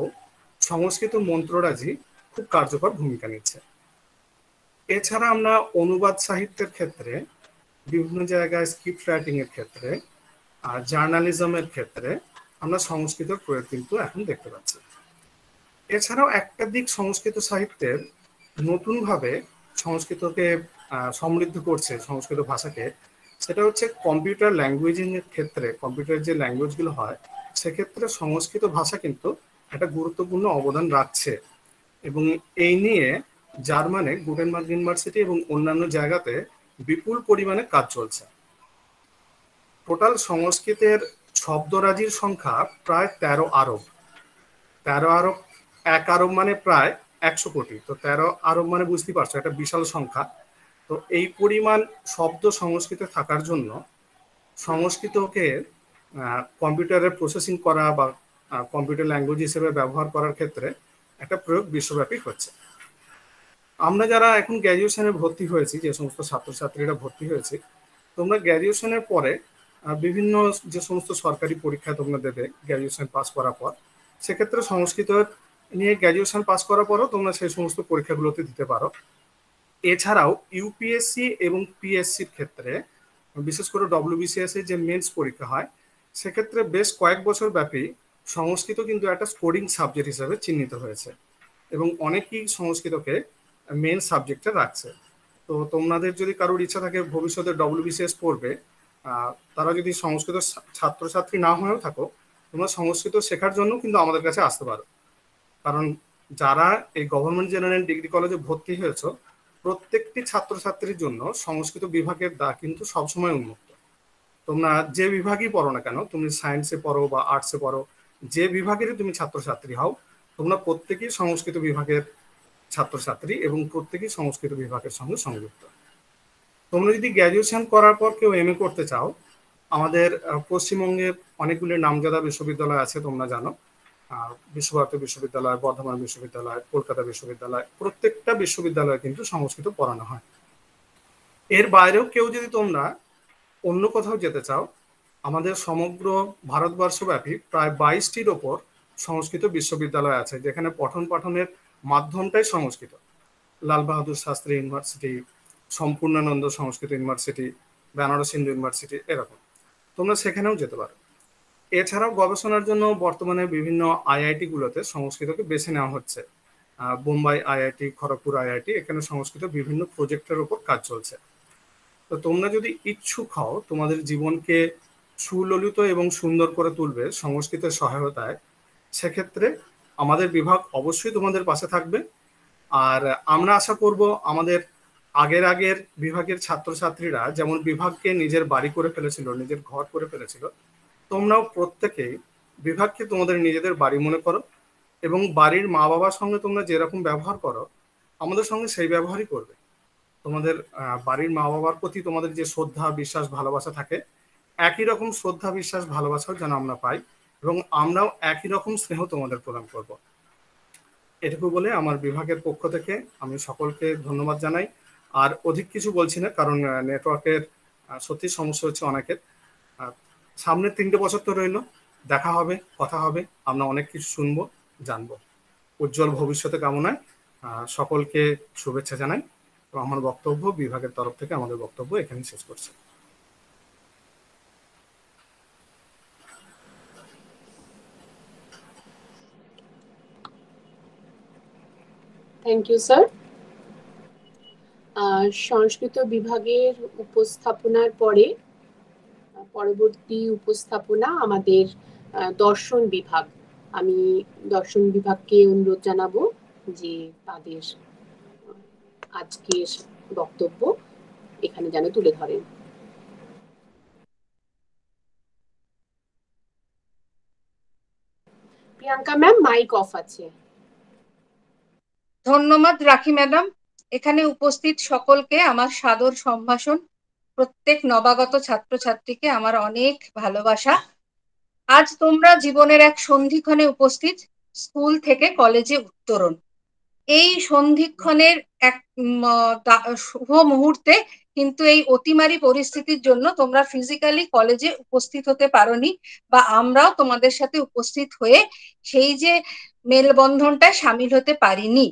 সংস্কৃত মন্ত্ররাজি খুব কার্যকর ভূমিকা নিচ্ছে। এছাড়া আমরা অনুবাদ সাহিত্যের ক্ষেত্রে, বিভিন্ন জায়গায় স্ক্রিপ্ট রাইটিং এর ক্ষেত্রে, আর জার্নালিজমের ক্ষেত্রে আমরা সংস্কৃতের প্রয়োগ কিন্তু এখন দেখতে পাচ্ছি। এছাড়াও একটা দিক সংস্কৃত সাহিত্যের নতুনভাবে সংস্কৃতকে সমৃদ্ধ করছে সংস্কৃত ভাষাকে, সেটা হচ্ছে কম্পিউটার ল্যাঙ্গুয়েজিং এর ক্ষেত্রে কম্পিউটার যে ল্যাঙ্গুয়েজগুলো হয়, সেক্ষেত্রে সংস্কৃত ভাষা কিন্তু একটা গুরুত্বপূর্ণ অবদান রাখছে। এবং এই নিয়ে জার্মানে গুটেনবার্গ ইউনিভার্সিটি এবং অন্যান্য জায়গাতে বিপুল পরিমাণে কাজ চলছে। টোটাল সংস্কৃতের শব্দরাজির সংখ্যা প্রায় তেরো আরব। তেরো আরব, এক আরব মানে প্রায় একশো কোটি। তো তেরো আরব মানে বুঝতে পারছ, একটা বিশাল সংখ্যা। তো এই পরিমাণ শব্দ সংস্কৃতে থাকার জন্য সংস্কৃতকে কম্পিউটারে প্রসেসিং করা বা কম্পিউটার ল্যাঙ্গুয়েজ হিসেবে ব্যবহার করার ক্ষেত্রে একটা প্রয়োগ বিশ্বব্যাপী হচ্ছে। আমরা যারা এখন গ্র্যাজুয়েশনে ভর্তি হয়েছি, যে সমস্ত ছাত্রছাত্রীরা ভর্তি হয়েছে, তোমরা গ্র্যাজুয়েশনের পরে বিভিন্ন যে সমস্ত সরকারি পরীক্ষা তোমরা দেবে গ্র্যাজুয়েশন পাস করার পর, সেক্ষেত্রে সংস্কৃত নিয়ে গ্র্যাজুয়েশন পাস করার পরও তোমরা সেই সমস্ত পরীক্ষাগুলোতে দিতে পারো। এছাড়াও ইউপিএসসি এবং পিএসসির ক্ষেত্রে, বিশেষ করে ডব্লিউবিসিএস যে মেন্স পরীক্ষা হয়, সেক্ষেত্রে বেশ কয়েক বছর ব্যাপী সংস্কৃত কিন্তু একটা স্কোরিং সাবজেক্ট হিসাবে চিহ্নিত হয়েছে। এবং অনেকেই সংস্কৃতকে মেন সাবজেক্টে রাখছে। তো তোমাদের যদি কারোর ইচ্ছা থাকে ভবিষ্যতে ডব্লিউবিসিএস পড়বে তারা যদি সংস্কৃত ছাত্রছাত্রী না হয়েও থাকো, তোমরা সংস্কৃত শেখার জন্য কিন্তু আমাদের কাছে আসতে পারো। কারণ যারা এই গভর্নমেন্ট জেনারেল ডিগ্রি কলেজে ভর্তি হয়েছো, প্রত্যেকটি ছাত্রছাত্রীর জন্য সংস্কৃত বিভাগের দ্বার কিন্তু সবসময় উন্মুক্ত। তোমরা যে বিভাগই পড়ো না কেন, তুমি সায়েন্সে পড়ো বা আর্টসে পড়ো, যে বিভাগেরই তুমি ছাত্রছাত্রী হও, তোমরা প্রত্যেকেই সংস্কৃত বিভাগের ছাত্রছাত্রী এবং প্রত্যেকেই সংস্কৃত বিভাগের সঙ্গে সংযুক্ত। তোমরা যদি গ্র্যাজুয়েশন করার পর কেউ এম করতে চাও আমাদের আহ, পশ্চিমবঙ্গের অনেকগুলি নামজাদা বিশ্ববিদ্যালয় আছে তোমরা জানো। বিশ্বভারতী বিশ্ববিদ্যালয় বর্ধমান বিশ্ববিদ্যালয় কলকাতা বিশ্ববিদ্যালয় প্রত্যেকটা বিশ্ববিদ্যালয়ে কিন্তু সংস্কৃত পড়ানো হয়। এর বাইরেও কেউ যদি তোমরা অন্য কোথাও যেতে চাও আমাদের সমগ্র ভারতবর্ষব্যাপী প্রায় বাইশটির ওপর সংস্কৃত বিশ্ববিদ্যালয় আছে যেখানে পঠন পাঠনের মাধ্যমটাই Sanskrit. Lal Bahadur Shastri university, Sampurnanand Sanskrit university, Banaras Hindu university এরকম। তোমরা সেখানেও যেতে পারো। এছাড়াও গবেষণার জন্য বর্তমানে বিভিন্ন আইআইটি গুলোতে সংস্কৃতকে বেছে নেওয়া হচ্ছে। বোম্বাই আইআইটি, খড়গপুর আইআইটি, এখানে সংস্কৃত বিভিন্ন প্রজেক্টের ওপর কাজ চলছে। তো তোমরা যদি ইচ্ছুক হও, তোমাদের জীবনকে সুললিত এবং সুন্দর করে তুলবে সংস্কৃতের সহায়তায়, সেক্ষেত্রে আমাদের বিভাগ অবশ্যই তোমাদের পাশে থাকবে। আর আমরা আশা করব আমাদের আগের আগের বিভাগের ছাত্রছাত্রীরা যেমন বিভাগকে নিজের বাড়ি করে ফেলেছিল, নিজের ঘর করে ফেলেছিল, তোমরাও প্রত্যেকেই বিভাগকে তোমাদের নিজেদের বাড়ি মনে করো এবং বাড়ির মা বাবার সঙ্গে তোমরা যেরকম ব্যবহার করো, আমাদের সঙ্গে সেই ব্যবহারই করবে। তোমাদের বাড়ির মা বাবার প্রতি তোমাদের যে শ্রদ্ধা, বিশ্বাস, ভালোবাসা থাকে, একই রকম শ্রদ্ধা, বিশ্বাস, ভালোবাসাও যেন আমরা পাই। এবং আমরাও একই রকম স্নেহ তোমাদের প্রদান করব। এটুকু বলে আমার বিভাগের পক্ষ থেকে আমি সকলকে ধন্যবাদ জানাই। আর অধিক কিছু বলছি না, কারণ নেটওয়ার্কের সত্যি সমস্যা হচ্ছে অনেকের। সামনের তিনটে বছর তো রইল, দেখা হবে, কথা হবে, আমরা অনেক কিছু শুনব, জানব। উজ্জ্বল ভবিষ্যতে কামনায় সকলকে শুভেচ্ছা জানাই। এবং আমার বক্তব্য বিভাগের তরফ থেকে আমাদের বক্তব্য এখানে শেষ করছি। থ্যাংক ইউ স্যার সংস্কৃত বিভাগের উপস্থাপনার পরে পরবর্তী উপস্থাপনা আমাদের দর্শন বিভাগ। আমি দর্শন বিভাগকে অনুরোধ জানাব যে তাদের আজকের বক্তব্য এখানে যেন তুলে ধরেন। প্রিয়াঙ্কা ম্যাম মাইক অফ আছে। ধন্যবাদ রাখি ম্যাডাম। এখানে উপস্থিত সকলকে আমার সাদর সম্ভাষণ, প্রত্যেক নবাগত ছাত্রছাত্রীকে আমার অনেক ভালোবাসা। আজ তোমরা জীবনের এক সন্ধিক্ষণে উপস্থিত স্কুল থেকে কলেজে উত্তরণ। এই সন্ধিক্ষণের এক শুভ মুহূর্তে কিন্তু এই অতিমারি পরিস্থিতির জন্য তোমরা ফিজিক্যালি কলেজে উপস্থিত হতে পারোনি বা আমরাও তোমাদের সাথে উপস্থিত হয়ে সেই যে মেলবন্ধনটায় সামিল হতে পারিনি।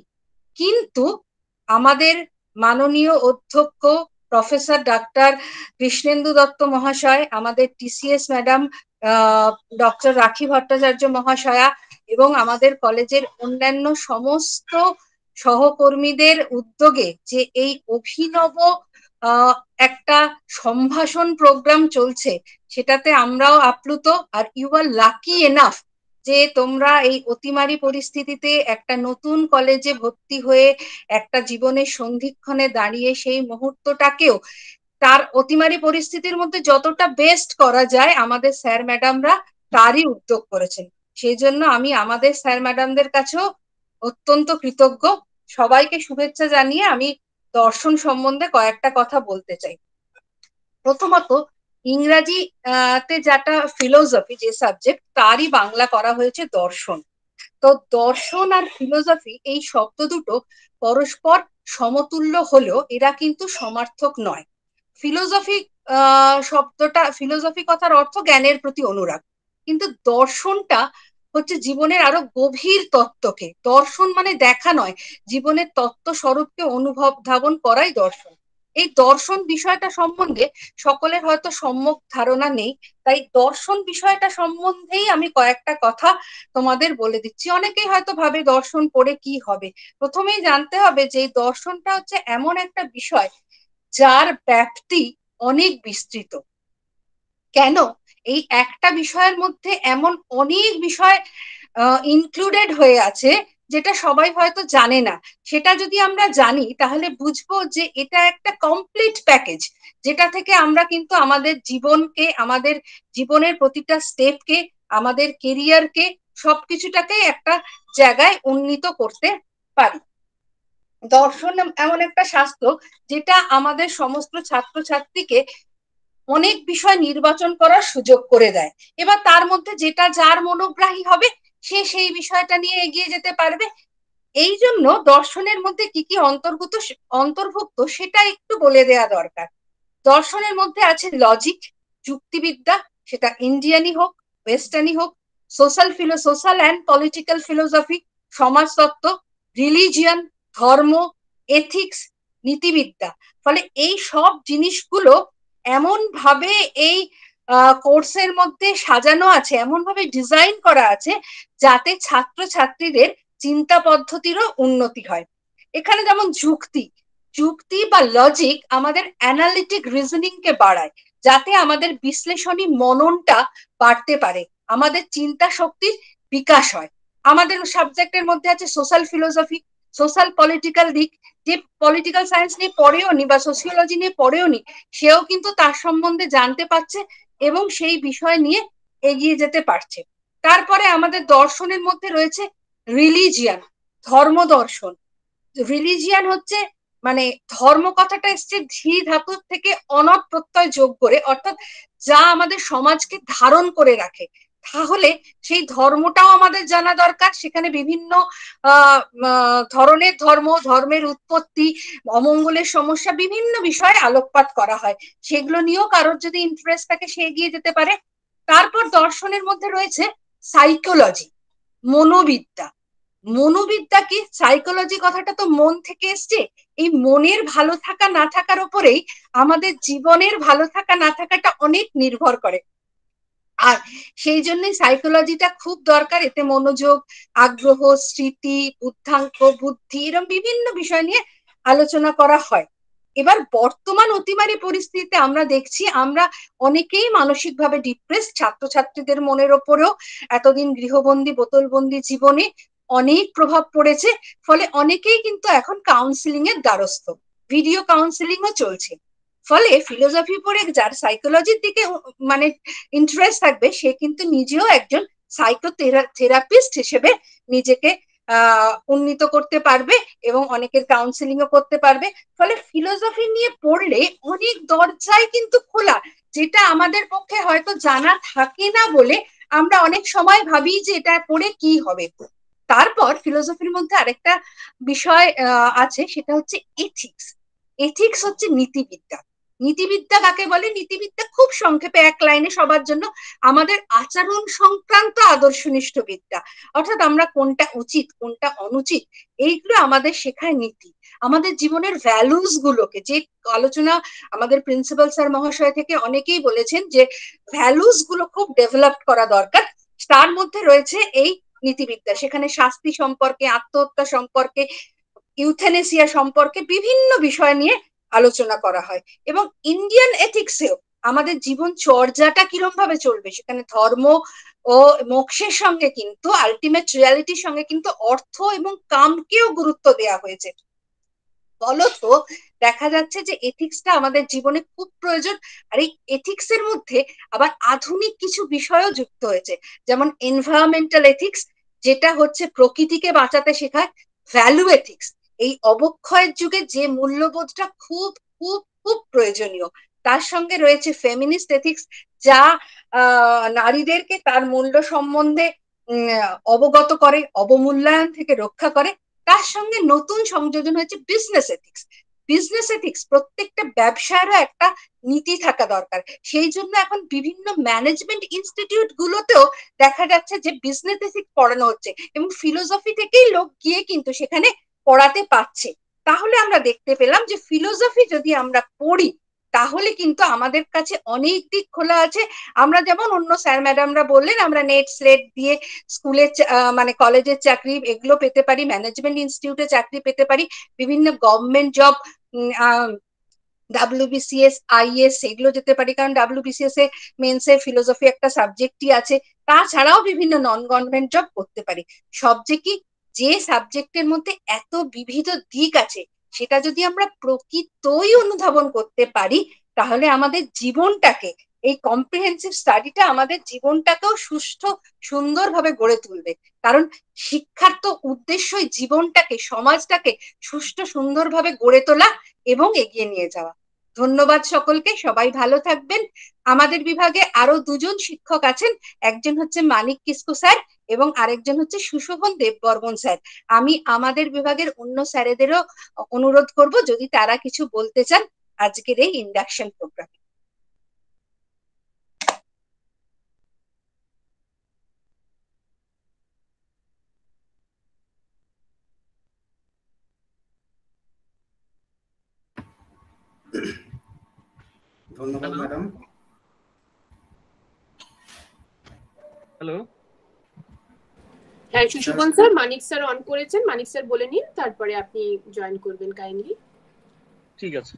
কিন্তু আমাদের মাননীয় অধ্যক্ষ প্রফেসর ডাক্তার কৃষ্ণেন্দু দত্ত মহাশয়, আমাদের টিসিএস ম্যাডাম ডক্টর রাখি ভট্টাচার্য মহাশয়া এবং আমাদের কলেজের অন্যান্য সমস্ত সহকর্মীদের উদ্যোগে যে এই অভিনব একটা সম্ভাষণ প্রোগ্রাম চলছে, সেটাতে আমরাও আপ্লুত, আর ইউ আর লাকি এনাফ যে তোমরা এই অতিমারি পরিস্থিতিতে একটা নতুন কলেজে ভর্তি হয়ে একটা জীবনের সন্ধিক্ষণে দাঁড়িয়ে সেই মুহূর্তটাকেও তার অতিমারি পরিস্থিতির মধ্যে যতটা বেস্ট করা যায় আমাদের স্যার ম্যাডামরা তারই উদ্যোগ করেছেন। সেই জন্য আমি আমাদের স্যার ম্যাডামদের কাছেও অত্যন্ত কৃতজ্ঞ। সবাইকে শুভেচ্ছা জানিয়ে আমি দর্শন সম্বন্ধে কয়েকটা কথা বলতে চাই। প্রথমত ইংরাজি তে যেটা ফিলোসফি যে সাবজেক্ট তারই বাংলা করা হয়েছে দর্শন। তো দর্শন আর ফিলোসফি এই শব্দ দুটো পরস্পর সমতুল্য হলেও এরা কিন্তু সমার্থক নয়। ফিলোসফি শব্দটা ফিলোসফি কথার অর্থ জ্ঞানের প্রতি অনুরাগ। কিন্তু দর্শনটা হচ্ছে জীবনের আরও গভীর তত্ত্বকে। দর্শন মানে দেখা নয়, জীবনের তত্ত্ব স্বরূপকে অনুভব ধাবন করাই দর্শন। এই দর্শন বিষয়টা সম্বন্ধে সকলের হয়তো সম্যক ধারণা নেই, তাই দর্শন বিষয়টা সম্বন্ধেই আমি কয়েকটা কথা তোমাদের বলে দিচ্ছি। অনেকেই হয়তো ভাবে দর্শন পড়ে কি হবে। প্রথমেই জানতে হবে যে দর্শনটা হচ্ছে এমন একটা বিষয় যার ব্যাপ্তি অনেক বিস্তৃত। কেন? এই একটা বিষয়ের মধ্যে এমন অনেক বিষয় ইনক্লুডেড হয়ে আছে যেটা সবাই হয়তো জানে না। সেটা যদি আমরা জানি, তাহলে বুঝব যে এটা একটা কমপ্লিট প্যাকেজ যেটা থেকে আমরা কিন্তু আমাদের জীবনকে, আমাদের জীবনের প্রতিটা স্টেপকে আমাদের কেরিয়ারকে সবকিছুটাকে একটা জায়গায় উন্নীত করতে পারি। দর্শন এমন একটা শাস্ত্র যেটা আমাদের সমস্ত ছাত্রছাত্রীকে অনেক বিষয় নির্বাচন করার সুযোগ করে দেয়। এবার তার মধ্যে যেটা যার মনোগ্রাহী হবে সে সেই বিষয়টা নিয়ে এগিয়ে যেতে পারবে। এই জন্য দর্শনের মধ্যে কি কি অন্তর্ভুক্ত অন্তর্ভুক্ত সেটা একটু বলে দেয়া দরকার। দর্শনের মধ্যে আছে লজিক যুক্তিবিদ্যা, সেটা ইন্ডিয়ানই হোক ওয়েস্টার্নই হোক social philo social and political philosophy সমাজতত্ত্ব religion ধর্ম এথিক্স নীতিবিদ্যা। ফলে এই সব জিনিসগুলো এমন ভাবে এই কোর্সের মধ্যে সাজানো আছে এমন ভাবে ডিজাইন করা আছে যাতে ছাত্র ছাত্রীদের চিন্তা পদ্ধতিরও উন্নতি হয়। এখানে যেমন যুক্তি যুক্তি বা লজিক আমাদের অ্যানালিটিক রিজনিং কে বাড়ায়, যাতে আমাদের বিশ্লেষণী মননটা বাড়তে পারে, আমাদের চিন্তা শক্তির বিকাশ হয়। আমাদের সাবজেক্টের মধ্যে আছে সোশ্যাল ফিলোসফি সোশ্যাল পলিটিক্যাল দিক, যে পলিটিক্যাল সায়েন্স নিয়ে পড়েও নি বা সোশিওলজি নিয়ে পড়েও নি সেও কিন্তু তার সম্বন্ধে জানতে পারছে এবং সেই বিষয় নিয়ে এগিয়ে যেতে পারছে। তারপরে আমাদের দর্শনের মধ্যে রয়েছে রিলিজিয়ান ধর্ম দর্শন। রিলিজিয়ান হচ্ছে মানে ধর্ম কথাটা এসছে ধী ধাতু থেকে অনট প্রত্যয় যোগ করে, অর্থাৎ যা আমাদের সমাজকে ধারণ করে রাখে। তাহলে সেই ধর্মটাও আমাদের জানা দরকার। সেখানে বিভিন্ন ধরনের ধর্ম, ধর্মের উৎপত্তি, অমঙ্গলের সমস্যা, বিভিন্ন বিষয়ে আলোকপাত করা হয়। সেগুলো নিয়েও কারোর যদি ইন্টারেস্ট থাকে, সে এগিয়ে যেতে পারে। তারপর দর্শনের মধ্যে রয়েছে সাইকোলজি মনোবিদ্যা। মনোবিদ্যা কি? সাইকোলজি কথাটা তো মন থেকে এসছে। এই মনের ভালো থাকা, না থাকার উপরেই আমাদের জীবনের ভালো থাকা, না থাকাটা অনেক নির্ভর করে। আর সেই জন্যই সাইকোলজিটা খুব দরকার, এতে মনোযোগ, আগ্রহ, স্মৃতি, বুদ্ধাঙ্ক, বুদ্ধি এরকম বিভিন্ন বিষয় নিয়ে আলোচনা করা হয়। এবার বর্তমান অতিমারি পরিস্থিতিতে আমরা দেখছি, আমরা অনেকেই মানসিকভাবে ডিপ্রেস ছাত্রছাত্রীদের মনের ওপরেও এতদিন গৃহবন্দী, বোতলবন্দি জীবনে অনেক প্রভাব পড়েছে, ফলে অনেকেই কিন্তু এখন কাউন্সিলিং এর দ্বারস্থ। ভিডিও কাউন্সিলিংও চলছে। ফলে ফিলোসফি পড়ে যার সাইকোলজির দিকে মানে ইন্টারেস্ট থাকবে, সে কিন্তু নিজেও একজন সাইকো থেরাপিস্ট হিসেবে নিজেকে উন্নীত করতে পারবে এবং অনেকের কাউন্সিলিংও করতে পারবে। ফলে ফিলোসফি নিয়ে পড়লে অনেক দরজাই কিন্তু খোলা, যেটা আমাদের পক্ষে হয়তো জানা থাকে না বলে আমরা অনেক সময় ভাবি যে এটা পড়ে কি হবে। তারপর ফিলোসফির মধ্যে আরেকটা বিষয় আছে, সেটা হচ্ছে এথিক্স এথিক্স হচ্ছে নীতিবিদ্যা। নীতিবিদ্যা কাকে বলে? নীতিবিদ্যা খুব সংক্ষেপে এক লাইনে সবার জন্য আমাদের আচরণ সংক্রান্ত আদর্শনিষ্ঠ বিদ্যা অর্থাৎ আমরা কোনটা উচিত, কোনটা অনুচিত, এইগুলো আমাদের শেখায় নীতি। আমাদের জীবনের ভ্যালুস গুলোকে, যে আলোচনা আমাদের প্রিন্সিপাল স্যার মহাশয় থেকে অনেকেই বলেছেন যে ভ্যালুসগুলো খুব ডেভেলপ করা দরকার। তার মধ্যে রয়েছে এই নীতিবিদ্যা। সেখানে শাস্তি সম্পর্কে, আত্মহত্যা সম্পর্কে ইউথেনেসিয়া সম্পর্কে বিভিন্ন বিষয় নিয়ে আলোচনা করা হয়। এবং ইন্ডিয়ান এথিক্সেও আমাদের জীবন চর্যাটা কিরম ভাবে চলবে, সেখানে ধর্ম ও মোক্ষের সঙ্গে কিন্তু আলটিমেট রিয়ালিটির সঙ্গে কিন্তু অর্থ এবং কামকেও গুরুত্ব দেওয়া হয়েছে। ফলত দেখা যাচ্ছে যে এথিক্সটা আমাদের জীবনে খুব প্রয়োজন, আর এই এথিক্স এর মধ্যে আবার আধুনিক কিছু বিষয়ও যুক্ত হয়েছে। যেমন এনভায়রনমেন্টাল এথিক্স যেটা হচ্ছে প্রকৃতিকে বাঁচাতে শেখায় ভ্যালু এথিক্স এই অবক্ষয়ের যুগে যে মূল্যবোধটা খুব খুব খুব প্রয়োজনীয়, তার সঙ্গে রয়েছে ফেমিনিস্ট এথিক্স যা নারীদেরকে তার মূল্য সম্বন্ধে অবগত করে, অবমূল্যায়ন থেকে রক্ষা করে। তার সঙ্গে নতুন সংযোজন হয়েছে বিজনেস এথিক্স বিজনেস এথিক্স প্রত্যেকটা ব্যবসায়েরও একটা নীতি থাকা দরকার। সেই জন্য এখন বিভিন্ন ম্যানেজমেন্ট ইনস্টিটিউট গুলোতেও দেখা যাচ্ছে যে বিজনেস এথিক্স পড়ানো হচ্ছে এবং ফিলোসফি থেকেই লোক গিয়ে কিন্তু সেখানে পড়াতে পারছে। তাহলে আমরা দেখতে পেলাম যে ফিলোসফি যদি আমরা পড়ি, তাহলে কিন্তু আমাদের কাছে অনেক দিক খোলা আছে। আমরা যেমন অন্য স্যার ম্যাডামরা বললেন, আমরা নেট স্লেট দিয়ে স্কুলের মানে কলেজের চাকরি এগুলো পেতে পারি ম্যানেজমেন্ট ইনস্টিটিউটে চাকরি পেতে পারি, বিভিন্ন গভর্নমেন্ট জব ডাব্লিউবিসিএস আইএস এগুলো যেতে পারি। কারণ ডাব্লিউবিসিএস এ মেন্সে ফিলোসফি একটা সাবজেক্টই আছে। তাছাড়াও বিভিন্ন নন গভর্নমেন্ট জব করতে পারি। সব যে কি যে সাবজেক্টের মধ্যে এত বিবিধ দিক আছে, সেটা যদি আমরা প্রকৃতই অনুধাবন করতে পারি, তাহলে আমাদের জীবনটাকে, এই কম্প্রিহেন্সিভ স্টাডিটা আমাদের জীবনটাকেও সুস্থ সুন্দরভাবে গড়ে তুলবে। কারণ শিক্ষার তো উদ্দেশ্যই জীবনটাকে, সমাজটাকে সুষ্ঠু, সুন্দরভাবে গড়ে তোলা এবং এগিয়ে নিয়ে যাওয়া। ধন্যবাদ সকলকে, সবাই ভালো থাকবেন। আমাদের বিভাগে আরও দুজন শিক্ষক আছেন। একজন হচ্ছে মানিক কিসকু স্যার এবং আরেকজন হচ্ছে সুশোভন দেববর্মন স্যার। আমি আমাদের বিভাগের অন্য স্যারেদেরও অনুরোধ করব যদি তারা কিছু বলতে চান আজকের এই ইন্ডাকশন প্রোগ্রামে ধন্যবাদ ম্যাডাম হ্যালো হ্যাঁ Sushobhan sir Manik sir on করেছেন। মানিক স্যার বলে নিন তারপরে আপনি জয়েন করবেন কাইন্ডলি ঠিক আছে।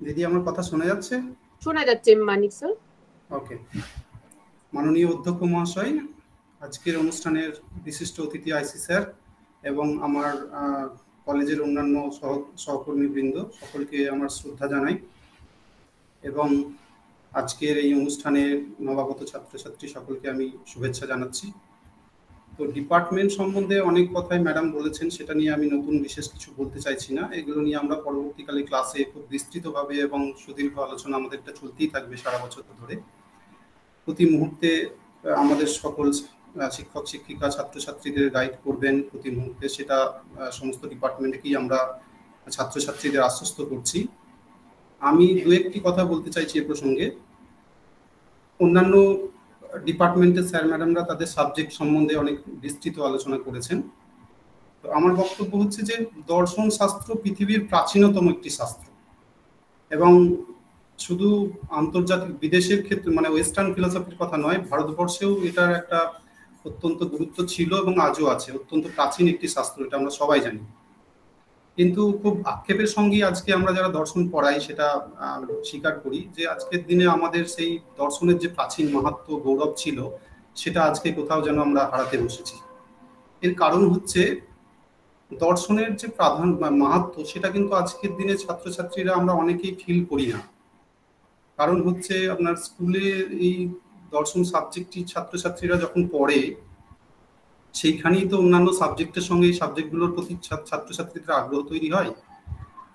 দিদি আমার কথা শোনা যাচ্ছে? শোনা যাচ্ছে মানিক স্যার। ওকে। মাননীয় অধ্যক্ষ মহাশয় আজকের অনুষ্ঠানের বিশিষ্ট অতিথি আইসি স্যার এবং আমার কলেজের অন্যান্য সহ সহকর্মীবৃন্দ সকলকে আমার শ্রদ্ধা জানাই। এবং আজকের এই অনুষ্ঠানে নবাগত ছাত্রছাত্রী সকলকে আমি শুভেচ্ছা জানাচ্ছি। তো ডিপার্টমেন্ট সম্বন্ধে অনেক কথাই ম্যাডাম বলেছেন, সেটা নিয়ে আমি নতুন বিশেষ কিছু বলতে চাইছি না। এগুলো নিয়ে আমরা পরবর্তীকালে ক্লাসে খুব বিস্তৃতভাবে এবং সুদীর্ঘ আলোচনা আমাদেরটা চলতেই থাকবে সারা বছর ধরে। প্রতি মুহূর্তে আমাদের সকল শিক্ষক, শিক্ষিকা, ছাত্রছাত্রীদের গাইড করবেন প্রতি মুহূর্তে। সেটা সমস্ত ডিপার্টমেন্টকেই আমরা ছাত্রছাত্রীদের আশ্বস্ত করছি। আমি দু একটি কথা বলতে চাইছি এ প্রসঙ্গে। অন্যান্য ডিপার্টমেন্টের স্যার ম্যাডামরা তাদের সাবজেক্ট সম্বন্ধে অনেক বিস্তৃত আলোচনা করেছেন। তো আমার বক্তব্য হচ্ছে যে, দর্শন শাস্ত্র পৃথিবীর প্রাচীনতম একটি শাস্ত্র। এবং শুধু আন্তর্জাতিক বিদেশের ক্ষেত্রে মানে ওয়েস্টার্ন ফিলোসফির কথা নয়, ভারতবর্ষেও এটার একটা অত্যন্ত গুরুত্ব ছিল এবং আজও আছে। অত্যন্ত প্রাচীন একটি শাস্ত্র, এটা আমরা সবাই জানি। কিন্তু খুব আক্ষেপের সঙ্গে আজকে আমরা যারা দর্শন পড়াই সেটা স্বীকার করি যে আজকের দিনে আমাদের সেই দর্শনের যে প্রাচীন মাহাত্ম গৌরব ছিল, সেটা আজকে কোথাও যেন আমরা হারাতে বসেছি। এর কারণ হচ্ছে দর্শনের যে প্রাধান মাহাত্ম, সেটা কিন্তু আজকের দিনে ছাত্রছাত্রীরা আমরা অনেকেই ফিল করি না। কারণ হচ্ছে আপনার স্কুলে এই দর্শন সাবজেক্টটি ছাত্রছাত্রীরা যখন পড়ে সেইখানেই তো অন্যান্য সাবজেক্টের সঙ্গে এই সাবজেক্টগুলোর প্রতি ছাত্রছাত্রীদের আগ্রহ তৈরি হয়।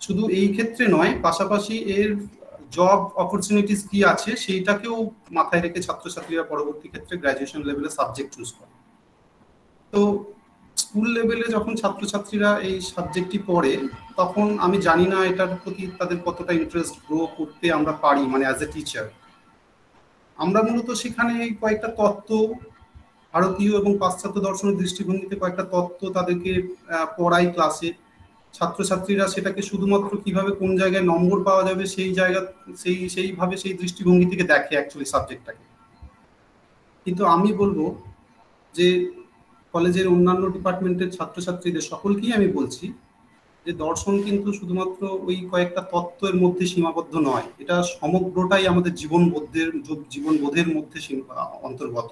শুধু এই ক্ষেত্রে নয়, পাশাপাশি এর জব অপরচুনিটিস কি আছে সেইটাকেও মাথায় রেখে ছাত্রছাত্রীরা পরবর্তী ক্ষেত্রে গ্র্যাজুয়েশন লেভেলে সাবজেক্ট চুজ করে। তো স্কুল লেভেলে যখন ছাত্রছাত্রীরা এই সাবজেক্টটি পড়ে, তখন আমি জানি না এটার প্রতি তাদের কতটা ইন্টারেস্ট গ্রো করতে আমরা পারি মানে অ্যাজ এ টিচার আমরা মূলত সেখানে কয়েকটা তত্ত্ব ভারতীয় এবং পাশ্চাত্য দর্শনের দৃষ্টিভঙ্গিতে কয়েকটা তত্ত্ব তাদেরকে পড়াই ক্লাসে ছাত্রছাত্রীরা সেটাকে শুধুমাত্র কীভাবে কোন জায়গায় নম্বর পাওয়া যাবে সেই জায়গা, সেই, সেইভাবে সেই দৃষ্টিভঙ্গি থেকে দেখে অ্যাকচুয়ালি সাবজেক্টটাকে কিন্তু আমি বলব যে কলেজের অন্যান্য ডিপার্টমেন্টের ছাত্রছাত্রীদের সকলকেই আমি বলছি যে দর্শন কিন্তু শুধুমাত্র ওই কয়েকটা তত্ত্বের মধ্যে সীমাবদ্ধ নয়। এটা সমগ্রটাই আমাদের জীবন বোধের জীবন বোধের মধ্যে অন্তর্গত।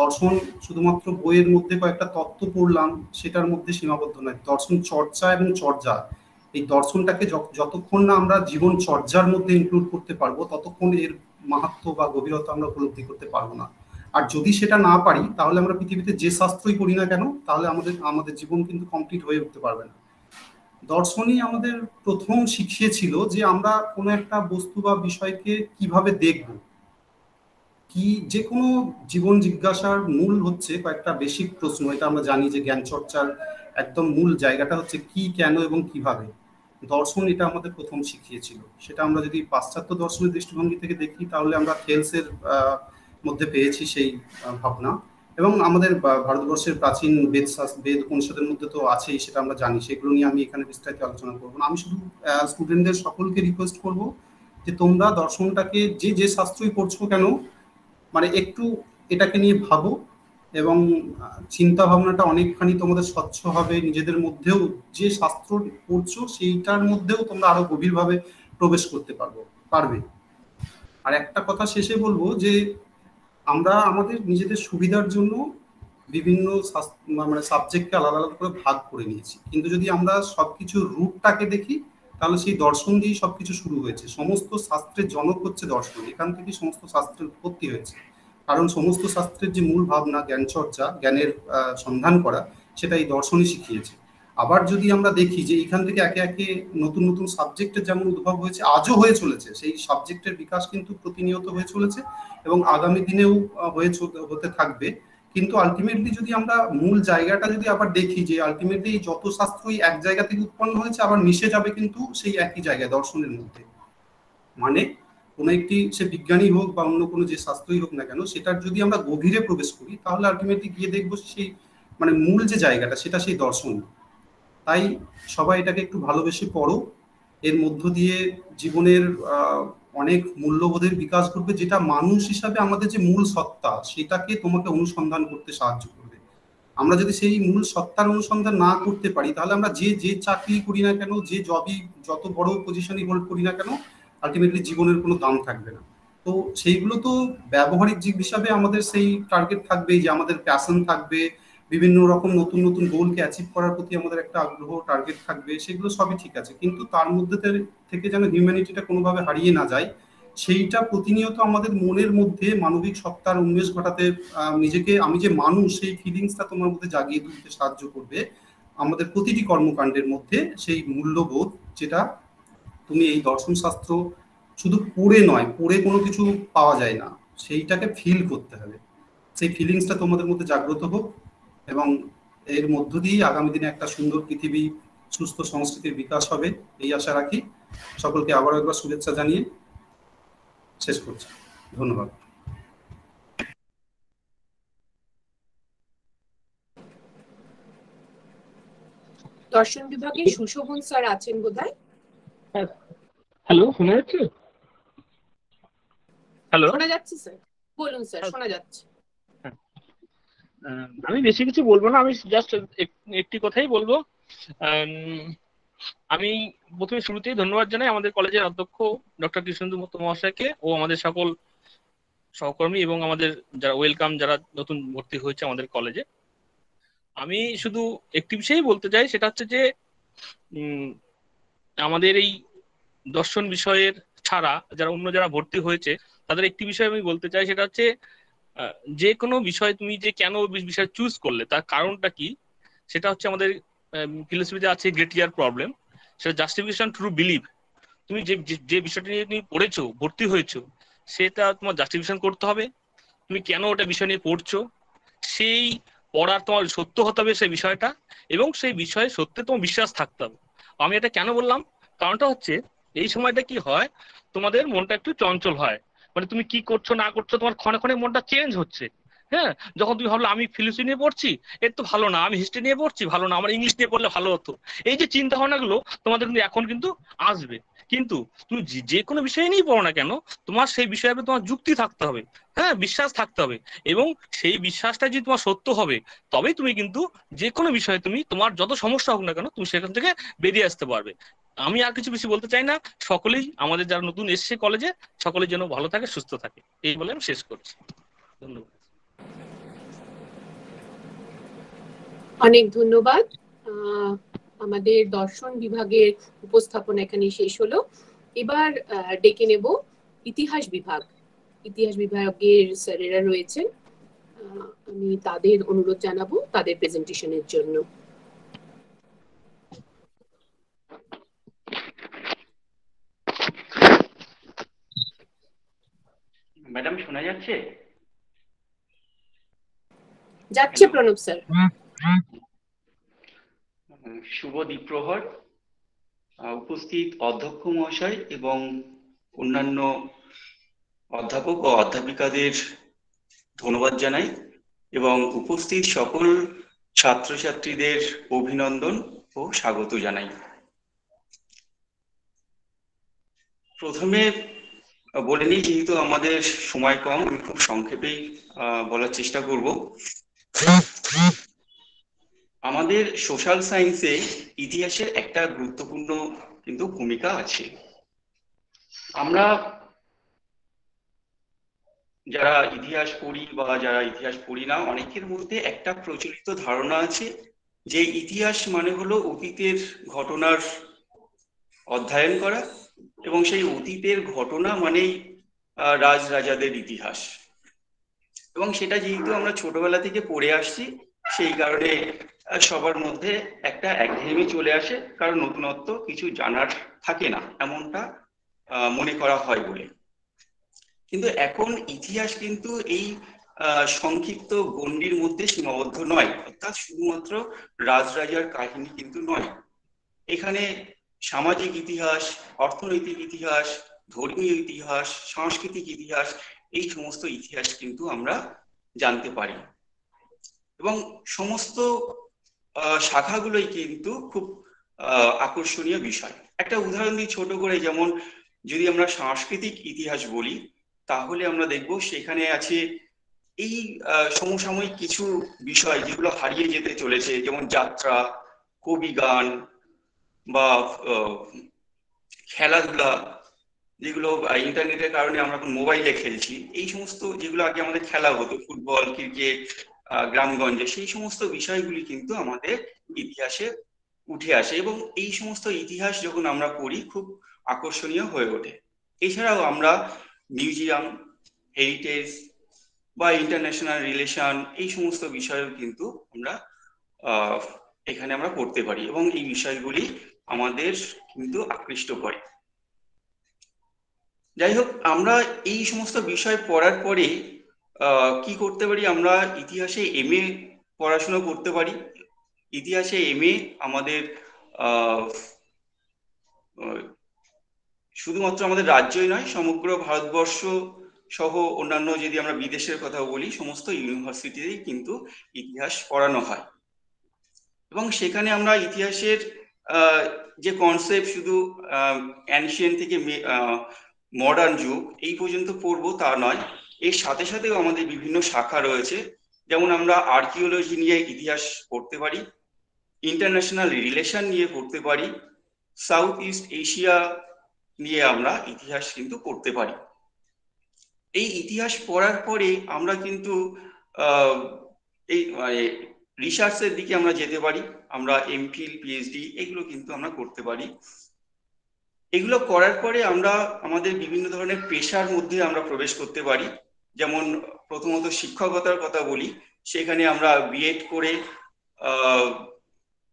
দর্শন শুধুমাত্র বইয়ের মধ্যে কয়েকটা তত্ত্ব পড়লাম, সেটার মধ্যে সীমাবদ্ধ নয়। দর্শন চর্চা এবং চর্যা। এই দর্শনটাকে যতক্ষণ না আমরা জীবন চর্যার মধ্যে ইনক্লুড করতে পারব, ততক্ষণ এর মাহাত্ম বা গভীরতা আমরা উপলব্ধি করতে পারব না। আর যদি সেটা না পারি, তাহলে আমরা পৃথিবীতে যে শাস্ত্রই করি না কেন, তাহলে আমাদের আমাদের জীবন কিন্তু কমপ্লিট হয়ে উঠতে পারবে না। দর্শনই আমাদের প্রথম শিখিয়েছিল যে আমরা কোনো একটা বস্তু বা বিষয়কে কীভাবে দেখব কি যে কোনো জীবন জিজ্ঞাসার মূল হচ্ছে কয়েকটা বেসিক প্রশ্ন, এটা আমরা জানি যে জ্ঞান চর্চার একদম মূল জায়গাটা হচ্ছে কি, কেন এবং কীভাবে। দর্শন এটা আমাদের প্রথম শিখিয়েছিল। সেটা আমরা যদি পাশ্চাত্য দর্শনের দৃষ্টিভঙ্গি থেকে দেখি, তাহলে আমরা খেলসের মধ্যে পেয়েছি সেই ভাবনা। এবং আমাদের ভারতবর্ষের প্রাচীন বেদ বেদ উপনিষদের মধ্যে তো আছেই, সেটা আমরা জানি। সেগুলো নিয়ে আমি এখানে বিস্তারিত আলোচনা করব আমি শুধু স্টুডেন্টদের সকলকে রিকোয়েস্ট করব যে তোমরা দর্শনটাকে যে যে শাস্ত্রই পড়ছো কেন মানে একটু এটাকে নিয়ে ভাবো এবং চিন্তা ভাবনাটা অনেকখানি তোমাদের স্বচ্ছ হবে, নিজেদের মধ্যেও যে শাস্ত্র পড়ছো সেইটার মধ্যেও তোমরা আরও গভীরভাবে প্রবেশ করতে পারব, পারবে। আর একটা কথা শেষে বলব যে, আমরা আমাদের নিজেদের সুবিধার জন্য বিভিন্ন মানে সাবজেক্টকে আলাদা আলাদা করে ভাগ করে নিয়েছি। কিন্তু যদি আমরা সবকিছু রূপটাকে দেখি তাহলে সেই দর্শন দিয়েই সবকিছু শুরু হয়েছে। সমস্ত শাস্ত্রের জনক হচ্ছে দর্শন। এখান থেকেই সমস্ত শাস্ত্রের উৎপত্তি হয়েছে। কারণ সমস্ত শাস্ত্রের যে মূল ভাবনা জ্ঞান চর্চা জ্ঞানের সন্ধান করা, সেটা এই দর্শনই শিখিয়েছে। আবার যদি আমরা দেখি যে এখান থেকে একে একে নতুন নতুন সাবজেক্টের যেমন উদ্ভব হয়েছে, আজও হয়ে চলেছে। সেই সাবজেক্টের বিকাশ কিন্তু প্রতিনিয়ত হয়ে চলেছে এবং আগামী দিনেও হয়ে হতে থাকবে। কিন্তু আলটিমেটলি যদি আমরা মূল জায়গাটা যদি আবার দেখি যে আলটিমেটলি যত শাস্ত্রই এক জায়গা থেকে উৎপন্ন হয়েছে, আবার মিশে যাবে কিন্তু সেই একই জায়গায় দর্শনের মধ্যে। মানে কোনো একটি সে বিজ্ঞানী হোক বা অন্য কোনো যে শাস্ত্রই হোক না কেন, সেটার যদি আমরা গভীরে প্রবেশ করি, তাহলে আলটিমেটলি গিয়ে দেখব সেই মানে মূল যে জায়গাটা, সেটা সেই দর্শন। তাই সবাই এটাকে একটু ভালোবেসে পড়ো। এর মধ্য দিয়ে জীবনের অনেক মূল্যবোধের বিকাশ ঘটবে, যেটা মানুষ হিসাবে আমাদের যে মূল সত্তা, সেটাকে তোমাকে অনুসন্ধান করতে সাহায্য করবে। আমরা যদি সেই মূল সত্তার অনুসন্ধান না করতে পারি, তাহলে আমরা যে যে চাকরি করি না কেন, যে জবই যত বড় পজিশনই হোল্ড করি না কেন আলটিমেটলি জীবনের কোনো দাম থাকবে না। তো সেইগুলো তো ব্যবহারিক দিক হিসাবে আমাদের সেই টার্গেট থাকবে যে আমাদের প্যাশন থাকবে বিভিন্ন রকম নতুন নতুন গোলকে অ্যাচিভ করার প্রতি আমাদের একটা আগ্রহ টার্গেট থাকবে, সেগুলো সবই ঠিক আছে। কিন্তু তার মধ্যে থেকে যেন হিউম্যানিটিটা কোনোভাবে হারিয়ে না যায়, সেইটা প্রতিনিয়ত আমাদের মনের মধ্যে মানবিক সত্তার উন্মেষ ঘটাতে নিজেকে, আমি যে মানুষ, সেই ফিলিংসটা তোমার মধ্যে জাগিয়ে তুলতে সাহায্য করবে আমাদের প্রতিটি কর্মকাণ্ডের মধ্যে সেই মূল্যবোধ যেটা তুমি এই দর্শন শাস্ত্র শুধু পড়ে নয়, পড়ে কোনো কিছু পাওয়া যায় না। সেইটাকে ফিল করতে হবে। সেই ফিলিংসটা তোমাদের মধ্যে জাগ্রত হোক। এবং এর মধ্য দিয়েই আগামী দিনে একটা সুন্দর পৃথিবী সুস্থ সংস্কৃতির বিকাশ হবে এই আশা রাখি। সকলকে আবারও একবার শুভেচ্ছা জানিয়ে শেষ করছি। ধন্যবাদ। দর্শন বিভাগে সুশোভন স্যার আছেন বোধহয়? হ্যালো শোনা যাচ্ছে? হ্যালো? শোনা যাচ্ছে স্যার। বলুন স্যার শোনা যাচ্ছে। আমি বেশি কিছু বলব না আমি জাস্ট একটি কথাই বলব। আম, প্রথমে শুরুতেই ধন্যবাদ জানাই আমাদের কলেজের অধ্যক্ষ ডক্টর কৃষ্ণেন্দু মহতো মহাশয়কে ও আমাদের সকল সহকর্মী এবং আমাদের যারা ওয়েলকাম যারা নতুন ভর্তি হয়েছে আমাদের কলেজে। আমি শুধু একটি বিষয়ই বলতে চাই সেটা হচ্ছে যে আমাদের এই দর্শন বিষয়ের ছাড়া যারা অন্য যারা ভর্তি হয়েছে তাদের একটি বিষয় আমি বলতে চাই সেটা হচ্ছে যে কোনো বিষয় তুমি যে কেন বিষয় চুজ করলে, তার কারণটা কি? সেটা হচ্ছে আমাদের ফিলোসফিতে আছে গ্রেটিয়ার প্রবলেম সেটা জাস্টিফিকেশন ট্রু বিলিভ তুমি যে, যে- বিষয়টা নিয়ে তুমি পড়েছো, ভর্তি হয়েছো, সেটা তোমার জাস্টিফিকেশন করতে হবে। তুমি কেন ওটা বিষয় নিয়ে পড়ছো? সেই পড়ার তোমার সত্য হতে হবে সেই বিষয়টা, এবং সেই বিষয়ে সত্যি তোমার বিশ্বাস থাকতে হবে। আমি এটা কেন বললাম? কারণটা হচ্ছে, এই সময়টা কি হয়? তোমাদের মনটা একটু চঞ্চল হয়। মানে তুমি কি করছ, না করছ, তোমার ক্ষণে ক্ষণে মনটা চেঞ্জ হচ্ছে। হ্যাঁ যখন তুমি ভাবলো, আমি ফিলোসফি নিয়ে পড়ছি, এর তো ভালো না, আমি হিস্ট্রি নিয়ে পড়ছি, ভালো না, আমার ইংলিশ নিয়ে পড়লে ভালো হতো। এই যে চিন্তা ভাবনাগুলো তোমাদের কিন্তু এখন কিন্তু আসবে। কিন্তু তুমি যে- কোনো বিষয় নিয়েই পড়ো না কেন, তোমার সেই বিষয়ে তোমার যুক্তি থাকতে হবে। হ্যাঁ বিশ্বাস থাকতে হবে। এবং সেই বিশ্বাসটা যদি তোমার সত্য হবে, তবেই তুমি কিন্তু যে কোনো বিষয়ে তুমি তোমার যত সমস্যা হোক না কেন, তুমি সেখান থেকে বেরিয়ে আসতে পারবে। আমি আর কিছু বেশি বলতে চাই না। সকলেই, আমাদের যারা নতুন এসছে কলেজে সকলের জন্য ভালো থাকে, সুস্থ থাকে। এই বলে আমি শেষ করছি। ধন্যবাদ। অনেক ধন্যবাদ। আমাদের দর্শন বিভাগের উপস্থাপনা এখানে শেষ হলো। এবার ডেকে নেব ইতিহাস বিভাগ। ইতিহাস বিভাগের স্যারেরা রয়েছেন। আমি তাদের অনুরোধ জানাব তাদের প্রেজেন্টেশনের জন্য। ম্যাডাম শোনা যাচ্ছে? যাচ্ছে প্রণব স্যার। শুভ দ্বীপ্রহর আহ, উপস্থিত অধ্যক্ষ মহাশয় এবং অন্যান্য অধ্যাপক ও অধ্যাপিকাদের ধন্যবাদ জানাই এবং উপস্থিত সকল ছাত্রছাত্রীদের অভিনন্দন ও স্বাগত জানাই। প্রথমে বলে যেহেতু আমাদের সময় কম, আমি খুব সংক্ষেপেই বলার চেষ্টা করব। আমাদের সোশ্যাল সায়েন্সে ইতিহাসের একটা গুরুত্বপূর্ণ কিন্তু ভূমিকা আছে। আমরা যারা ইতিহাস পড়ি বা যারা ইতিহাস পড়ি না, অনেকের মধ্যে একটা প্রচলিত ধারণা আছে যে ইতিহাস মানে হলো অতীতের ঘটনার অধ্যয়ন করা। এবং সেই অতীতের ঘটনা মানেই রাজ রাজাদের ইতিহাস। এবং সেটা যেহেতু আমরা ছোটবেলা থেকে পড়ে আসছি, সেই কারণে সবার মধ্যে একটা একঘেয়েমি চলে আসে, কারণ নতুনত্ব কিছু জানার থাকে না, এমনটা মনে করা হয় বলে। কিন্তু এখন ইতিহাস কিন্তু এই সংক্ষিপ্ত গণ্ডির মধ্যে সীমাবদ্ধ নয়, অর্থাৎ শুধুমাত্র রাজরাজার কাহিনী কিন্তু নয়। এখানে সামাজিক ইতিহাস, অর্থনৈতিক ইতিহাস, ধর্মীয় ইতিহাস, সাংস্কৃতিক ইতিহাস, এই সমস্ত ইতিহাস কিন্তু আমরা জানতে পারি। এবং সমস্ত শাখাগুলোই কিন্তু খুব আকর্ষণীয় বিষয়। একটা উদাহরণ দিই ছোট করে যেমন যদি আমরা সাংস্কৃতিক ইতিহাস বলি, তাহলে আমরা দেখব সেখানে আছে এই সমসাময়িক কিছু বিষয় যেগুলো হারিয়ে যেতে চলেছে, যেমন যাত্রা, কবি গান বা খেলাধুলা যেগুলো ইন্টারনেটের কারণে আমরা এখন মোবাইলে খেলছি, এই সমস্ত যেগুলো আগে আমাদের খেলা হতো, ফুটবল, ক্রিকেট গ্রামগঞ্জে, সেই সমস্ত বিষয়গুলি কিন্তু আমাদের ইতিহাসে উঠে আসে এবং এই সমস্ত ইতিহাস যখন আমরা পড়ি, খুব আকর্ষণীয় হয়ে ওঠে। এছাড়াও আমরা মিউজিয়াম, হেরিটেজ বা ইন্টারন্যাশনাল রিলেশন, এই সমস্ত বিষয়েও কিন্তু আমরা এখানে আমরা পড়তে পারি এবং এই বিষয়গুলি আমাদের কিন্তু আকৃষ্ট করে। যাই হোক আমরা এই সমস্ত বিষয় পড়ার পরে কি করতে পারি? আমরা ইতিহাসে এম এ পড়াশোনা করতে পারি। ইতিহাসে এম এ আমাদের শুধুমাত্র আমাদের রাজ্যই নয়, সমগ্র ভারতবর্ষ সহ অন্যান্য যদি আমরা বিদেশের কথা বলি, সমস্ত ইউনিভার্সিটিতেই কিন্তু ইতিহাস পড়ানো হয়। এবং সেখানে আমরা ইতিহাসের যে কনসেপ্ট শুধু অ্যানশিয়েন্ট থেকে মডার্ন যুগ, এই পর্যন্ত পড়ব তা নয়। এর সাথে সাথেও আমাদের বিভিন্ন শাখা রয়েছে। যেমন আমরা আর্কিওলজি নিয়ে ইতিহাস পড়তে পারি ইন্টারন্যাশনাল রিলেশন নিয়ে পড়তে পারি সাউথ ইস্ট এশিয়া নিয়ে আমরা ইতিহাস কিন্তু পড়তে পারি। এই ইতিহাস পড়ার পরে আমরা কিন্তু এই মানে রিসার্চের দিকে আমরা যেতে পারি। আমরা এমফিল পিএইচডি এগুলো কিন্তু আমরা করতে পারি। এগুলো করার পরে আমরা আমাদের বিভিন্ন ধরনের পেশার মধ্যে আমরা প্রবেশ করতে পারি। যেমন প্রথমত শিক্ষকতার কথা বলি, সেখানে আমরা বিএড করে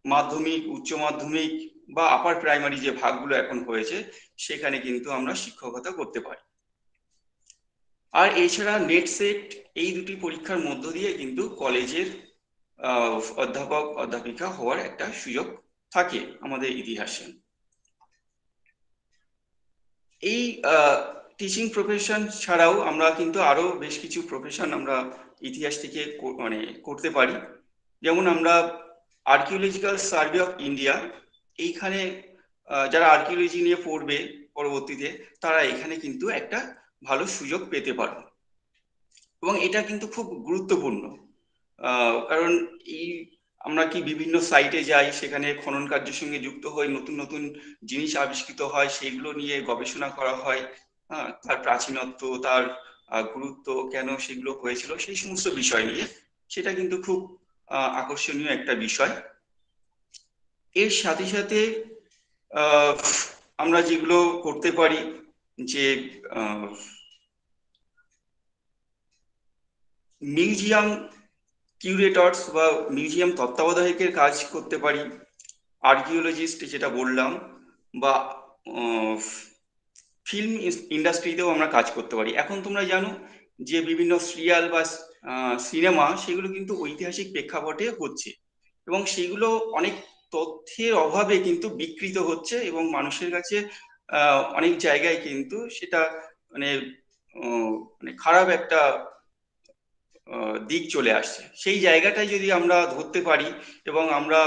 মাধ্যমিক, উচ্চ মাধ্যমিক বা আপার প্রাইমারি যে ভাগগুলো এখন হয়েছে, সেখানে কিন্তু আমরা শিক্ষকতা করতে পারি। আর এছাড়া নেট সেট এই দুটি পরীক্ষার মধ্য দিয়ে কিন্তু কলেজের অধ্যাপক, অধ্যাপিকা হওয়ার একটা সুযোগ থাকে আমাদের ইতিহাসে। এই টিচিং প্রফেশন ছাড়াও আমরা কিন্তু আরও বেশ কিছু প্রফেশন আমরা ইতিহাস থেকে মানে করতে পারি। যেমন আমরা আর্কিওলজিক্যাল সার্ভে অফ ইন্ডিয়া এইখানে যারা আর্কিওলজি নিয়ে পড়বে পরবর্তীতে, তারা এখানে কিন্তু একটা ভালো সুযোগ পেতে পারবে। এবং এটা কিন্তু খুব গুরুত্বপূর্ণ। কারণ এই আমরা কি বিভিন্ন সাইটে যাই, সেখানে খনন কার্যের সঙ্গে যুক্ত হয়ে নতুন নতুন জিনিস আবিষ্কৃত হয় সেগুলো নিয়ে গবেষণা করা হয় তার প্রাচীনত্ব, তার গুরুত্ব, কেন সেগুলো হয়েছিল, সেই সমস্ত বিষয় নিয়ে। সেটা কিন্তু খুব আকর্ষণীয় একটা বিষয়। এর সাথে সাথে আমরা যেগুলো করতে পারি, যে মিউজিয়াম কিউরেটরস বা মিউজিয়াম তত্ত্বাবধায়কের কাজ করতে পারি আর্কিওলজিস্ট যেটা বললাম, বা ফিল্ম ইন্ডাস্ট্রিতেও আমরা কাজ করতে পারি। এখন তোমরা জানো যে বিভিন্ন সিরিয়াল বা সিনেমা সেগুলো কিন্তু ঐতিহাসিক প্রেক্ষাপটে হচ্ছে এবং সেগুলো অনেক তথ্যের অভাবে কিন্তু বিকৃত হচ্ছে এবং মানুষের কাছে অনেক জায়গায় কিন্তু সেটা মানে মানে খারাপ একটা দিক চলে আসছে। সেই জায়গাটাই যদি আমরা ধরতে পারি এবং আমরা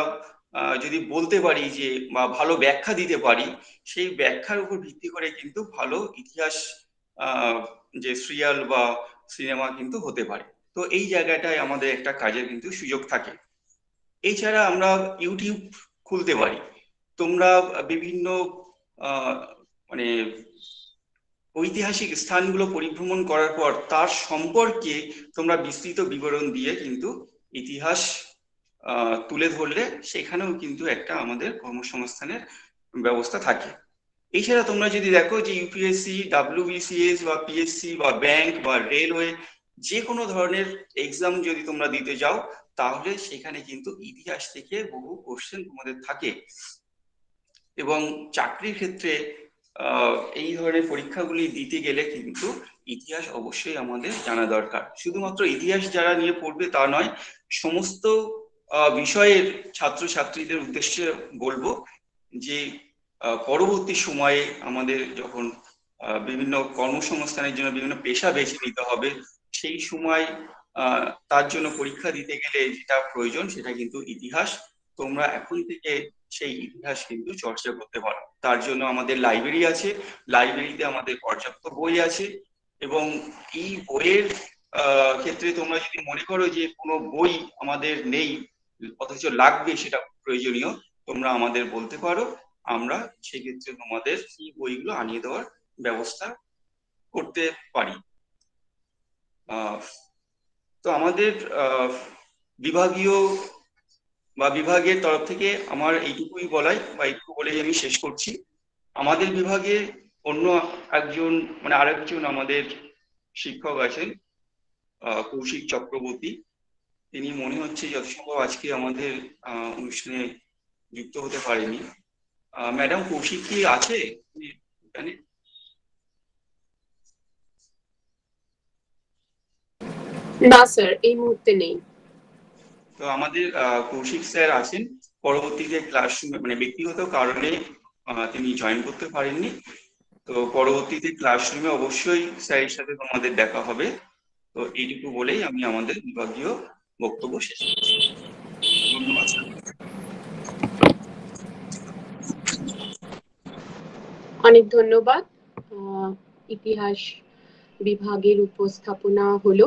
যদি বলতে পারি যে, বা ভালো ব্যাখ্যা দিতে পারি, সেই ব্যাখ্যার উপর ভিত্তি করে কিন্তু ভালো ইতিহাস যে সিরিয়াল বা সিনেমা কিন্তু হতে পারে। তো এই জায়গাটায় আমাদের একটা কাজের কিন্তু সুযোগ থাকে। এছাড়া আমরা ইউটিউব খুলতে পারি। তোমরা বিভিন্ন মানে ঐতিহাসিক স্থানগুলো পরিভ্রমণ করার পর তার সম্পর্কে তোমরা বিস্তৃত বিবরণ দিয়ে কিন্তু ইতিহাস তুলে ধরলে সেখানেও কিন্তু একটা আমাদের কর্মসংস্থানের ব্যবস্থা থাকে। এছাড়া তোমরা যদি দেখো যে ইউপিএসসি ডাব্লিউবিসিএস বা পিএসসি বা ব্যাংক বা রেলওয়ে যে কোনো ধরনের এক্সাম যদি তোমরা দিতে যাও, তাহলে সেখানে কিন্তু ইতিহাস থেকে বহু কোশ্চেন তোমাদের থাকে। এবং চাকরির ক্ষেত্রে এই ধরনের পরীক্ষাগুলি দিতে গেলে কিন্তু ইতিহাস অবশ্যই আমাদের জানা দরকার। শুধুমাত্র ইতিহাস যারা নিয়ে পড়বে তা নয়, সমস্ত বিষয়ের ছাত্রছাত্রীদের উদ্দেশ্যে বলব যে পরবর্তী সময়ে আমাদের যখন বিভিন্ন কর্মসংস্থানের জন্য বিভিন্ন পেশা বেছে নিতে হবে, সেই সময় তার জন্য পরীক্ষা দিতে গেলে যেটা প্রয়োজন সেটা কিন্তু ইতিহাস। তোমরা এখন থেকে সেই ইতিহাস কিন্তু চর্চা করতে পারো। তার জন্য আমাদের লাইব্রেরি আছে। লাইব্রেরিতে আমাদের পর্যাপ্ত বই আছে এবং এই বইয়ের ক্ষেত্রে তোমরা যদি মনে করো যে কোনো বই আমাদের নেই, অথচ লাগবে সেটা প্রয়োজনীয়, তোমরা আমাদের বলতে পারো। আমরা সেক্ষেত্রে তোমাদের এই বইগুলো আনিয়ে দেওয়ার ব্যবস্থা করতে পারি। তো আমাদের বিভাগীয় বা বিভাগের তরফ থেকে আমার এইটুকুই বলাই বা এইটুকু বলে আমি শেষ করছি। আমাদের বিভাগে অন্য একজন মানে আরেকজন আমাদের শিক্ষক আছেন কৌশিক চক্রবর্তী। তিনি মনে হচ্ছে যথাসম্ভব আজকে আমাদের অনুষ্ঠানে যুক্ত হতে পারেনি। ম্যাডাম, কৌশিক কি আছে? না, স্যার, এই মুহূর্তে নেই। তো আমাদের কৌশিক স্যার আছেন। পরবর্তীতে ক্লাসরুমে মানে ব্যক্তিগত কারণে তিনি জয়েন করতে পারেননি। তো পরবর্তীতে ক্লাসরুমে অবশ্যই স্যারের সাথে তোমাদের দেখা হবে। তো এইটুকু বলেই আমি আমাদের বিভাগীয় বক্তব্য শেষ ধন্যবাদ অনেক ধন্যবাদ। ইতিহাস বিভাগের উপস্থাপনা হলো।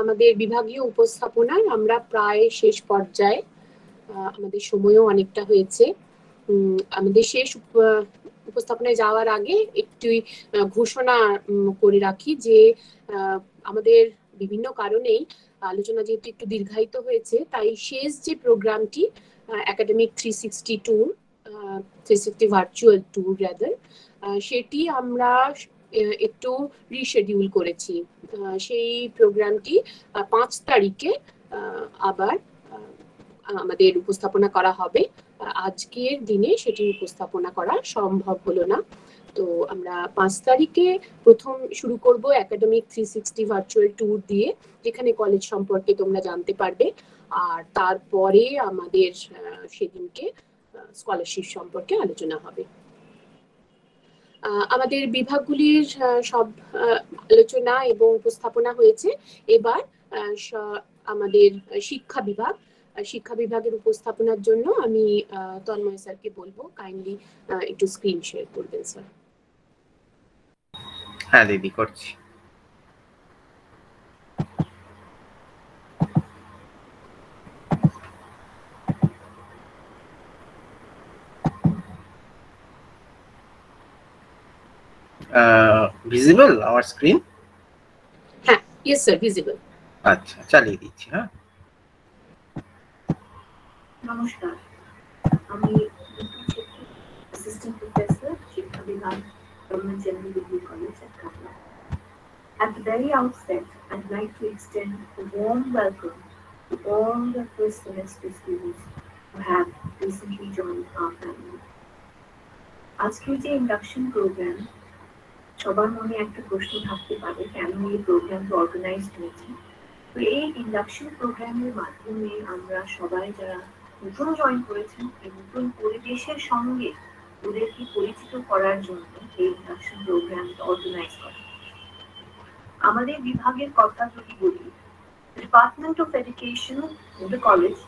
আমাদের বিভাগীয় উপস্থাপনায় আমরা প্রায় শেষ পর্যায়ে আমাদের সময়ও অনেকটা হয়েছে। আমাদের শেষ উপস্থাপনায় যাওয়ার আগে একটি ঘোষণা করে রাখি যে আমাদের বিভিন্ন কারণেই আলোচনা যেহেতু একটু দীর্ঘায়িত হয়েছে, তাই শেষ যে প্রোগ্রামটি academic three sixty tour three sixty virtual tour rather সেটি আমরা একটু রিশেডিউল করেছি। সেই প্রোগ্রামটি পাঁচ তারিখে আবার আমাদের উপস্থাপনা করা হবে। আজকের দিনে সেটি উপস্থাপনা করা সম্ভব হলো না। তো আমরা পাঁচ তারিখে প্রথম শুরু করব academic three sixty virtual tour দিয়ে, যেখানে কলেজ সম্পর্কে তোমরা জানতে পারবে। আর তারপরে আমাদের সেদিনকে স্কলারশিপ সম্পর্কে আলোচনা হবে। আমাদের বিভাগগুলির সব আলোচনা এবং উপস্থাপনা হয়েছে। এবার আমাদের শিক্ষা বিভাগ শিক্ষা বিভাগের উপস্থাপনার জন্য আমি তন্ময় স্যারকে বলব কাইন্ডলি একটু স্ক্রিন শেয়ার করবেন স্যার হ্যাঁ দিদি, করছি। ভিজিবল আমার স্ক্রিন হ্যাঁ ইয়েস স্যার ভিজিবল আচ্ছা চালিয়ে দিচ্ছি হ্যাঁ নমস্কার আমি অ্যাসিস্ট্যান্ট প্রফেসর শিক্ষা বিভাগ Government General Degree College at Katla. At the very outset, I'd like to extend a warm welcome to all the first semester students who have recently joined our family. আজকের যে induction programme সবার মনে একটা প্রশ্ন থাকতে পারে, কেন এই প্রোগ্রামটা অর্গানাইজ হয়েছে তো এই ইন্ডাকশন প্রোগ্রামের মাধ্যমে আমরা সবাই যারা নতুন জয়েন করেছেন এই নতুন পরিবেশের সঙ্গে ওদেরকে পরিচিত করার জন্য এই ইন্ডাকশন প্রোগ্রামটা অর্গানাইজ করা আমাদের বিভাগের কথা যদি বলি, Department of Education in the college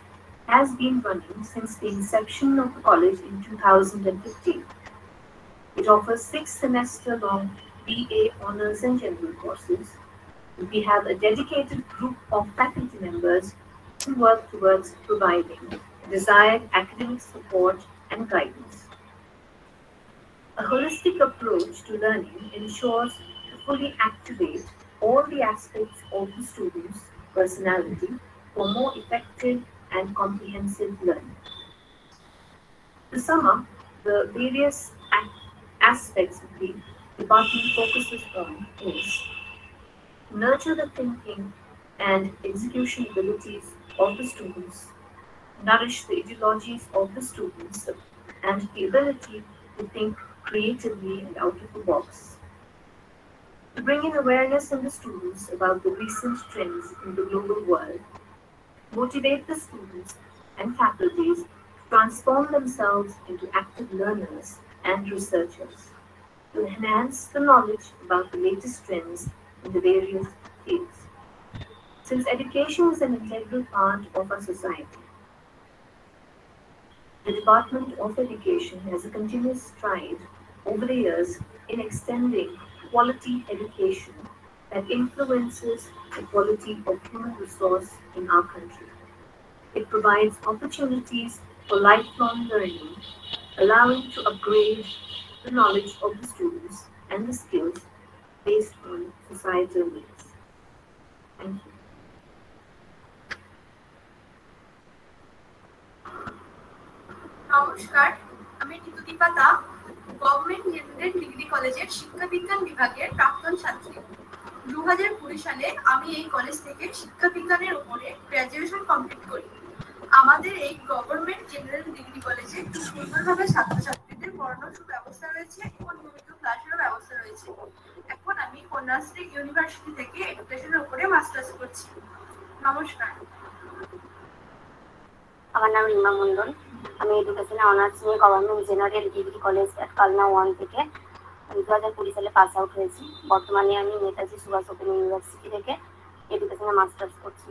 has been running since the inception of the college in 2015. It offers six semester long BA honors and general courses. We have a dedicated group of faculty members who work towards providing desired academic support and guidance. A holistic approach to learning ensures to fully activate all the aspects of the student's personality for more effective and comprehensive learning. To sum up, the various aspects the department focuses on is nurture the thinking and execution abilities of the students, nourish the ideologies of the students, and the ability to think creatively and out of the box. To bring in awareness in the students about the recent trends in the global world, motivate the students and faculties to transform themselves into active learners and researchers, to enhance the knowledge about the latest trends in the various fields. Since education is an integral part of our society, the Department of Education has a continuous stride over the years in extending quality education that influences the quality of human resource in our country. It provides opportunities for lifelong learning, allowing to upgrade the knowledge of the students and the skills based on societal needs. Thank you. নমস্কার, আমি Tikudipa the government general degree কলেজের শিক্ষাবিজ্ঞান বিভাগের প্রাক্তন ছাত্রী দু হাজার কুড়ি সালে আমি এই কলেজ থেকে শিক্ষাবিজ্ঞানের উপরে গ্র্যাজুয়েশন কমপ্লিট করি আমাদের এই গভর্নমেন্ট জেনারেল ডিগ্রি কলেজে খুব সুন্দরভাবে ছাত্রছাত্রীদের পড়ানোর সুব্যবস্থা রয়েছে এবং নিয়মিত ক্লাসেরও ব্যবস্থা রয়েছে। এখন আমি কন্যাশ্রী ইউনিভার্সিটি থেকে এডুকেশনের উপরে মাস্টার্স করছি। নমস্কার। আমার নাম রিমা মন্ডল আমি এডুকেশনে অনার্স নিয়ে government general degree college at Kalna one থেকে দু হাজার কুড়ি সালে পাস আউট হয়েছি। বর্তমানে আমি নেতাজি সুভাষ ওপেন ইউনিভার্সিটি থেকে এডুকেশনে মাস্টার্স করছি।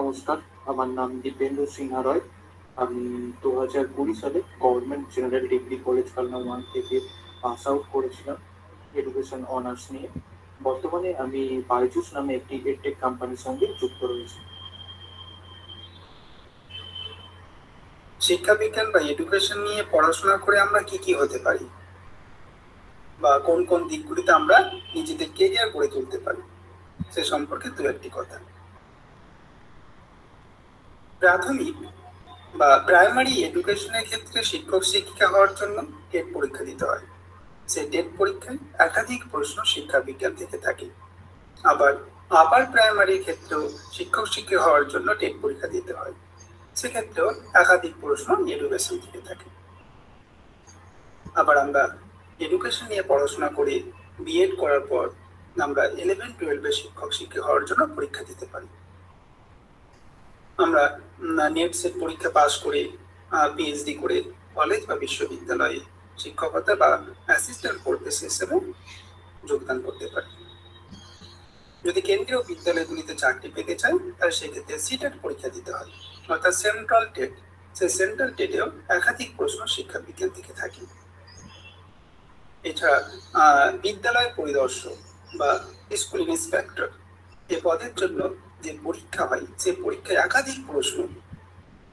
নমস্কার আমার নাম দীপেন্দ্র সিনহা রয়। আমি দু হাজার কুড়ি সালে government general degree college Kalna one থেকে পাস আউট করেছিলাম এডুকেশন অনার্স নিয়ে। বর্তমানে আমি বাইজুস নামে একটি এডটেক কোম্পানির সঙ্গে যুক্ত রয়েছি। শিক্ষাবিজ্ঞান বা এডুকেশন নিয়ে পড়াশোনা করে আমরা কি কি হতে পারি? বা কোন কোন দিকগুলিতে আমরা নিজেদের কেরিয়ার গড়ে তুলতে পারি? সে সম্পর্কে দু একটি কথা। প্রাথমিক বা প্রাইমারি এডুকেশনের ক্ষেত্রে শিক্ষক শিক্ষিকা হওয়ার জন্য টেট পরীক্ষা দিতে হয়। সেই টেট পরীক্ষায় একাধিক প্রশ্ন শিক্ষা বিজ্ঞান থেকে থাকে। আবার আপার প্রাইমারি ক্ষেত্রেও শিক্ষক শিক্ষিকা হওয়ার জন্য টেট পরীক্ষা দিতে হয়। সেক্ষেত্রেও একাধিক প্রশ্ন এডুকেশন থেকে থাকে। আবার আমরা এডুকেশন নিয়ে পড়াশোনা করে বিএড করার পর আমরা ইলেভেন টুয়েলভে শিক্ষক শিক্ষিকা হওয়ার জন্য পরীক্ষা দিতে পারি। আমরা নেট সেট পরীক্ষা পাশ করে পিএইচডি করে কলেজ বা বিশ্ববিদ্যালয়ে শিক্ষকতা বা অ্যাসিস্ট্যান্ট প্রফেসর হিসেবে যোগদান করতে পারি। যদি কেন্দ্রীয় বিদ্যালয়গুলিতে চাকরি পেতে চাই তাহলে সেক্ষেত্রে সিটেট পরীক্ষা দিতে হয়। অর্থাৎ সেন্ট্রাল টেট সেই সেন্ট্রাল টেটেও একাধিক প্রশ্ন শিক্ষা বিজ্ঞান থেকে থাকে। এছাড়া বিদ্যালয় পরিদর্শক বা স্কুল ইন্সপেক্টর এ পদের জন্য যে পরীক্ষা হয় সে পরীক্ষায় একাধিক প্রশ্ন,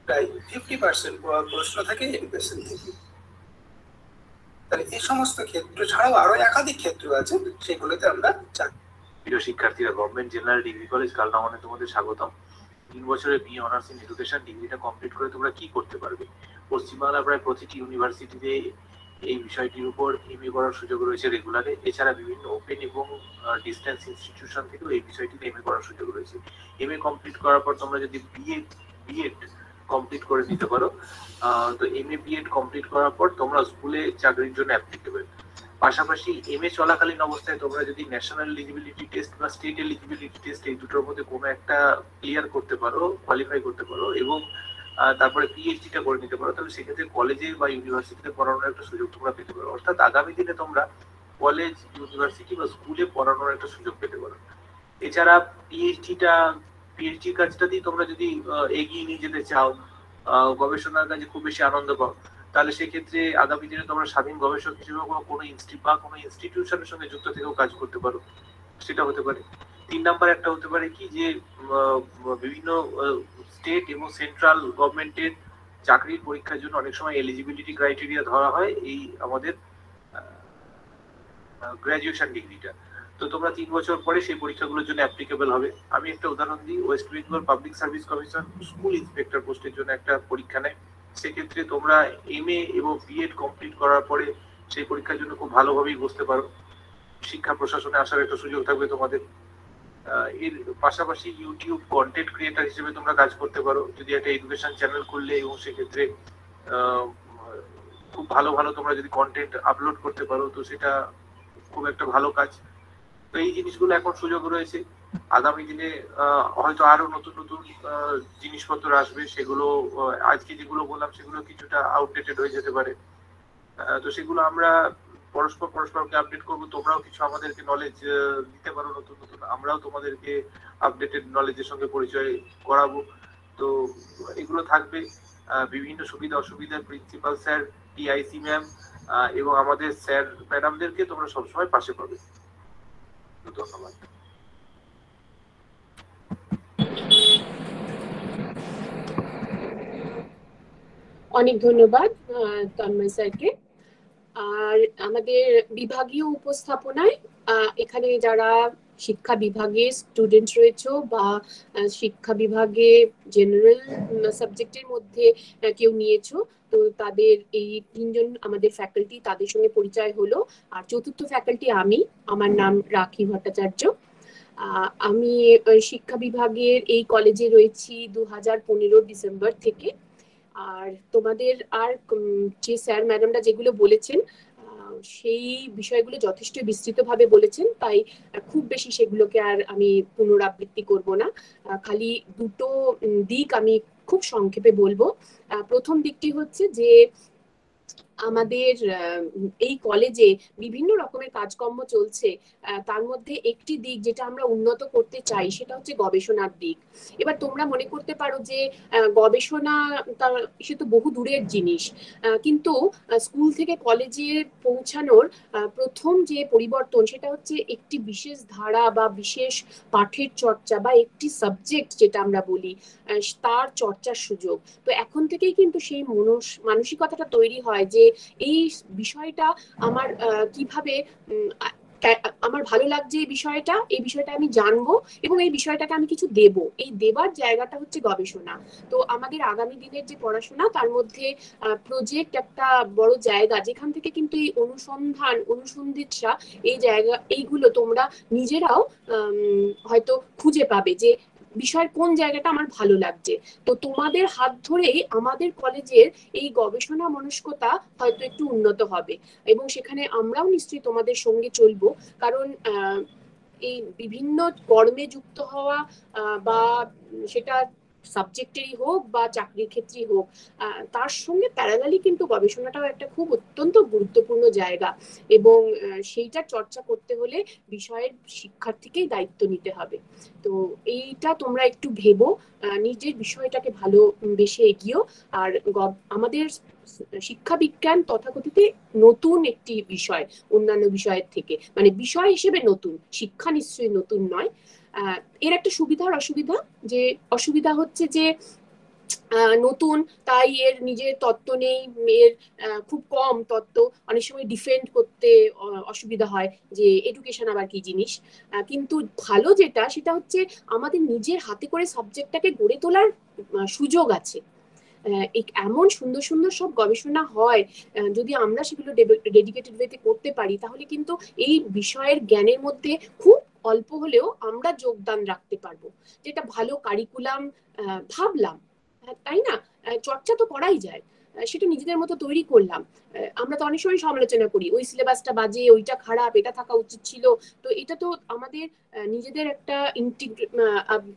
প্রায় ফিফটি পার্সেন্ট প্রশ্ন থাকে এডুকেশন থেকে। তাহলে এই সমস্ত ক্ষেত্র ছাড়াও আরও একাধিক ক্ষেত্র আছে, সেগুলোতে আমরা প্রিয় শিক্ষার্থীরা গভর্নমেন্ট জেনারেল ডিগ্রি কলেজ কালনামনে তোমাদের স্বাগতম। তিন বছরের বিএ অনার্স ইন এডুকেশন ডিগ্রিটা কমপ্লিট করে তোমরা কি করতে পারবে? পশ্চিমবাংলা প্রায় প্রতিটি ইউনিভার্সিটিতে এই বিষয়টির উপর এমএ করার সুযোগ রয়েছে রেগুলারে এছাড়া বিভিন্ন ওপেন এবং ডিস্টেন্স ইনস্টিটিউশন থেকেও এই বিষয়টিতে এমএ করার সুযোগ রয়েছে। এমএ কমপ্লিট করার পর তোমরা যদি বিএ বিএড কমপ্লিট করে নিতে পারো তো এমএ বিএড কমপ্লিট করার পর তোমরা স্কুলে চাকরির জন্য অ্যাপ্লিকেবল পাশাপাশি এম এ চলাকালীন অবস্থায় তোমরা যদি ন্যাশনাল এলিজিবিলিটি টেস্ট বা স্টেট এলিজিবিলিটি টেস্ট এই দুটোর মধ্যে কোনো একটা ক্লিয়ার করতে পারো কোয়ালিফাই করতে পারো এবং তারপরে পিএইচডিটা করে নিতে পারো। তাহলে সেক্ষেত্রে কলেজে বা ইউনিভার্সিটিতে পড়ানোর একটা সুযোগ তোমরা পেতে পারো। অর্থাৎ আগামী দিনে তোমরা কলেজ ইউনিভার্সিটি বা স্কুলে পড়ানোর একটা সুযোগ পেতে পারো। এছাড়া পিএইচডিটা পিএইচডি কাজটা দিয়ে তোমরা যদি এগিয়ে নিয়ে যেতে চাও গবেষণার কাজে খুব বেশি আনন্দ পাও, তাহলে সেক্ষেত্রে আগামী দিনে তোমরা স্বাধীন গবেষক হিসেবে কোনো কোনো বা কোনো ইনস্টিটিউশনের সঙ্গে যুক্ত থেকেও কাজ করতে পারো। সেটা হতে পারে। তিন নাম্বার একটা হতে পারে কি যে বিভিন্ন স্টেট এবং সেন্ট্রাল গভর্নমেন্টের চাকরির পরীক্ষার জন্য অনেক সময় এলিজিবিলিটি ক্রাইটেরিয়া ধরা হয় এই আমাদের গ্রাজুয়েশন ডিগ্রিটা তো তোমরা তিন বছর পরে সেই পরীক্ষাগুলোর জন্য অ্যাপ্লিকেবল হবে। আমি একটা উদাহরণ দিই West Bengal public service commission school inspector পোস্টের জন্য একটা পরীক্ষা নেয়। সেক্ষেত্রে তোমরা এম এ এবং বিএড কমপ্লিট করার পরে সেই পরীক্ষার জন্য খুব ভালোভাবেই বসতে পারো। শিক্ষা প্রশাসনে আসার একটা সুযোগ থাকবে তোমাদের। এর পাশাপাশি ইউটিউব কন্টেন্ট ক্রিয়েটার হিসেবে তোমরা কাজ করতে পারো। যদি একটা এডুকেশন চ্যানেল খুললে এবং সেক্ষেত্রে খুব ভালো ভালো তোমরা যদি কন্টেন্ট আপলোড করতে পারো, তো সেটা খুব একটা ভালো কাজ। তো এই জিনিসগুলো এখন সুযোগ রয়েছে। আগামী দিনে হয়তো আরও নতুন নতুন জিনিসপত্র আসবে। সেগুলো আজকে যেগুলো বললাম সেগুলো কিছুটা আউটডেটেড হয়ে যেতে পারে। তো সেগুলো আমরা পরস্পর পরস্পরকে আপডেট করব। তোমরাও কিছু আমাদেরকে নলেজ দিতে পারো নতুন নতুন। আমরাও তোমাদেরকে আপডেটেড নলেজের সঙ্গে পরিচয় করাবো। তো এগুলো থাকবে। বিভিন্ন সুবিধা অসুবিধা প্রিন্সিপাল স্যার টিআইসি ম্যাম এবং আমাদের স্যার ম্যাডামদেরকে তোমরা সবসময় পাশে পাবে। ধন্যবাদ। অনেক ধন্যবাদ তন্ময় স্যারকে। আর আমাদের বিভাগীয় উপস্থাপনায় এখানে যারা শিক্ষা বিভাগে স্টুডেন্ট রয়েছে বা শিক্ষা বিভাগে জেনারেল সাবজেক্টের মধ্যে কেউ নিয়েছো, তো তাদের এই তিনজন আমাদের ফ্যাকাল্টি তাদের সঙ্গে পরিচয় হলো। আর চতুর্থ ফ্যাকাল্টি আমি, আমার নাম রাখি ভট্টাচার্য। আমি শিক্ষা বিভাগের এই কলেজে রয়েছি দু হাজার পনেরো ডিসেম্বর থেকে। আর তোমাদের আর যে স্যার ম্যাডামরা যেগুলো বলেছেন সেই বিষয়গুলো যথেষ্ট বিস্তৃতভাবে বলেছেন, তাই খুব বেশি সেগুলোকে আর আমি পুনরাবৃত্তি করব না। খালি দুটো দিক আমি খুব সংক্ষেপে বলব। প্রথম দিকটি হচ্ছে যে আমাদের এই কলেজে বিভিন্ন রকমের কাজকর্ম চলছে তার মধ্যে একটি দিক যেটা আমরা উন্নত করতে চাই সেটা হচ্ছে গবেষণার দিক। এবার তোমরা মনে করতে পারো যে গবেষণা সে তো বহু দূরের জিনিস কিন্তু স্কুল থেকে কলেজে পৌঁছানোর প্রথম যে পরিবর্তন সেটা হচ্ছে একটি বিশেষ ধারা বা বিশেষ পাঠের চর্চা বা একটি সাবজেক্ট যেটা আমরা বলি তার চর্চার সুযোগ। তো এখন থেকেই কিন্তু সেই মনস, মানসিকতাটা তৈরি হয় যে এই বিষয়টা আমার কীভাবে আমার ভালো লাগছে এই বিষয়টা এই বিষয়টা আমি জানব এবং এই বিষয়টাকে আমি কিছু দেব। এই দেবার জায়গাটা হচ্ছে গবেষণা। তো আমাদের আগামী দিনের যে পড়াশোনা, তার মধ্যে প্রজেক্ট একটা বড় জায়গা, যেখান থেকে কিন্তু এই অনুসন্ধান, অনুসন্ধিৎসা, এই জায়গা, এইগুলো তোমরা নিজেরাও হয়তো খুঁজে পাবে যে বিষয়ের কোন জায়গাটা আমার ভালো লাগছে? তো তোমাদের হাত ধরেই আমাদের কলেজের এই গবেষণা মনস্কতা হয়তো একটু উন্নত হবে। এবং সেখানে আমরাও নিশ্চয়ই তোমাদের সঙ্গে চলবো। কারণ এই বিভিন্ন কর্মে যুক্ত হওয়া বা সেটা সাবজেক্টেরই হোক বা চাকরির ক্ষেত্রেই হোক তার সঙ্গে প্যারালালি কিন্তু গবেষণাটাও একটা খুব অত্যন্ত গুরুত্বপূর্ণ জায়গা এবং সেইটা চর্চা করতে হলে বিষয়ের শিক্ষার্থীকেই দায়িত্ব নিতে হবে। তো এইটা তোমরা একটু ভেবো নিজের বিষয়টাকে ভালো বেশি এগিয়েও। আর আমাদের শিক্ষা বিজ্ঞান তথাকথিত নতুন একটি বিষয় অন্যান্য বিষয়ের থেকে মানে বিষয় হিসেবে নতুন, শিক্ষা নিশ্চয়ই নতুন নয়। এর একটা সুবিধা আর অসুবিধা, যে অসুবিধা হচ্ছে যে নতুন, তাই এর নিজের তত্ত্ব নেই, এর খুব কম তত্ত্ব। অনেক সময় ডিফেন্ড করতে অসুবিধা হয় যে এডুকেশন আবার কি জিনিস? কিন্তু ভালো যেটা, সেটা হচ্ছে আমাদের নিজের হাতে করে সাবজেক্টটাকে গড়ে তোলার সুযোগ আছে। এমন সুন্দর সুন্দর সব গবেষণা হয় যদি আমরা সেগুলো ডেডিকেটেড ওয়েতে করতে পারি, তাহলে কিন্তু এই বিষয়ের জ্ঞানের মধ্যে খুব অল্প হলেও আমরা যোগদান রাখতে পারব। যেটা ভালো কারিকুলাম ভাবলাম তাই না? চর্চা তো করাই যায়। সেটা নিজেদের মতো তৈরি করলাম। আমরা তো অনেক সময় সমালোচনা করি, ওই সিলেবাসটা বাজে, ওইটা খারাপ, এটা থাকা উচিত ছিল। তো এটা তো আমাদের নিজেদের একটা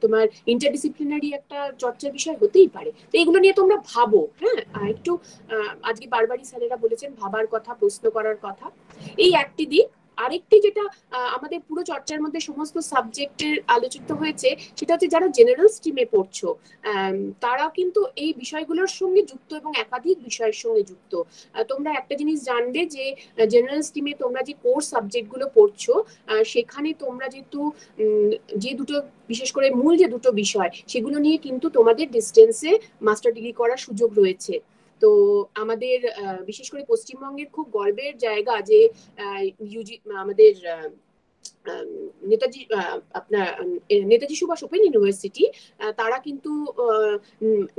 তোমার ইন্টারডিসিপ্লিনারি একটা চর্চার বিষয় হতেই পারে। তো এগুলো নিয়ে তোমরা ভাবো হ্যাঁ? আর একটু আজকে বারবারই স্যারেরা বলেছেন, ভাবার কথা, প্রশ্ন করার কথা। এই একটি দিক আরেকটি যেটা আমাদের পুরো চর্চার মধ্যে সমস্ত সাবজেক্টের আলোচিত হয়েছে, সেটা হচ্ছে যারা জেনারেল স্ট্রিমে পড়ছো। তারা কিন্তু এই বিষয়গুলোর সঙ্গে যুক্ত এবং একাধিক বিষয়ের সঙ্গে যুক্ত। তোমরা একটা জিনিস জানবে যে জেনারেল স্ট্রিমে তোমরা যে কোর্স সাবজেক্টগুলো পড়ছো সেখানে তোমরা যেহেতু যে দুটো, বিশেষ করে মূল যে দুটো বিষয়, সেগুলো নিয়ে কিন্তু তোমাদের ডিস্টেন্সে মাস্টার ডিগ্রি করার সুযোগ রয়েছে। তো আমাদের বিশেষ করে পশ্চিমবঙ্গের খুব গর্বের জায়গা যে ইউজি, আমাদের নেতাজি আপনার নেতাজি সুভাষ ওপেন ইউনিভার্সিটি তারা কিন্তু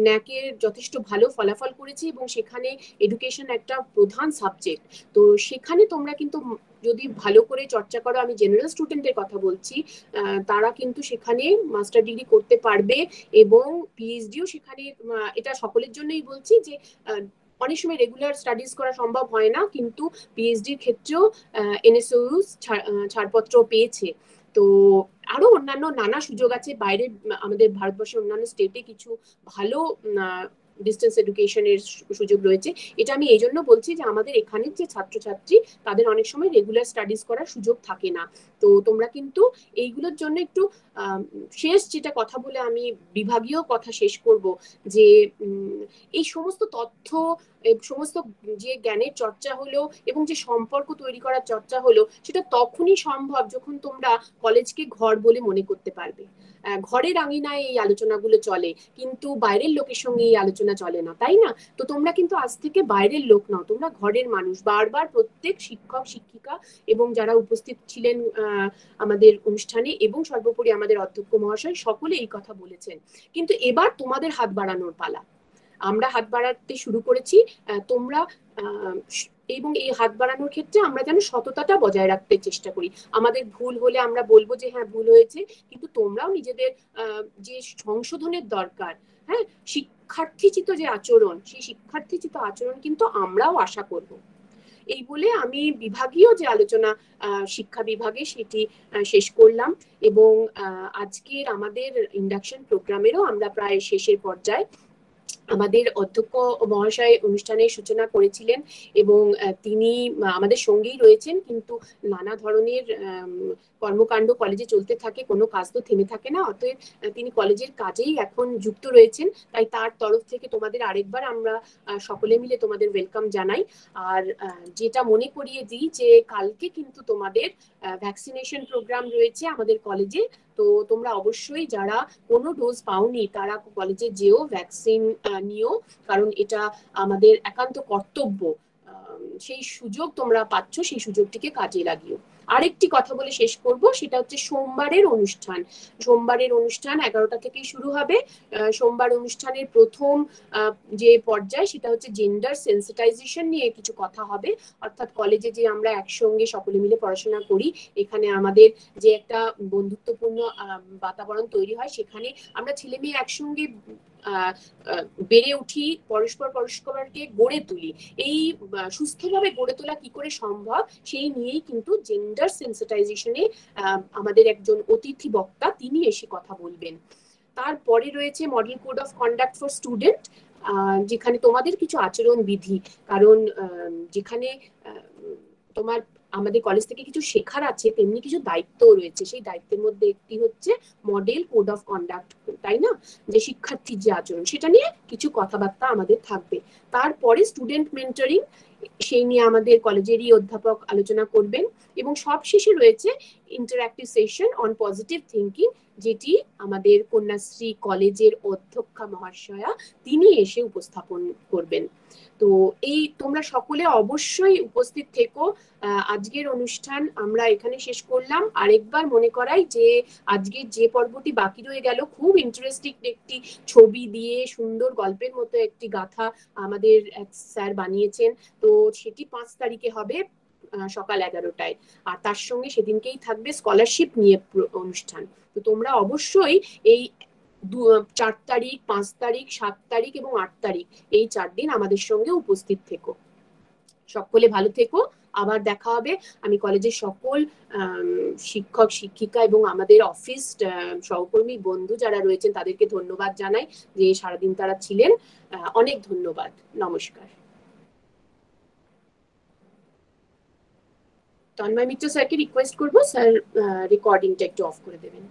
ন্যাকের যথেষ্ট ভালো ফলাফল করেছে এবং সেখানে এডুকেশন একটা প্রধান সাবজেক্ট তো সেখানে তোমরা কিন্তু যদি ভালো করে চর্চা করো, আমি জেনারেল স্টুডেন্টের কথা বলছি তারা কিন্তু সেখানে মাস্টার ডিগ্রি করতে পারবে এবং পিএইচডিও সেখানে এটা সকলের জন্যই বলছি যে অনেক সময় রেগুলার স্টাডিজ করা সম্ভব হয় না, কিন্তু পিএইচডির ক্ষেত্রেও এনএসইউ ছাড়পত্র পেয়েছে। তো আরও অন্যান্য নানা সুযোগ আছে, বাইরে, আমাদের ভারতবর্ষের অন্যান্য স্টেটে কিছু ভালো ডিস্টেন্স এডুকেশনের সুযোগ রয়েছে। এটা আমি এই জন্য বলছি যে আমাদের এখানের যে ছাত্রছাত্রী, তাদের অনেক সময় রেগুলার স্টাডিজ করার সুযোগ থাকে না। তো তোমরা কিন্তু এইগুলোর জন্য একটু শেষ যেটা কথা বলে আমি বিভাগীয় কথা শেষ করব যে এই সমস্ত তথ্য সমস্ত যে জ্ঞানের চর্চা হলো এবং যে সম্পর্ক তৈরি করার চর্চা হলো, সেটা তখনই সম্ভব যখন তোমরা কলেজকে ঘর বলে মনে করতে পারবে। ঘরের আঙিনায় এই আলোচনাগুলো চলে, কিন্তু বাইরের লোকের সঙ্গে এই আলোচনা চলে না, তাই না? তো তোমরা কিন্তু আজ থেকে বাইরের লোক নাও, তোমরা ঘরের মানুষ। বারবার প্রত্যেক শিক্ষক, শিক্ষিকা এবং যারা উপস্থিত ছিলেন আমাদের অনুষ্ঠানে এবং সর্বোপরি আমাদের অধ্যক্ষ মহাশয় সকলে এই কথা বলেছেন। কিন্তু এবার তোমাদের হাত বাড়ানোর পালা। আমরা হাত বাড়াতে শুরু করেছি তোমরা এবং এই হাত বাড়ানোর ক্ষেত্রে আমরা যেন সততাটা বজায় রাখতে চেষ্টা করি। আমাদের ভুল হলে আমরা বলব যে হ্যাঁ ভুল হয়েছে। কিন্তু তোমরাও নিজেদের যে সংশোধনের দরকার হ্যাঁ শিক্ষার্থীচিত যে আচরণ, সেই শিক্ষার্থীচিত আচরণ কিন্তু আমরাও আশা করব। এই বলে আমি বিভাগীয় যে আলোচনা শিক্ষা বিভাগে সেটি শেষ করলাম এবং আজকের আমাদের ইন্ডাকশন প্রোগ্রামেরও আমরা প্রায় শেষের পর্যায়ে আমাদের অধ্যক্ষ মহাশয় অনুষ্ঠানের সূচনা করেছিলেন এবং তিনি আমাদের সঙ্গেই রয়েছেন। কিন্তু নানা ধরনের কর্মকাণ্ড কলেজে চলতে থাকে, কোনো কাজ তো থেমে থাকে না। অতএব তিনি কলেজের কাজেই এখন যুক্ত রয়েছেন। তাই তার তরফ থেকে তোমাদের আরেকবার আমরা সকলে মিলে তোমাদের ওয়েলকাম জানাই। আর যেটা মনে করিয়ে দিই যে, কালকে কিন্তু তোমাদের ভ্যাকসিনেশন প্রোগ্রাম রয়েছে আমাদের কলেজে। তো তোমরা অবশ্যই যারা কোনো ডোজ পাওনি, তারা কলেজে যেও ভ্যাকসিন নিও। কারণ এটা আমাদের একান্ত কর্তব্য। সেই সুযোগ তোমরা পাচ্ছ, সেই সুযোগটিকে কাজে লাগিও আরেকটি কথা বলে শেষ করব, সেটা হচ্ছে সোমবারের অনুষ্ঠান। সোমবারের অনুষ্ঠান এগারোটা থেকে শুরু হবে। সোমবার অনুষ্ঠানের প্রথম যে পর্যায়, সেটা হচ্ছে জেন্ডার সেন্সিটাইজেশন নিয়ে কিছু কথা হবে। অর্থাৎ কলেজে যে আমরা একসঙ্গে সকলে মিলে পড়াশোনা করি, এখানে আমাদের যে একটা বন্ধুত্বপূর্ণ বাতাবরণ তৈরি হয়, সেখানে আমরা ছেলে মেয়ে একসঙ্গে বেড়ে উঠি, পরস্পর পরস্পরকে গড়ে তুলি। এই সুস্থভাবে গড়ে তোলা কি করে সম্ভব? সেই নিয়েই কিন্তু জেন্ডার সেন্সিটাইজেশনে আমাদের একজন অতিথি বক্তা, তিনি এসে কথা বলবেন। তারপরে রয়েছে model code of conduct for student যেখানে তোমাদের কিছু আচরণ বিধি কারণ যেখানে তোমার আমাদের কলেজ থেকে কিছু শেখার আছে, তেমনি কিছু দায়িত্বও রয়েছে। সেই দায়িত্বের মধ্যে একটি হচ্ছে মডেল কোড অফ কন্ডাক্ট তাই না? যে শিক্ষার্থীর যে আচরণ, সেটা নিয়ে কিছু কথাবার্তা আমাদের থাকবে। তারপরে স্টুডেন্ট মেন্টারিং সেই নিয়ে আমাদের কলেজেরই অধ্যাপক আলোচনা করবেন এবং সবশেষে রয়েছে interactive session on positive thinking যেটি আমাদের কন্যাশ্রী কলেজের অধ্যক্ষা মহাশয়া তিনি এসে উপস্থাপন করবেন। তো এই তোমরা সকলে অবশ্যই উপস্থিত থেকো। আজকের অনুষ্ঠান আমরা এখানে শেষ করলাম। আরেকবার মনে করাই যে আজকের যে পর্বটি বাকি রয়ে গেল, খুব ইন্টারেস্টিং একটি ছবি দিয়ে সুন্দর গল্পের মতো একটি গাথা আমাদের স্যার বানিয়েছেন। তো সেটি পাঁচ তারিখে হবে সকাল এগারোটায়। আর তার সঙ্গে সেদিনকেই থাকবে স্কলারশিপ নিয়ে অনুষ্ঠান। তো তোমরা অবশ্যই এই চার তারিখ, পাঁচ তারিখ, সাত তারিখ এবং আট তারিখ এই চার দিন আমাদের সঙ্গে উপস্থিত থেকো। সকলে ভালো থেকো। আবার দেখা হবে। আমি কলেজের সকল শিক্ষক, শিক্ষিকা এবং আমাদের অফিস সহকর্মী, বন্ধু যারা রয়েছেন তাদেরকে ধন্যবাদ জানাই যে সারাদিন তারা ছিলেন। অনেক ধন্যবাদ। নমস্কার। তন্ময় মিত্র স্যারকে রিকোয়েস্ট করব স্যার রেকর্ডিংটা একটু অফ করে দেবেন।